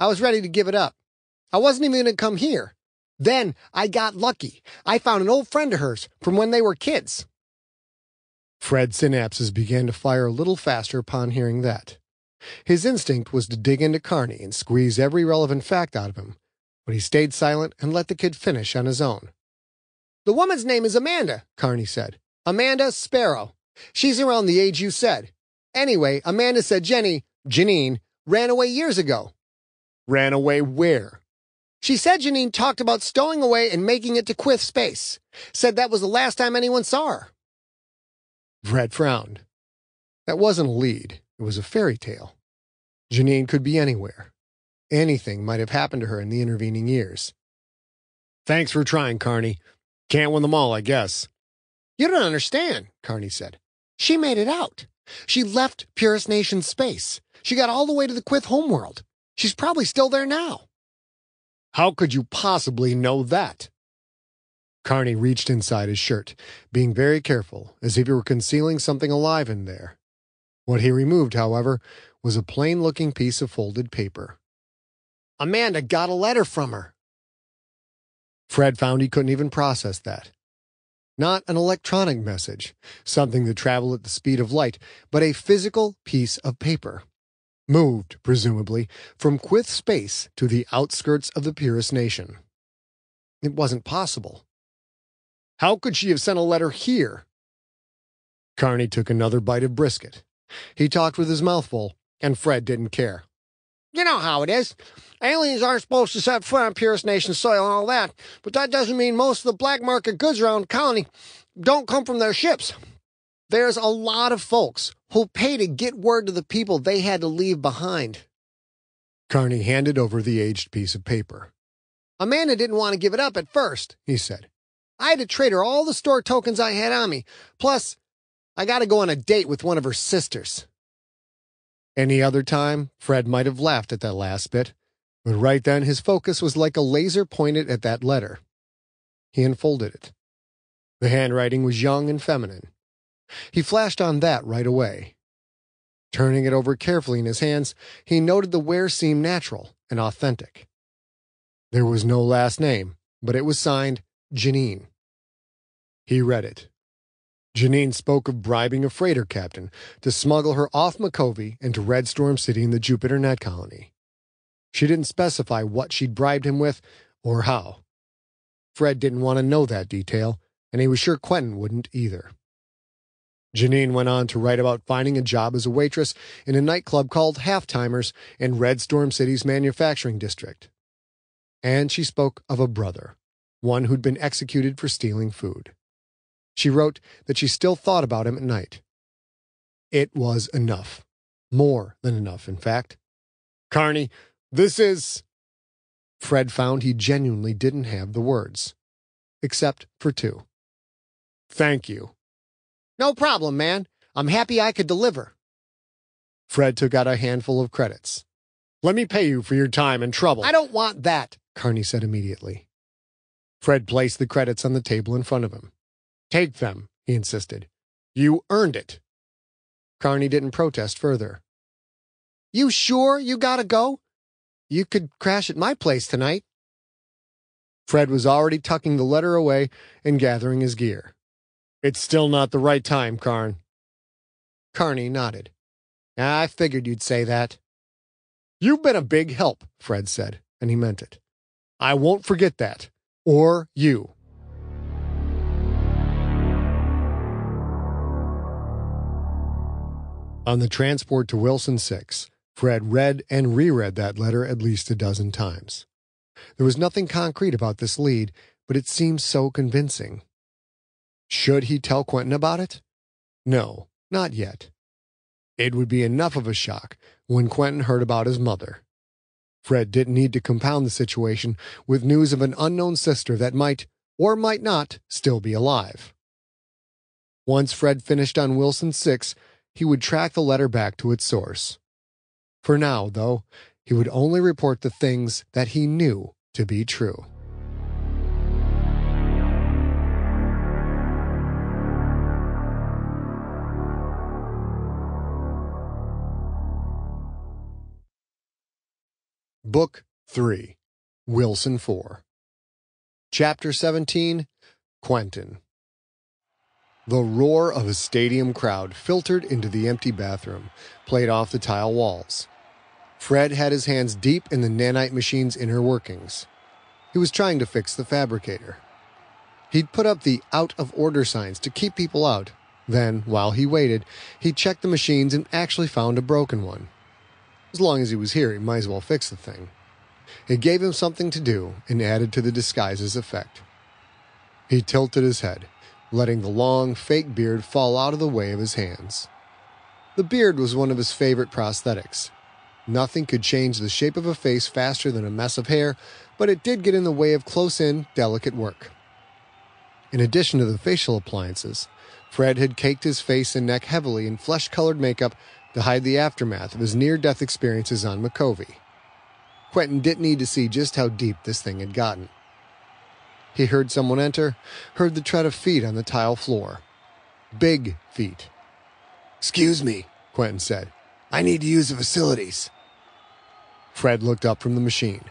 Speaker 1: I was ready to give it up. I wasn't even going to come here. Then I got lucky. I found an old friend of hers from when they were kids.
Speaker 2: Fred's synapses began to fire a little faster upon hearing that. His instinct was to dig into Carney and squeeze every relevant fact out of him, but he stayed silent and let the kid finish on his own.
Speaker 1: The woman's name is Amanda, Carney said. Amanda Sparrow. She's around the age you said. Anyway, Amanda said Jenny, Janine, ran away years ago.
Speaker 2: Ran away where?
Speaker 1: She said Janine talked about stowing away and making it to Quyth space. Said that was the last time anyone saw her.
Speaker 2: Fred frowned. That wasn't a lead. It was a fairy tale. Janine could be anywhere. Anything might have happened to her in the intervening years. Thanks for trying, Carney. Can't win them all, I guess.
Speaker 1: You don't understand, Carney said. She made it out. She left Purist Nation space. She got all the way to the Quyth homeworld. She's probably still there now.
Speaker 2: How could you possibly know that? Carney reached inside his shirt, being very careful, as if he were concealing something alive in there. What he removed, however, was a plain looking piece of folded paper.
Speaker 1: Amanda got a letter from her.
Speaker 2: Fred found he couldn't even process that. Not an electronic message, something that traveled at the speed of light, but a physical piece of paper. Moved, presumably, from Quyth space to the outskirts of the Purist Nation. It wasn't possible. How could she have sent a letter here? Carney took another bite of brisket. He talked with his mouth full, and Fred didn't care.
Speaker 1: You know how it is. Aliens aren't supposed to set foot on Purist Nation soil and all that, but that doesn't mean most of the black market goods around the colony don't come from their ships. There's a lot of folks who'll pay to get word to the people they had to leave behind.
Speaker 2: Carney handed over the aged piece of paper.
Speaker 1: Amanda didn't want to give it up at first, he said. I had to trade her all the store tokens I had on me. Plus, I got to go on a date with one of her sisters.
Speaker 2: Any other time, Fred might have laughed at that last bit, but right then his focus was like a laser pointed at that letter. He unfolded it. The handwriting was young and feminine. He flashed on that right away. Turning it over carefully in his hands, he noted the wear seemed natural and authentic. There was no last name, but it was signed Janine. He read it. Janine spoke of bribing a freighter captain to smuggle her off Micovi into Red Storm City in the Jupiter Net colony. She didn't specify what she'd bribed him with or how. Fred didn't want to know that detail, and he was sure Quentin wouldn't either. Janine went on to write about finding a job as a waitress in a nightclub called Halftimers in Red Storm City's manufacturing district. And she spoke of a brother, one who'd been executed for stealing food. She wrote that she still thought about him at night. It was enough. More than enough, in fact. Carney, this is. Fred found he genuinely didn't have the words. Except for two. Thank you.
Speaker 1: No problem, man. I'm happy I could deliver.
Speaker 2: Fred took out a handful of credits. Let me pay you for your time and trouble.
Speaker 1: I don't want that,
Speaker 2: Carney said immediately. Fred placed the credits on the table in front of him. Take them, he insisted. You earned it. Carney didn't protest further.
Speaker 1: You sure you gotta go? You could crash at my place tonight.
Speaker 2: Fred was already tucking the letter away and gathering his gear. It's still not the right time, Carn.
Speaker 1: Carney nodded. I figured you'd say that.
Speaker 2: You've been a big help, Fred said, and he meant it. I won't forget that. Or you. On the transport to Wilson 6, Fred read and reread that letter at least a dozen times. There was nothing concrete about this lead, but it seemed so convincing. Should he tell Quentin about it? No, not yet. It would be enough of a shock when Quentin heard about his mother. Fred didn't need to compound the situation with news of an unknown sister that might, or might not, still be alive. Once Fred finished on Wilson 6, he would track the letter back to its source. For now, though, he would only report the things that he knew to be true. Book 3 Wilson 4 Chapter 17 Quentin The roar of a stadium crowd filtered into the empty bathroom, played off the tile walls. Fred had his hands deep in the nanite machine's inner workings. He was trying to fix the fabricator. He'd put up the out of order signs to keep people out. Then, while he waited, he checked the machines and actually found a broken one. As long as he was here, he might as well fix the thing. It gave him something to do and added to the disguise's effect. He tilted his head, letting the long, fake beard fall out of the way of his hands. The beard was one of his favorite prosthetics. Nothing could change the shape of a face faster than a mess of hair, but it did get in the way of close in, delicate work. In addition to the facial appliances, Fred had caked his face and neck heavily in flesh colored makeup to hide the aftermath of his near death experiences on Micovi. Quentin didn't need to see just how deep this thing had gotten. He heard someone enter, heard the tread of feet on the tile floor. Big feet.
Speaker 4: Excuse me, Quentin said. I need to use the facilities.
Speaker 2: Fred looked up from the machine.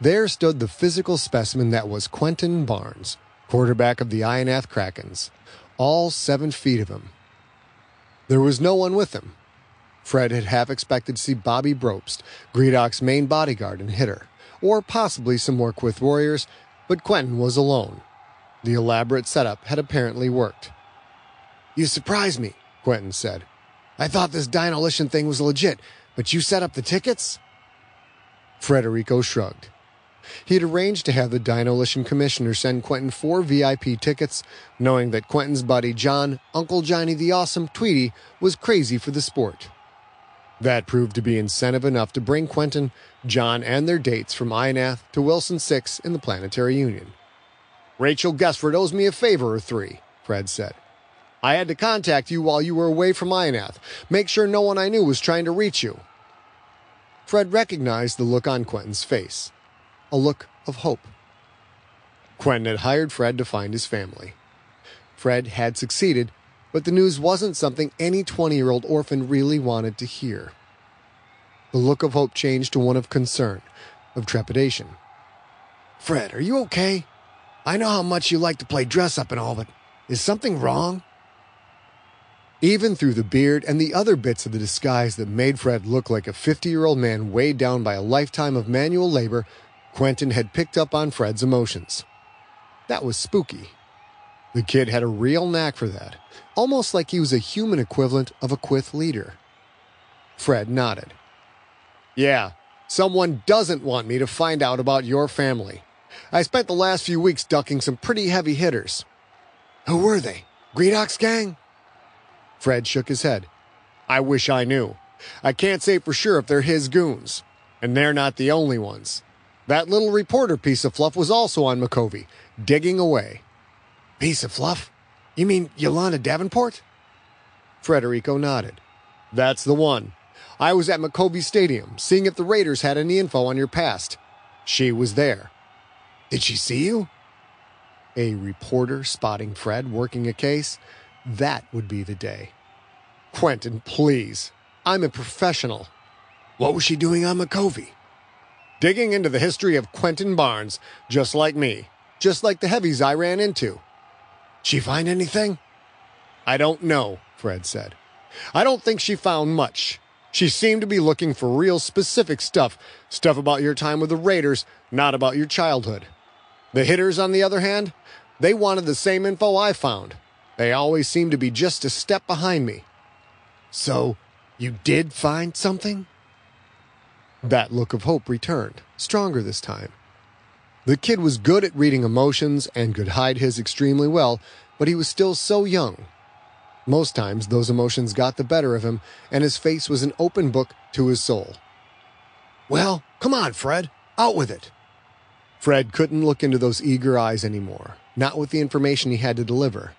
Speaker 2: There stood the physical specimen that was Quentin Barnes, quarterback of the Ionath Krakens, all seven feet of him. There was no one with him, Fred had half expected to see Bobby Brobst, Gredok's main bodyguard and hitter, or possibly some more Quyth warriors, but Quentin was alone. The elaborate setup had apparently worked.
Speaker 4: You surprised me, Quentin said. I thought this Dinolition thing was legit, but you set up the tickets?
Speaker 2: Frederico shrugged. He had arranged to have the Dinolition commissioner send Quentin four VIP tickets, knowing that Quentin's buddy John, Uncle Johnny the Awesome Tweedy, was crazy for the sport. That proved to be incentive enough to bring Quentin, John, and their dates from Ionath to Wilson 6 in the Planetary Union. Rachel Gessford owes me a favor or three, Fred said. I had to contact you while you were away from Ionath, make sure no one I knew was trying to reach you. Fred recognized the look on Quentin's face a look of hope. Quentin had hired Fred to find his family. Fred had succeeded but the news wasn't something any 20 year old orphan really wanted to hear. The look of hope changed to one of concern, of trepidation.
Speaker 4: Fred, are you okay? I know how much you like to play dress up and all, but is something wrong?
Speaker 2: Even through the beard and the other bits of the disguise that made Fred look like a 50 year old man weighed down by a lifetime of manual labor, Quentin had picked up on Fred's emotions. That was spooky. The kid had a real knack for that, almost like he was a human equivalent of a Quyth leader. Fred nodded. Yeah, someone doesn't want me to find out about your family. I spent the last few weeks ducking some pretty heavy hitters.
Speaker 4: Who were they? Gredok's gang?
Speaker 2: Fred shook his head. I wish I knew. I can't say for sure if they're his goons. And they're not the only ones. That little reporter piece of fluff was also on Micovi, digging away.
Speaker 4: Piece of fluff? You mean Yolanda Davenport?
Speaker 2: Frederico nodded. That's the one. I was at Micovi Stadium, seeing if the Raiders had any info on your past. She was there. Did she see you? A reporter spotting Fred working a case? That would be the day. Quentin, please. I'm a professional. What was she doing on Micovi? Digging into the history of Quentin Barnes, just like me, just like the heavies I ran into. She find anything? I don't know, Fred said. I don't think she found much. She seemed to be looking for real specific stuff, stuff about your time with the Raiders, not about your childhood. The hitters, on the other hand, they wanted the same info I found. They always seemed to be just a step behind me. So, you did find something? That look of hope returned, stronger this time. The kid was good at reading emotions and could hide his extremely well, but he was still so young. Most times, those emotions got the better of him, and his face was an open book to his soul. Well, come on, Fred, out with it. Fred couldn't look into those eager eyes anymore, not with the information he had to deliver.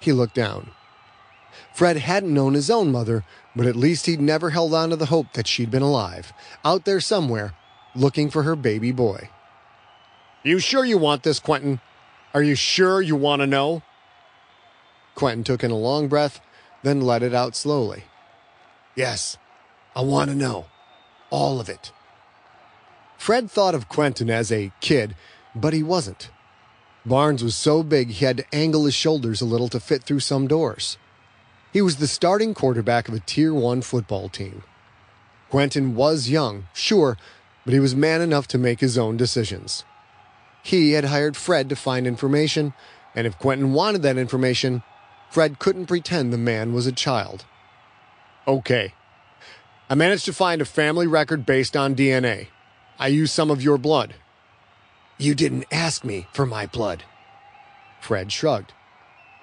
Speaker 2: He looked down. Fred hadn't known his own mother, but at least he'd never held on to the hope that she'd been alive, out there somewhere, looking for her baby boy. You sure you want this, Quentin? Are you sure you want to know? Quentin took in a long breath, then let it out slowly. Yes, I want to know. All of it. Fred thought of Quentin as a kid, but he wasn't. Barnes was so big he had to angle his shoulders a little to fit through some doors. He was the starting quarterback of a Tier 1 football team. Quentin was young, sure, but he was man enough to make his own decisions. He had hired Fred to find information, and if Quentin wanted that information, Fred couldn't pretend the man was a child. Okay. I managed to find a family record based on DNA. I used some of your blood. You didn't ask me for my blood. Fred shrugged.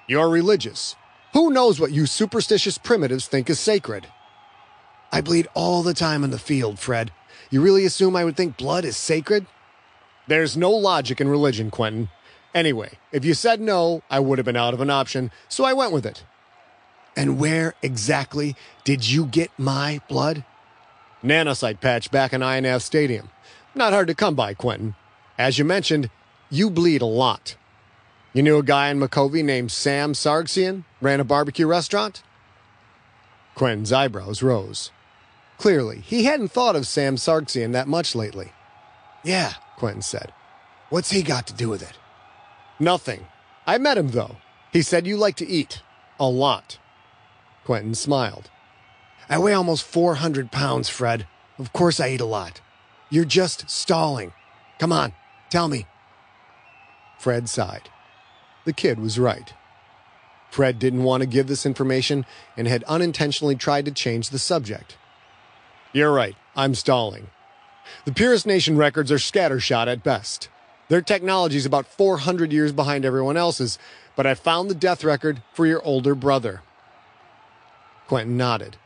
Speaker 2: You're religious. Who knows what you superstitious primitives think is sacred? I bleed all the time in the field, Fred. You really assume I would think blood is sacred? There's no logic in religion, Quentin. Anyway, if you said no, I would have been out of an option, so I went with it. And where exactly did you get my blood? Nanocyte patch back in INF Stadium. Not hard to come by, Quentin. As you mentioned, you bleed a lot. You knew a guy in Micovi named Sam Sargsian? Ran a barbecue restaurant? Quentin's eyebrows rose. Clearly, he hadn't thought of Sam Sargsian that much lately. Yeah, Quentin said. What's he got to do with it? Nothing. I met him, though. He said you like to eat. A lot. Quentin smiled. I weigh almost 400 pounds, Fred. Of course I eat a lot. You're just stalling. Come on, tell me. Fred sighed. The kid was right. Fred didn't want to give this information and had unintentionally tried to change the subject. You're right, I'm stalling. The Purist Nation records are scattershot at best. Their technology is about 400 years behind everyone else's, but I found the death record for your older brother. Quentin nodded.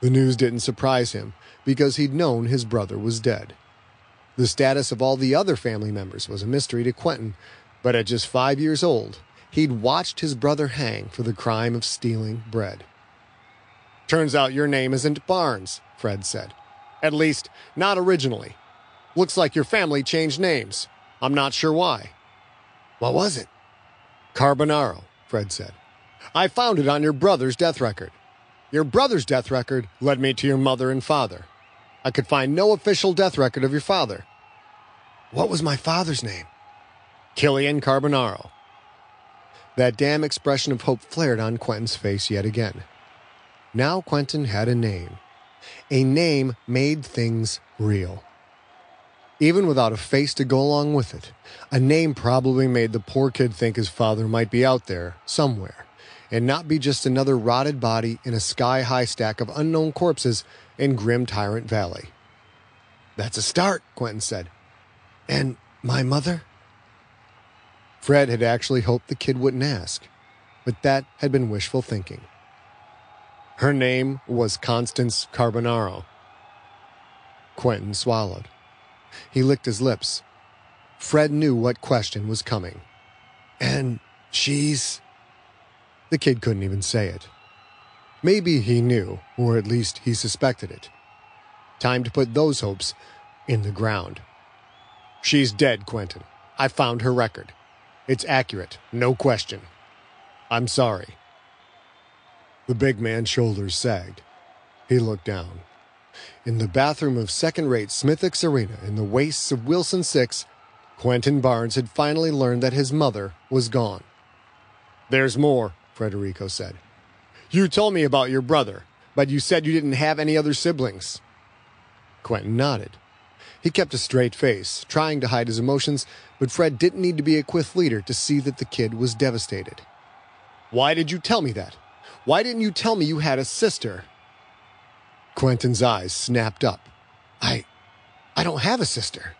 Speaker 2: The news didn't surprise him because he'd known his brother was dead. The status of all the other family members was a mystery to Quentin, but at just five years old, he'd watched his brother hang for the crime of stealing bread. Turns out your name isn't Barnes, Fred said. At least, not originally. Looks like your family changed names. I'm not sure why. What was it? Carbonaro, Fred said. I found it on your brother's death record. Your brother's death record led me to your mother and father. I could find no official death record of your father. What was my father's name? Killian Carbonaro. That damn expression of hope flared on Quentin's face yet again. Now Quentin had a name. A name made things real. Even without a face to go along with it, a name probably made the poor kid think his father might be out there, somewhere, and not be just another rotted body in a sky high stack of unknown corpses in grim Tyrant Valley. That's a start, Quentin said. And my mother? Fred had actually hoped the kid wouldn't ask, but that had been wishful thinking. Her name was Constance Carbonaro. Quentin swallowed. He licked his lips. Fred knew what question was coming. And she's. The kid couldn't even say it. Maybe he knew, or at least he suspected it. Time to put those hopes in the ground. She's dead, Quentin. I found her record. It's accurate, no question. I'm sorry. The big man's shoulders sagged. He looked down. In the bathroom of second rate Smithwick's Arena in the wastes of Wilson 6, Quentin Barnes had finally learned that his mother was gone. There's more, Frederico said. You told me about your brother, but you said you didn't have any other siblings. Quentin nodded. He kept a straight face, trying to hide his emotions, but Fred didn't need to be a Quyth leader to see that the kid was devastated. Why did you tell me that? Why didn't you tell me you had a sister? Quentin's eyes snapped up. I. I don't have a sister.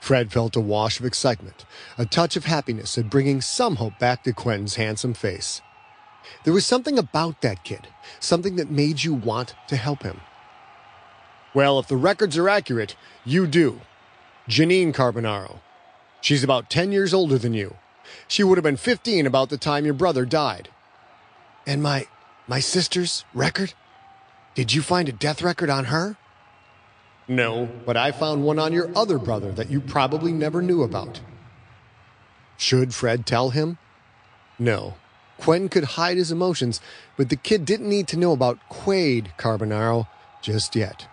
Speaker 2: Fred felt a wash of excitement, a touch of happiness at bringing some hope back to Quentin's handsome face. There was something about that kid, something that made you want to help him. Well, if the records are accurate, you do. Janine Carbonaro. She's about 10 years older than you. She would have been 15 about the time your brother died. And my my sister's record? Did you find a death record on her? No, but I found one on your other brother that you probably never knew about. Should Fred tell him? No. Quentin could hide his emotions, but the kid didn't need to know about Quade Carbonaro just yet.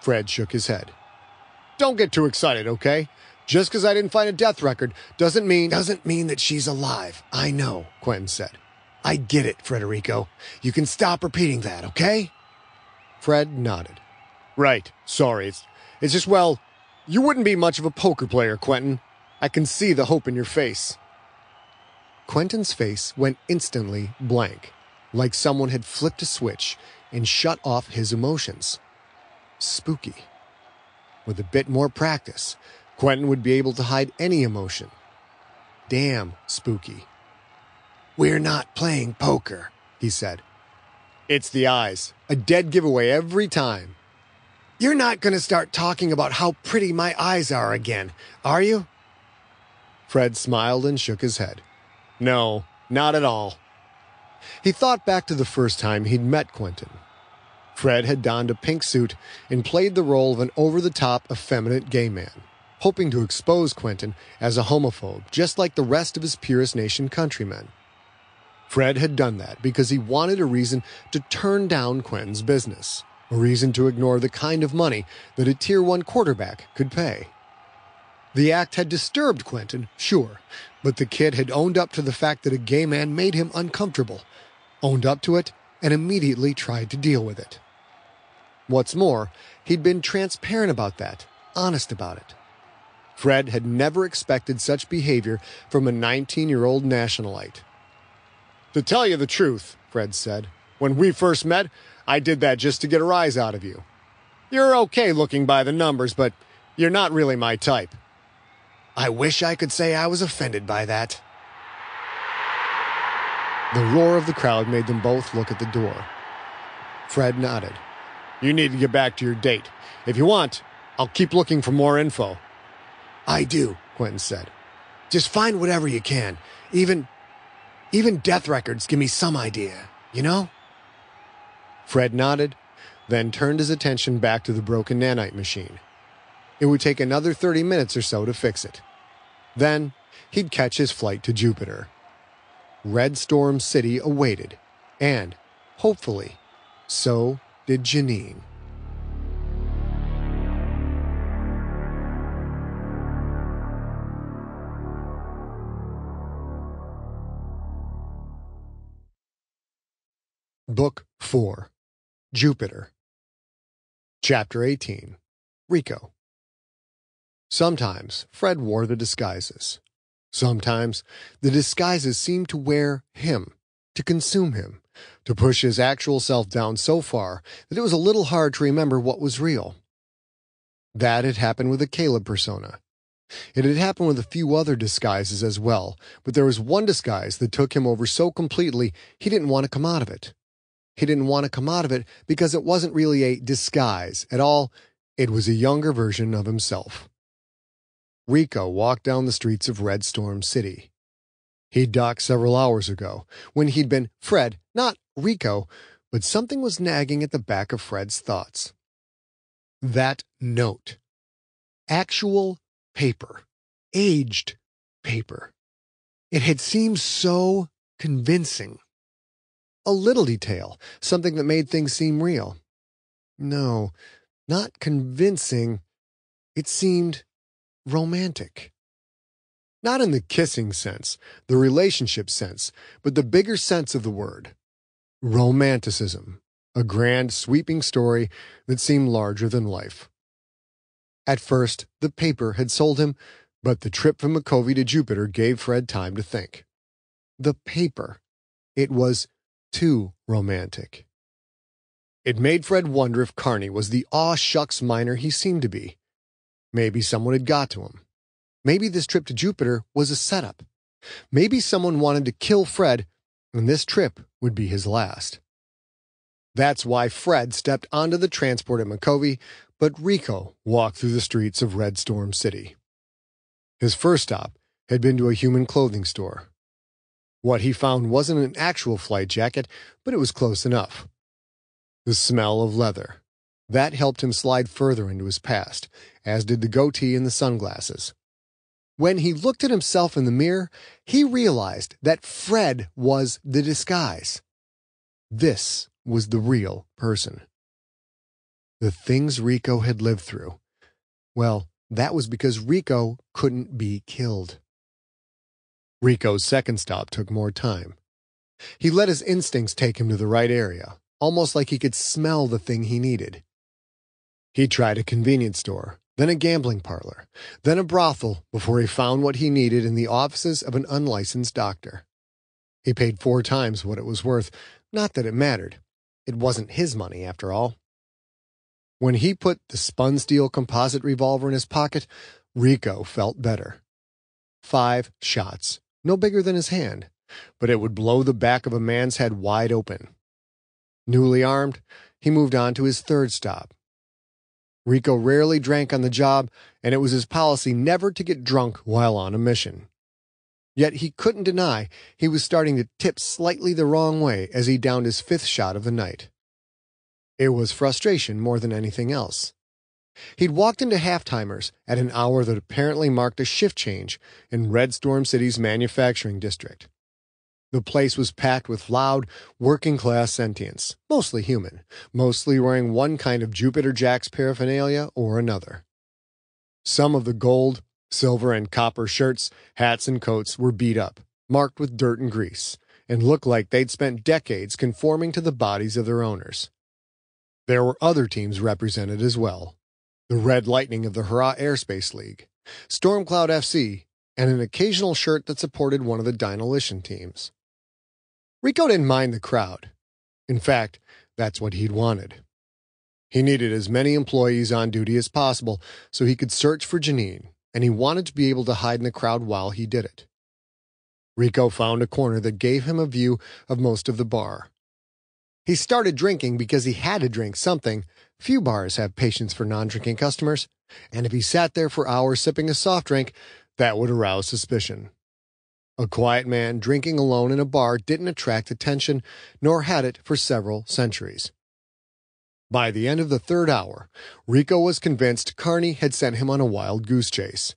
Speaker 2: Fred shook his head. Don't get too excited, okay? Just because I didn't find a death record doesn't mean doesn't mean that she's alive. I know, Quentin said. I get it, Frederico. You can stop repeating that, okay? Fred nodded. Right. Sorry. It's, it's just, well, you wouldn't be much of a poker player, Quentin. I can see the hope in your face. Quentin's face went instantly blank, like someone had flipped a switch and shut off his emotions. Spooky. With a bit more practice, Quentin would be able to hide any emotion. Damn spooky. We're not playing poker, he said. It's the eyes. A dead giveaway every time. You're not going to start talking about how pretty my eyes are again, are you? Fred smiled and shook his head. No, not at all. He thought back to the first time he'd met Quentin. Fred had donned a pink suit and played the role of an over the top, effeminate gay man, hoping to expose Quentin as a homophobe, just like the rest of his Purist Nation countrymen. Fred had done that because he wanted a reason to turn down Quentin's business a reason to ignore the kind of money that a Tier 1 quarterback could pay. The act had disturbed Quentin, sure, but the kid had owned up to the fact that a gay man made him uncomfortable, owned up to it, and immediately tried to deal with it. What's more, he'd been transparent about that, honest about it. Fred had never expected such behavior from a 19 year old nationalite. To tell you the truth, Fred said, when we first met, I did that just to get a rise out of you. You're okay looking by the numbers, but you're not really my type. I wish I could say I was offended by that. The roar of the crowd made them both look at the door. Fred nodded. You need to get back to your date. If you want, I'll keep looking for more info. I do, Quentin said. Just find whatever you can. Even even death records give me some idea, you know? Fred nodded, then turned his attention back to the broken nanite machine. It would take another 30 minutes or so to fix it. Then he'd catch his flight to Jupiter. Red Storm City awaited, and, hopefully, so did Janine. Book 4 Jupiter. Chapter 18 Rico. Sometimes Fred wore the disguises. Sometimes the disguises seemed to wear him, to consume him, to push his actual self down so far that it was a little hard to remember what was real. That had happened with the Caleb persona. It had happened with a few other disguises as well, but there was one disguise that took him over so completely he didn't want to come out of it. He didn't want to come out of it because it wasn't really a disguise at all. It was a younger version of himself. Rico walked down the streets of Red Storm City. He'd docked several hours ago, when he'd been Fred, not Rico, but something was nagging at the back of Fred's thoughts. That note. Actual paper. Aged paper. It had seemed so convincing. A little detail, something that made things seem real. No, not convincing. It seemed romantic. Not in the kissing sense, the relationship sense, but the bigger sense of the word. Romanticism, a grand, sweeping story that seemed larger than life. At first, the paper had sold him, but the trip from Micovi to Jupiter gave Fred time to think. The paper. It was too romantic. It made Fred wonder if Carney was the aw shucks miner he seemed to be. Maybe someone had got to him. Maybe this trip to Jupiter was a setup. Maybe someone wanted to kill Fred, and this trip would be his last. That's why Fred stepped onto the transport at Micovi, but Rico walked through the streets of Red Storm City. His first stop had been to a human clothing store. What he found wasn't an actual flight jacket, but it was close enough. The smell of leather. That helped him slide further into his past, as did the goatee and the sunglasses. When he looked at himself in the mirror, he realized that Fred was the disguise. This was the real person. The things Rico had lived through. Well, that was because Rico couldn't be killed. Rico's second stop took more time. He let his instincts take him to the right area, almost like he could smell the thing he needed. He tried a convenience store, then a gambling parlor, then a brothel before he found what he needed in the offices of an unlicensed doctor. He paid four times what it was worth, not that it mattered. It wasn't his money, after all. When he put the spun steel composite revolver in his pocket, Rico felt better. Five shots, no bigger than his hand, but it would blow the back of a man's head wide open. Newly armed, he moved on to his third stop. Rico rarely drank on the job, and it was his policy never to get drunk while on a mission. Yet he couldn't deny he was starting to tip slightly the wrong way as he downed his fifth shot of the night. It was frustration more than anything else. He'd walked into half-timers at an hour that apparently marked a shift change in Red Storm City's manufacturing district. The place was packed with loud, working class sentients, mostly human, mostly wearing one kind of Jupiter Jacks paraphernalia or another. Some of the gold, silver, and copper shirts, hats, and coats were beat up, marked with dirt and grease, and looked like they'd spent decades conforming to the bodies of their owners. There were other teams represented as well the Red Lightning of the Harrah Airspace League, Stormcloud FC, and an occasional shirt that supported one of the Dinolition teams. Rico didn't mind the crowd. In fact, that's what he'd wanted. He needed as many employees on duty as possible so he could search for Janine, and he wanted to be able to hide in the crowd while he did it. Rico found a corner that gave him a view of most of the bar, he started drinking because he had to drink something. Few bars have patience for non drinking customers, and if he sat there for hours sipping a soft drink, that would arouse suspicion. A quiet man drinking alone in a bar didn't attract attention, nor had it for several centuries. By the end of the third hour, Rico was convinced Carney had sent him on a wild goose chase.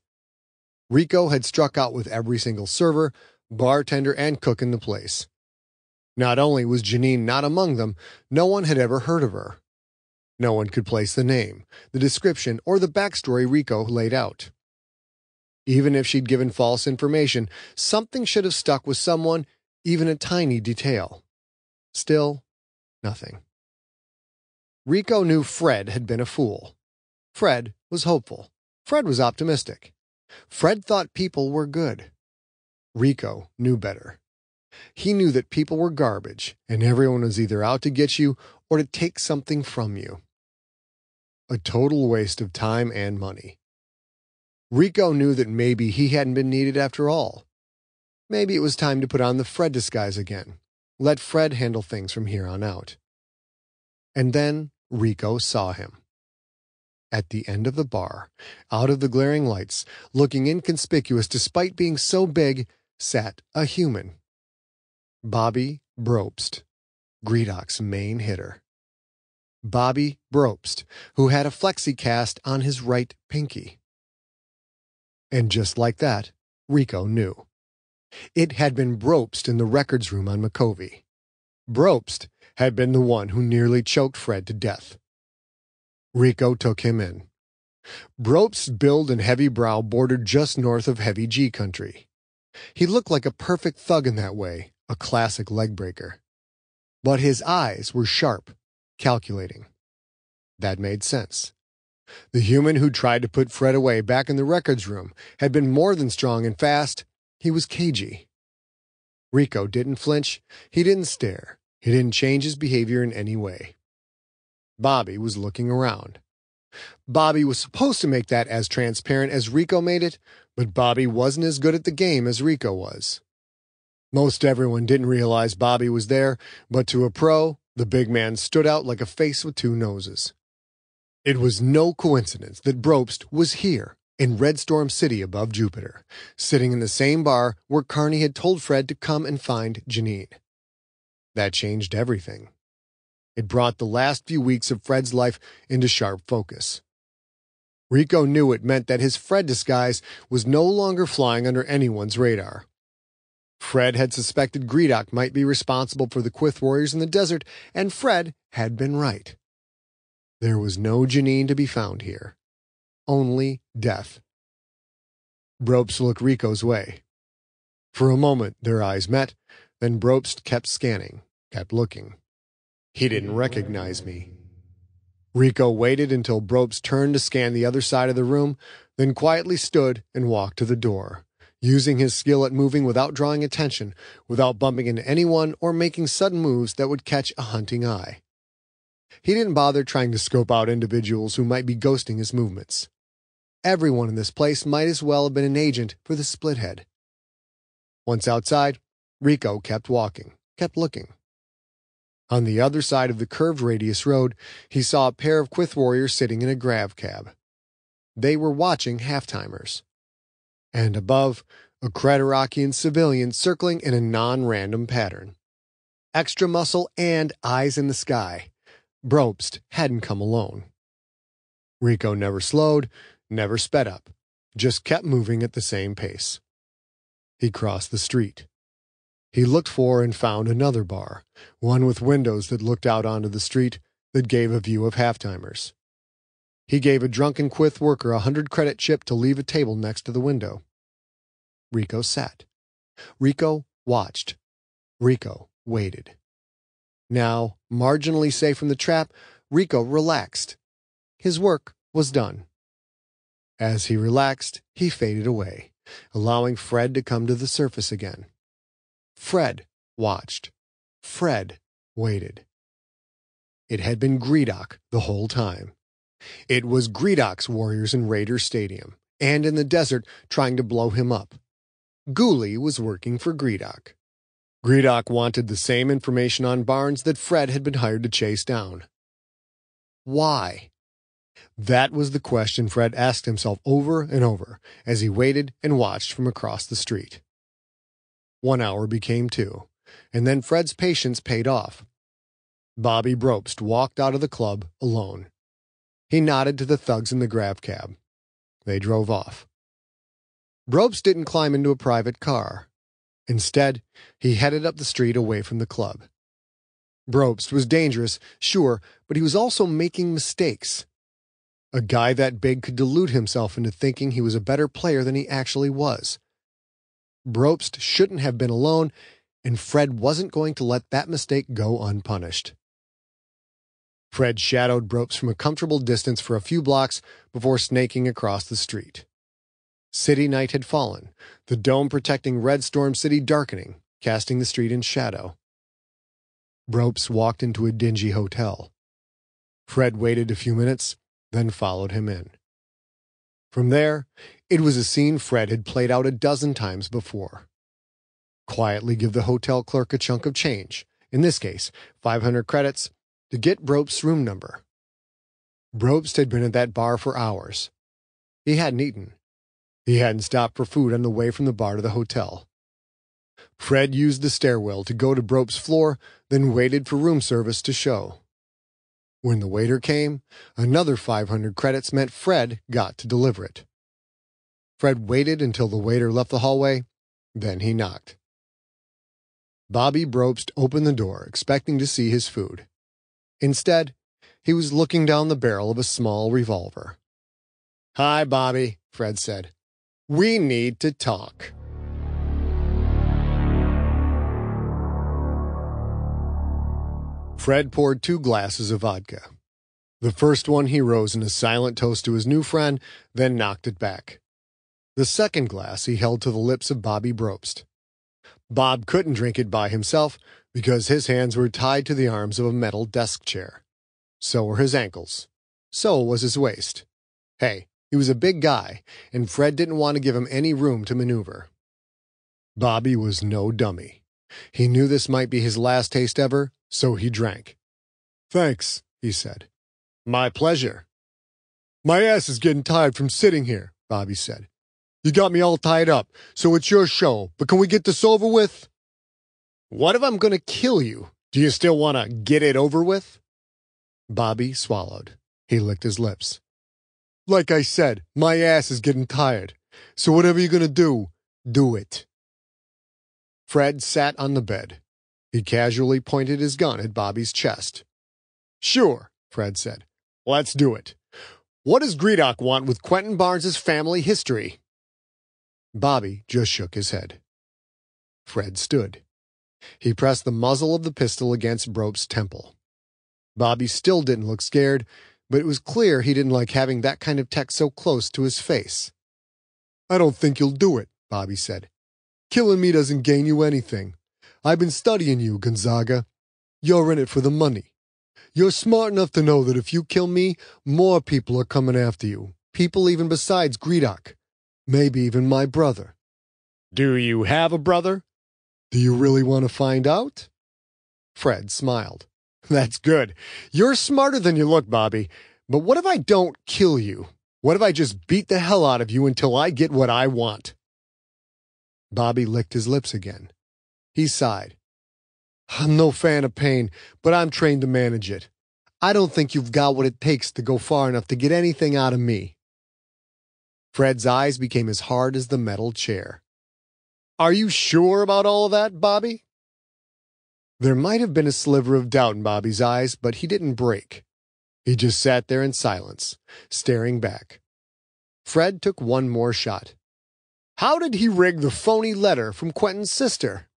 Speaker 2: Rico had struck out with every single server, bartender, and cook in the place. Not only was Janine not among them, no one had ever heard of her. No one could place the name, the description, or the backstory Rico laid out. Even if she'd given false information, something should have stuck with someone, even a tiny detail. Still, nothing. Rico knew Fred had been a fool. Fred was hopeful. Fred was optimistic. Fred thought people were good. Rico knew better. He knew that people were garbage, and everyone was either out to get you or to take something from you. A total waste of time and money. Rico knew that maybe he hadn't been needed after all. Maybe it was time to put on the Fred disguise again. Let Fred handle things from here on out. And then Rico saw him. At the end of the bar, out of the glaring lights, looking inconspicuous despite being so big, sat a human. Bobby Brobst, Gredok's main hitter. Bobby Brobst, who had a flexi cast on his right pinky. And just like that, Rico knew. It had been Brobst in the records room on Micovi. Brobst had been the one who nearly choked Fred to death. Rico took him in. Brobst's build and heavy brow bordered just north of heavy G country. He looked like a perfect thug in that way, a classic leg breaker. But his eyes were sharp, calculating. That made sense. The human who tried to put Fred away back in the records room had been more than strong and fast. He was cagey. Rico didn't flinch. He didn't stare. He didn't change his behavior in any way. Bobby was looking around. Bobby was supposed to make that as transparent as Rico made it, but Bobby wasn't as good at the game as Rico was. Most everyone didn't realize Bobby was there, but to a pro, the big man stood out like a face with two noses. It was no coincidence that Brobst was here in Red Storm City above Jupiter, sitting in the same bar where Carney had told Fred to come and find Janine. That changed everything. It brought the last few weeks of Fred's life into sharp focus. Rico knew it meant that his Fred disguise was no longer flying under anyone's radar. Fred had suspected Gredok might be responsible for the Quyth warriors in the desert, and Fred had been right. There was no Janine to be found here. Only death. Brobst looked Rico's way. For a moment their eyes met, then Brobst kept scanning, kept looking. He didn't recognize me. Rico waited until Brobst turned to scan the other side of the room, then quietly stood and walked to the door, using his skill at moving without drawing attention, without bumping into anyone or making sudden moves that would catch a hunting eye. He didn't bother trying to scope out individuals who might be ghosting his movements. Everyone in this place might as well have been an agent for the Splithead. Once outside, Rico kept walking, kept looking. On the other side of the curved radius road, he saw a pair of Quyth warriors sitting in a grav cab. They were watching halftimers. And above, a Creterakian civilian circling in a non-random pattern. Extra muscle and eyes in the sky. Brobst hadn't come alone. Rico never slowed, never sped up, just kept moving at the same pace. He crossed the street. He looked for and found another bar, one with windows that looked out onto the street that gave a view of halftimers. He gave a drunken Quyth worker a hundred credit chip to leave a table next to the window. Rico sat. Rico watched. Rico waited. Now, marginally safe from the trap, Rico relaxed. His work was done. As he relaxed, he faded away, allowing Fred to come to the surface again. Fred watched. Fred waited. It had been Gredok the whole time. It was Gredok's warriors in Raider Stadium, and in the desert trying to blow him up. Ghoulie was working for Gredok. Gredok wanted the same information on Barnes that Fred had been hired to chase down. Why? That was the question Fred asked himself over and over as he waited and watched from across the street. One hour became two, and then Fred's patience paid off. Bobby Brobst walked out of the club alone. He nodded to the thugs in the grav cab. They drove off. Brobst didn't climb into a private car. Instead, he headed up the street away from the club. Brobst was dangerous, sure, but he was also making mistakes. A guy that big could delude himself into thinking he was a better player than he actually was. Brobst shouldn't have been alone, and Fred wasn't going to let that mistake go unpunished. Fred shadowed Brobst from a comfortable distance for a few blocks before snaking across the street. City night had fallen, the dome protecting Red Storm City darkening, casting the street in shadow. Brobst walked into a dingy hotel. Fred waited a few minutes, then followed him in. From there, it was a scene Fred had played out a dozen times before. Quietly give the hotel clerk a chunk of change, in this case, 500 credits, to get Brobst's room number. Brobst had been at that bar for hours. He hadn't eaten. He hadn't stopped for food on the way from the bar to the hotel. Fred used the stairwell to go to Brobst's floor, then waited for room service to show. When the waiter came, another 500 credits meant Fred got to deliver it. Fred waited until the waiter left the hallway, then he knocked. Bobby Brobst opened the door, expecting to see his food. Instead, he was looking down the barrel of a small revolver. Hi, Bobby, Fred said. We need to talk. Fred poured two glasses of vodka. The first one he rose in a silent toast to his new friend, then knocked it back. The second glass he held to the lips of Bobby Brobst. Bob couldn't drink it by himself because his hands were tied to the arms of a metal desk chair. So were his ankles. So was his waist. Hey, he was a big guy, and Fred didn't want to give him any room to maneuver. Bobby was no dummy. He knew this might be his last taste ever, so he drank. Thanks, he said. My pleasure. My ass is getting tired from sitting here, Bobby said. You got me all tied up, so it's your show, but can we get this over with? What if I'm going to kill you? Do you still want to get it over with? Bobby swallowed. He licked his lips. Like I said, my ass is getting tired. So whatever you're going to do, do it. Fred sat on the bed. He casually pointed his gun at Bobby's chest. Sure, Fred said. Let's do it. What does Gredok want with Quentin Barnes's family history? Bobby just shook his head. Fred stood. He pressed the muzzle of the pistol against Brobst's temple. Bobby still didn't look scared, but it was clear he didn't like having that kind of tech so close to his face. I don't think you'll do it, Bobby said. Killing me doesn't gain you anything. I've been studying you, Gonzaga. You're in it for the money. You're smart enough to know that if you kill me, more people are coming after you. People even besides Gredok. Maybe even my brother. Do you have a brother? Do you really want to find out? Fred smiled. That's good. You're smarter than you look, Bobby. But what if I don't kill you? What if I just beat the hell out of you until I get what I want? Bobby licked his lips again. He sighed. I'm no fan of pain, but I'm trained to manage it. I don't think you've got what it takes to go far enough to get anything out of me. Fred's eyes became as hard as the metal chair. Are you sure about all of that, Bobby? There might have been a sliver of doubt in Bobby's eyes, but he didn't break. He just sat there in silence, staring back. Fred took one more shot. How did he rig the phony letter from Quentin's sister?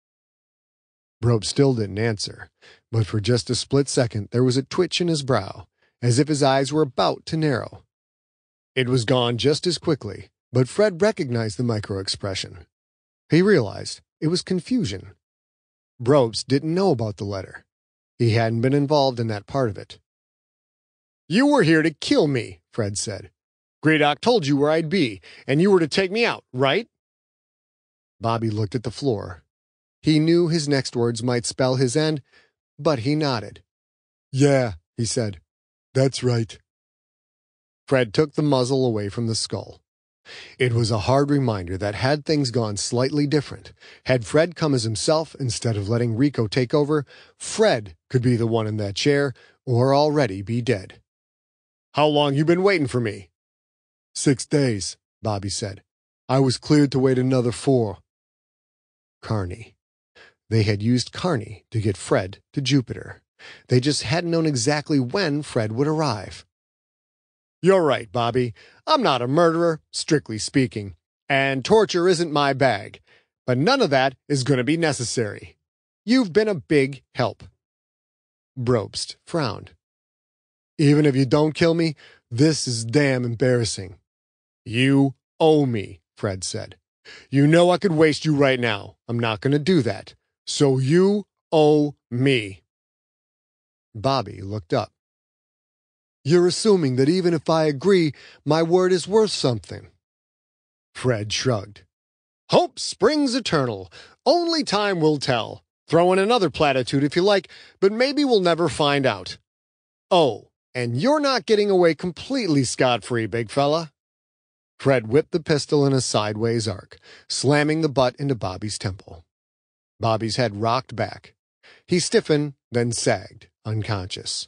Speaker 2: Brobst still didn't answer, but for just a split second there was a twitch in his brow, as if his eyes were about to narrow. It was gone just as quickly, but Fred recognized the micro-expression. He realized it was confusion. Brobst didn't know about the letter. He hadn't been involved in that part of it. You were here to kill me, Fred said. Gredok told you where I'd be, and you were to take me out, right? Bobby looked at the floor, he knew his next words might spell his end, but he nodded. Yeah, he said. That's right. Fred took the muzzle away from the skull. It was a hard reminder that had things gone slightly different, had Fred come as himself instead of letting Rico take over, Fred could be the one in that chair or already be dead. How long you been waiting for me? Six days, Bobby said. I was cleared to wait another four. Carney. They had used Carney to get Fred to Jupiter. They just hadn't known exactly when Fred would arrive. You're right, Bobby. I'm not a murderer, strictly speaking, and torture isn't my bag. But none of that is going to be necessary. You've been a big help. Brobst frowned. Even if you don't kill me, this is damn embarrassing. You owe me, Fred said. You know I could waste you right now. I'm not going to do that. So you owe me. Bobby looked up. You're assuming that even if I agree, my word is worth something. Fred shrugged. Hope springs eternal. Only time will tell. Throw in another platitude if you like, but maybe we'll never find out. Oh, and you're not getting away completely scot-free, big fella. Fred whipped the pistol in a sideways arc, slamming the butt into Bobby's temple. Bobby's head rocked back. He stiffened, then sagged, unconscious.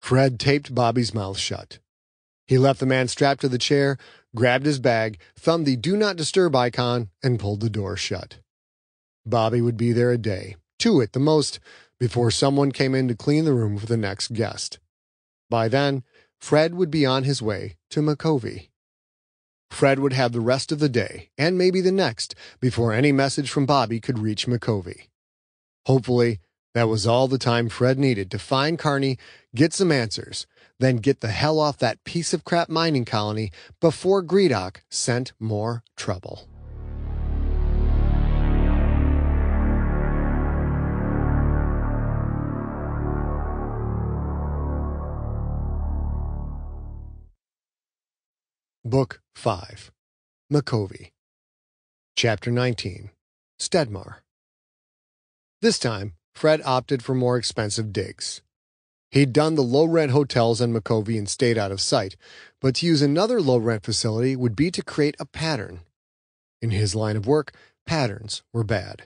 Speaker 2: Fred taped Bobby's mouth shut. He left the man strapped to the chair, grabbed his bag, thumbed the do not disturb icon, and pulled the door shut. Bobby would be there a day, two at the most, before someone came in to clean the room for the next guest. By then, Fred would be on his way to Micovi. Fred would have the rest of the day, and maybe the next, before any message from Bobby could reach Micovi. Hopefully, that was all the time Fred needed to find Carney, get some answers, then get the hell off that piece of crap mining colony before Gredok sent more trouble. Book 5 Micovi Chapter 19 Stedmar This time, Fred opted for more expensive digs. He'd done the low rent hotels in Micovi and stayed out of sight, but to use another low rent facility would be to create a pattern. In his line of work, patterns were bad.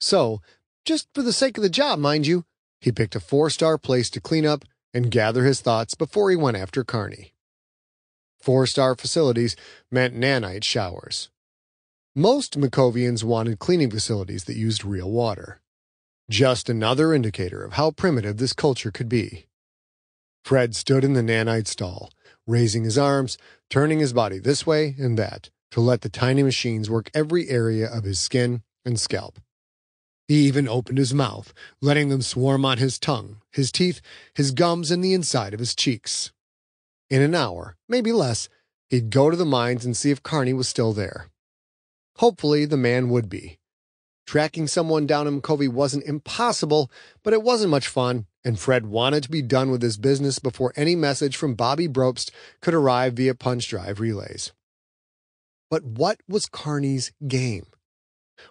Speaker 2: So, just for the sake of the job, mind you, he picked a four star place to clean up and gather his thoughts before he went after Carney. Four star facilities meant nanite showers. Most Micovians wanted cleaning facilities that used real water. Just another indicator of how primitive this culture could be. Fred stood in the nanite stall, raising his arms, turning his body this way and that to let the tiny machines work every area of his skin and scalp. He even opened his mouth, letting them swarm on his tongue, his teeth, his gums, and the inside of his cheeks. In an hour, maybe less, he'd go to the mines and see if Carney was still there. Hopefully, the man would be. Tracking someone down in Micovi wasn't impossible, but it wasn't much fun, and Fred wanted to be done with his business before any message from Bobby Brobst could arrive via punch drive relays. But what was Carney's game?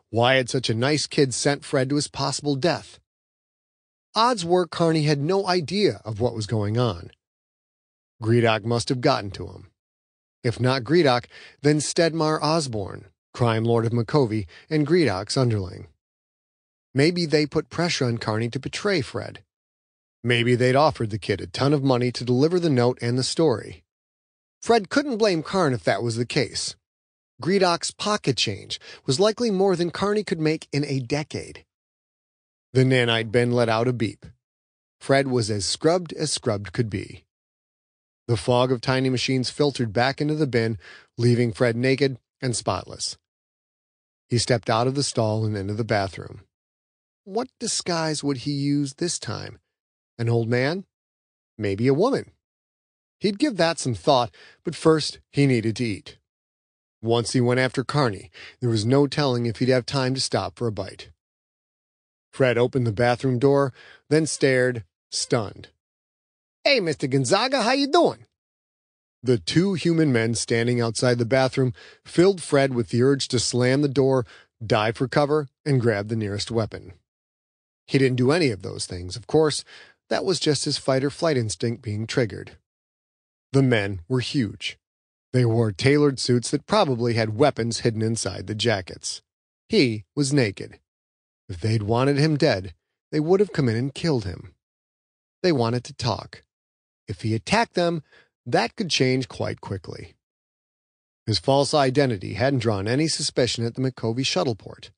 Speaker 2: Why had such a nice kid sent Fred to his possible death? Odds were Carney had no idea of what was going on. Gredok must have gotten to him. If not Gredok, then Stedmar Osborne, crime lord of Micovi and Gredok's underling. Maybe they put pressure on Carney to betray Fred. Maybe they'd offered the kid a ton of money to deliver the note and the story. Fred couldn't blame Carn if that was the case. Gredok's pocket change was likely more than Carney could make in a decade. The nanite bin let out a beep. Fred was as scrubbed as scrubbed could be. The fog of tiny machines filtered back into the bin, leaving Fred naked and spotless. He stepped out of the stall and into the bathroom. What disguise would he use this time? An old man? Maybe a woman? He'd give that some thought, but first he needed to eat. Once he went after Carney, there was no telling if he'd have time to stop for a bite. Fred opened the bathroom door, then stared, stunned.
Speaker 1: Hey, Mr. Gonzaga, how you doing?
Speaker 2: The two human men standing outside the bathroom filled Fred with the urge to slam the door, dive for cover, and grab the nearest weapon. He didn't do any of those things, of course. That was just his fight or flight instinct being triggered. The men were huge. They wore tailored suits that probably had weapons hidden inside the jackets. He was naked. If they'd wanted him dead, they would have come in and killed him. They wanted to talk. If he attacked them, that could change quite quickly. His false identity hadn't drawn any suspicion at the Micovi shuttleport.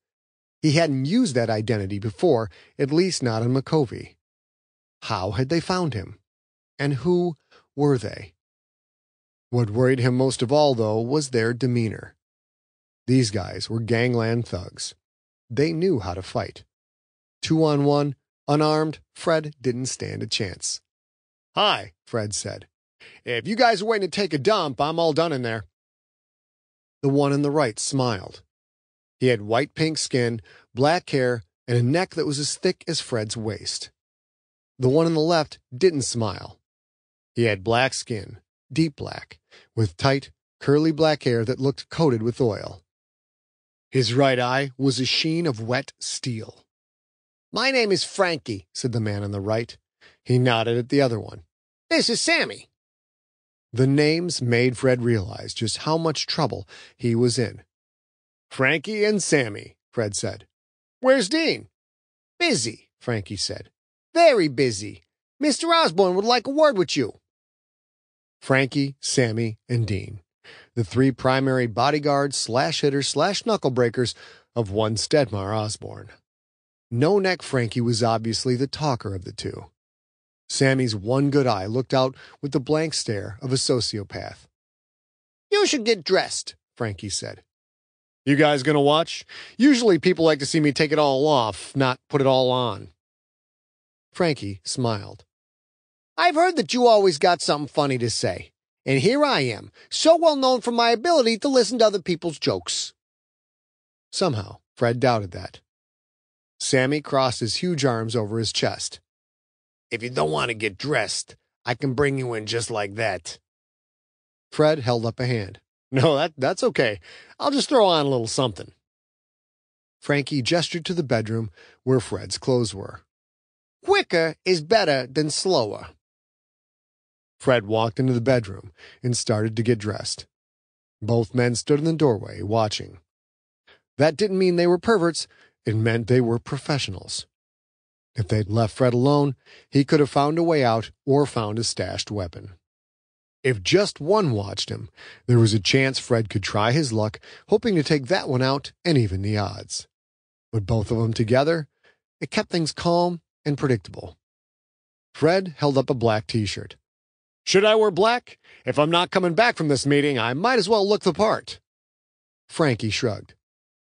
Speaker 2: He hadn't used that identity before, at least not on Micovi. How had they found him? And who were they? What worried him most of all, though, was their demeanor. These guys were gangland thugs. They knew how to fight. Two on one, unarmed, Fred didn't stand a chance. Hi, Fred said. If you guys are waiting to take a dump, I'm all done in there. The one on the right smiled. He had white pink skin, black hair, and a neck that was as thick as Fred's waist. The one on the left didn't smile. He had black skin, deep black, with tight, curly black hair that looked coated with oil. His right eye was a sheen of wet steel.
Speaker 1: My name is Frankie, said the man on the right.
Speaker 2: He nodded at the other one.
Speaker 1: This is Sammy.
Speaker 2: The names made Fred realize just how much trouble he was in. Frankie and Sammy, Fred said.
Speaker 1: Where's Dean? Busy, Frankie said. Very busy. Mr. Osborne would like a word with you.
Speaker 2: Frankie, Sammy, and Dean, the three primary bodyguards slash hitters slash knuckle breakers of one Stedmar Osborne. No Neck Frankie was obviously the talker of the two. Sammy's one good eye looked out with the blank stare of a sociopath.
Speaker 1: You should get dressed, Frankie said.
Speaker 2: You guys gonna watch? Usually people like to see me take it all off, not put it all on. Frankie smiled.
Speaker 1: I've heard that you always got something funny to say. And here I am, so well known for my ability to listen to other people's jokes.
Speaker 2: Somehow, Fred doubted that. Sammy crossed his huge arms over his chest.
Speaker 1: If you don't want to get dressed, I can bring you in just like that.
Speaker 2: Fred held up a hand. No, that, that's okay. I'll just throw on a little something. Frankie gestured to the bedroom where Fred's clothes were.
Speaker 1: Quicker is better than slower.
Speaker 2: Fred walked into the bedroom and started to get dressed. Both men stood in the doorway, watching. That didn't mean they were perverts, it meant they were professionals. If they'd left Fred alone, he could have found a way out or found a stashed weapon. If just one watched him, there was a chance Fred could try his luck, hoping to take that one out and even the odds. But both of them together, it kept things calm and predictable. Fred held up a black t-shirt. Should I wear black? If I'm not coming back from this meeting, I might as well look the part. Frankie shrugged.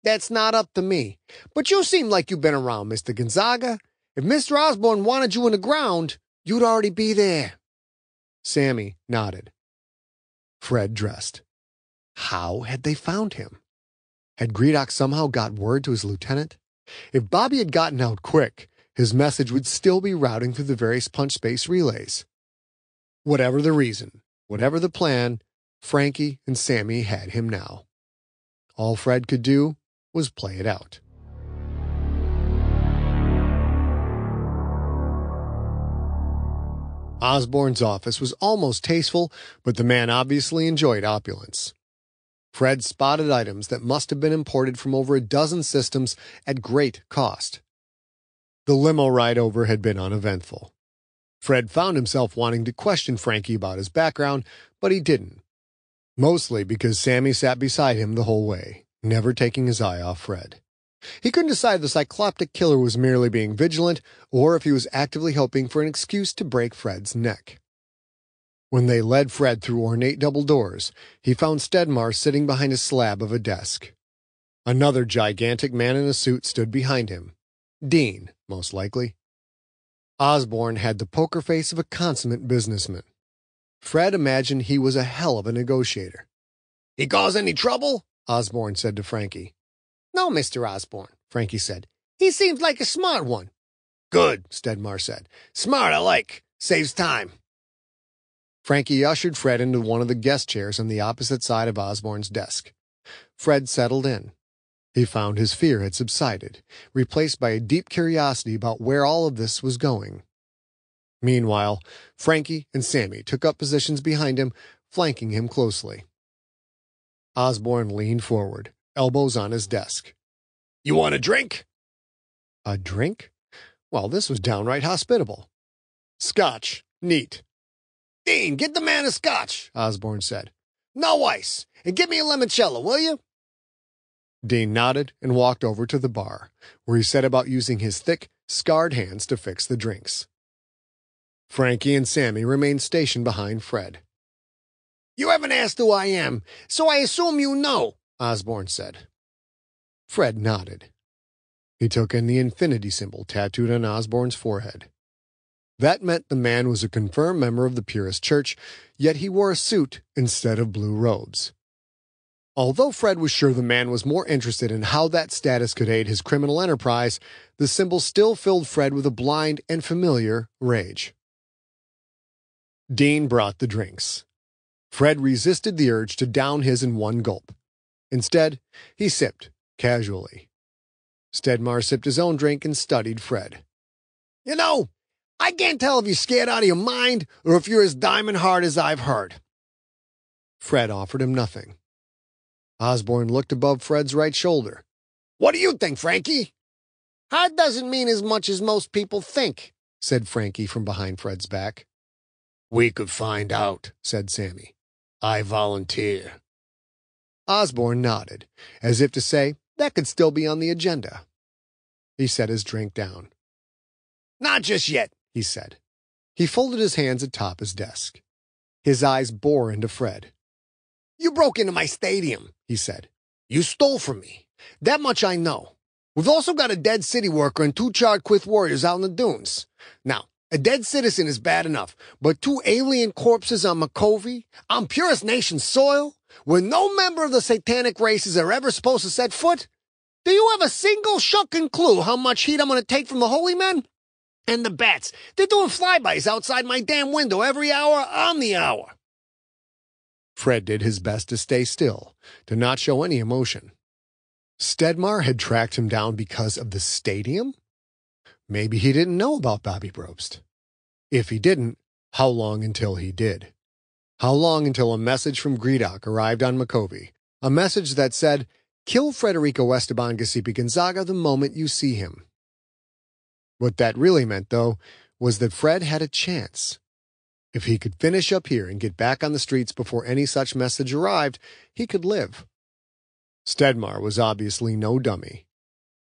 Speaker 1: That's not up to me. But you seem like you've been around, Mr. Gonzaga. If Mr. Osborne wanted you in the ground, you'd already be there.
Speaker 2: Sammy nodded. Fred dressed. How had they found him? Had Gredok somehow got word to his lieutenant? If Bobby had gotten out quick, his message would still be routing through the various punch space relays. Whatever the reason, whatever the plan, Frankie and Sammy had him now. All Fred could do was play it out. Osborne's office was almost tasteful, but the man obviously enjoyed opulence. Fred spotted items that must have been imported from over a dozen systems at great cost. The limo ride over had been uneventful. Fred found himself wanting to question Frankie about his background, but he didn't. Mostly because Sammy sat beside him the whole way, never taking his eye off Fred. He couldn't decide the cycloptic killer was merely being vigilant or if he was actively hoping for an excuse to break Fred's neck. When they led Fred through ornate double doors, he found Stedmar sitting behind a slab of a desk. Another gigantic man in a suit stood behind him. Dean, most likely. Osborne had the poker face of a consummate businessman. Fred imagined he was a hell of a negotiator.
Speaker 1: He cause any trouble?
Speaker 2: Osborne said to Frankie.
Speaker 1: No, Mr. Osborne, Frankie said. He seems like a smart one.
Speaker 4: Good, Stedmar said. Smart, I like. Saves time.
Speaker 2: Frankie ushered Fred into one of the guest chairs on the opposite side of Osborne's desk. Fred settled in. He found his fear had subsided, replaced by a deep curiosity about where all of this was going. Meanwhile, Frankie and Sammy took up positions behind him, flanking him closely. Osborne leaned forward, elbows on his desk.
Speaker 4: You want a drink?
Speaker 2: A drink? Well, this was downright hospitable. Scotch. Neat.
Speaker 4: Dean, get the man a scotch, Osborne said.
Speaker 1: No ice. And get me a limoncello, will you?
Speaker 2: Dean nodded and walked over to the bar, where he set about using his thick, scarred hands to fix the drinks. Frankie and Sammy remained stationed behind Fred.
Speaker 1: You haven't asked who I am, so I assume you know, Osborne said.
Speaker 2: Fred nodded. He took in the infinity symbol tattooed on Osborne's forehead. That meant the man was a confirmed member of the Purist Church, yet he wore a suit instead of blue robes. Although Fred was sure the man was more interested in how that status could aid his criminal enterprise, the symbol still filled Fred with a blind and familiar rage. Dean brought the drinks. Fred resisted the urge to down his in one gulp. Instead, he sipped, casually. Stedmar sipped his own drink and studied Fred.
Speaker 1: You know, I can't tell if you're scared out of your mind or if you're as diamond hard as I've heard.
Speaker 2: Fred offered him nothing. Osborne looked above Fred's right shoulder.
Speaker 1: What do you think, Frankie?
Speaker 2: Hard doesn't mean as much as most people think, said Frankie from behind Fred's back.
Speaker 6: We could find out, said Sammy. I volunteer.
Speaker 2: Osborne nodded, as if to say that could still be on the agenda. He set his drink down. Not just yet, he said. He folded his hands atop his desk. His eyes bore into Fred. You broke into my stadium, he said. You stole from me. That much I know. We've also got a dead city worker and two charred Quyth warriors out in the dunes. Now, a dead citizen is bad enough, but two alien corpses on Micovi, on Purist Nation soil, where no member of the satanic races are ever supposed to set foot? Do you have a single shucking clue how much heat I'm going to take from the holy men? And the bats, they're doing flybys outside my damn window every hour on the hour. Fred did his best to stay still, to not show any emotion. Stedmar had tracked him down because of the stadium? Maybe he didn't know about Bobby Brobst. If he didn't, how long until he did? How long until a message from Gredok arrived on Micovi? A message that said, kill Frederico Esteban Giuseppe Gonzaga the moment you see him. What that really meant, though, was that Fred had a chance. If he could finish up here and get back on the streets before any such message arrived, he could live. Stedmar was obviously no dummy.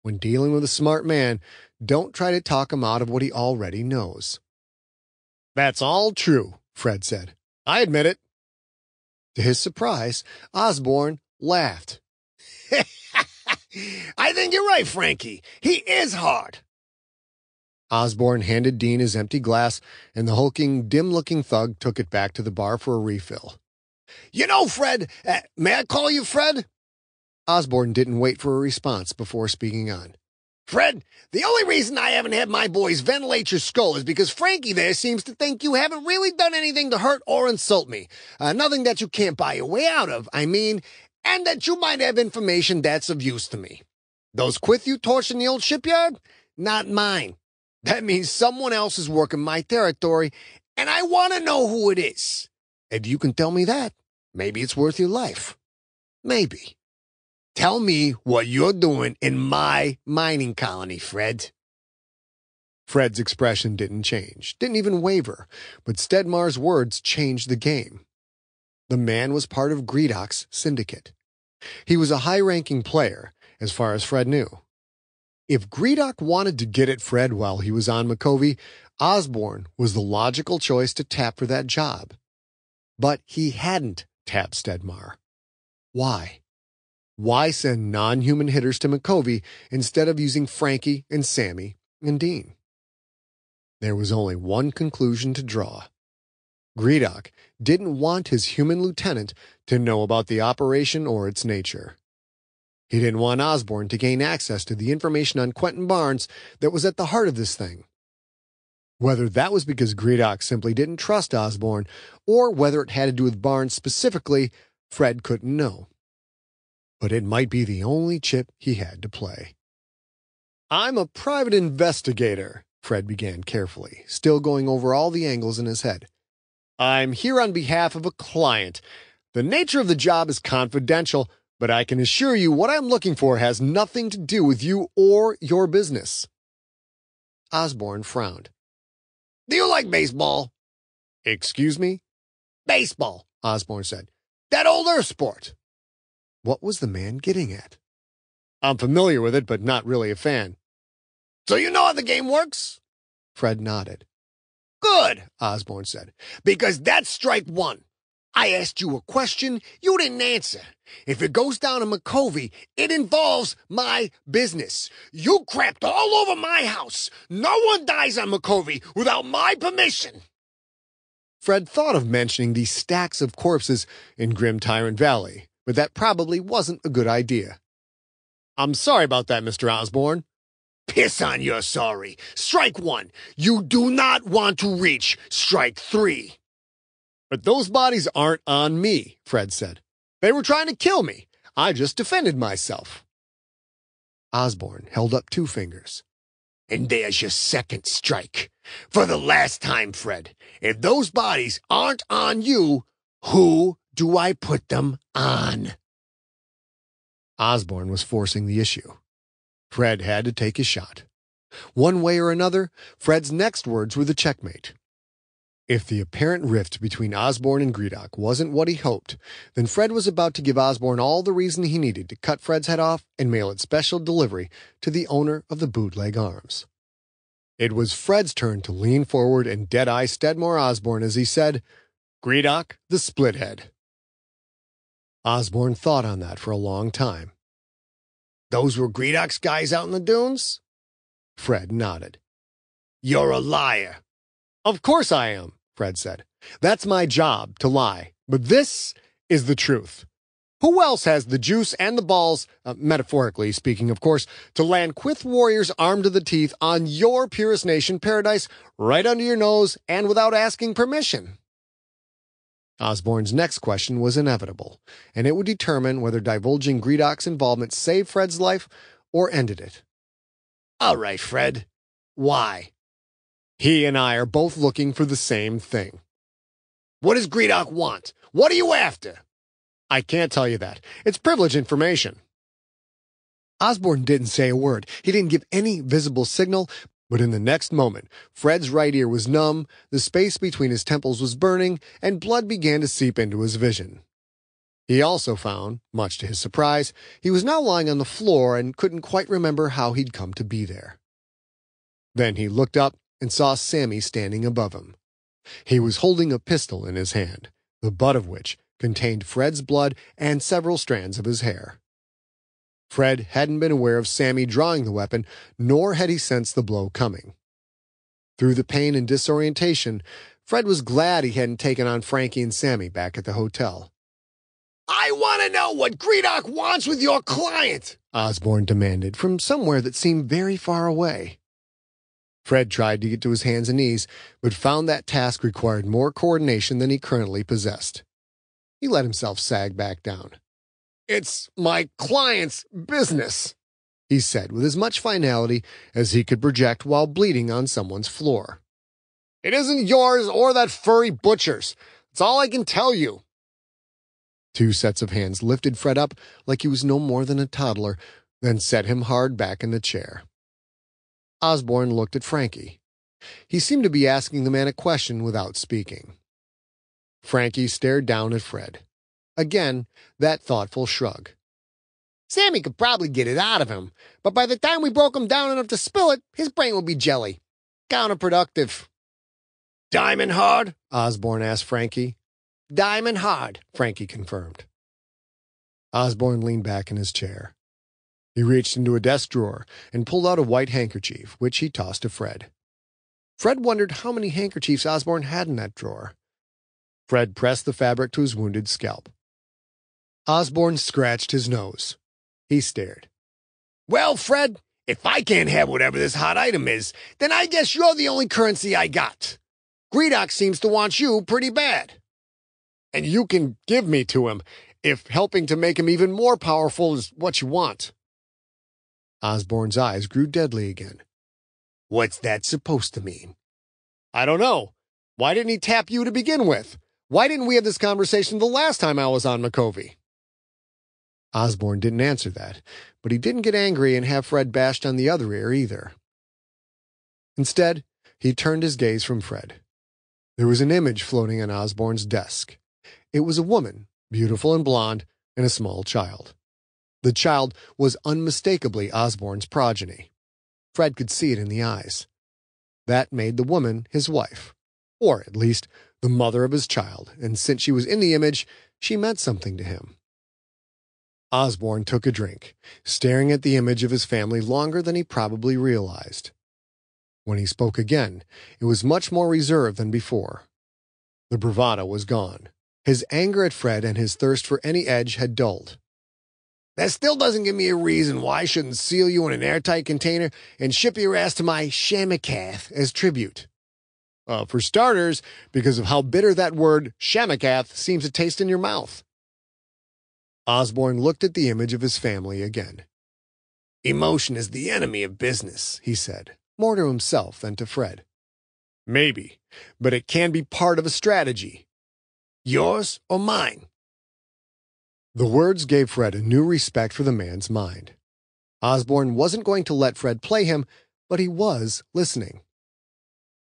Speaker 2: When dealing with a smart man, don't try to talk him out of what he already knows. That's all true, Fred said. I admit it. To his surprise, Osborne laughed. I think you're right, Frankie. He is hard. Osborne handed Dean his empty glass, and the hulking, dim-looking thug took it back to the bar for a refill. You know, Fred, uh, may I call you Fred? Osborne didn't wait for a response before speaking on. Fred, the only reason I haven't had my boys ventilate your skull is because Frankie there seems to think you haven't really done anything to hurt or insult me. Uh, nothing that you can't buy your way out of, I mean, and that you might have information that's of use to me. Those Quyth you torched in the old shipyard? Not mine. That means someone else is working my territory, and I want to know who it is. If you can tell me that, maybe it's worth your life. Maybe. Tell me what you're doing in my mining colony, Fred. Fred's expression didn't change, didn't even waver, but Stedmar's words changed the game. The man was part of Gredok's syndicate. He was a high-ranking player, as far as Fred knew. If Gredok wanted to get at Fred while he was on Micovi, Osborne was the logical choice to tap for that job. But he hadn't tapped Stedmar. Why? Why send non-human hitters to Micovi instead of using Frankie and Sammy and Dean? There was only one conclusion to draw. Gredok didn't want his human lieutenant to know about the operation or its nature. He didn't want Osborne to gain access to the information on Quentin Barnes that was at the heart of this thing. Whether that was because Gredok simply didn't trust Osborne, or whether it had to do with Barnes specifically, Fred couldn't know but it might be the only chip he had to play. I'm a private investigator, Fred began carefully, still going over all the angles in his head. I'm here on behalf of a client. The nature of the job is confidential, but I can assure you what I'm looking for has nothing to do with you or your business. Osborne frowned. Do you like baseball? Excuse me? Baseball, Osborne said. That old Earth sport. What was the man getting at? I'm familiar with it, but not really a fan. So you know how the game works? Fred nodded. Good, Osborne said, because that's strike one. I asked you a question, you didn't answer. If it goes down to Micovi, it involves my business. You crapped all over my house. No one dies on Micovi without my permission. Fred thought of mentioning the stacks of corpses in Grim Tyrant Valley, but that probably wasn't a good idea. I'm sorry about that, Mr. Osborne. Piss on your sorry. Strike one. You do not want to reach strike three. But those bodies aren't on me, Fred said. They were trying to kill me. I just defended myself. Osborne held up two fingers. And there's your second strike. For the last time, Fred, if those bodies aren't on you, who do I put them on? Osborne was forcing the issue. Fred had to take his shot. One way or another, Fred's next words were the checkmate. If the apparent rift between Osborne and Gredok wasn't what he hoped, then Fred was about to give Osborne all the reason he needed to cut Fred's head off and mail it special delivery to the owner of the bootleg arms. It was Fred's turn to lean forward and dead-eye Stedmar Osborne as he said, Gredok, the splithead. Osborne thought on that for a long time.
Speaker 1: Those were Gredok's guys out in the dunes?
Speaker 2: Fred nodded.
Speaker 1: You're a liar.
Speaker 2: Of course I am, Fred said. That's my job, to lie. But this is the truth. Who else has the juice and the balls, uh, metaphorically speaking, of course, to land Quyth warriors armed to the teeth on your Purist Nation paradise right under your nose and without asking permission? Osborne's next question was inevitable, and it would determine whether divulging Gredok's involvement saved Fred's life or ended it.
Speaker 1: All right, Fred. Why?
Speaker 2: He and I are both looking for the same thing.
Speaker 1: What does Gredok want? What are you after?
Speaker 2: I can't tell you that. It's privileged information. Osborne didn't say a word. He didn't give any visible signal, but in the next moment, Fred's right ear was numb, the space between his temples was burning, and blood began to seep into his vision. He also found, much to his surprise, he was now lying on the floor and couldn't quite remember how he'd come to be there. Then he looked up and saw Sammy standing above him. He was holding a pistol in his hand, the butt of which contained Fred's blood and several strands of his hair. Fred hadn't been aware of Sammy drawing the weapon, nor had he sensed the blow coming. Through the pain and disorientation, Fred was glad he hadn't taken on Frankie and Sammy back at the hotel.
Speaker 1: I want to know what Gredok wants with your client,
Speaker 2: Osborne demanded from somewhere that seemed very far away. Fred tried to get to his hands and knees, but found that task required more coordination than he currently possessed. He let himself sag back down.
Speaker 1: It's my client's business,
Speaker 2: he said with as much finality as he could project while bleeding on someone's floor.
Speaker 1: It isn't yours or that furry butcher's. That's all I can tell you.
Speaker 2: Two sets of hands lifted Fred up like he was no more than a toddler, then set him hard back in the chair. Osborne looked at Frankie. He seemed to be asking the man a question without speaking. Frankie stared down at Fred. Again, that thoughtful shrug.
Speaker 1: Sammy could probably get it out of him, but by the time we broke him down enough to spill it, his brain would be jelly. Counterproductive.
Speaker 2: Diamond hard? Osborne asked Frankie.
Speaker 1: Diamond hard,
Speaker 2: Frankie confirmed. Osborne leaned back in his chair. He reached into a desk drawer and pulled out a white handkerchief, which he tossed to Fred. Fred wondered how many handkerchiefs Osborne had in that drawer. Fred pressed the fabric to his wounded scalp. Osborne scratched his nose. He stared.
Speaker 1: Well, Fred, if I can't have whatever this hot item is, then I guess you're the only currency I got. Gredok seems to want you pretty bad.
Speaker 2: And you can give me to him, if helping to make him even more powerful is what you want. Osborne's eyes grew deadly again.
Speaker 1: What's that supposed to mean?
Speaker 2: I don't know. Why didn't he tap you to begin with? Why didn't we have this conversation the last time I was on Micovi? Osborne didn't answer that, but he didn't get angry and have Fred bashed on the other ear either. Instead, he turned his gaze from Fred. There was an image floating on Osborne's desk. It was a woman, beautiful and blonde, and a small child. The child was unmistakably Osborne's progeny. Fred could see it in the eyes. That made the woman his wife, or at least the mother of his child, and since she was in the image, she meant something to him. Osborne took a drink, staring at the image of his family longer than he probably realized. When he spoke again, it was much more reserved than before. The bravado was gone. His anger at Fred and his thirst for any edge had dulled.
Speaker 1: That still doesn't give me a reason why I shouldn't seal you in an airtight container and ship your ass to my Shamakath as tribute.
Speaker 2: Uh, for starters, because of how bitter that word Shamakath seems to taste in your mouth. Osborne looked at the image of his family again.
Speaker 1: Emotion is the enemy of business, he said,
Speaker 2: more to himself than to Fred. Maybe, but it can be part of a strategy.
Speaker 1: Yours or mine?
Speaker 2: The words gave Fred a new respect for the man's mind. Osborne wasn't going to let Fred play him, but he was listening.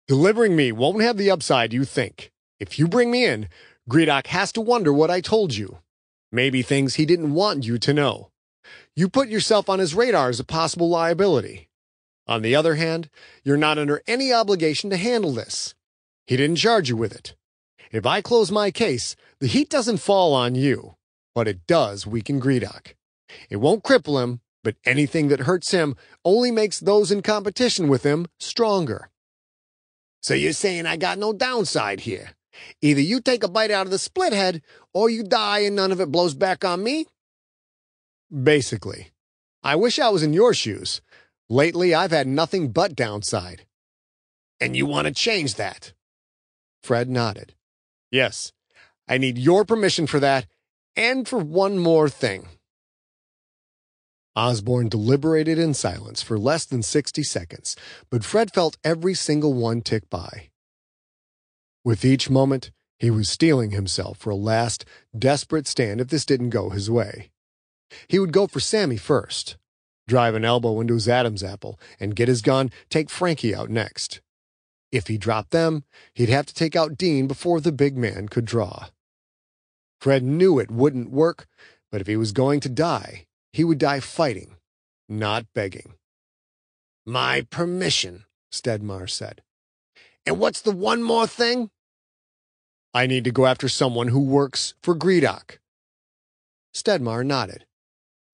Speaker 2: Delivering me won't have the upside you think. If you bring me in, Gredok has to wonder what I told you. Maybe things he didn't want you to know. You put yourself on his radar as a possible liability. On the other hand, you're not under any obligation to handle this. He didn't charge you with it. If I close my case, the heat doesn't fall on you, but it does weaken Gredok. It won't cripple him, but anything that hurts him only makes those in competition with him stronger.
Speaker 1: So you're saying I got no downside here? Either you take a bite out of the split head, or you die and none of it blows back on me?
Speaker 2: Basically. I wish I was in your shoes. Lately, I've had nothing but downside.
Speaker 1: And you want to change that?
Speaker 2: Fred nodded. Yes, I need your permission for that, and for one more thing. Osborne deliberated in silence for less than 60 seconds, but Fred felt every single one tick by. With each moment, he was steeling himself for a last, desperate stand if this didn't go his way. He would go for Sammy first, drive an elbow into his Adam's apple, and get his gun, take Frankie out next. If he dropped them, he'd have to take out Dean before the big man could draw. Fred knew it wouldn't work, but if he was going to die, he would die fighting, not begging.
Speaker 1: My permission,
Speaker 2: Stedmar said.
Speaker 1: And what's the one more thing?
Speaker 2: I need to go after someone who works for Gredok. Stedmar nodded.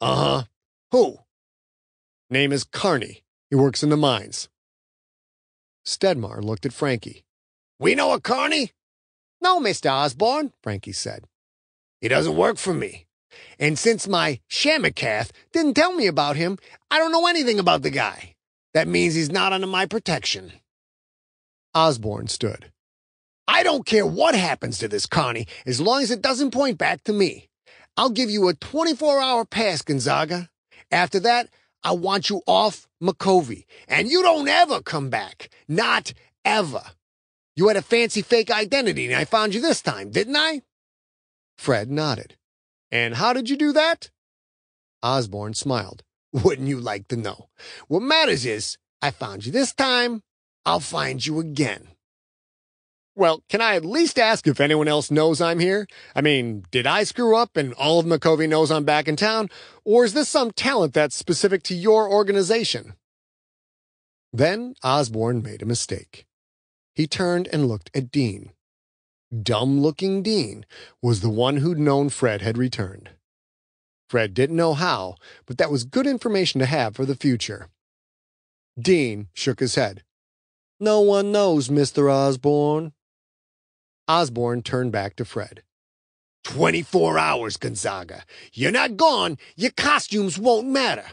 Speaker 1: Uh-huh. Who?
Speaker 2: Name is Carney. He works in the mines. Stedmar looked at Frankie.
Speaker 1: We know a Carney?
Speaker 2: No, Mr. Osborne, Frankie said.
Speaker 1: He doesn't work for me. And since my Shamakath didn't tell me about him, I don't know anything about the guy. That means he's not under my protection.
Speaker 2: Osborne stood.
Speaker 1: I don't care what happens to this Connie, as long as it doesn't point back to me. I'll give you a 24 hour pass, Gonzaga. After that, I want you off Micovi. And you don't ever come back. Not ever. You had a fancy fake identity and I found you this time, didn't I?
Speaker 2: Fred nodded. And how did you do that?
Speaker 1: Osborne smiled. Wouldn't you like to know? What matters is, I found you this time, I'll find you again.
Speaker 2: Well, can I at least ask if anyone else knows I'm here? I mean, did I screw up and all of Micovi knows I'm back in town? Or is this some talent that's specific to your organization? Then Osborne made a mistake. He turned and looked at Dean. Dumb looking Dean was the one who'd known Fred had returned. Fred didn't know how, but that was good information to have for the future. Dean shook his head. No one knows, Mr. Osborne. Osborne turned back to Fred.
Speaker 1: 24 hours, Gonzaga. You're not gone. Your costumes won't matter.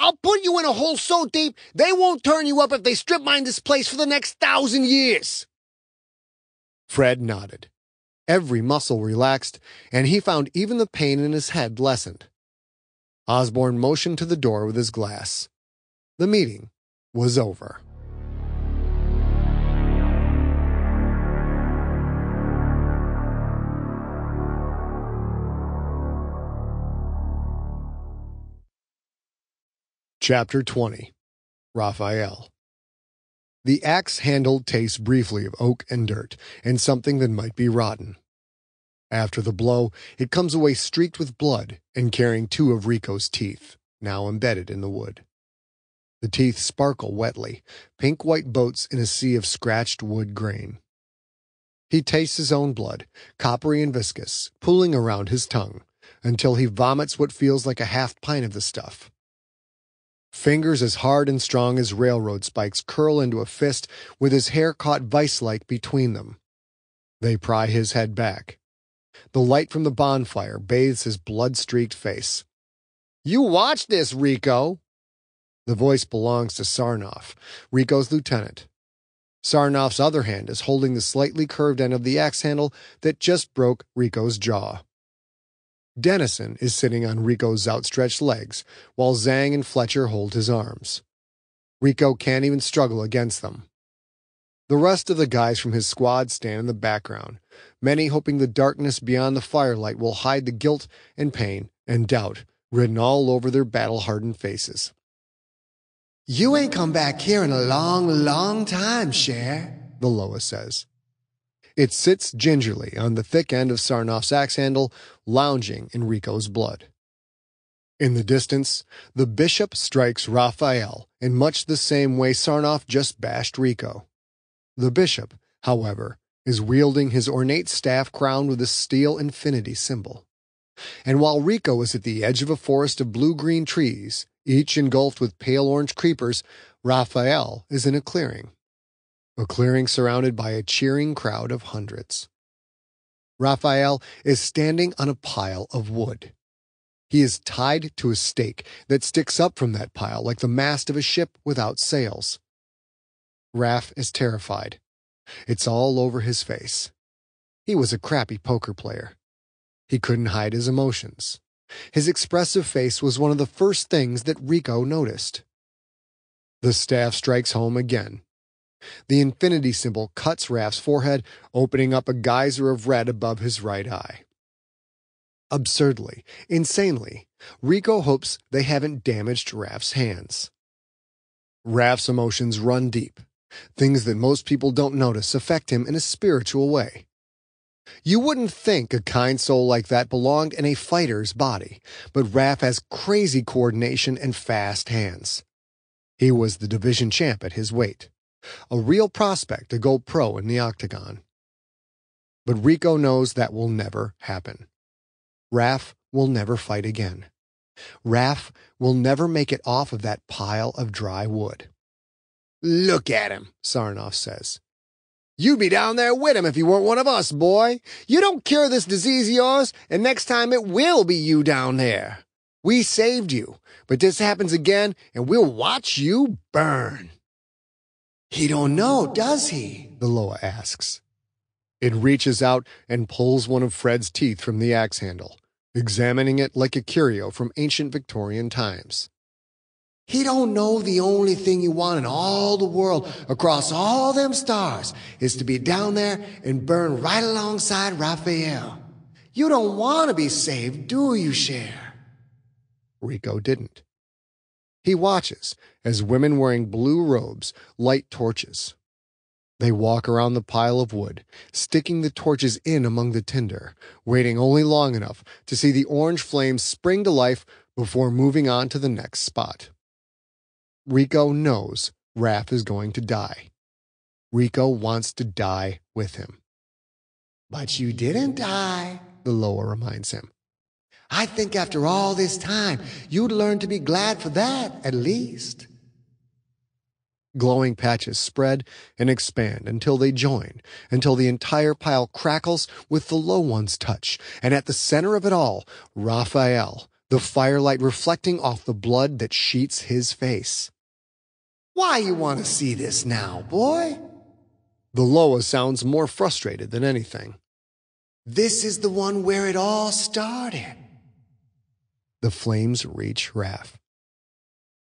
Speaker 1: I'll put you in a hole so deep, they won't turn you up if they strip mine this place for the next thousand years.
Speaker 2: Fred nodded. Every muscle relaxed, and he found even the pain in his head lessened. Osborne motioned to the door with his glass. The meeting was over. Chapter 20 Raphael The axe handle tastes briefly of oak and dirt, and something that might be rotten. After the blow, it comes away streaked with blood and carrying two of Rico's teeth, now embedded in the wood. The teeth sparkle wetly, pink white boats in a sea of scratched wood grain. He tastes his own blood, coppery and viscous, pooling around his tongue, until he vomits what feels like a half pint of the stuff. Fingers as hard and strong as railroad spikes curl into a fist with his hair caught vice-like between them. They pry his head back. The light from the bonfire bathes his blood-streaked face. You watch this, Rico! The voice belongs to Sarnoff, Rico's lieutenant. Sarnoff's other hand is holding the slightly curved end of the axe handle that just broke Rico's jaw. Dennison is sitting on Rico's outstretched legs, while Zhang and Fletcher hold his arms. Rico can't even struggle against them. The rest of the guys from his squad stand in the background, many hoping the darkness beyond the firelight will hide the guilt and pain and doubt written all over their battle hardened faces.
Speaker 7: You ain't come back here in a long, long time, Cher, the Loa says.
Speaker 2: It sits gingerly on the thick end of Sarnoff's axe handle, lounging in Rico's blood. In the distance, the bishop strikes Raphael in much the same way Sarnoff just bashed Rico. The bishop, however, is wielding his ornate staff crowned with a steel infinity symbol. And while Rico is at the edge of a forest of blue-green trees, each engulfed with pale orange creepers, Raphael is in a clearing. A clearing surrounded by a cheering crowd of hundreds. Raphael is standing on a pile of wood. He is tied to a stake that sticks up from that pile like the mast of a ship without sails. Raph is terrified. It's all over his face. He was a crappy poker player. He couldn't hide his emotions. His expressive face was one of the first things that Rico noticed. The staff strikes home again. The infinity symbol cuts Raph's forehead, opening up a geyser of red above his right eye. Absurdly, insanely, Rico hopes they haven't damaged Raph's hands. Raph's emotions run deep. Things that most people don't notice affect him in a spiritual way. You wouldn't think a kind soul like that belonged in a fighter's body, but Raph has crazy coordination and fast hands. He was the division champ at his weight, a real prospect to go pro in the octagon. But Rico knows that will never happen. Raph will never fight again. Raph will never make it off of that pile of dry wood.
Speaker 7: Look at him, Sarnoff says. You'd be down there with him if you weren't one of us, boy. You don't cure this disease of yours, and next time it will be you down there. We saved you, but this happens again, and we'll watch you burn. He don't know, does he? The Loa asks.
Speaker 2: It reaches out and pulls one of Fred's teeth from the axe handle, examining it like a curio from ancient Victorian times.
Speaker 7: He don't know the only thing you want in all the world across all them stars is to be down there and burn right alongside Raphael. You don't want to be saved, do you, Cher?
Speaker 2: Rico didn't. He watches as women wearing blue robes light torches. They walk around the pile of wood, sticking the torches in among the tinder, waiting only long enough to see the orange flames spring to life before moving on to the next spot. Rico knows Raph is going to die. Rico wants to die with him.
Speaker 7: But you didn't die, the Loa reminds him. I think after all this time, you'd learn to be glad for that, at least.
Speaker 2: Glowing patches spread and expand until they join, until the entire pile crackles with the low one's touch, and at the center of it all, Raphael, the firelight reflecting off the blood that sheets his face.
Speaker 7: Why you want to see this now, boy?
Speaker 2: The Loa sounds more frustrated than anything.
Speaker 7: This is the one where it all started.
Speaker 2: The flames reach Raph.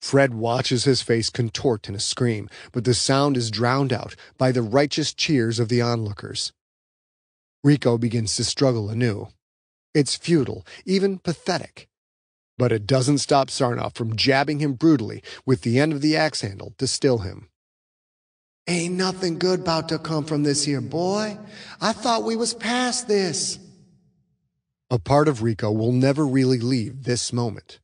Speaker 2: Fred watches his face contort in a scream, but the sound is drowned out by the righteous cheers of the onlookers. Rico begins to struggle anew. It's futile, even pathetic. But it doesn't stop Sarnoff from jabbing him brutally with the end of the axe handle to still him.
Speaker 7: Ain't nothing good about to come from this here, boy. I thought we was past this.
Speaker 2: A part of Rico will never really leave this moment.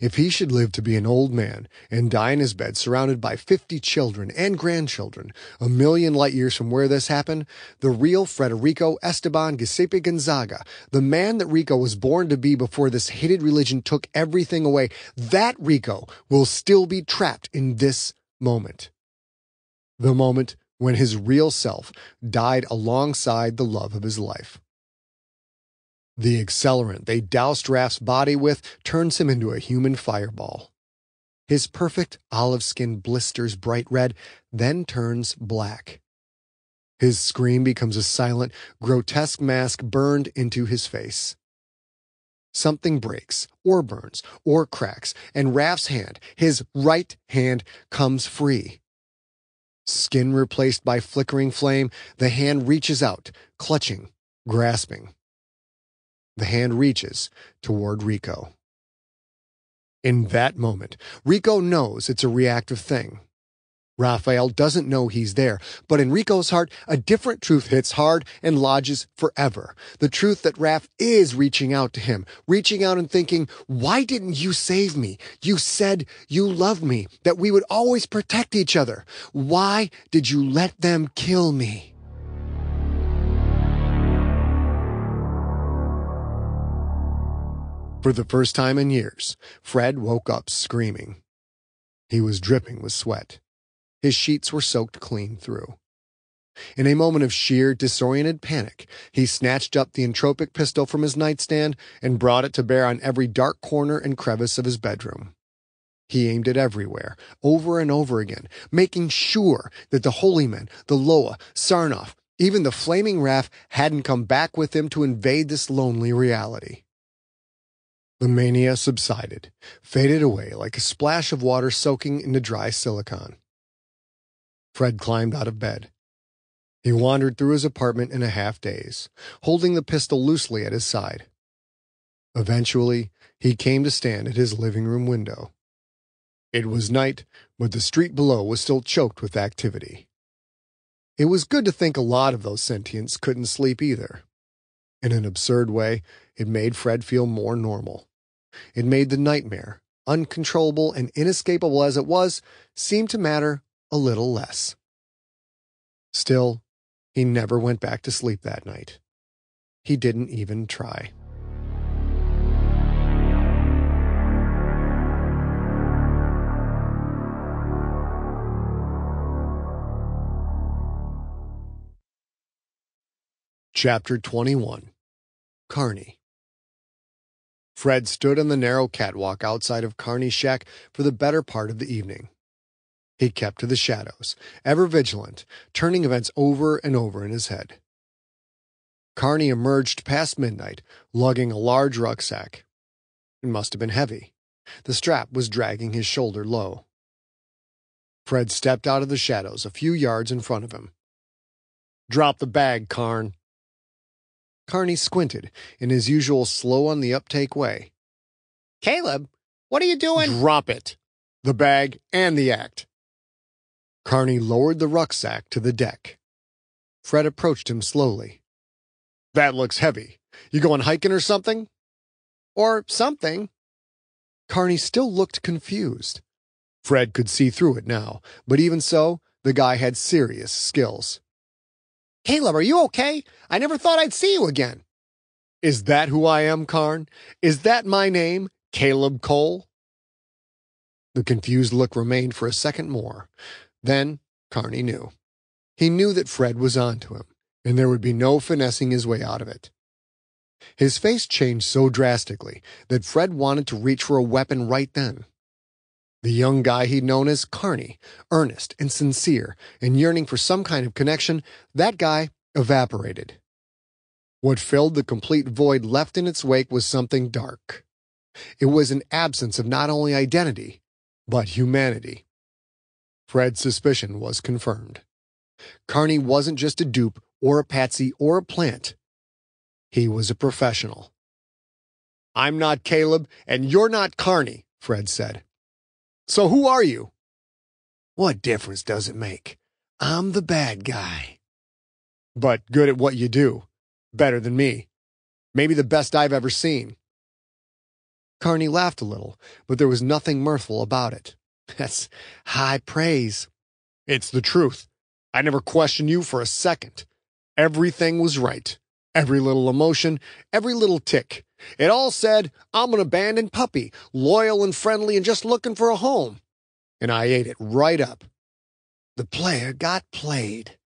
Speaker 2: If he should live to be an old man and die in his bed surrounded by 50 children and grandchildren, a million light years from where this happened, the real Frederico Esteban Giuseppe Gonzaga, the man that Rico was born to be before this hated religion took everything away, that Rico will still be trapped in this moment. The moment when his real self died alongside the love of his life. The accelerant they doused Raph's body with turns him into a human fireball. His perfect olive skin blisters bright red, then turns black. His scream becomes a silent, grotesque mask burned into his face. Something breaks, or burns, or cracks, and Raph's hand, his right hand, comes free. Skin replaced by flickering flame, the hand reaches out, clutching, grasping. The hand reaches toward Rico. In that moment, Rico knows it's a reactive thing. Raphael doesn't know he's there, but in Rico's heart, a different truth hits hard and lodges forever. The truth that Raph is reaching out to him, reaching out and thinking, why didn't you save me? You said you loved me, that we would always protect each other. Why did you let them kill me? For the first time in years, Fred woke up screaming. He was dripping with sweat. His sheets were soaked clean through. In a moment of sheer, disoriented panic, he snatched up the entropic pistol from his nightstand and brought it to bear on every dark corner and crevice of his bedroom. He aimed it everywhere, over and over again, making sure that the holy men, the Loa, Sarnoff, even the flaming Raph hadn't come back with him to invade this lonely reality. The mania subsided, faded away like a splash of water soaking into dry silicon. Fred climbed out of bed. He wandered through his apartment in a half daze, holding the pistol loosely at his side. Eventually, he came to stand at his living room window. It was night, but the street below was still choked with activity. It was good to think a lot of those sentients couldn't sleep either. In an absurd way, it made Fred feel more normal. It made the nightmare, uncontrollable and inescapable as it was, seem to matter a little less. Still, he never went back to sleep that night. He didn't even try. Chapter 21 Carney Fred stood on the narrow catwalk outside of Carney's shack for the better part of the evening. He kept to the shadows, ever vigilant, turning events over and over in his head. Carney emerged past midnight, lugging a large rucksack. It must have been heavy. The strap was dragging his shoulder low. Fred stepped out of the shadows a few yards in front of him. Drop the bag, Carn, Carney squinted in his usual slow on the uptake way.
Speaker 1: Caleb, what are you doing?
Speaker 2: Drop it. The bag and the act. Carney lowered the rucksack to the deck. Fred approached him slowly. That looks heavy. You going hiking or something?
Speaker 1: Or something.
Speaker 2: Carney still looked confused. Fred could see through it now, but even so, the guy had serious skills.
Speaker 1: Caleb, are you okay? I never thought I'd see you again.
Speaker 2: Is that who I am, Carn? Is that my name, Caleb Cole? The confused look remained for a second more. Then Carney knew. He knew that Fred was on to him, and there would be no finessing his way out of it. His face changed so drastically that Fred wanted to reach for a weapon right then. The young guy he'd known as Carney, earnest and sincere and yearning for some kind of connection, that guy evaporated. What filled the complete void left in its wake was something dark. It was an absence of not only identity, but humanity. Fred's suspicion was confirmed. Carney wasn't just a dupe or a patsy or a plant. He was a professional. I'm not Caleb, and you're not Carney, Fred said. So who are you?
Speaker 4: What difference does it make? I'm the bad guy.
Speaker 2: But good at what you do. Better than me. Maybe the best I've ever seen. Carney laughed a little, but there was nothing mirthful about it.
Speaker 4: That's high praise.
Speaker 2: It's the truth. I never questioned you for a second. Everything was right. Every little emotion, every little tick. It all said, I'm an abandoned puppy, loyal and friendly and just looking for a home. And I ate it right up.
Speaker 4: The player got played.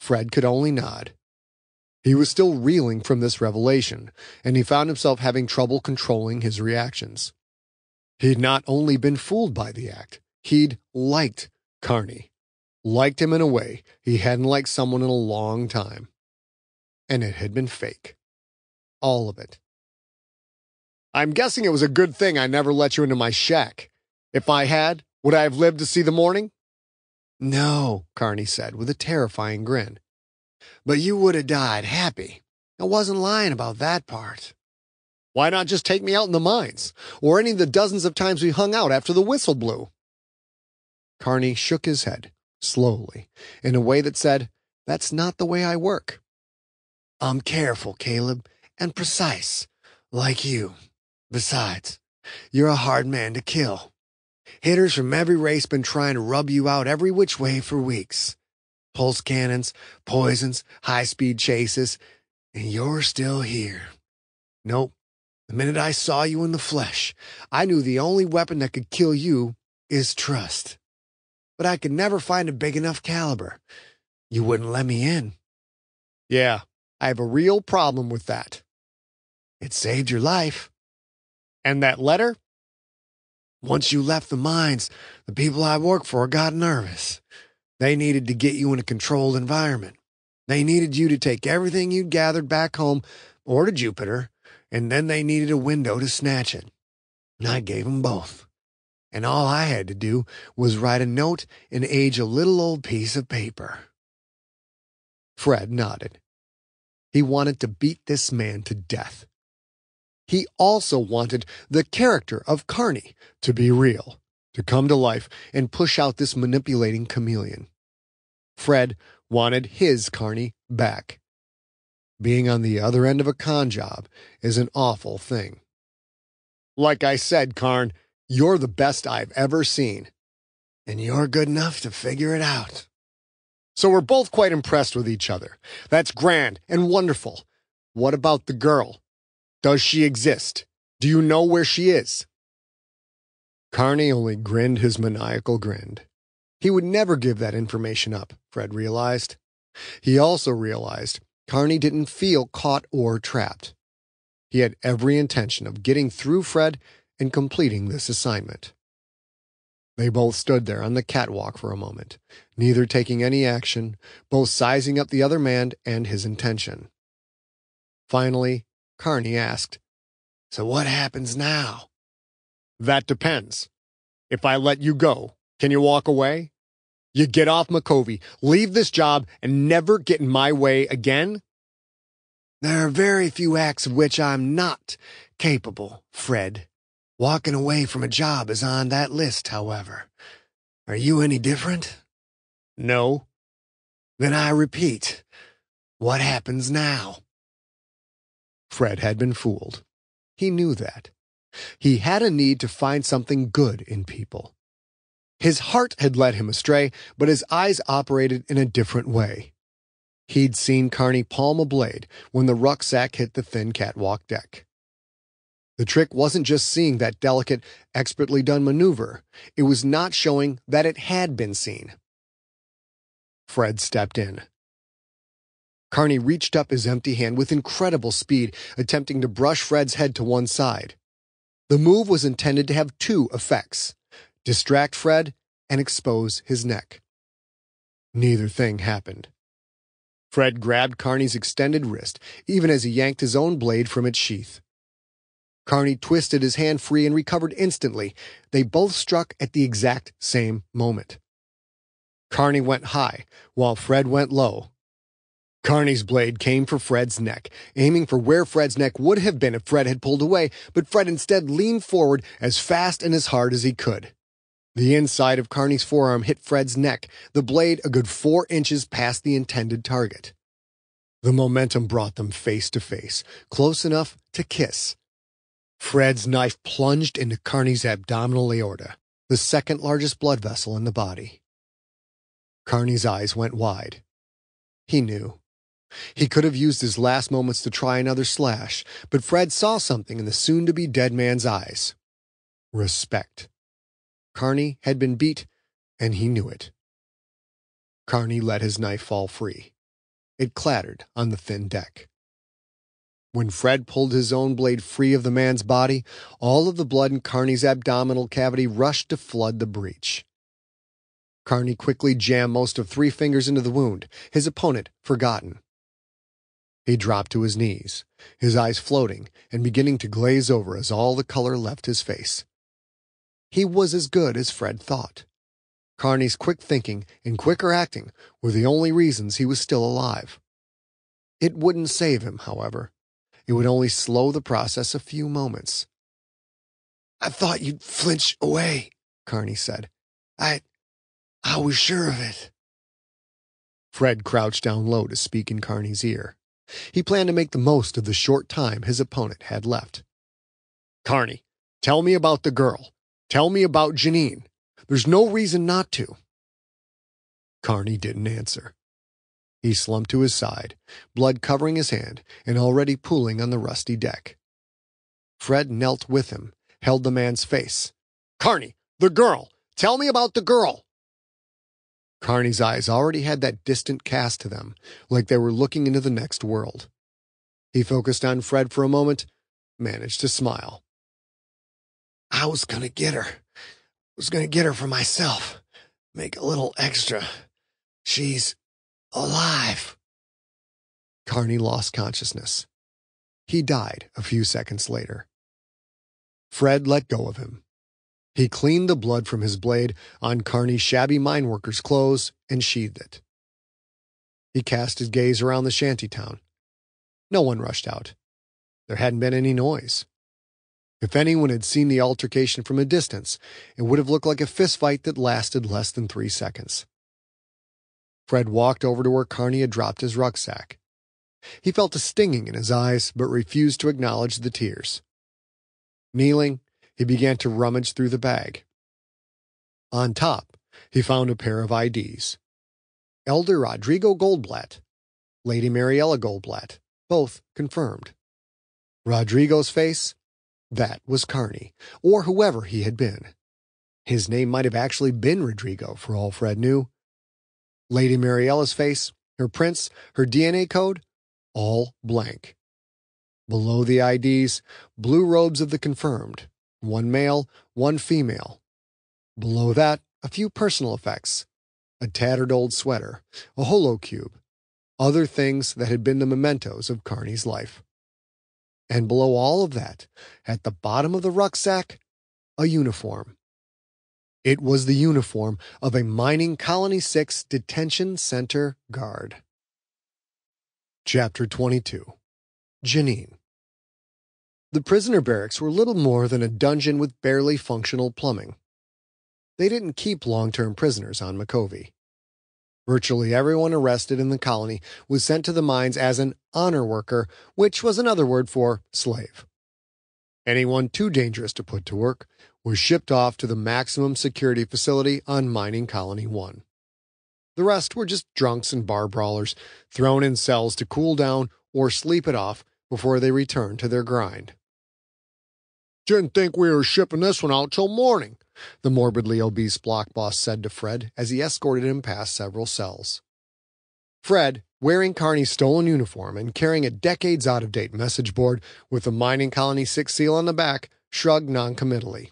Speaker 2: Fred could only nod. He was still reeling from this revelation, and he found himself having trouble controlling his reactions. He'd not only been fooled by the act, he'd liked Carney. Liked him in a way he hadn't liked someone in a long time. And it had been fake. All of it. I'm guessing it was a good thing I never let you into my shack. If I had, would I have lived to see the morning?
Speaker 4: No, Carney said with a terrifying grin. But you would have died happy. I wasn't lying about that part.
Speaker 2: Why not just take me out in the mines? Or any of the dozens of times we hung out after the whistle blew? Carney shook his head, slowly, in a way that said, That's not the way I work. I'm careful, Caleb, and precise, like you. Besides, you're a hard man to kill. Hitters from every race been trying to rub you out every which way for weeks. Pulse cannons, poisons, high-speed chases, and you're still here. Nope. The minute I saw you in the flesh, I knew the only weapon that could kill you is trust. But I could never find a big enough caliber. You wouldn't let me in. Yeah, I have a real problem with that. It saved your life. And that letter? Once you left the mines, the people I work for got nervous. They needed to get you in a controlled environment. They needed you to take everything you'd gathered back home or to Jupiter, and then they needed a window to snatch it. And I gave them both. And all I had to do was write a note and age a little old piece of paper. Fred nodded. He wanted to beat this man to death. He also wanted the character of Carney to be real, to come to life and push out this manipulating chameleon. Fred wanted his Carney back. Being on the other end of a con job is an awful thing. Like I said, Carn, you're the best I've ever seen. And you're good enough to figure it out. So we're both quite impressed with each other. That's grand and wonderful. What about the girl? Does she exist? Do you know where she is? Carney only grinned his maniacal grin. He would never give that information up, Fred realized. He also realized Carney didn't feel caught or trapped. He had every intention of getting through Fred and completing this assignment. They both stood there on the catwalk for a moment, neither taking any action, both sizing up the other man and his intention. Finally, Carney asked, So what happens now? That depends. If I let you go, can you walk away? You get off Micovi, leave this job, and never get in my way again? There are very few acts of which I'm not capable, Fred. Walking away from a job is on that list, however. Are you any different? No. Then I repeat, what happens now? Fred had been fooled. He knew that. He had a need to find something good in people. His heart had led him astray, but his eyes operated in a different way. He'd seen Carney palm a blade when the rucksack hit the thin catwalk deck. The trick wasn't just seeing that delicate, expertly done maneuver, it was not showing that it had been seen. Fred stepped in. Carney reached up his empty hand with incredible speed, attempting to brush Fred's head to one side. The move was intended to have two effects distract Fred and expose his neck. Neither thing happened. Fred grabbed Carney's extended wrist, even as he yanked his own blade from its sheath. Carney twisted his hand free and recovered instantly. They both struck at the exact same moment. Carney went high, while Fred went low, Carney's blade came for Fred's neck, aiming for where Fred's neck would have been if Fred had pulled away, but Fred instead leaned forward as fast and as hard as he could. The inside of Carney's forearm hit Fred's neck, the blade a good four inches past the intended target. The momentum brought them face to face, close enough to kiss. Fred's knife plunged into Carney's abdominal aorta, the second largest blood vessel in the body. Carney's eyes went wide. He knew. He could have used his last moments to try another slash, but Fred saw something in the soon to be dead man's eyes respect. Carney had been beat, and he knew it. Carney let his knife fall free. It clattered on the thin deck. When Fred pulled his own blade free of the man's body, all of the blood in Carney's abdominal cavity rushed to flood the breach. Carney quickly jammed most of three fingers into the wound, his opponent forgotten. He dropped to his knees, his eyes floating and beginning to glaze over as all the color left his face. He was as good as Fred thought. Carney's quick thinking and quicker acting were the only reasons he was still alive. It wouldn't save him, however. it would only slow the process a few moments.
Speaker 1: I thought you'd flinch away, Carney said. I, I was sure of it.
Speaker 2: Fred crouched down low to speak in Carney's ear. He planned to make the most of the short time his opponent had left. Carney, tell me about the girl. Tell me about Janine. There's no reason not to. Carney didn't answer. He slumped to his side, blood covering his hand and already pooling on the rusty deck. Fred knelt with him, held the man's face. Carney, the girl! Tell me about the girl! Carney's eyes already had that distant cast to them, like they were looking into the next world. He focused on Fred for a moment, managed to smile.
Speaker 1: I was gonna get her. Was gonna get her for myself. Make a little extra. She's alive.
Speaker 2: Carney lost consciousness. He died a few seconds later. Fred let go of him. He cleaned the blood from his blade on Carney's shabby mine worker's clothes and sheathed it. He cast his gaze around the shanty town. No one rushed out. There hadn't been any noise. If anyone had seen the altercation from a distance, it would have looked like a fistfight that lasted less than three seconds. Fred walked over to where Carney had dropped his rucksack. He felt a stinging in his eyes, but refused to acknowledge the tears. Kneeling, he began to rummage through the bag. On top, he found a pair of IDs. Elder Rodrigo Goldblatt, Lady Mariella Goldblatt, both confirmed. Rodrigo's face? That was Carney, or whoever he had been. His name might have actually been Rodrigo, for all Fred knew. Lady Mariella's face, her prints, her DNA code, all blank. Below the IDs, blue robes of the confirmed, one male, one female. Below that, a few personal effects, a tattered old sweater, a holocube, other things that had been the mementos of Carney's life. And below all of that, at the bottom of the rucksack, a uniform. It was the uniform of a Mining Colony 6 Detention Center guard. Chapter 22 Janine The prisoner barracks were little more than a dungeon with barely functional plumbing. They didn't keep long term prisoners on Micovi. Virtually everyone arrested in the colony was sent to the mines as an honor worker, which was another word for slave. Anyone too dangerous to put to work was shipped off to the maximum security facility on Mining Colony 1. The rest were just drunks and bar brawlers, thrown in cells to cool down or sleep it off before they returned to their grind.
Speaker 1: Didn't think we were shipping this one out till morning,
Speaker 2: the morbidly obese block boss said to Fred as he escorted him past several cells. Fred, wearing Carney's stolen uniform and carrying a decades out of date message board with the Mining Colony 6 seal on the back, shrugged noncommittally.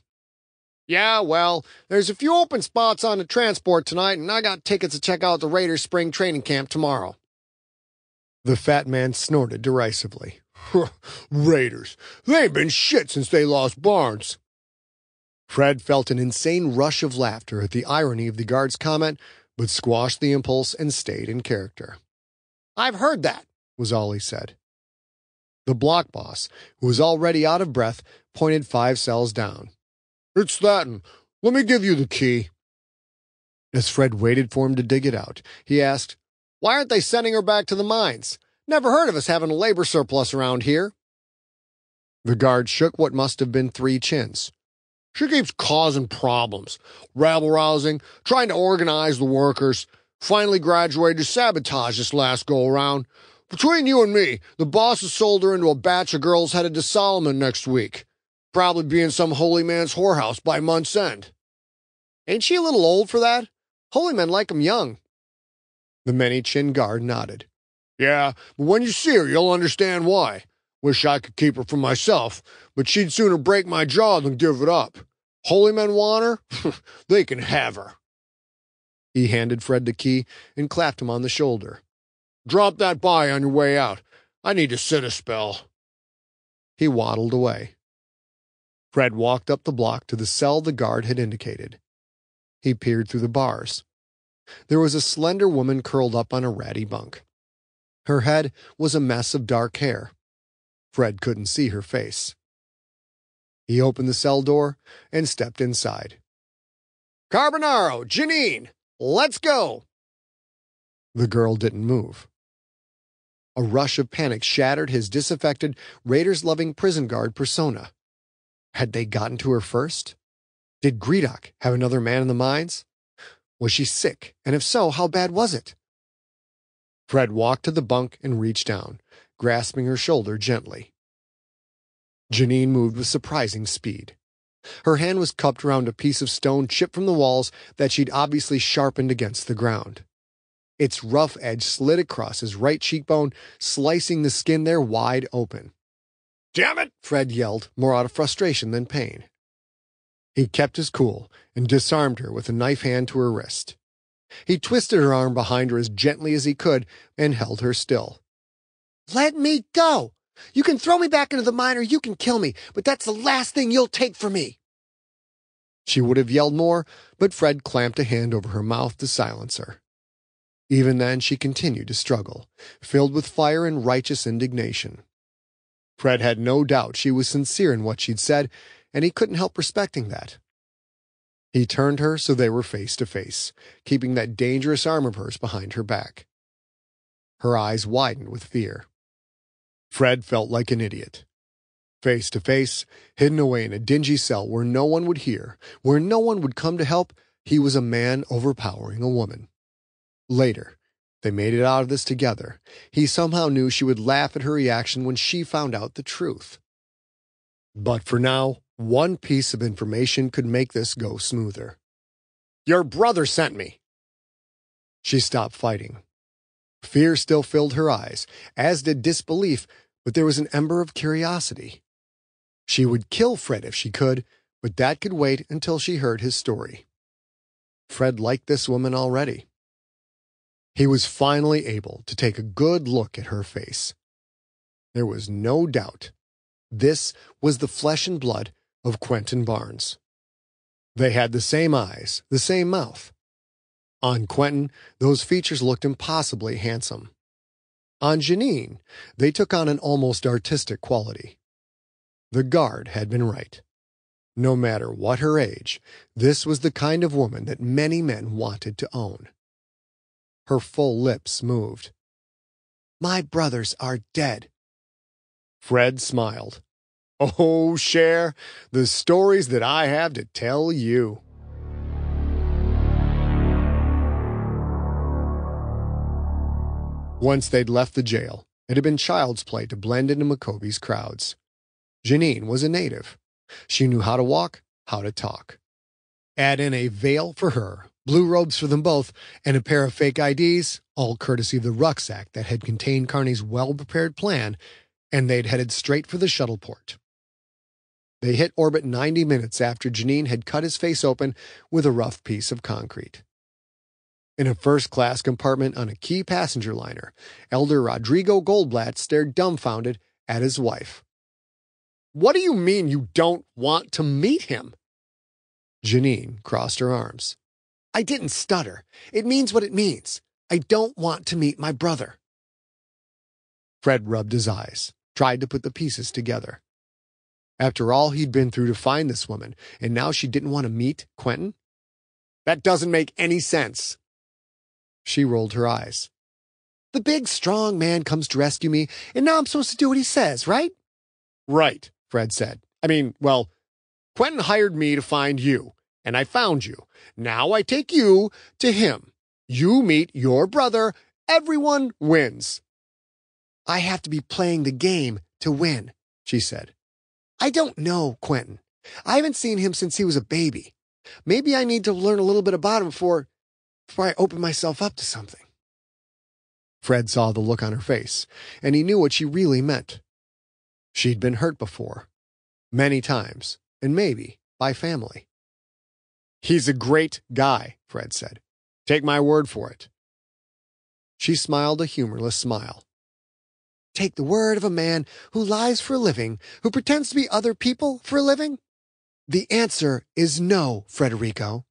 Speaker 1: Yeah, well, there's a few open spots on the transport tonight, and I got tickets to check out the Raiders spring training camp tomorrow.
Speaker 2: The fat man snorted derisively.
Speaker 1: Raiders. They ain't been shit since they lost Barnes.
Speaker 2: Fred felt an insane rush of laughter at the irony of the guard's comment, but squashed the impulse and stayed in character.
Speaker 1: I've heard that,
Speaker 2: was all he said. The block boss, who was already out of breath, pointed five cells down.
Speaker 1: It's that, let me give you the key.
Speaker 2: As Fred waited for him to dig it out, he asked,
Speaker 1: Why aren't they sending her back to the mines? Never heard of us having a labor surplus around here.
Speaker 2: The guard shook what must have been three chins.
Speaker 1: She keeps causing problems, rabble rousing, trying to organize the workers. Finally graduated to sabotage this last go around. Between you and me, the boss has sold her into a batch of girls headed to Solomon next week. Probably be in some holy man's whorehouse by month's end. Ain't she a little old for that? Holy men like 'em young.
Speaker 2: The many chin guard nodded.
Speaker 1: Yeah, but when you see her, you'll understand why. Wish I could keep her for myself, but she'd sooner break my jaw than give it up. Holy men want her? they can have her.
Speaker 2: He handed Fred the key and clapped him on the shoulder.
Speaker 1: Drop that by on your way out. I need to sit a spell.
Speaker 2: He waddled away. Fred walked up the block to the cell the guard had indicated. He peered through the bars. There was a slender woman curled up on a ratty bunk. Her head was a mess of dark hair. Fred couldn't see her face. He opened the cell door and stepped inside.
Speaker 1: Carbonaro, Janine, let's go.
Speaker 2: The girl didn't move. A rush of panic shattered his disaffected, Raiders loving prison guard persona. Had they gotten to her first? Did Gredok have another man in the mines? Was she sick, and if so, how bad was it? Fred walked to the bunk and reached down, grasping her shoulder gently. Janine moved with surprising speed. Her hand was cupped around a piece of stone chipped from the walls that she'd obviously sharpened against the ground. Its rough edge slid across his right cheekbone, slicing the skin there wide open.
Speaker 1: Damn it!
Speaker 2: Fred yelled, more out of frustration than pain. He kept his cool and disarmed her with a knife hand to her wrist. He twisted her arm behind her as gently as he could and held her still.
Speaker 1: Let me go! You can throw me back into the mine or you can kill me, but that's the last thing you'll take from me.
Speaker 2: She would have yelled more, but Fred clamped a hand over her mouth to silence her. Even then, she continued to struggle, filled with fire and righteous indignation. Fred had no doubt she was sincere in what she'd said, and he couldn't help respecting that. He turned her so they were face to face, keeping that dangerous arm of hers behind her back. Her eyes widened with fear. Fred felt like an idiot. Face to face, hidden away in a dingy cell where no one would hear, where no one would come to help, he was a man overpowering a woman. Later, they made it out of this together. He somehow knew she would laugh at her reaction when she found out the truth. But for now, one piece of information could make this go smoother.
Speaker 1: Your brother sent me.
Speaker 2: She stopped fighting. Fear still filled her eyes, as did disbelief, but there was an ember of curiosity. She would kill Fred if she could, but that could wait until she heard his story. Fred liked this woman already. He was finally able to take a good look at her face. There was no doubt. This was the flesh and blood of Quentin Barnes. They had the same eyes, the same mouth. On Quentin, those features looked impossibly handsome. On Janine, they took on an almost artistic quality. The guard had been right. No matter what her age, this was the kind of woman that many men wanted to own. Her full lips moved. My brothers are dead. Fred smiled. Oh, share the stories that I have to tell you. Once they'd left the jail, it had been child's play to blend into Micovi's crowds. Janine was a native. She knew how to walk, how to talk. Add in a veil for her, blue robes for them both, and a pair of fake IDs, all courtesy of the rucksack that had contained Carney's well prepared plan, and they'd headed straight for the shuttle port. They hit orbit 90 minutes after Janine had cut his face open with a rough piece of concrete. In a first class compartment on a key passenger liner, Elder Rodrigo Goldblatt stared dumbfounded at his wife.
Speaker 1: What do you mean you don't want to meet him?
Speaker 2: Janine crossed her arms.
Speaker 1: I didn't stutter. It means what it means. I don't want to meet my brother.
Speaker 2: Fred rubbed his eyes, tried to put the pieces together. After all he'd been through to find this woman, and now she didn't want to meet Quentin?
Speaker 1: That doesn't make any sense.
Speaker 2: She rolled her eyes.
Speaker 1: The big, strong man comes to rescue me, and now I'm supposed to do what he says, right?
Speaker 2: Right, Fred said. I mean, well, Quentin hired me to find you, and I found you. Now I take you to him. You meet your brother. Everyone wins.
Speaker 1: I have to be playing the game to win, she said. I don't know Quentin. I haven't seen him since he was a baby. Maybe I need to learn a little bit about him before before I open myself up to something.
Speaker 2: Fred saw the look on her face, and he knew what she really meant. She'd been hurt before, many times, and maybe by family.
Speaker 1: He's a great guy, Fred said. Take my word for it.
Speaker 2: She smiled a humorless smile.
Speaker 1: Take the word of a man who lies for a living, who pretends to be other people for a living? The answer is no, Frederico.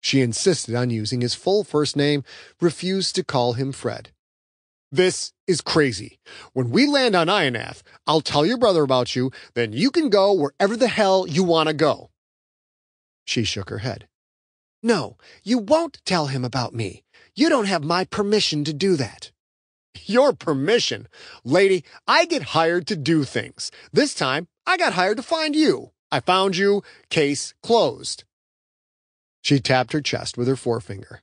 Speaker 2: She insisted on using his full first name, refused to call him Fred. This is crazy. When we land on Ionath, I'll tell your brother about you, then you can go wherever the hell you want to go. She shook her head.
Speaker 1: No, you won't tell him about me. You don't have my permission to do that.
Speaker 2: Your permission? Lady, I get hired to do things. This time, I got hired to find you. I found you. Case closed. She tapped her chest with her forefinger.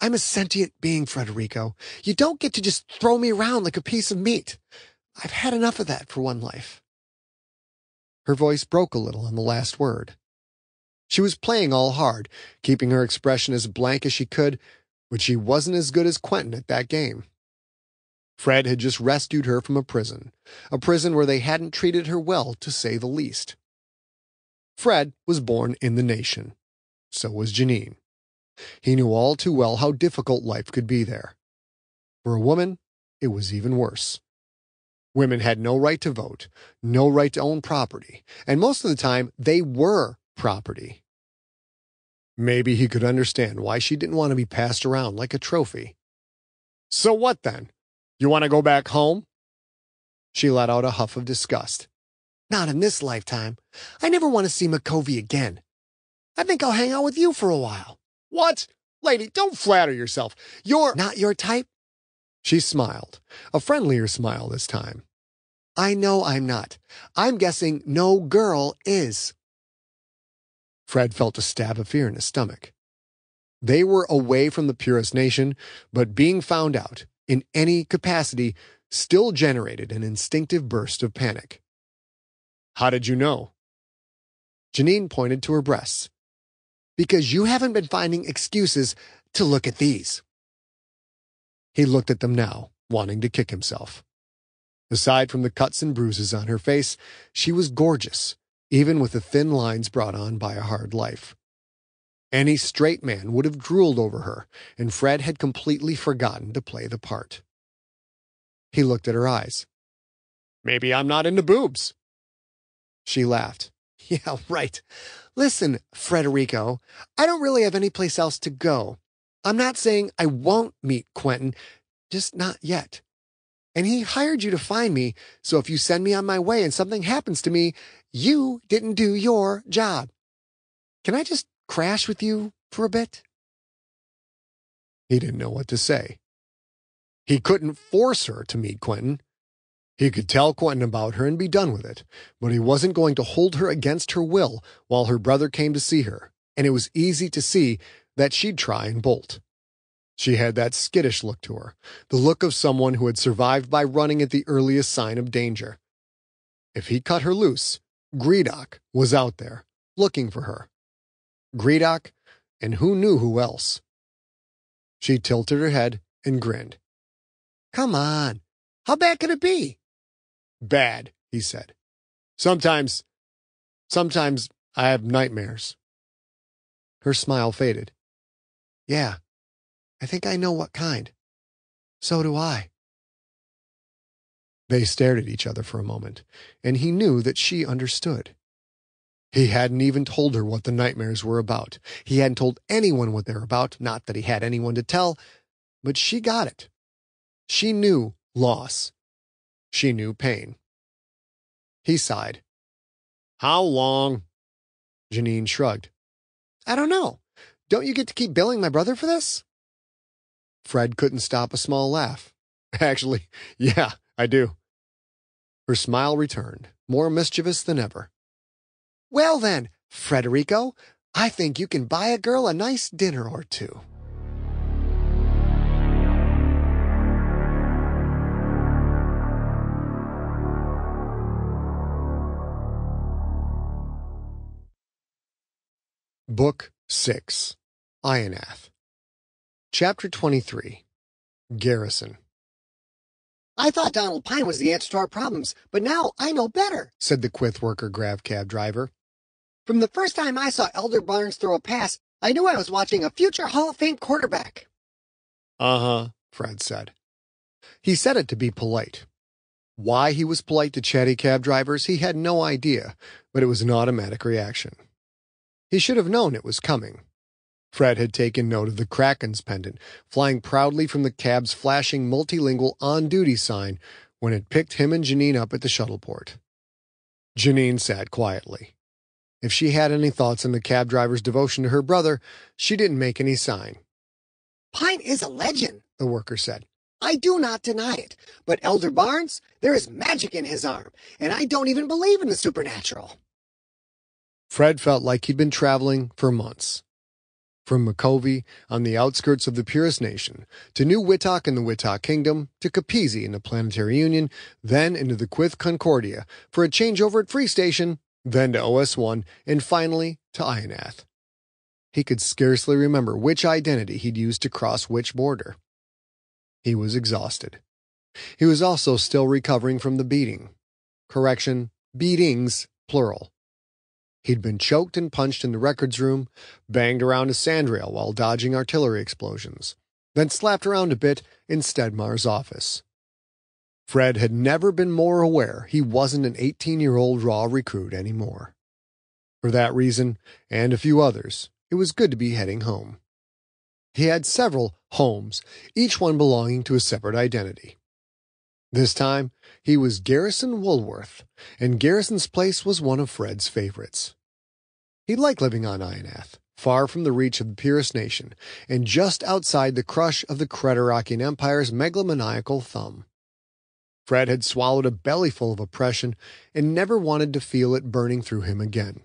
Speaker 1: I'm a sentient being, Frederico. You don't get to just throw me around like a piece of meat. I've had enough of that for one life.
Speaker 2: Her voice broke a little on the last word. She was playing all hard, keeping her expression as blank as she could, but she wasn't as good as Quentin at that game. Fred had just rescued her from a prison, a prison where they hadn't treated her well, to say the least. Fred was born in the nation. So was Janine. He knew all too well how difficult life could be there. For a woman, it was even worse. Women had no right to vote, no right to own property, and most of the time they were property. Maybe he could understand why she didn't want to be passed around like a trophy. So what then? You want to go back home? She let out a huff of disgust.
Speaker 1: Not in this lifetime. I never want to see Micovi again. I think I'll hang out with you for a while.
Speaker 2: What? Lady, don't flatter yourself. You're
Speaker 1: not your type.
Speaker 2: She smiled, a friendlier smile this time.
Speaker 1: I know I'm not. I'm guessing no girl is.
Speaker 2: Fred felt a stab of fear in his stomach. They were away from the purist nation, but being found out, in any capacity, still generated an instinctive burst of panic. How did you know? Janine pointed to her breasts
Speaker 1: because you haven't been finding excuses to look at these.
Speaker 2: He looked at them now, wanting to kick himself. Aside from the cuts and bruises on her face, she was gorgeous, even with the thin lines brought on by a hard life. Any straight man would have drooled over her, and Fred had completely forgotten to play the part. He looked at her eyes. Maybe I'm not into boobs. She laughed.
Speaker 1: Yeah, right. Listen, Frederico, I don't really have any place else to go. I'm not saying I won't meet Quentin, just not yet. And he hired you to find me, so if you send me on my way and something happens to me, you didn't do your job. Can I just crash with you for a bit?
Speaker 2: He didn't know what to say. He couldn't force her to meet Quentin. He could tell Quentin about her and be done with it, but he wasn't going to hold her against her will while her brother came to see her, and it was easy to see that she'd try and bolt. She had that skittish look to her, the look of someone who had survived by running at the earliest sign of danger. If he cut her loose, Gredok was out there, looking for her. Gredok, and who knew who else? She tilted her head and grinned.
Speaker 1: Come on. How bad could it be?
Speaker 2: bad, he said. Sometimes, sometimes I have nightmares. Her smile faded.
Speaker 1: Yeah, I think I know what kind. So do I.
Speaker 2: They stared at each other for a moment, and he knew that she understood. He hadn't even told her what the nightmares were about. He hadn't told anyone what they were about, not that he had anyone to tell, but she got it. She knew loss. She knew pain. He sighed. How long? Janine shrugged.
Speaker 1: I don't know. Don't you get to keep billing my brother for this?
Speaker 2: Fred couldn't stop a small laugh. Actually, yeah, I do. Her smile returned, more mischievous than ever.
Speaker 1: Well then, Frederico, I think you can buy a girl a nice dinner or two.
Speaker 2: Book 6 Ionath Chapter 23 Garrison
Speaker 1: I thought Donald Pine was the answer to our problems, but now I know better,
Speaker 2: said the Quyth worker grav cab driver.
Speaker 1: From the first time I saw Elder Barnes throw a pass, I knew I was watching a future Hall of Fame quarterback.
Speaker 2: Uh-huh, Fred said. He said it to be polite. Why he was polite to chatty cab drivers, he had no idea, but it was an automatic reaction. He should have known it was coming. Fred had taken note of the Kraken's pendant, flying proudly from the cab's flashing multilingual on duty sign when it picked him and Janine up at the shuttleport. Janine sat quietly. If she had any thoughts on the cab driver's devotion to her brother, she didn't make any sign.
Speaker 1: Pine is a legend, the worker said. I do not deny it. But Elder Barnes, there is magic in his arm, and I don't even believe in the supernatural.
Speaker 2: Fred felt like he'd been traveling for months. From Micovi, on the outskirts of the Purist Nation, to New Wittock in the Wittock Kingdom, to Capizzi in the Planetary Union, then into the Quyth Concordia for a changeover at Free Station, then to OS1, and finally to Ionath. He could scarcely remember which identity he'd used to cross which border. He was exhausted. He was also still recovering from the beating. Correction, beatings, plural. He'd been choked and punched in the records room, banged around a sandrail while dodging artillery explosions, then slapped around a bit in Stedmar's office. Fred had never been more aware he wasn't an 18 year old raw recruit anymore. For that reason, and a few others, it was good to be heading home. He had several homes, each one belonging to a separate identity. This time, he was Garrison Woolworth, and Garrison's place was one of Fred's favorites. He liked living on Ionath, far from the reach of the Purist Nation, and just outside the crush of the Creterakian Empire's megalomaniacal thumb. Fred had swallowed a bellyful of oppression and never wanted to feel it burning through him again.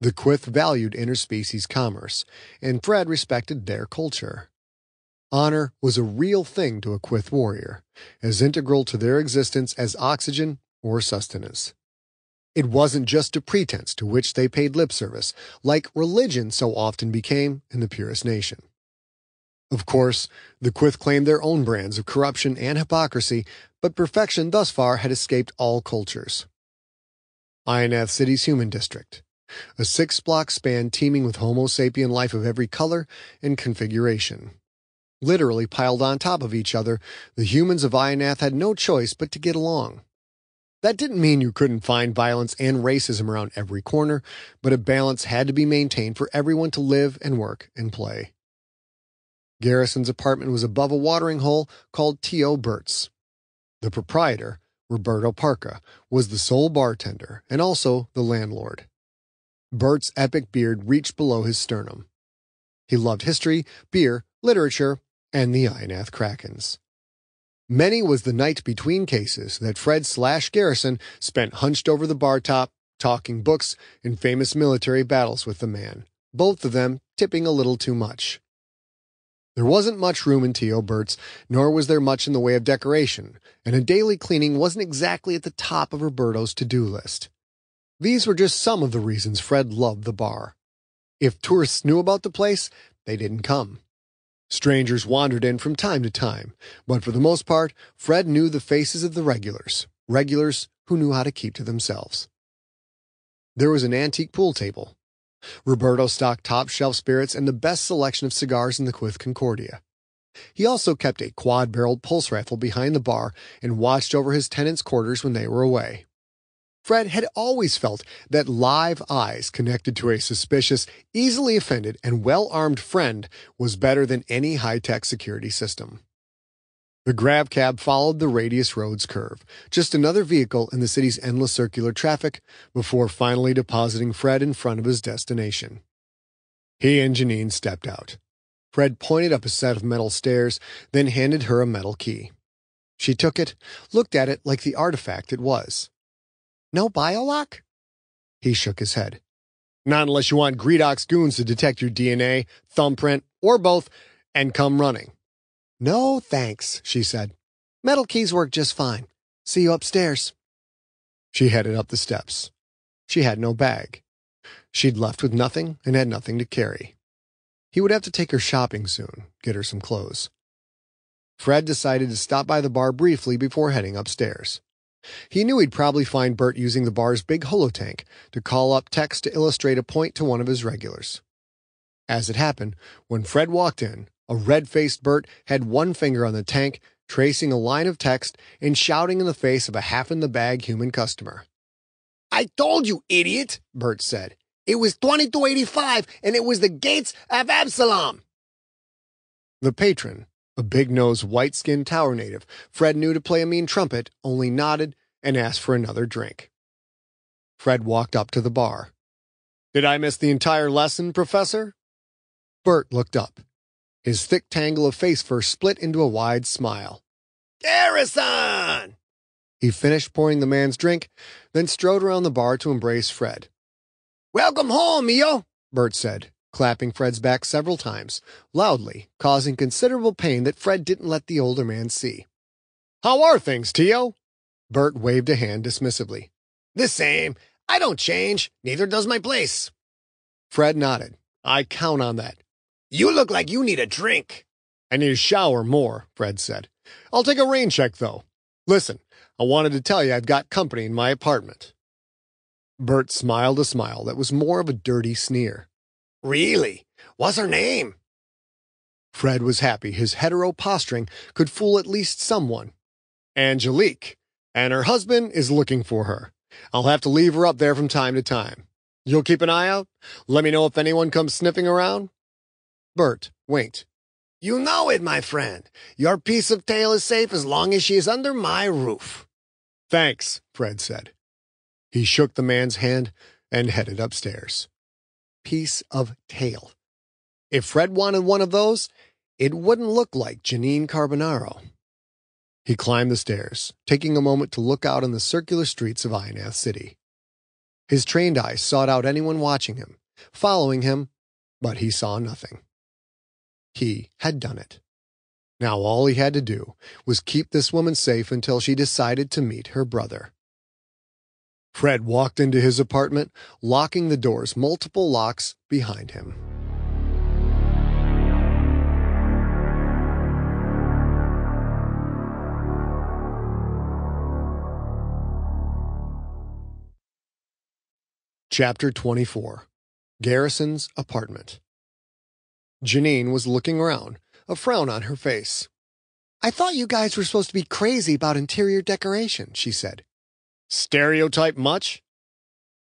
Speaker 2: The Quyth valued interspecies commerce, and Fred respected their culture. Honor was a real thing to a Quyth warrior, as integral to their existence as oxygen or sustenance. It wasn't just a pretense to which they paid lip service, like religion so often became in the Purist Nation. Of course, the Quyth claimed their own brands of corruption and hypocrisy, but perfection thus far had escaped all cultures. Ionath City's Human District, a six block span teeming with Homo sapien life of every color and configuration. Literally piled on top of each other, the humans of Ionath had no choice but to get along. That didn't mean you couldn't find violence and racism around every corner, but a balance had to be maintained for everyone to live and work and play. Garrison's apartment was above a watering hole called Tio Bert's. The proprietor, Roberto Parca, was the sole bartender and also the landlord. Bert's epic beard reached below his sternum. He loved history, beer, literature, and the Ionath Krakens. Many was the night between cases that Fred slash Garrison spent hunched over the bar top, talking books and famous military battles with the man, both of them tipping a little too much. There wasn't much room in Tio Bert's, nor was there much in the way of decoration, and a daily cleaning wasn't exactly at the top of Roberto's to-do list. These were just some of the reasons Fred loved the bar. If tourists knew about the place, they didn't come. Strangers wandered in from time to time, but for the most part, Fred knew the faces of the regulars, regulars who knew how to keep to themselves. There was an antique pool table. Roberto stocked top shelf spirits and the best selection of cigars in the Quyth Concordia. He also kept a quad barreled pulse rifle behind the bar and watched over his tenants' quarters when they were away. Fred had always felt that live eyes connected to a suspicious, easily offended, and well armed friend was better than any high tech security system. The grav cab followed the radius road's curve, just another vehicle in the city's endless circular traffic, before finally depositing Fred in front of his destination. He and Janine stepped out. Fred pointed up a set of metal stairs, then handed her a metal key. She took it, looked at it like the artifact it was. No biolock? He shook his head. Not unless you want Gredok's goons to detect your DNA, thumbprint, or both, and come running. No, thanks, she said. Metal keys work just fine. See you upstairs. She headed up the steps. She had no bag. She'd left with nothing and had nothing to carry. He would have to take her shopping soon, get her some clothes. Fred decided to stop by the bar briefly before heading upstairs. He knew he'd probably find Bert using the bar's big holotank to call up text to illustrate a point to one of his regulars. As it happened, when Fred walked in, a red faced Bert had one finger on the tank, tracing a line of text and shouting in the face of a half in the bag human customer. I told you, idiot, Bert said.
Speaker 1: It was 2285, and it was the gates of Absalom.
Speaker 2: The patron, a big-nosed, white-skinned tower native, Fred knew to play a mean trumpet, only nodded and asked for another drink. Fred walked up to the bar. Did I miss the entire lesson, Professor? Bert looked up. His thick tangle of face fur split into a wide smile.
Speaker 1: Garrison!
Speaker 2: He finished pouring the man's drink, then strode around the bar to embrace Fred.
Speaker 1: Welcome home, Mio,
Speaker 2: Bert said, clapping Fred's back several times, loudly, causing considerable pain that Fred didn't let the older man see. How are things, Tio? Bert waved a hand dismissively.
Speaker 1: The same. I don't change. Neither does my place.
Speaker 2: Fred nodded. I count on that.
Speaker 1: You look like you need a drink.
Speaker 2: I need a shower more, Fred said. I'll take a rain check, though. Listen, I wanted to tell you I've got company in my apartment. Bert smiled a smile that was more of a dirty sneer.
Speaker 1: Really? What's her name?
Speaker 2: Fred was happy his hetero posturing could fool at least someone. Angelique, and her husband is looking for her. I'll have to leave her up there from time to time. You'll keep an eye out? Let me know if anyone comes sniffing around? Bert winked.
Speaker 1: You know it, my friend. Your piece of tail is safe as long as she is under my roof.
Speaker 2: Thanks, Fred said. He shook the man's hand and headed upstairs. Piece of tail. If Fred wanted one of those, it wouldn't look like Janine Carbonaro. He climbed the stairs, taking a moment to look out on the circular streets of Ionath City. His trained eyes sought out anyone watching him, following him, but he saw nothing. He had done it. Now all he had to do was keep this woman safe until she decided to meet her brother. Fred walked into his apartment, locking the doors multiple locks behind him. Chapter 24 Garrison's Apartment Janine was looking around, a frown on her face. I thought you guys were supposed to be crazy about interior decoration, she said. Stereotype much?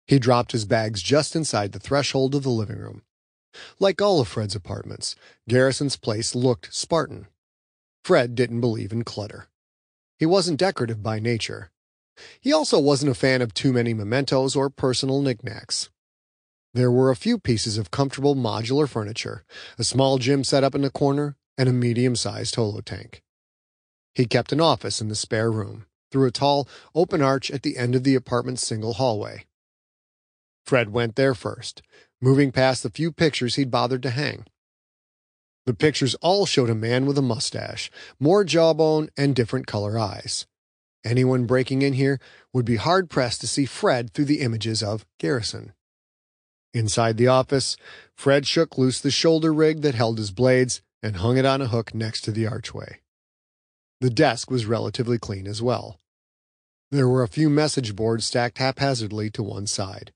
Speaker 2: He dropped his bags just inside the threshold of the living room. Like all of Fred's apartments, Garrison's place looked Spartan. Fred didn't believe in clutter. He wasn't decorative by nature. He also wasn't a fan of too many mementos or personal knickknacks. There were a few pieces of comfortable modular furniture, a small gym set up in the corner, and a medium-sized holo tank. He kept an office in the spare room, through a tall, open arch at the end of the apartment's single hallway. Fred went there first, moving past the few pictures he'd bothered to hang. The pictures all showed a man with a mustache, more jawbone, and different color eyes. Anyone breaking in here would be hard pressed to see Fred through the images of Garrison. Inside the office, Fred shook loose the shoulder rig that held his blades and hung it on a hook next to the archway. The desk was relatively clean as well. There were a few message boards stacked haphazardly to one side.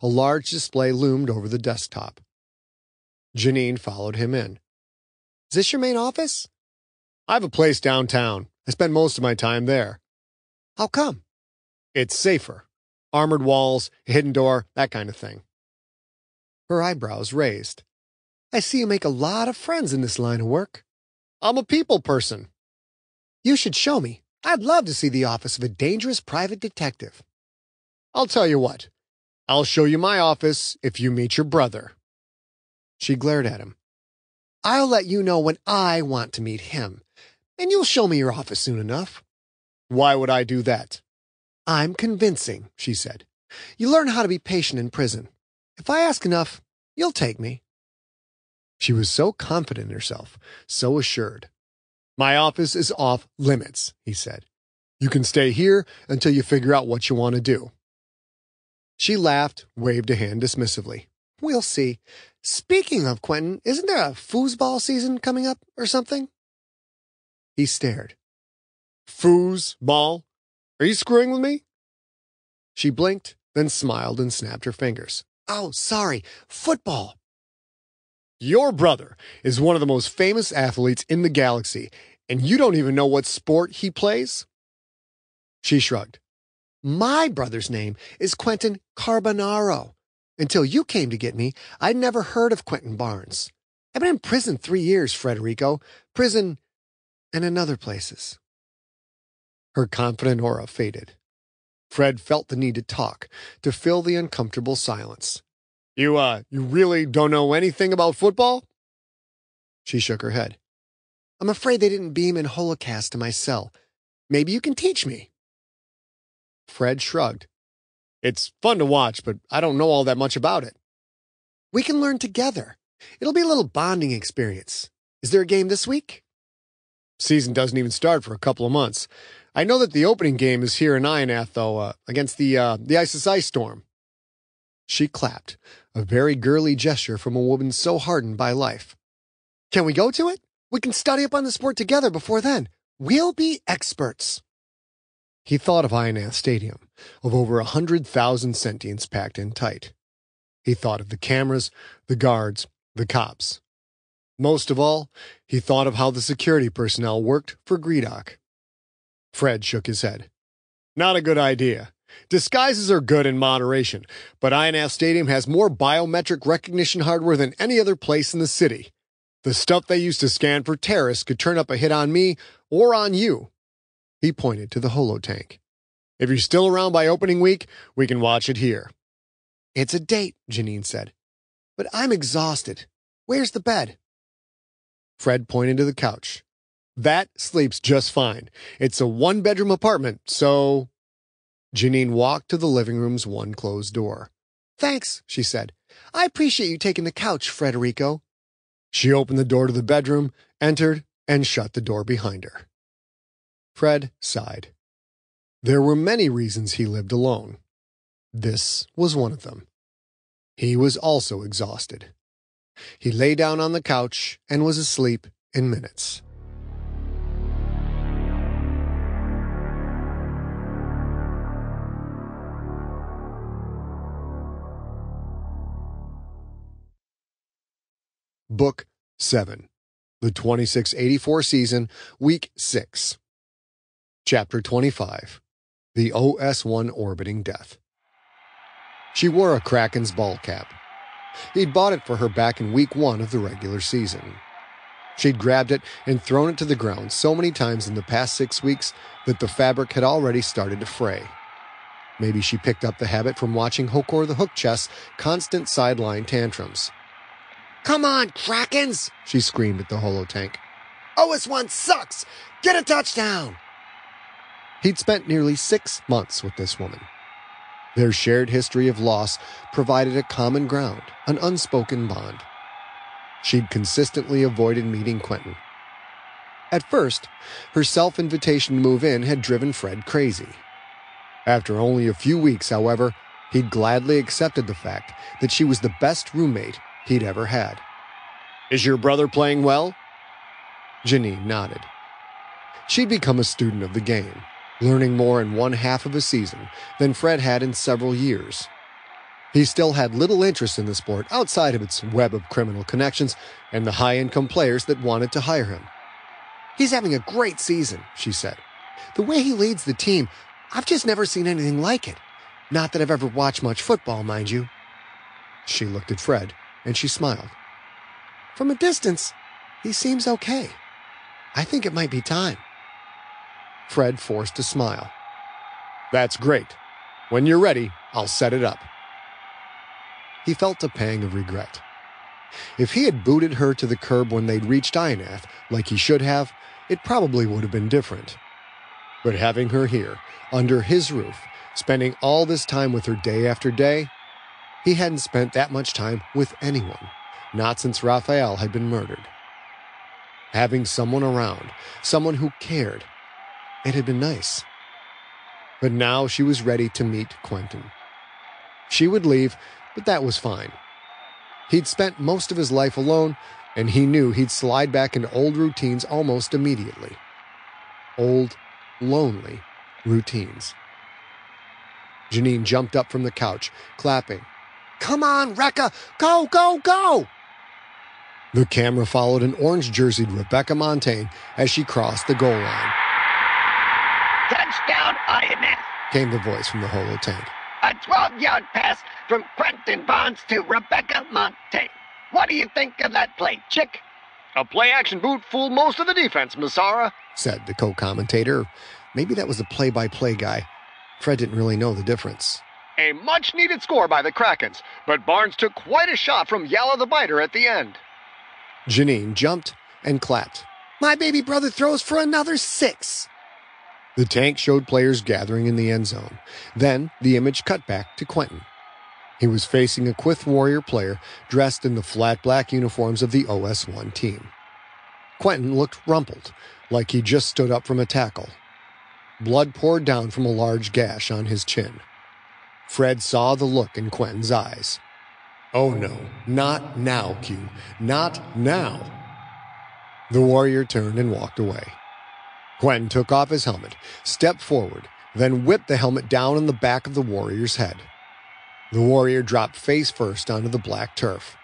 Speaker 2: A large display loomed over the desktop. Janine followed him in. Is this your main office? I have a place downtown. I spend most of my time there. How come? It's safer. Armored walls, hidden door, that kind of thing. Her eyebrows raised. I see you make a lot of friends in this line of work. I'm a people person. You should show me. I'd love to see the office of a dangerous private detective. I'll tell you what. I'll show you my office if you meet your brother. She glared at him. I'll let you know when I want to meet him, and you'll show me your office soon enough. Why would I do that? I'm convincing, she said. You learn how to be patient in prison. If I ask enough, you'll take me. She was so confident in herself, so assured. My office is off limits, he said. You can stay here until you figure out what you want to do. She laughed, waved a hand dismissively. We'll see. Speaking of Quentin, isn't there a foosball season coming up or something? He stared. Foosball? Are you screwing with me? She blinked, then smiled and snapped her fingers. Oh, sorry. Football. Your brother is one of the most famous athletes in the galaxy, and you don't even know what sport he plays? She shrugged. My brother's name is Quentin Carbonaro.
Speaker 1: Until you came to get me, I'd never heard of Quentin Barnes. I've been in prison three years, Frederico. Prison and in other places.
Speaker 2: Her confident aura faded. Fred felt the need to talk, to fill the uncomfortable silence. You, uh, you really don't know anything about football? She shook her head.
Speaker 1: I'm afraid they didn't beam in Holocast to my cell. Maybe you can teach me.
Speaker 2: Fred shrugged. It's fun to watch, but I don't know all that much about it.
Speaker 1: We can learn together. It'll be a little bonding experience. Is there a game this week?
Speaker 2: Season doesn't even start for a couple of months. I know that the opening game is here in Ionath, though, uh, against the uh, the Isis Ice Storm. She clapped, a very girly gesture from a woman so hardened by life.
Speaker 1: Can we go to it? We can study up on the sport together before then. We'll be experts.
Speaker 2: He thought of Ionath Stadium, of over a hundred thousand sentients packed in tight. He thought of the cameras, the guards, the cops. Most of all, he thought of how the security personnel worked for Gredok. Fred shook his head. Not a good idea. Disguises are good in moderation, but Ionath Stadium has more biometric recognition hardware than any other place in the city. The stuff they use to scan for terrorists could turn up a hit on me or on you. He pointed to the holotank. If you're still around by opening week, we can watch it here.
Speaker 1: It's a date, Janine said. But I'm exhausted. Where's the bed?
Speaker 2: Fred pointed to the couch. That sleeps just fine. It's a one bedroom apartment, so. Janine walked to the living room's one closed door.
Speaker 1: Thanks, she said. I appreciate you taking the couch, Frederico.
Speaker 2: She opened the door to the bedroom, entered, and shut the door behind her. Fred sighed. There were many reasons he lived alone. This was one of them. He was also exhausted. He lay down on the couch and was asleep in minutes. Book 7, the 2684 season, Week 6. Chapter 25 The OS 1 Orbiting Death. She wore a Kraken's ball cap. He'd bought it for her back in week one of the regular season. She'd grabbed it and thrown it to the ground so many times in the past six weeks that the fabric had already started to fray. Maybe she picked up the habit from watching Hokor the Hook Chest's constant sideline tantrums.
Speaker 1: Come on, Krakens!
Speaker 2: She screamed at the holotank.
Speaker 1: OS1 sucks! Get a touchdown!
Speaker 2: He'd spent nearly six months with this woman. Their shared history of loss provided a common ground, an unspoken bond. She'd consistently avoided meeting Quentin. At first, her self invitation to move in had driven Fred crazy. After only a few weeks, however, he'd gladly accepted the fact that she was the best roommate he'd ever had. Is your brother playing well? Janine nodded. She'd become a student of the game, learning more in one half of a season than Fred had in several years. He still had little interest in the sport outside of its web of criminal connections and the high income players that wanted to hire him.
Speaker 1: He's having a great season, she said. The way he leads the team, I've just never seen anything like it. Not that I've ever watched much football, mind you.
Speaker 2: She looked at Fred, and she smiled.
Speaker 1: From a distance, he seems okay. I think it might be time.
Speaker 2: Fred forced a smile. That's great. When you're ready, I'll set it up. He felt a pang of regret. If he had booted her to the curb when they'd reached Ionath, like he should have, it probably would have been different. But having her here, under his roof, spending all this time with her day after day, he hadn't spent that much time with anyone, not since Raphael had been murdered. Having someone around, someone who cared, it had been nice. But now she was ready to meet Quentin. She would leave, but that was fine. He'd spent most of his life alone, and he knew he'd slide back into old routines almost immediately. Old, lonely routines. Janine jumped up from the couch, clapping.
Speaker 1: Come on, Rekka! Go, go, go!
Speaker 2: The camera followed an orange jerseyed Rebecca Montaigne as she crossed the goal line.
Speaker 8: Touchdown, Ionath!
Speaker 2: Came the voice from the holo tank.
Speaker 8: A 12 yard pass
Speaker 1: from Quentin Barnes to Rebecca Montaigne. What do you think of that play, chick?
Speaker 2: A play-action boot fooled most of the defense, Massara, said the co-commentator. Maybe that was the play-by-play guy. Fred didn't really know the difference. A much-needed score by the Krakens, but Barnes took quite a shot from Yalla the Biter at the end. Janine jumped and clapped.
Speaker 1: My baby brother throws for another six.
Speaker 2: The tank showed players gathering in the end zone. Then the image cut back to Quentin. He was facing a Quyth Warrior player dressed in the flat black uniforms of the OS1 team. Quentin looked rumpled, like he just stood up from a tackle. Blood poured down from a large gash on his chin. Fred saw the look in Quentin's eyes. Oh no, not now, Q. Not now. The warrior turned and walked away. Quentin took off his helmet, stepped forward, then whipped the helmet down on the back of the warrior's head. The warrior dropped face first onto the black turf.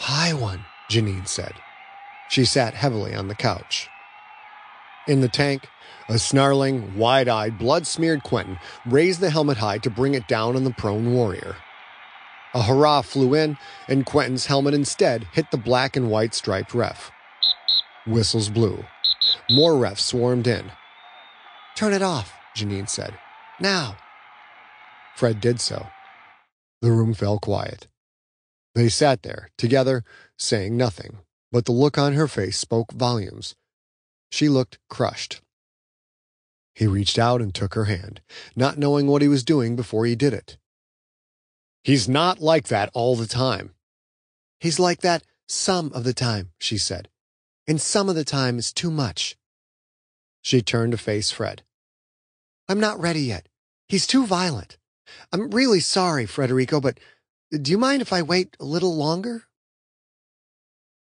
Speaker 2: High one, Janine said. She sat heavily on the couch. In the tank, a snarling, wide eyed, blood smeared Quentin raised the helmet high to bring it down on the prone warrior. A Harrah flew in, and Quentin's helmet instead hit the black and white striped ref. Whistles blew. More refs swarmed in. Turn it off, Janine said. Now. Fred did so. The room fell quiet. They sat there, together, saying nothing, but the look on her face spoke volumes. She looked crushed. He reached out and took her hand, not knowing what he was doing before he did it. He's not like that all the time. He's like that some of the time, she said and some of the time is too much. She turned to face Fred. I'm not ready yet. He's too violent. I'm really sorry, Frederico, but do you mind if I wait a little longer?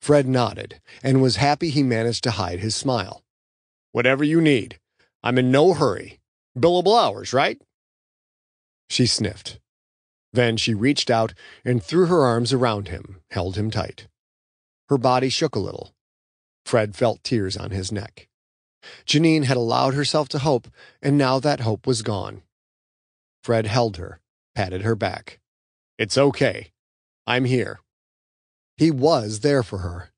Speaker 2: Fred nodded and was happy he managed to hide his smile. Whatever you need. I'm in no hurry. Billable hours, right? She sniffed. Then she reached out and threw her arms around him, held him tight. Her body shook a little, Fred felt tears on his neck. Janine had allowed herself to hope, and now that hope was gone. Fred held her, patted her back. It's okay. I'm here. He was there for her.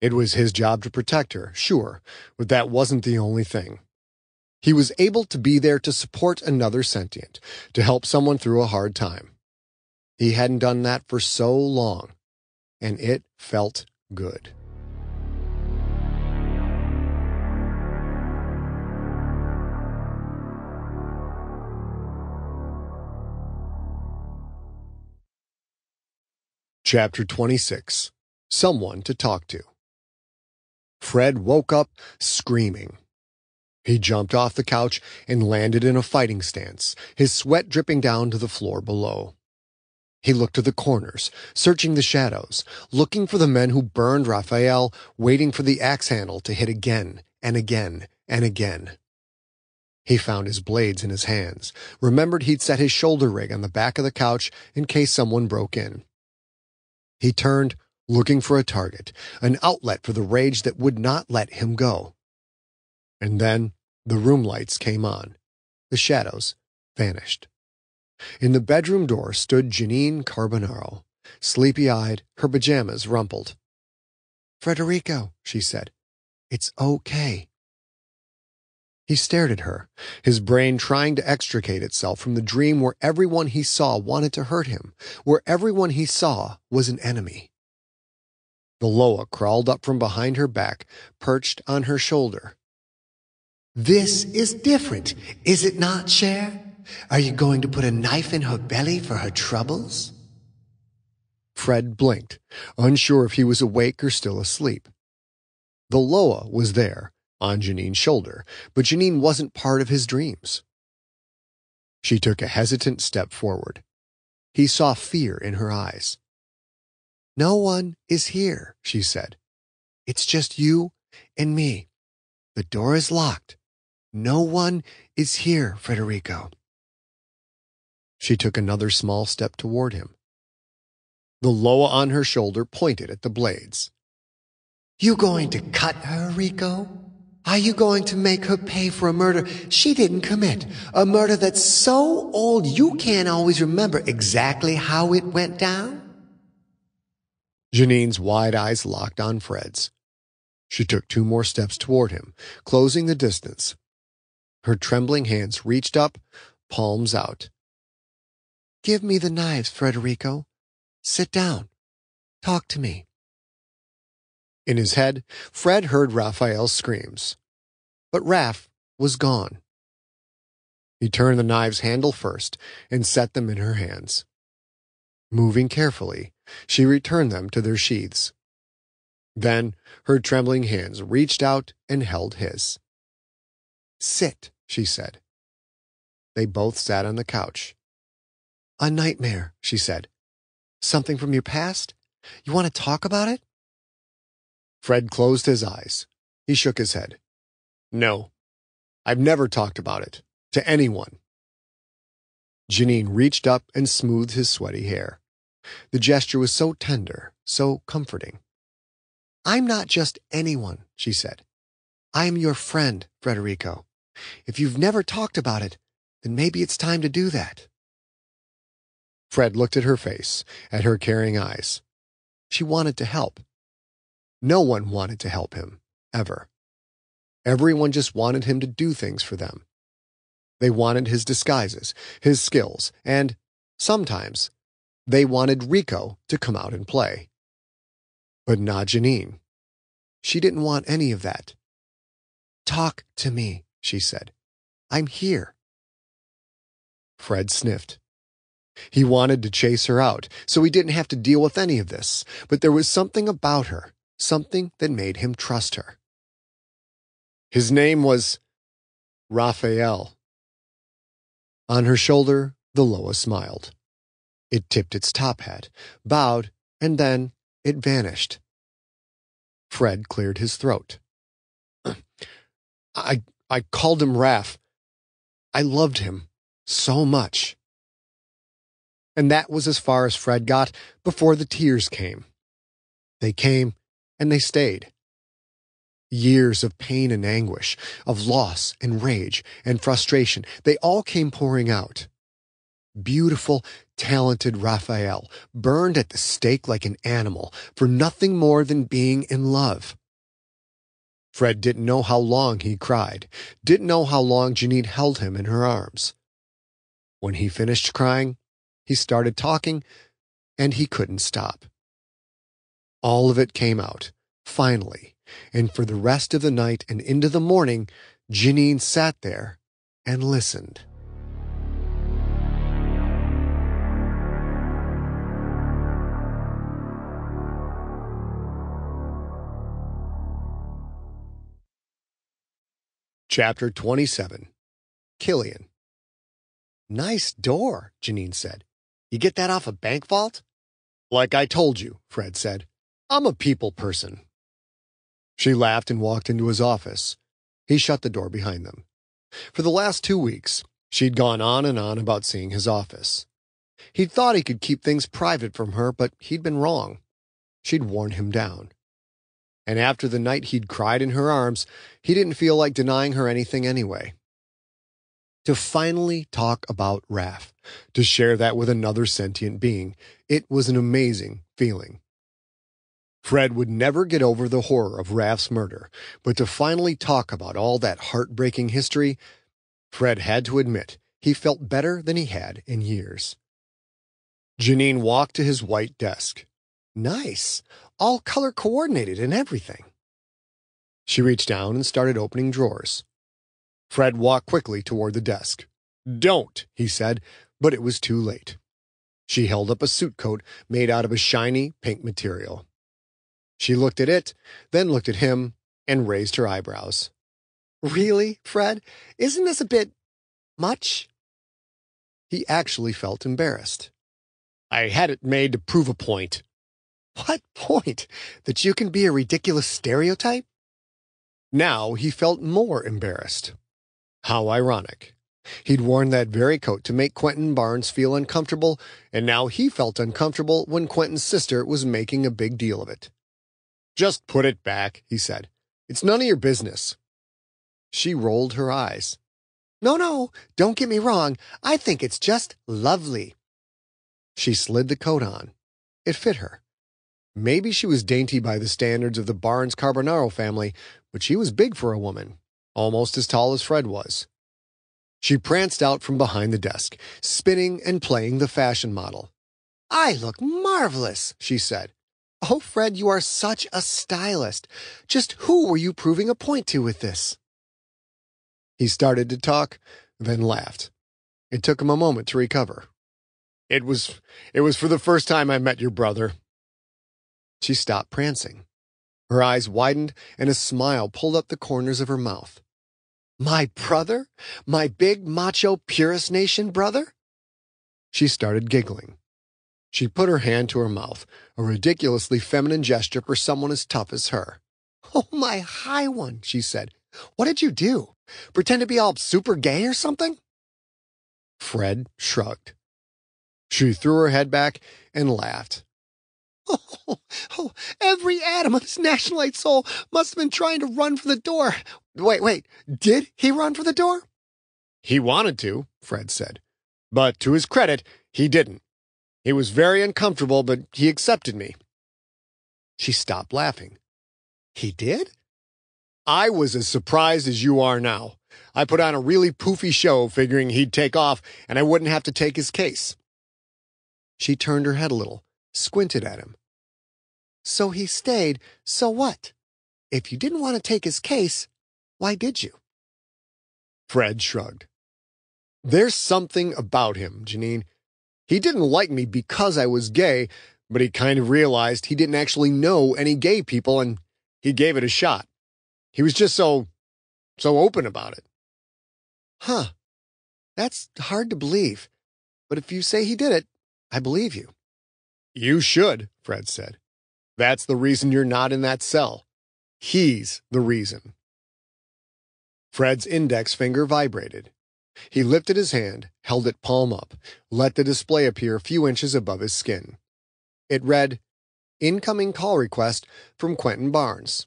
Speaker 2: It was his job to protect her, sure, but that wasn't the only thing. He was able to be there to support another sentient, to help someone through a hard time. He hadn't done that for so long, and it felt good. Chapter 26 Someone to Talk to. Fred woke up screaming. He jumped off the couch and landed in a fighting stance, his sweat dripping down to the floor below. He looked to the corners, searching the shadows, looking for the men who burned Raphael, waiting for the axe handle to hit again and again and again. He found his blades in his hands, remembered he'd set his shoulder rig on the back of the couch in case someone broke in. He turned, looking for a target, an outlet for the rage that would not let him go. And then the room lights came on. The shadows vanished. In the bedroom door stood Janine Carbonaro, sleepy-eyed, her pajamas rumpled. Frederico, she said, it's okay. He stared at her, his brain trying to extricate itself from the dream where everyone he saw wanted to hurt him, where everyone he saw was an enemy. The Loa crawled up from behind her back, perched on her shoulder.
Speaker 8: This is different, is it not, Cher? Are you going to put a knife in her belly for her troubles?
Speaker 2: Fred blinked, unsure if he was awake or still asleep. The Loa was there, on Janine's shoulder, but Janine wasn't part of his dreams. She took a hesitant step forward. He saw fear in her eyes. No one is here, she said. It's just you and me. The door is locked. No one is here, Frederico. She took another small step toward him. The Loa on her shoulder pointed at the blades.
Speaker 8: You going to cut her, Rico? Are you going to make her pay for a murder she didn't commit? A murder that's so old you can't always remember exactly how it went down?
Speaker 2: Janine's wide eyes locked on Fred's. She took two more steps toward him, closing the distance. Her trembling hands reached up, palms out.
Speaker 8: Give me the knives, Frederico. Sit down. Talk to me.
Speaker 2: In his head, Fred heard Raphael's screams. But Raph was gone. He turned the knive's handle first and set them in her hands. Moving carefully, she returned them to their sheaths. Then her trembling hands reached out and held his. Sit, she said. They both sat on the couch.
Speaker 8: A nightmare, she said. Something from your past? You want to talk about it?
Speaker 2: Fred closed his eyes. He shook his head. No, I've never talked about it to anyone. Janine reached up and smoothed his sweaty hair. The gesture was so tender, so comforting.
Speaker 8: I'm not just anyone, she said. I am your friend, Frederico. If you've never talked about it, then maybe it's time to do that.
Speaker 2: Fred looked at her face, at her caring eyes. She wanted to help. No one wanted to help him, ever. Everyone just wanted him to do things for them. They wanted his disguises, his skills, and, sometimes, they wanted Rico to come out and play. But not Janine. She didn't want any of that.
Speaker 8: Talk to me, she said. I'm here.
Speaker 2: Fred sniffed. He wanted to chase her out, so he didn't have to deal with any of this, but there was something about her, something that made him trust her. His name was Raphael. On her shoulder, the Loa smiled. It tipped its top hat, bowed, and then it vanished. Fred cleared his throat. I, I called him Raph. I loved him so much. And that was as far as Fred got before the tears came. They came and they stayed. Years of pain and anguish, of loss and rage and frustration, they all came pouring out. Beautiful, talented Raphael burned at the stake like an animal for nothing more than being in love. Fred didn't know how long he cried, didn't know how long Janine held him in her arms. When he finished crying, he started talking, and he couldn't stop. All of it came out, finally, and for the rest of the night and into the morning, Janine sat there and listened. Chapter 27 Killian Nice door, Janine said. You get that off a bank vault? Like I told you, Fred said. I'm a people person. She laughed and walked into his office. He shut the door behind them. For the last two weeks, she'd gone on and on about seeing his office. He'd thought he could keep things private from her, but he'd been wrong. She'd worn him down. And after the night he'd cried in her arms, he didn't feel like denying her anything anyway to finally talk about Raph, to share that with another sentient being. It was an amazing feeling. Fred would never get over the horror of Raph's murder, but to finally talk about all that heartbreaking history, Fred had to admit he felt better than he had in years. Janine walked to his white desk. Nice, all color coordinated and everything. She reached down and started opening drawers. Fred walked quickly toward the desk. Don't, he said, but it was too late. She held up a suit coat made out of a shiny pink material. She looked at it, then looked at him, and raised her eyebrows. Really, Fred? Isn't this a bit much? He actually felt embarrassed. I had it made to prove a point. What point? That you can be a ridiculous stereotype? Now he felt more embarrassed. How ironic. He'd worn that very coat to make Quentin Barnes feel uncomfortable, and now he felt uncomfortable when Quentin's sister was making a big deal of it. Just put it back, he said. It's none of your business. She rolled her eyes. No, no, don't get me wrong. I think it's just lovely. She slid the coat on. It fit her. Maybe she was dainty by the standards of the Barnes Carbonaro family, but she was big for a woman, almost as tall as Fred was. She pranced out from behind the desk, spinning and playing the fashion model. I look marvelous, she said. Oh, Fred, you are such a stylist. Just who were you proving a point to with this? He started to talk, then laughed. It took him a moment to recover. It was, it was for the first time I met your brother. She stopped prancing. Her eyes widened and a smile pulled up the corners of her mouth. My brother? My big macho purist nation brother? She started giggling. She put her hand to her mouth, a ridiculously feminine gesture for someone as tough as her. Oh, my high one, she said. What did you do? Pretend to be all super gay or something? Fred shrugged. She threw her head back and laughed. Oh, oh, every atom of his nationalite soul must have been trying to run for the door. Wait, wait, did he run for the door? He wanted to, Fred said. But to his credit, he didn't. He was very uncomfortable, but he accepted me. She stopped laughing. He did? I was as surprised as you are now. I put on a really poofy show figuring he'd take off and I wouldn't have to take his case. She turned her head a little, squinted at him. So he stayed, so what? If you didn't want to take his case, why did you? Fred shrugged. There's something about him, Janine. He didn't like me because I was gay, but he kind of realized he didn't actually know any gay people and he gave it a shot. He was just so, so open about it. Huh. That's hard to believe. But if you say he did it, I believe you. You should, Fred said. That's the reason you're not in that cell. He's the reason. Fred's index finger vibrated. He lifted his hand, held it palm up, let the display appear a few inches above his skin. It read, Incoming call request from Quentin Barnes.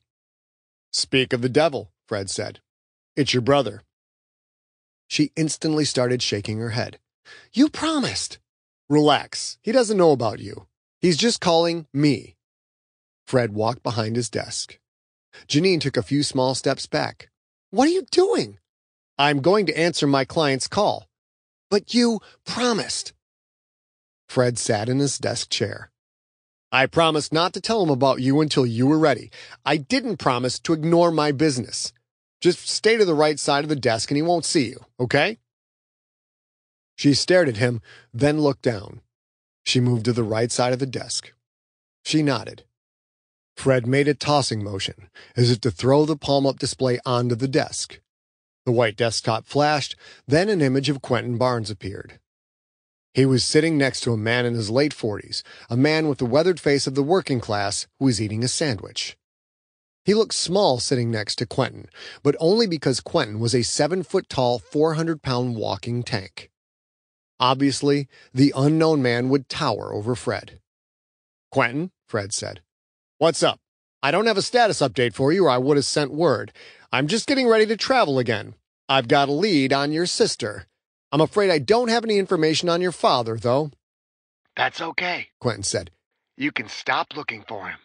Speaker 2: Speak of the devil, Fred said. It's your brother. She instantly started shaking her head. You promised. Relax. He doesn't know about you. He's just calling me. Fred walked behind his desk. Janine took a few small steps back. What are you doing? I'm going to answer my client's call. But you promised. Fred sat in his desk chair. I promised not to tell him about you until you were ready. I didn't promise to ignore my business. Just stay to the right side of the desk and he won't see you, okay? She stared at him, then looked down. She moved to the right side of the desk. She nodded. Fred made a tossing motion, as if to throw the palm up display onto the desk. The white desktop flashed, then an image of Quentin Barnes appeared. He was sitting next to a man in his late forties, a man with the weathered face of the working class who was eating a sandwich. He looked small sitting next to Quentin, but only because Quentin was a seven foot tall, 400 pound walking tank. Obviously, the unknown man would tower over Fred. Quentin, Fred said. What's up? I don't have a status update for you, or I would have sent word. I'm just getting ready to travel again. I've got a lead on your sister. I'm afraid I don't have any information on your father, though.
Speaker 8: That's okay,
Speaker 2: Quentin said.
Speaker 8: You can stop looking for him.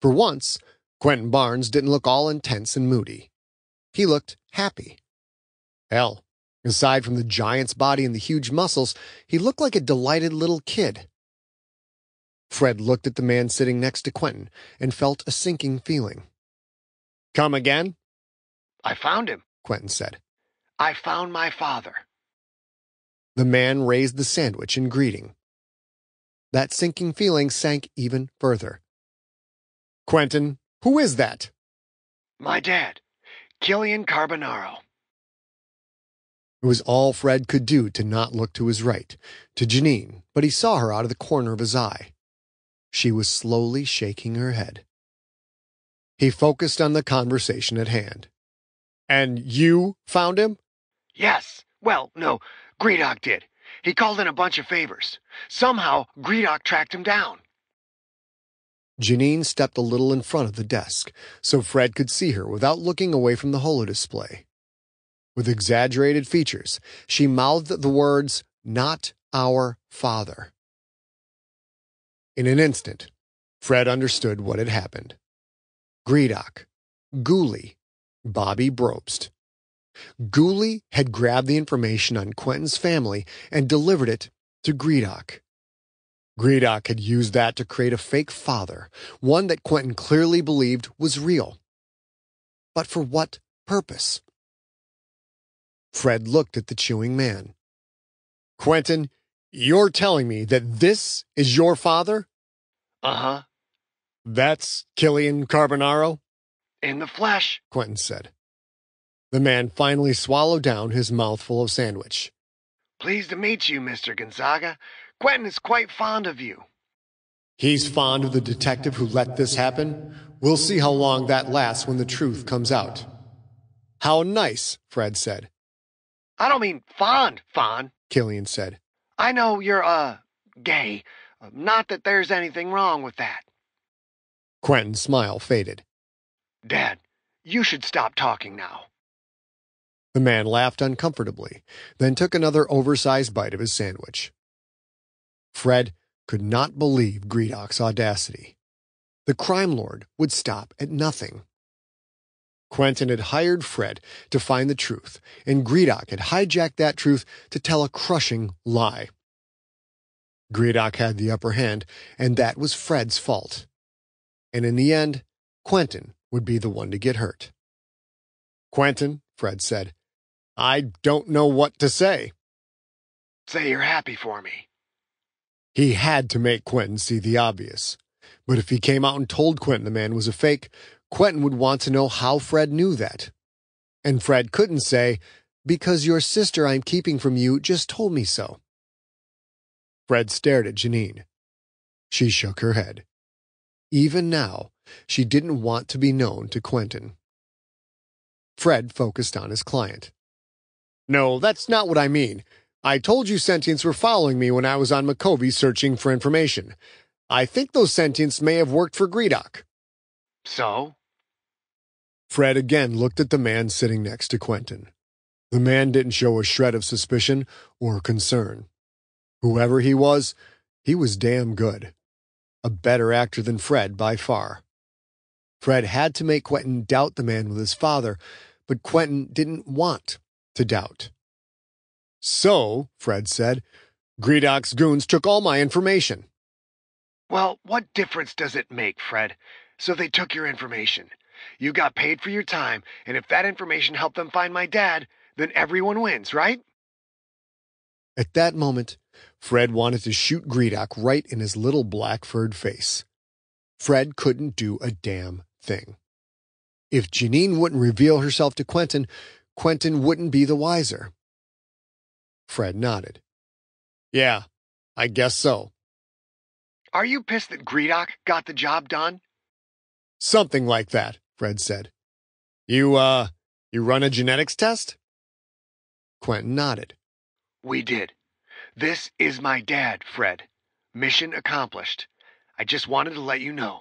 Speaker 2: For once, Quentin Barnes didn't look all intense and moody. He looked happy. Hell, aside from the giant's body and the huge muscles, he looked like a delighted little kid. Fred looked at the man sitting next to Quentin and felt a sinking feeling. Come again?
Speaker 8: I found him,
Speaker 2: Quentin said.
Speaker 8: I found my father.
Speaker 2: The man raised the sandwich in greeting. That sinking feeling sank even further. Quentin, who is that?
Speaker 8: My dad, Killian Carbonaro.
Speaker 2: It was all Fred could do to not look to his right, to Janine, but he saw her out of the corner of his eye. She was slowly shaking her head. He focused on the conversation at hand. And you found him?
Speaker 8: Yes. Well, no, Gredok did. He called in a bunch of favors. Somehow, Gredok tracked him down.
Speaker 2: Janine stepped a little in front of the desk so Fred could see her without looking away from the holodisplay. With exaggerated features, she mouthed the words, Not our father. In an instant, Fred understood what had happened. Gredok, Ghoulie, Bobby Brobst. Ghoulie had grabbed the information on Quentin's family and delivered it to Gredok. Gredok had used that to create a fake father, one that Quentin clearly believed was real. But for what purpose? Fred looked at the chewing man. Quentin, you're telling me that this is your father?
Speaker 1: Uh-huh.
Speaker 2: That's Killian Carbonaro?
Speaker 1: In the flesh.
Speaker 2: Quentin said. The man finally swallowed down his mouthful of sandwich.
Speaker 1: Pleased to meet you, Mr. Gonzaga. Quentin is quite fond of you.
Speaker 2: He's fond of the detective who let this happen. We'll see how long that lasts when the truth comes out. How nice, Fred said.
Speaker 1: I don't mean fond, fond.
Speaker 2: Killian said.
Speaker 1: I know you're, uh, gay. Not that there's anything wrong with that.
Speaker 2: Quentin's smile faded.
Speaker 1: Dad, you should stop talking now.
Speaker 2: The man laughed uncomfortably, then took another oversized bite of his sandwich. Fred could not believe Gredok's audacity. The crime lord would stop at nothing. Quentin had hired Fred to find the truth, and Gredok had hijacked that truth to tell a crushing lie. Gredok had the upper hand, and that was Fred's fault. And in the end, Quentin would be the one to get hurt. Quentin, Fred said, I don't know what to say.
Speaker 1: Say you're happy for me.
Speaker 2: He had to make Quentin see the obvious. But if he came out and told Quentin the man was a fake, Quentin would want to know how Fred knew that. And Fred couldn't say, Because your sister I'm keeping from you just told me so. Fred stared at Janine. She shook her head. Even now, she didn't want to be known to Quentin. Fred focused on his client. No, that's not what I mean. I told you sentients were following me when I was on Micovi searching for information. I think those sentients may have worked for Gredok.
Speaker 1: So?
Speaker 2: Fred again looked at the man sitting next to Quentin. The man didn't show a shred of suspicion or concern. Whoever he was, he was damn good. A better actor than Fred by far. Fred had to make Quentin doubt the man with his father, but Quentin didn't want to doubt. So, Fred said, Gredok's goons took all my information.
Speaker 1: Well, what difference does it make, Fred? So they took your information. You got paid for your time, and if that information helped them find my dad, then everyone wins, right?
Speaker 2: At that moment, Fred wanted to shoot Gredok right in his little black furred face. Fred couldn't do a damn thing. If Janine wouldn't reveal herself to Quentin, Quentin wouldn't be the wiser. Fred nodded. Yeah, I guess so.
Speaker 1: Are you pissed that Gredok got the job done?
Speaker 2: Something like that, Fred said. You, uh, you run a genetics test? Quentin nodded.
Speaker 1: We did. This is my dad, Fred. Mission accomplished. I just wanted to let you know.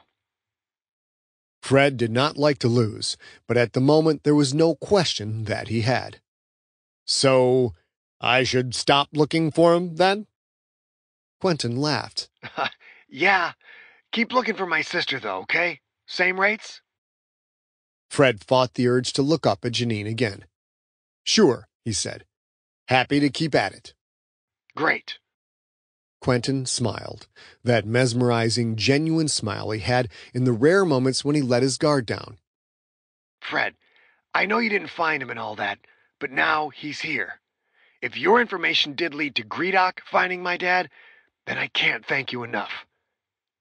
Speaker 2: Fred did not like to lose, but at the moment there was no question that he had. So, I should stop looking for him, then? Quentin laughed.
Speaker 1: yeah. Keep looking for my sister, though, okay? Same rates?
Speaker 2: Fred fought the urge to look up at Janine again. Sure, he said. Happy to keep at it.
Speaker 1: Great.
Speaker 2: Quentin smiled, that mesmerizing, genuine smile he had in the rare moments when he let his guard down.
Speaker 1: Fred, I know you didn't find him and all that, but now he's here. If your information did lead to Gredok finding my dad, then I can't thank you enough.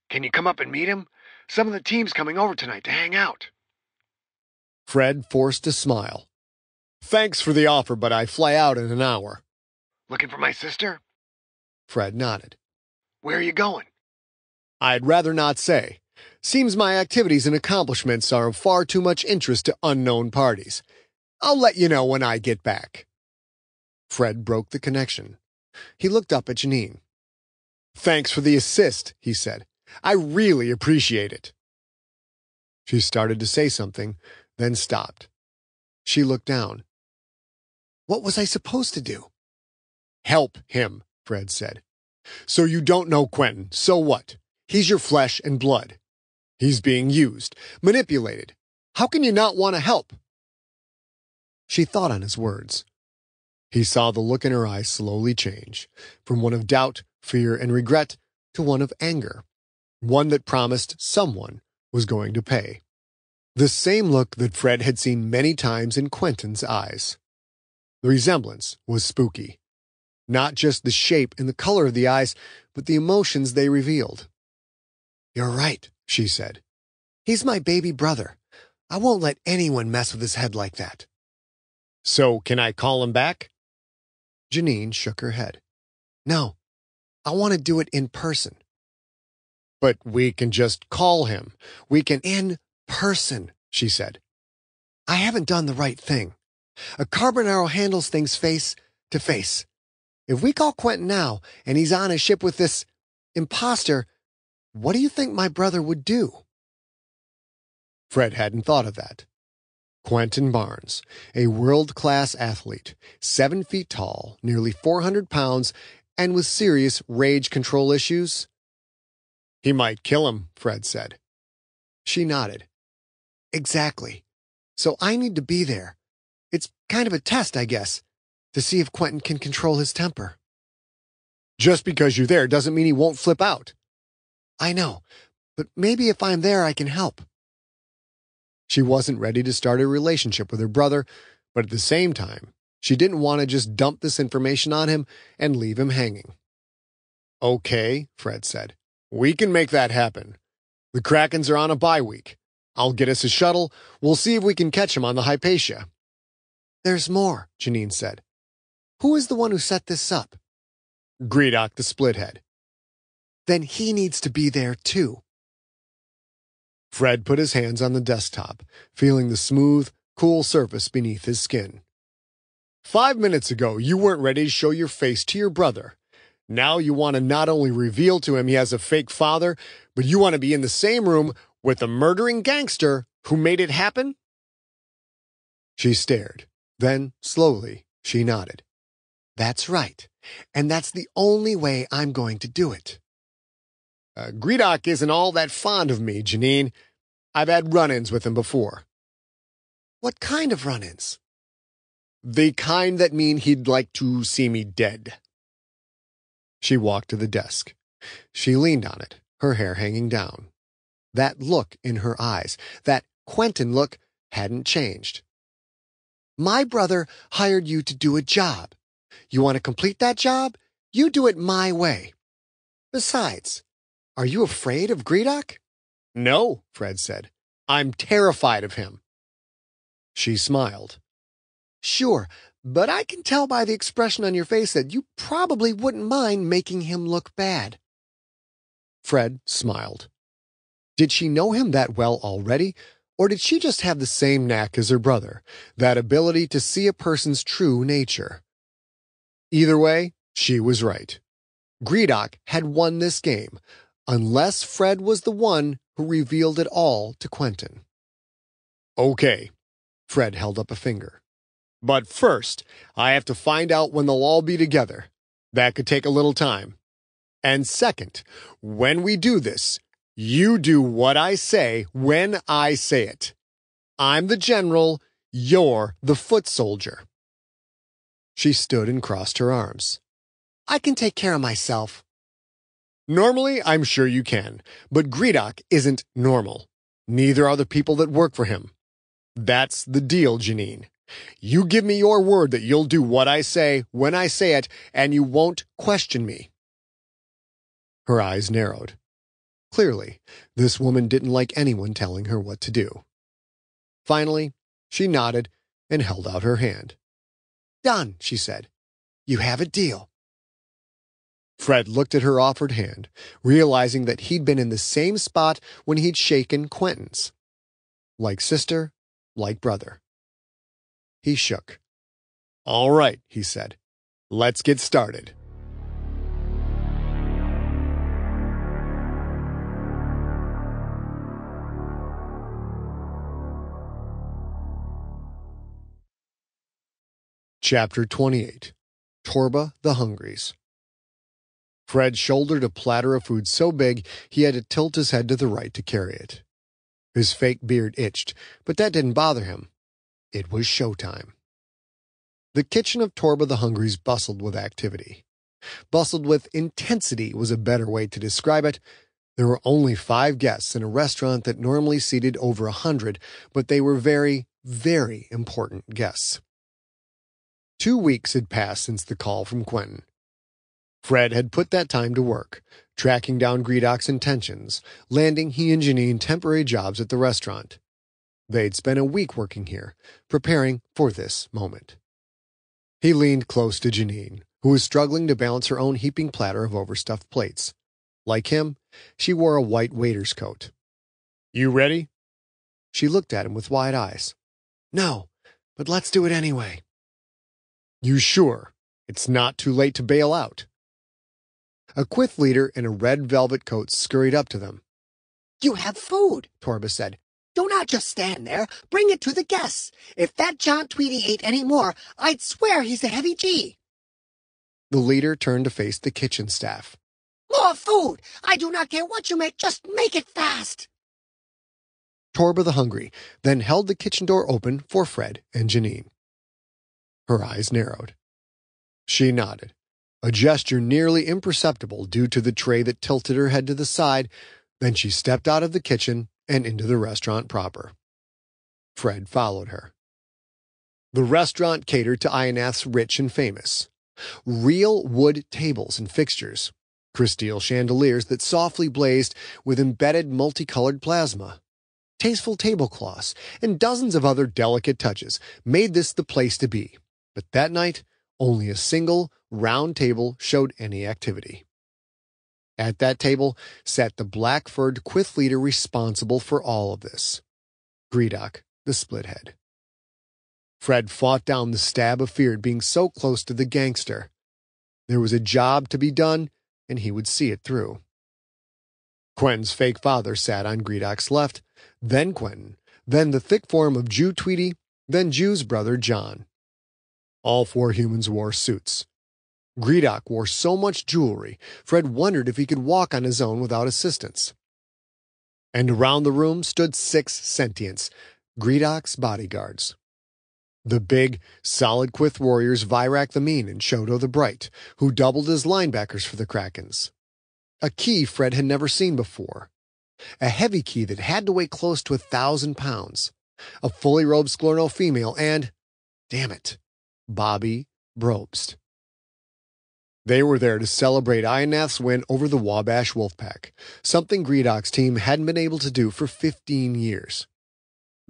Speaker 1: Can you come up and meet him? Some of the team's coming over tonight to hang out.
Speaker 2: Fred forced a smile. Thanks for the offer, but I fly out in an hour.
Speaker 1: Looking for my sister?
Speaker 2: Fred nodded.
Speaker 1: Where are you going?
Speaker 2: I'd rather not say. Seems my activities and accomplishments are of far too much interest to unknown parties. I'll let you know when I get back. Fred broke the connection. He looked up at Janine. Thanks for the assist, he said. I really appreciate it. She started to say something, then stopped. She looked down.
Speaker 8: What was I supposed to do?
Speaker 2: Help him, Fred said. So you don't know Quentin, so what? He's your flesh and blood. He's being used, manipulated. How can you not want to help? She thought on his words. He saw the look in her eyes slowly change, from one of doubt, fear, and regret to one of anger, one that promised someone was going to pay. The same look that Fred had seen many times in Quentin's eyes. The resemblance was spooky. Not just the shape and the color of the eyes, but the emotions they revealed.
Speaker 8: You're right, she said. He's my baby brother. I won't let anyone mess with his head like that.
Speaker 2: So can I call him back?
Speaker 8: Janine shook her head. No, I want to do it in person.
Speaker 2: But we can just call him. We can.
Speaker 8: In person, she said. I haven't done the right thing. A Carbonaro handles things face to face. If we call Quentin now and he's on a ship with this imposter, what do you think my brother would do?
Speaker 2: Fred hadn't thought of that. Quentin Barnes, a world class athlete, seven feet tall, nearly 400 pounds, and with serious rage control issues? He might kill him, Fred said.
Speaker 8: She nodded. Exactly. So I need to be there. It's kind of a test, I guess, to see if Quentin can control his temper.
Speaker 2: Just because you're there doesn't mean he won't flip out.
Speaker 8: I know, but maybe if I'm there, I can help.
Speaker 2: She wasn't ready to start a relationship with her brother, but at the same time, she didn't want to just dump this information on him and leave him hanging. Okay, Fred said. We can make that happen. The Krakens are on a bye week. I'll get us a shuttle. We'll see if we can catch him on the Hypatia.
Speaker 8: There's more, Janine said. Who is the one who set this up?
Speaker 2: Gredok the Splithead.
Speaker 8: Then he needs to be there too.
Speaker 2: Fred put his hands on the desktop, feeling the smooth, cool surface beneath his skin. Five minutes ago, you weren't ready to show your face to your brother. Now you want to not only reveal to him he has a fake father, but you want to be in the same room with the murdering gangster who made it happen? She stared. Then, slowly, she nodded.
Speaker 8: That's right. And that's the only way I'm going to do it.
Speaker 2: Uh, Gredok isn't all that fond of me, Janine. I've had run-ins with him before.
Speaker 8: What kind of run-ins?
Speaker 2: The kind that mean he'd like to see me dead. She walked to the desk. She leaned on it, her hair hanging down. That look in her eyes, that Quentin look, hadn't changed.
Speaker 8: My brother hired you to do a job. You want to complete that job? You do it my way. Besides, are you afraid of Gredok?
Speaker 2: No, Fred said. I'm terrified of him. She smiled.
Speaker 8: Sure, but I can tell by the expression on your face that you probably wouldn't mind making him look bad.
Speaker 2: Fred smiled. Did she know him that well already, or did she just have the same knack as her brother, that ability to see a person's true nature? Either way, she was right. Gredok had won this game, unless Fred was the one who revealed it all to Quentin. Okay, Fred held up a finger. But first, I have to find out when they'll all be together. That could take a little time. And second, when we do this, you do what I say when I say it. I'm the general, you're the foot soldier. She stood and crossed her arms.
Speaker 8: I can take care of myself.
Speaker 2: Normally, I'm sure you can, but Gredok isn't normal. Neither are the people that work for him. That's the deal, Janine. You give me your word that you'll do what I say when I say it, and you won't question me. Her eyes narrowed. Clearly, this woman didn't like anyone telling her what to do. Finally, she nodded and held out her hand.
Speaker 8: Done, she said. You have a deal.
Speaker 2: Fred looked at her offered hand, realizing that he'd been in the same spot when he'd shaken Quentin's. Like sister, like brother. He shook. All right, he said. Let's get started. Chapter 28 Torba the Hungry's Fred shouldered a platter of food so big he had to tilt his head to the right to carry it. His fake beard itched, but that didn't bother him. It was showtime. The kitchen of Torba the Hungry's bustled with activity. Bustled with intensity was a better way to describe it. There were only five guests in a restaurant that normally seated over a hundred, but they were very, very important guests. Two weeks had passed since the call from Quentin. Fred had put that time to work, tracking down Gredok's intentions, landing he and Janine temporary jobs at the restaurant. They'd spent a week working here, preparing for this moment. He leaned close to Janine, who was struggling to balance her own heaping platter of overstuffed plates. Like him, she wore a white waiter's coat. You ready? She looked at him with wide eyes.
Speaker 8: No, but let's do it anyway.
Speaker 2: You sure? It's not too late to bail out. A Quyth leader in a red velvet coat scurried up to them.
Speaker 9: You have food, Torba said. Do not just stand there. Bring it to the guests. If that John Tweedy ate any more, I'd swear he's a heavy G.
Speaker 2: The leader turned to face the kitchen staff.
Speaker 9: More food! I do not care what you make, just make it fast!
Speaker 2: Torba the Hungry then held the kitchen door open for Fred and Janine. Her eyes narrowed. She nodded, a gesture nearly imperceptible due to the tray that tilted her head to the side. Then she stepped out of the kitchen and into the restaurant proper. Fred followed her. The restaurant catered to Ionath's rich and famous. Real wood tables and fixtures, crystal chandeliers that softly blazed with embedded multicolored plasma, tasteful tablecloths, and dozens of other delicate touches made this the place to be. But that night, only a single round table showed any activity. At that table sat the black furred Quyth leader responsible for all of this Gredok, the splithead. Fred fought down the stab of fear at being so close to the gangster. There was a job to be done, and he would see it through. Quentin's fake father sat on Gredok's left, then Quentin, then the thick form of Ju Tweedy, then Ju's brother John. All four humans wore suits. Gredok wore so much jewelry, Fred wondered if he could walk on his own without assistance. And around the room stood six sentients, Gredok's bodyguards. The big, solid Quyth warriors Virak the Mean and Choto the Bright, who doubled as linebackers for the Krakens. A Ki Fred had never seen before. A heavy Ki that had to weigh close to a thousand pounds. A fully robed Sklorno female and, damn it, Bobby Brobst. They were there to celebrate Ionath's win over the Wabash Wolfpack, something Gredok's team hadn't been able to do for 15 years.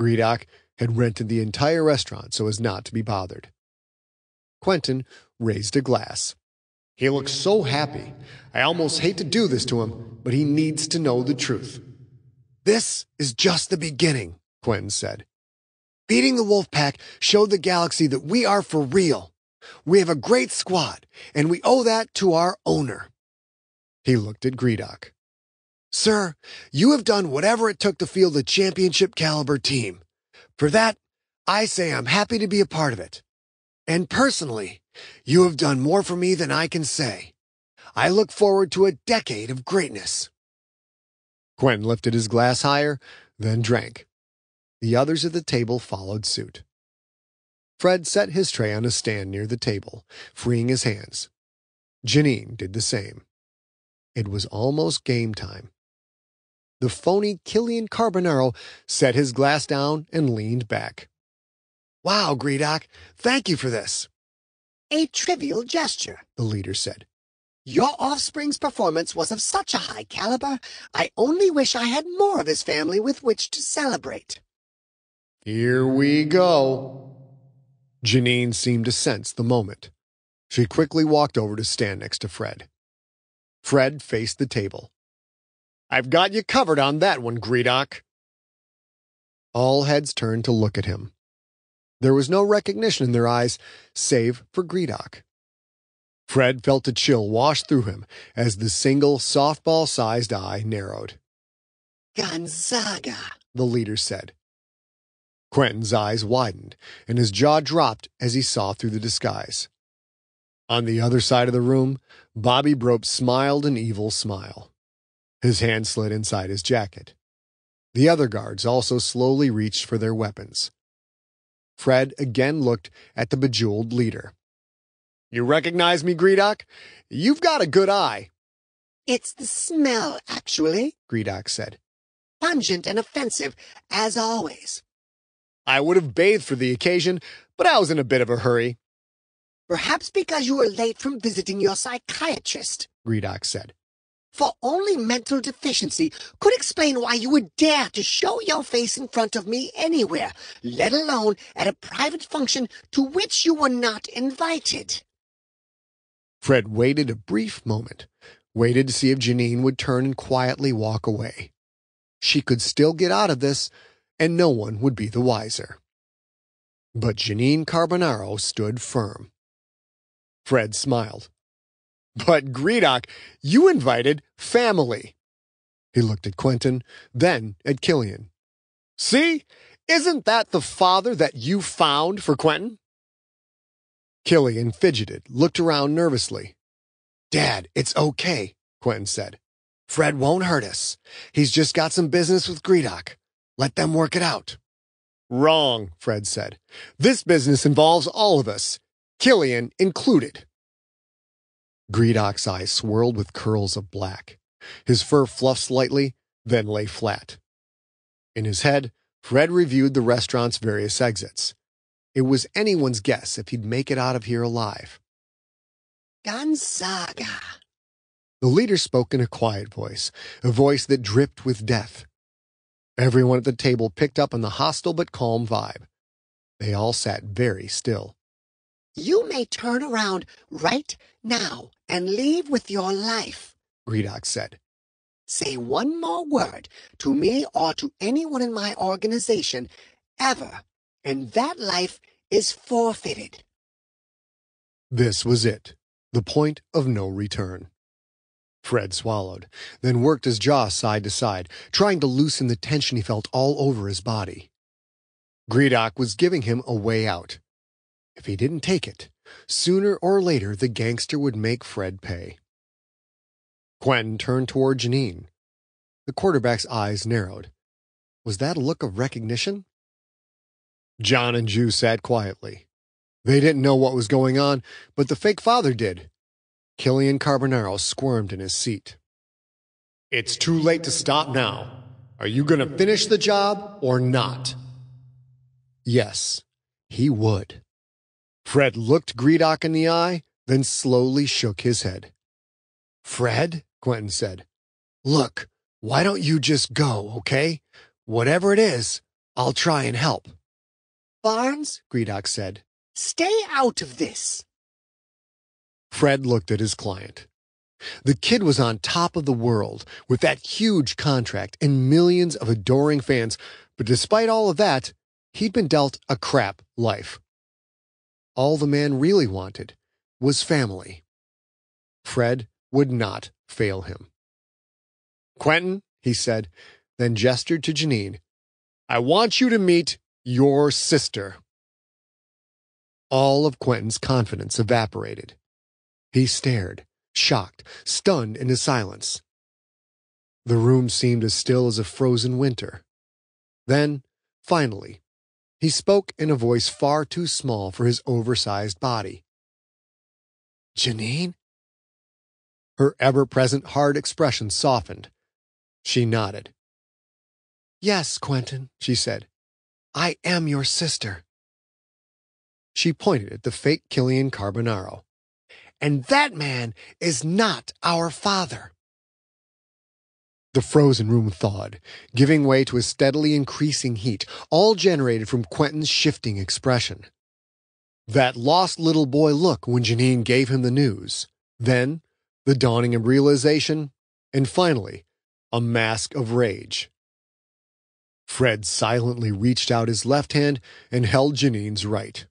Speaker 2: Gredok had rented the entire restaurant so as not to be bothered. Quentin raised a glass. He looks so happy. I almost hate to do this to him, but he needs to know the truth.
Speaker 8: This is just the beginning, Quentin said. Beating the Wolfpack showed the galaxy that we are for real. We have a great squad, and we owe that to our owner.
Speaker 2: He looked at Gredok.
Speaker 8: Sir, you have done whatever it took to field a championship caliber team. For that, I say I'm happy to be a part of it. And personally, you have done more for me than I can say. I look forward to a decade of greatness.
Speaker 2: Quentin lifted his glass higher, then drank. The others at the table followed suit. Fred set his tray on a stand near the table, freeing his hands. Janine did the same. It was almost game time. The phony Killian Carbonaro set his glass down and leaned back.
Speaker 8: Wow, Gredok, thank you for this.
Speaker 9: A trivial gesture, the leader said. Your offspring's performance was of such a high caliber, I only wish I had more of his family with which to celebrate.
Speaker 2: Here we go. Janine seemed to sense the moment. She quickly walked over to stand next to Fred. Fred faced the table. I've got you covered on that one, Gredok. All heads turned to look at him. There was no recognition in their eyes, save for Gredok. Fred felt a chill wash through him as the single softball-sized eye narrowed.
Speaker 9: Gonzaga,
Speaker 2: the leader said. Quentin's eyes widened, and his jaw dropped as he saw through the disguise. On the other side of the room, Bobby Brobst smiled an evil smile. His hand slid inside his jacket. The other guards also slowly reached for their weapons. Fred again looked at the bejeweled leader. You recognize me, Gredok? You've got a good eye.
Speaker 9: It's the smell, actually,
Speaker 2: Gredok said.
Speaker 9: Pungent and offensive, as always.
Speaker 2: I would have bathed for the occasion, but I was in a bit of a hurry.
Speaker 9: Perhaps because you were late from visiting your psychiatrist,
Speaker 2: Gredok said.
Speaker 9: For only mental deficiency could explain why you would dare to show your face in front of me anywhere, let alone at a private function to which you were not invited.
Speaker 2: Fred waited a brief moment, waited to see if Janine would turn and quietly walk away. She could still get out of this, and no one would be the wiser. But Janine Carbonaro stood firm. Fred smiled. But Gredok, you invited family. He looked at Quentin, then at Killian. See? Isn't that the father that you found for Quentin? Killian fidgeted, looked around nervously. Dad, it's okay, Quentin said. Fred won't hurt us. He's just got some business with Gredok. Let them work it out. Wrong, Fred said. This business involves all of us, Killian included. Gredok's eyes swirled with curls of black. His fur fluffed slightly, then lay flat. In his head, Fred reviewed the restaurant's various exits. It was anyone's guess if he'd make it out of here alive.
Speaker 9: Gonzaga.
Speaker 2: The leader spoke in a quiet voice, a voice that dripped with death. Everyone at the table picked up on the hostile but calm vibe. They all sat very still.
Speaker 9: You may turn around right now and leave with your life,
Speaker 2: Gredok said.
Speaker 9: Say one more word to me or to anyone in my organization ever, and that life is forfeited.
Speaker 2: This was it, the point of no return. Fred swallowed, then worked his jaw side to side, trying to loosen the tension he felt all over his body. Gredok was giving him a way out. If he didn't take it, sooner or later the gangster would make Fred pay. Quentin turned toward Janine. The quarterback's eyes narrowed. Was that a look of recognition? John and Ju sat quietly. They didn't know what was going on, but the fake father did. Killian Carbonaro squirmed in his seat. It's too late to stop now. Are you going to finish the job or not? Yes, he would. Fred looked Gredok in the eye, then slowly shook his head. Fred, Quentin said, look, why don't you just go, okay? Whatever it is, I'll try and help.
Speaker 9: Barnes,
Speaker 2: Gredok said.
Speaker 9: Stay out of this.
Speaker 2: Fred looked at his client. The kid was on top of the world with that huge contract and millions of adoring fans, but despite all of that, he'd been dealt a crap life. All the man really wanted was family. Fred would not fail him. Quentin, he said, then gestured to Janine, I want you to meet your sister. All of Quentin's confidence evaporated. He stared, shocked, stunned into silence. The room seemed as still as a frozen winter. Then, finally, he spoke in a voice far too small for his oversized body. Janine? Her ever present hard expression softened. She nodded. Yes, Quentin, she said. I am your sister. She pointed at the fake Killian Carbonaro. And that man is not our father. The frozen room thawed, giving way to a steadily increasing heat, all generated from Quentin's shifting expression. That lost little boy look when Janine gave him the news, then the dawning of realization, and finally, a mask of rage. Fred silently reached out his left hand and held Janine's right.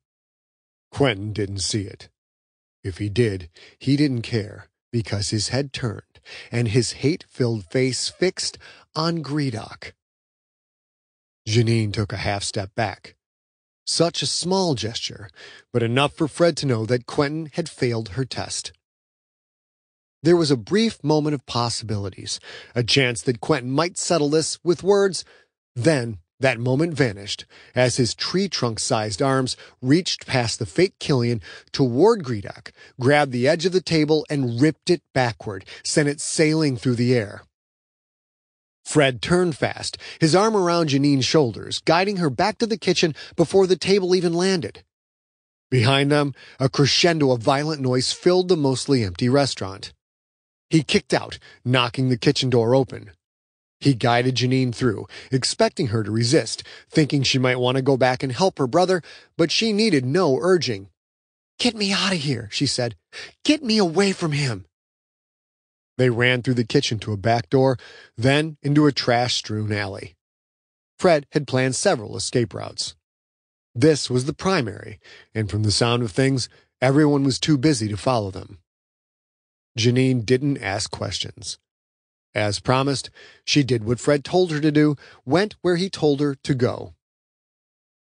Speaker 2: Quentin didn't see it. If he did, he didn't care because his head turned and his hate filled face fixed on Gredok. Janine took a half step back. Such a small gesture, but enough for Fred to know that Quentin had failed her test. There was a brief moment of possibilities, a chance that Quentin might settle this with words. Then that moment vanished as his tree trunk sized arms reached past the fake Killian toward Gredok, grabbed the edge of the table, and ripped it backward, sent it sailing through the air. Fred turned fast, his arm around Janine's shoulders, guiding her back to the kitchen before the table even landed. Behind them, a crescendo of violent noise filled the mostly empty restaurant. He kicked out, knocking the kitchen door open. He guided Janine through, expecting her to resist, thinking she might want to go back and help her brother, but she needed no urging.
Speaker 8: Get me out of here, she said. Get me away from him.
Speaker 2: They ran through the kitchen to a back door, then into a trash strewn alley. Fred had planned several escape routes. This was the primary, and from the sound of things, everyone was too busy to follow them. Janine didn't ask questions. As promised, she did what Fred told her to do, went where he told her to go.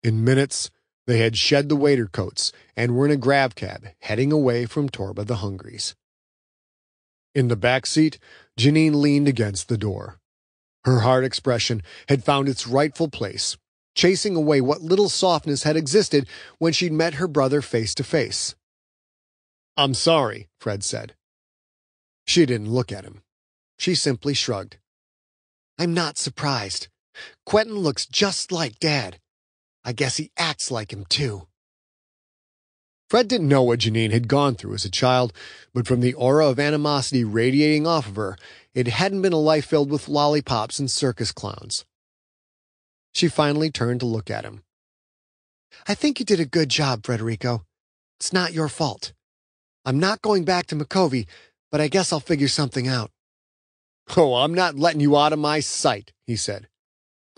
Speaker 2: In minutes, they had shed the waiter coats and were in a grav cab heading away from Torba the Hungry's. In the back seat, Janine leaned against the door. Her hard expression had found its rightful place, chasing away what little softness had existed when she'd met her brother face to face. I'm sorry, Fred said. She didn't look at him. She simply shrugged.
Speaker 8: I'm not surprised. Quentin looks just like Dad. I guess he acts like him, too.
Speaker 2: Fred didn't know what Janine had gone through as a child, but from the aura of animosity radiating off of her, it hadn't been a life filled with lollipops and circus clowns. She finally turned to look at him.
Speaker 8: I think you did a good job, Frederico. It's not your fault. I'm not going back to Micovi, but I guess I'll figure something out.
Speaker 2: Oh, I'm not letting you out of my sight, he said.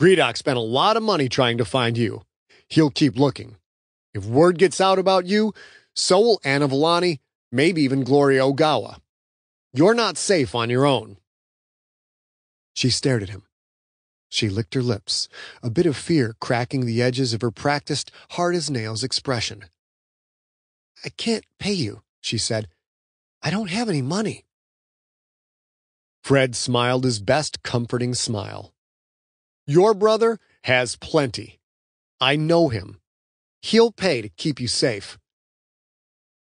Speaker 2: Gredok spent a lot of money trying to find you. He'll keep looking. If word gets out about you, so will Anna Villani, maybe even Gloria Ogawa. You're not safe on your own. She stared at him. She licked her lips, a bit of fear cracking the edges of her practiced, hard as nails expression.
Speaker 8: I can't pay you, she said. I don't have any money.
Speaker 2: Fred smiled his best comforting smile. Your brother has plenty. I know him. He'll pay to keep you safe.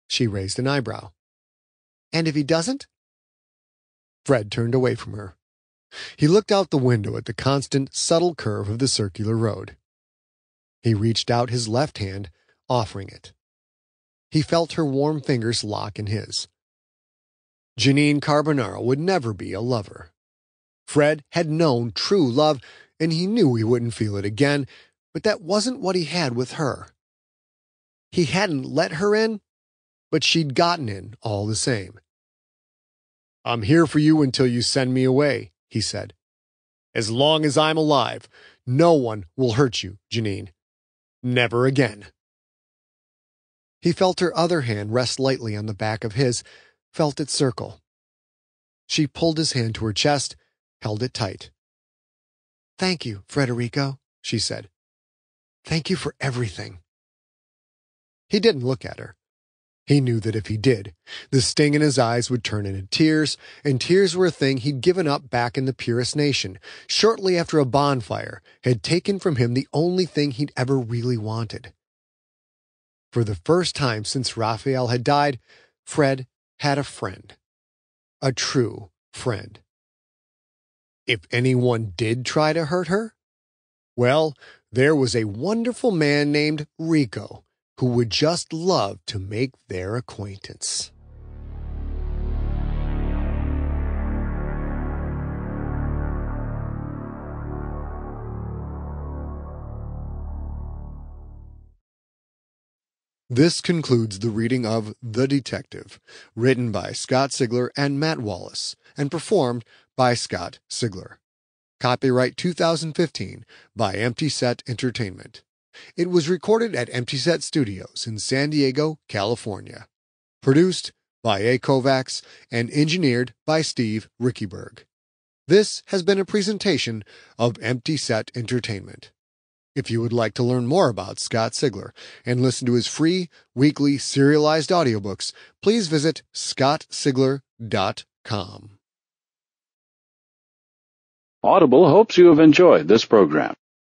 Speaker 2: She raised an eyebrow.
Speaker 8: And if he doesn't?
Speaker 2: Fred turned away from her. He looked out the window at the constant, subtle curve of the circular road. He reached out his left hand, offering it. He felt her warm fingers lock in his. Janine Carbonaro would never be a lover. Fred had known true love, and he knew he wouldn't feel it again, but that wasn't what he had with her. He hadn't let her in, but she'd gotten in all the same. I'm here for you until you send me away, he said. As long as I'm alive, no one will hurt you, Janine. Never again. He felt her other hand rest lightly on the back of his, felt it circle. She pulled his hand to her chest, held it tight.
Speaker 8: Thank you, Frederico, she said.
Speaker 2: Thank you for everything. He didn't look at her. He knew that if he did, the sting in his eyes would turn into tears, and tears were a thing he'd given up back in the Purist Nation, shortly after a bonfire had taken from him the only thing he'd ever really wanted. For the first time since Raphael had died, Fred had a friend. A true friend. If anyone did try to hurt her, well, there was a wonderful man named Rico who would just love to make their acquaintance. This concludes the reading of The Detective, written by Scott Sigler and Matt Wallace, and performed by Scott Sigler. Copyright 2015 by Empty Set Entertainment. It was recorded at Empty Set Studios in San Diego, California. Produced by A. Kovacs and engineered by Steve Rickyberg. This has been a presentation of Empty Set Entertainment. If you would like to learn more about Scott Sigler and listen to his free weekly serialized audiobooks, please visit scottsigler.com.
Speaker 10: Audible hopes you have enjoyed this program.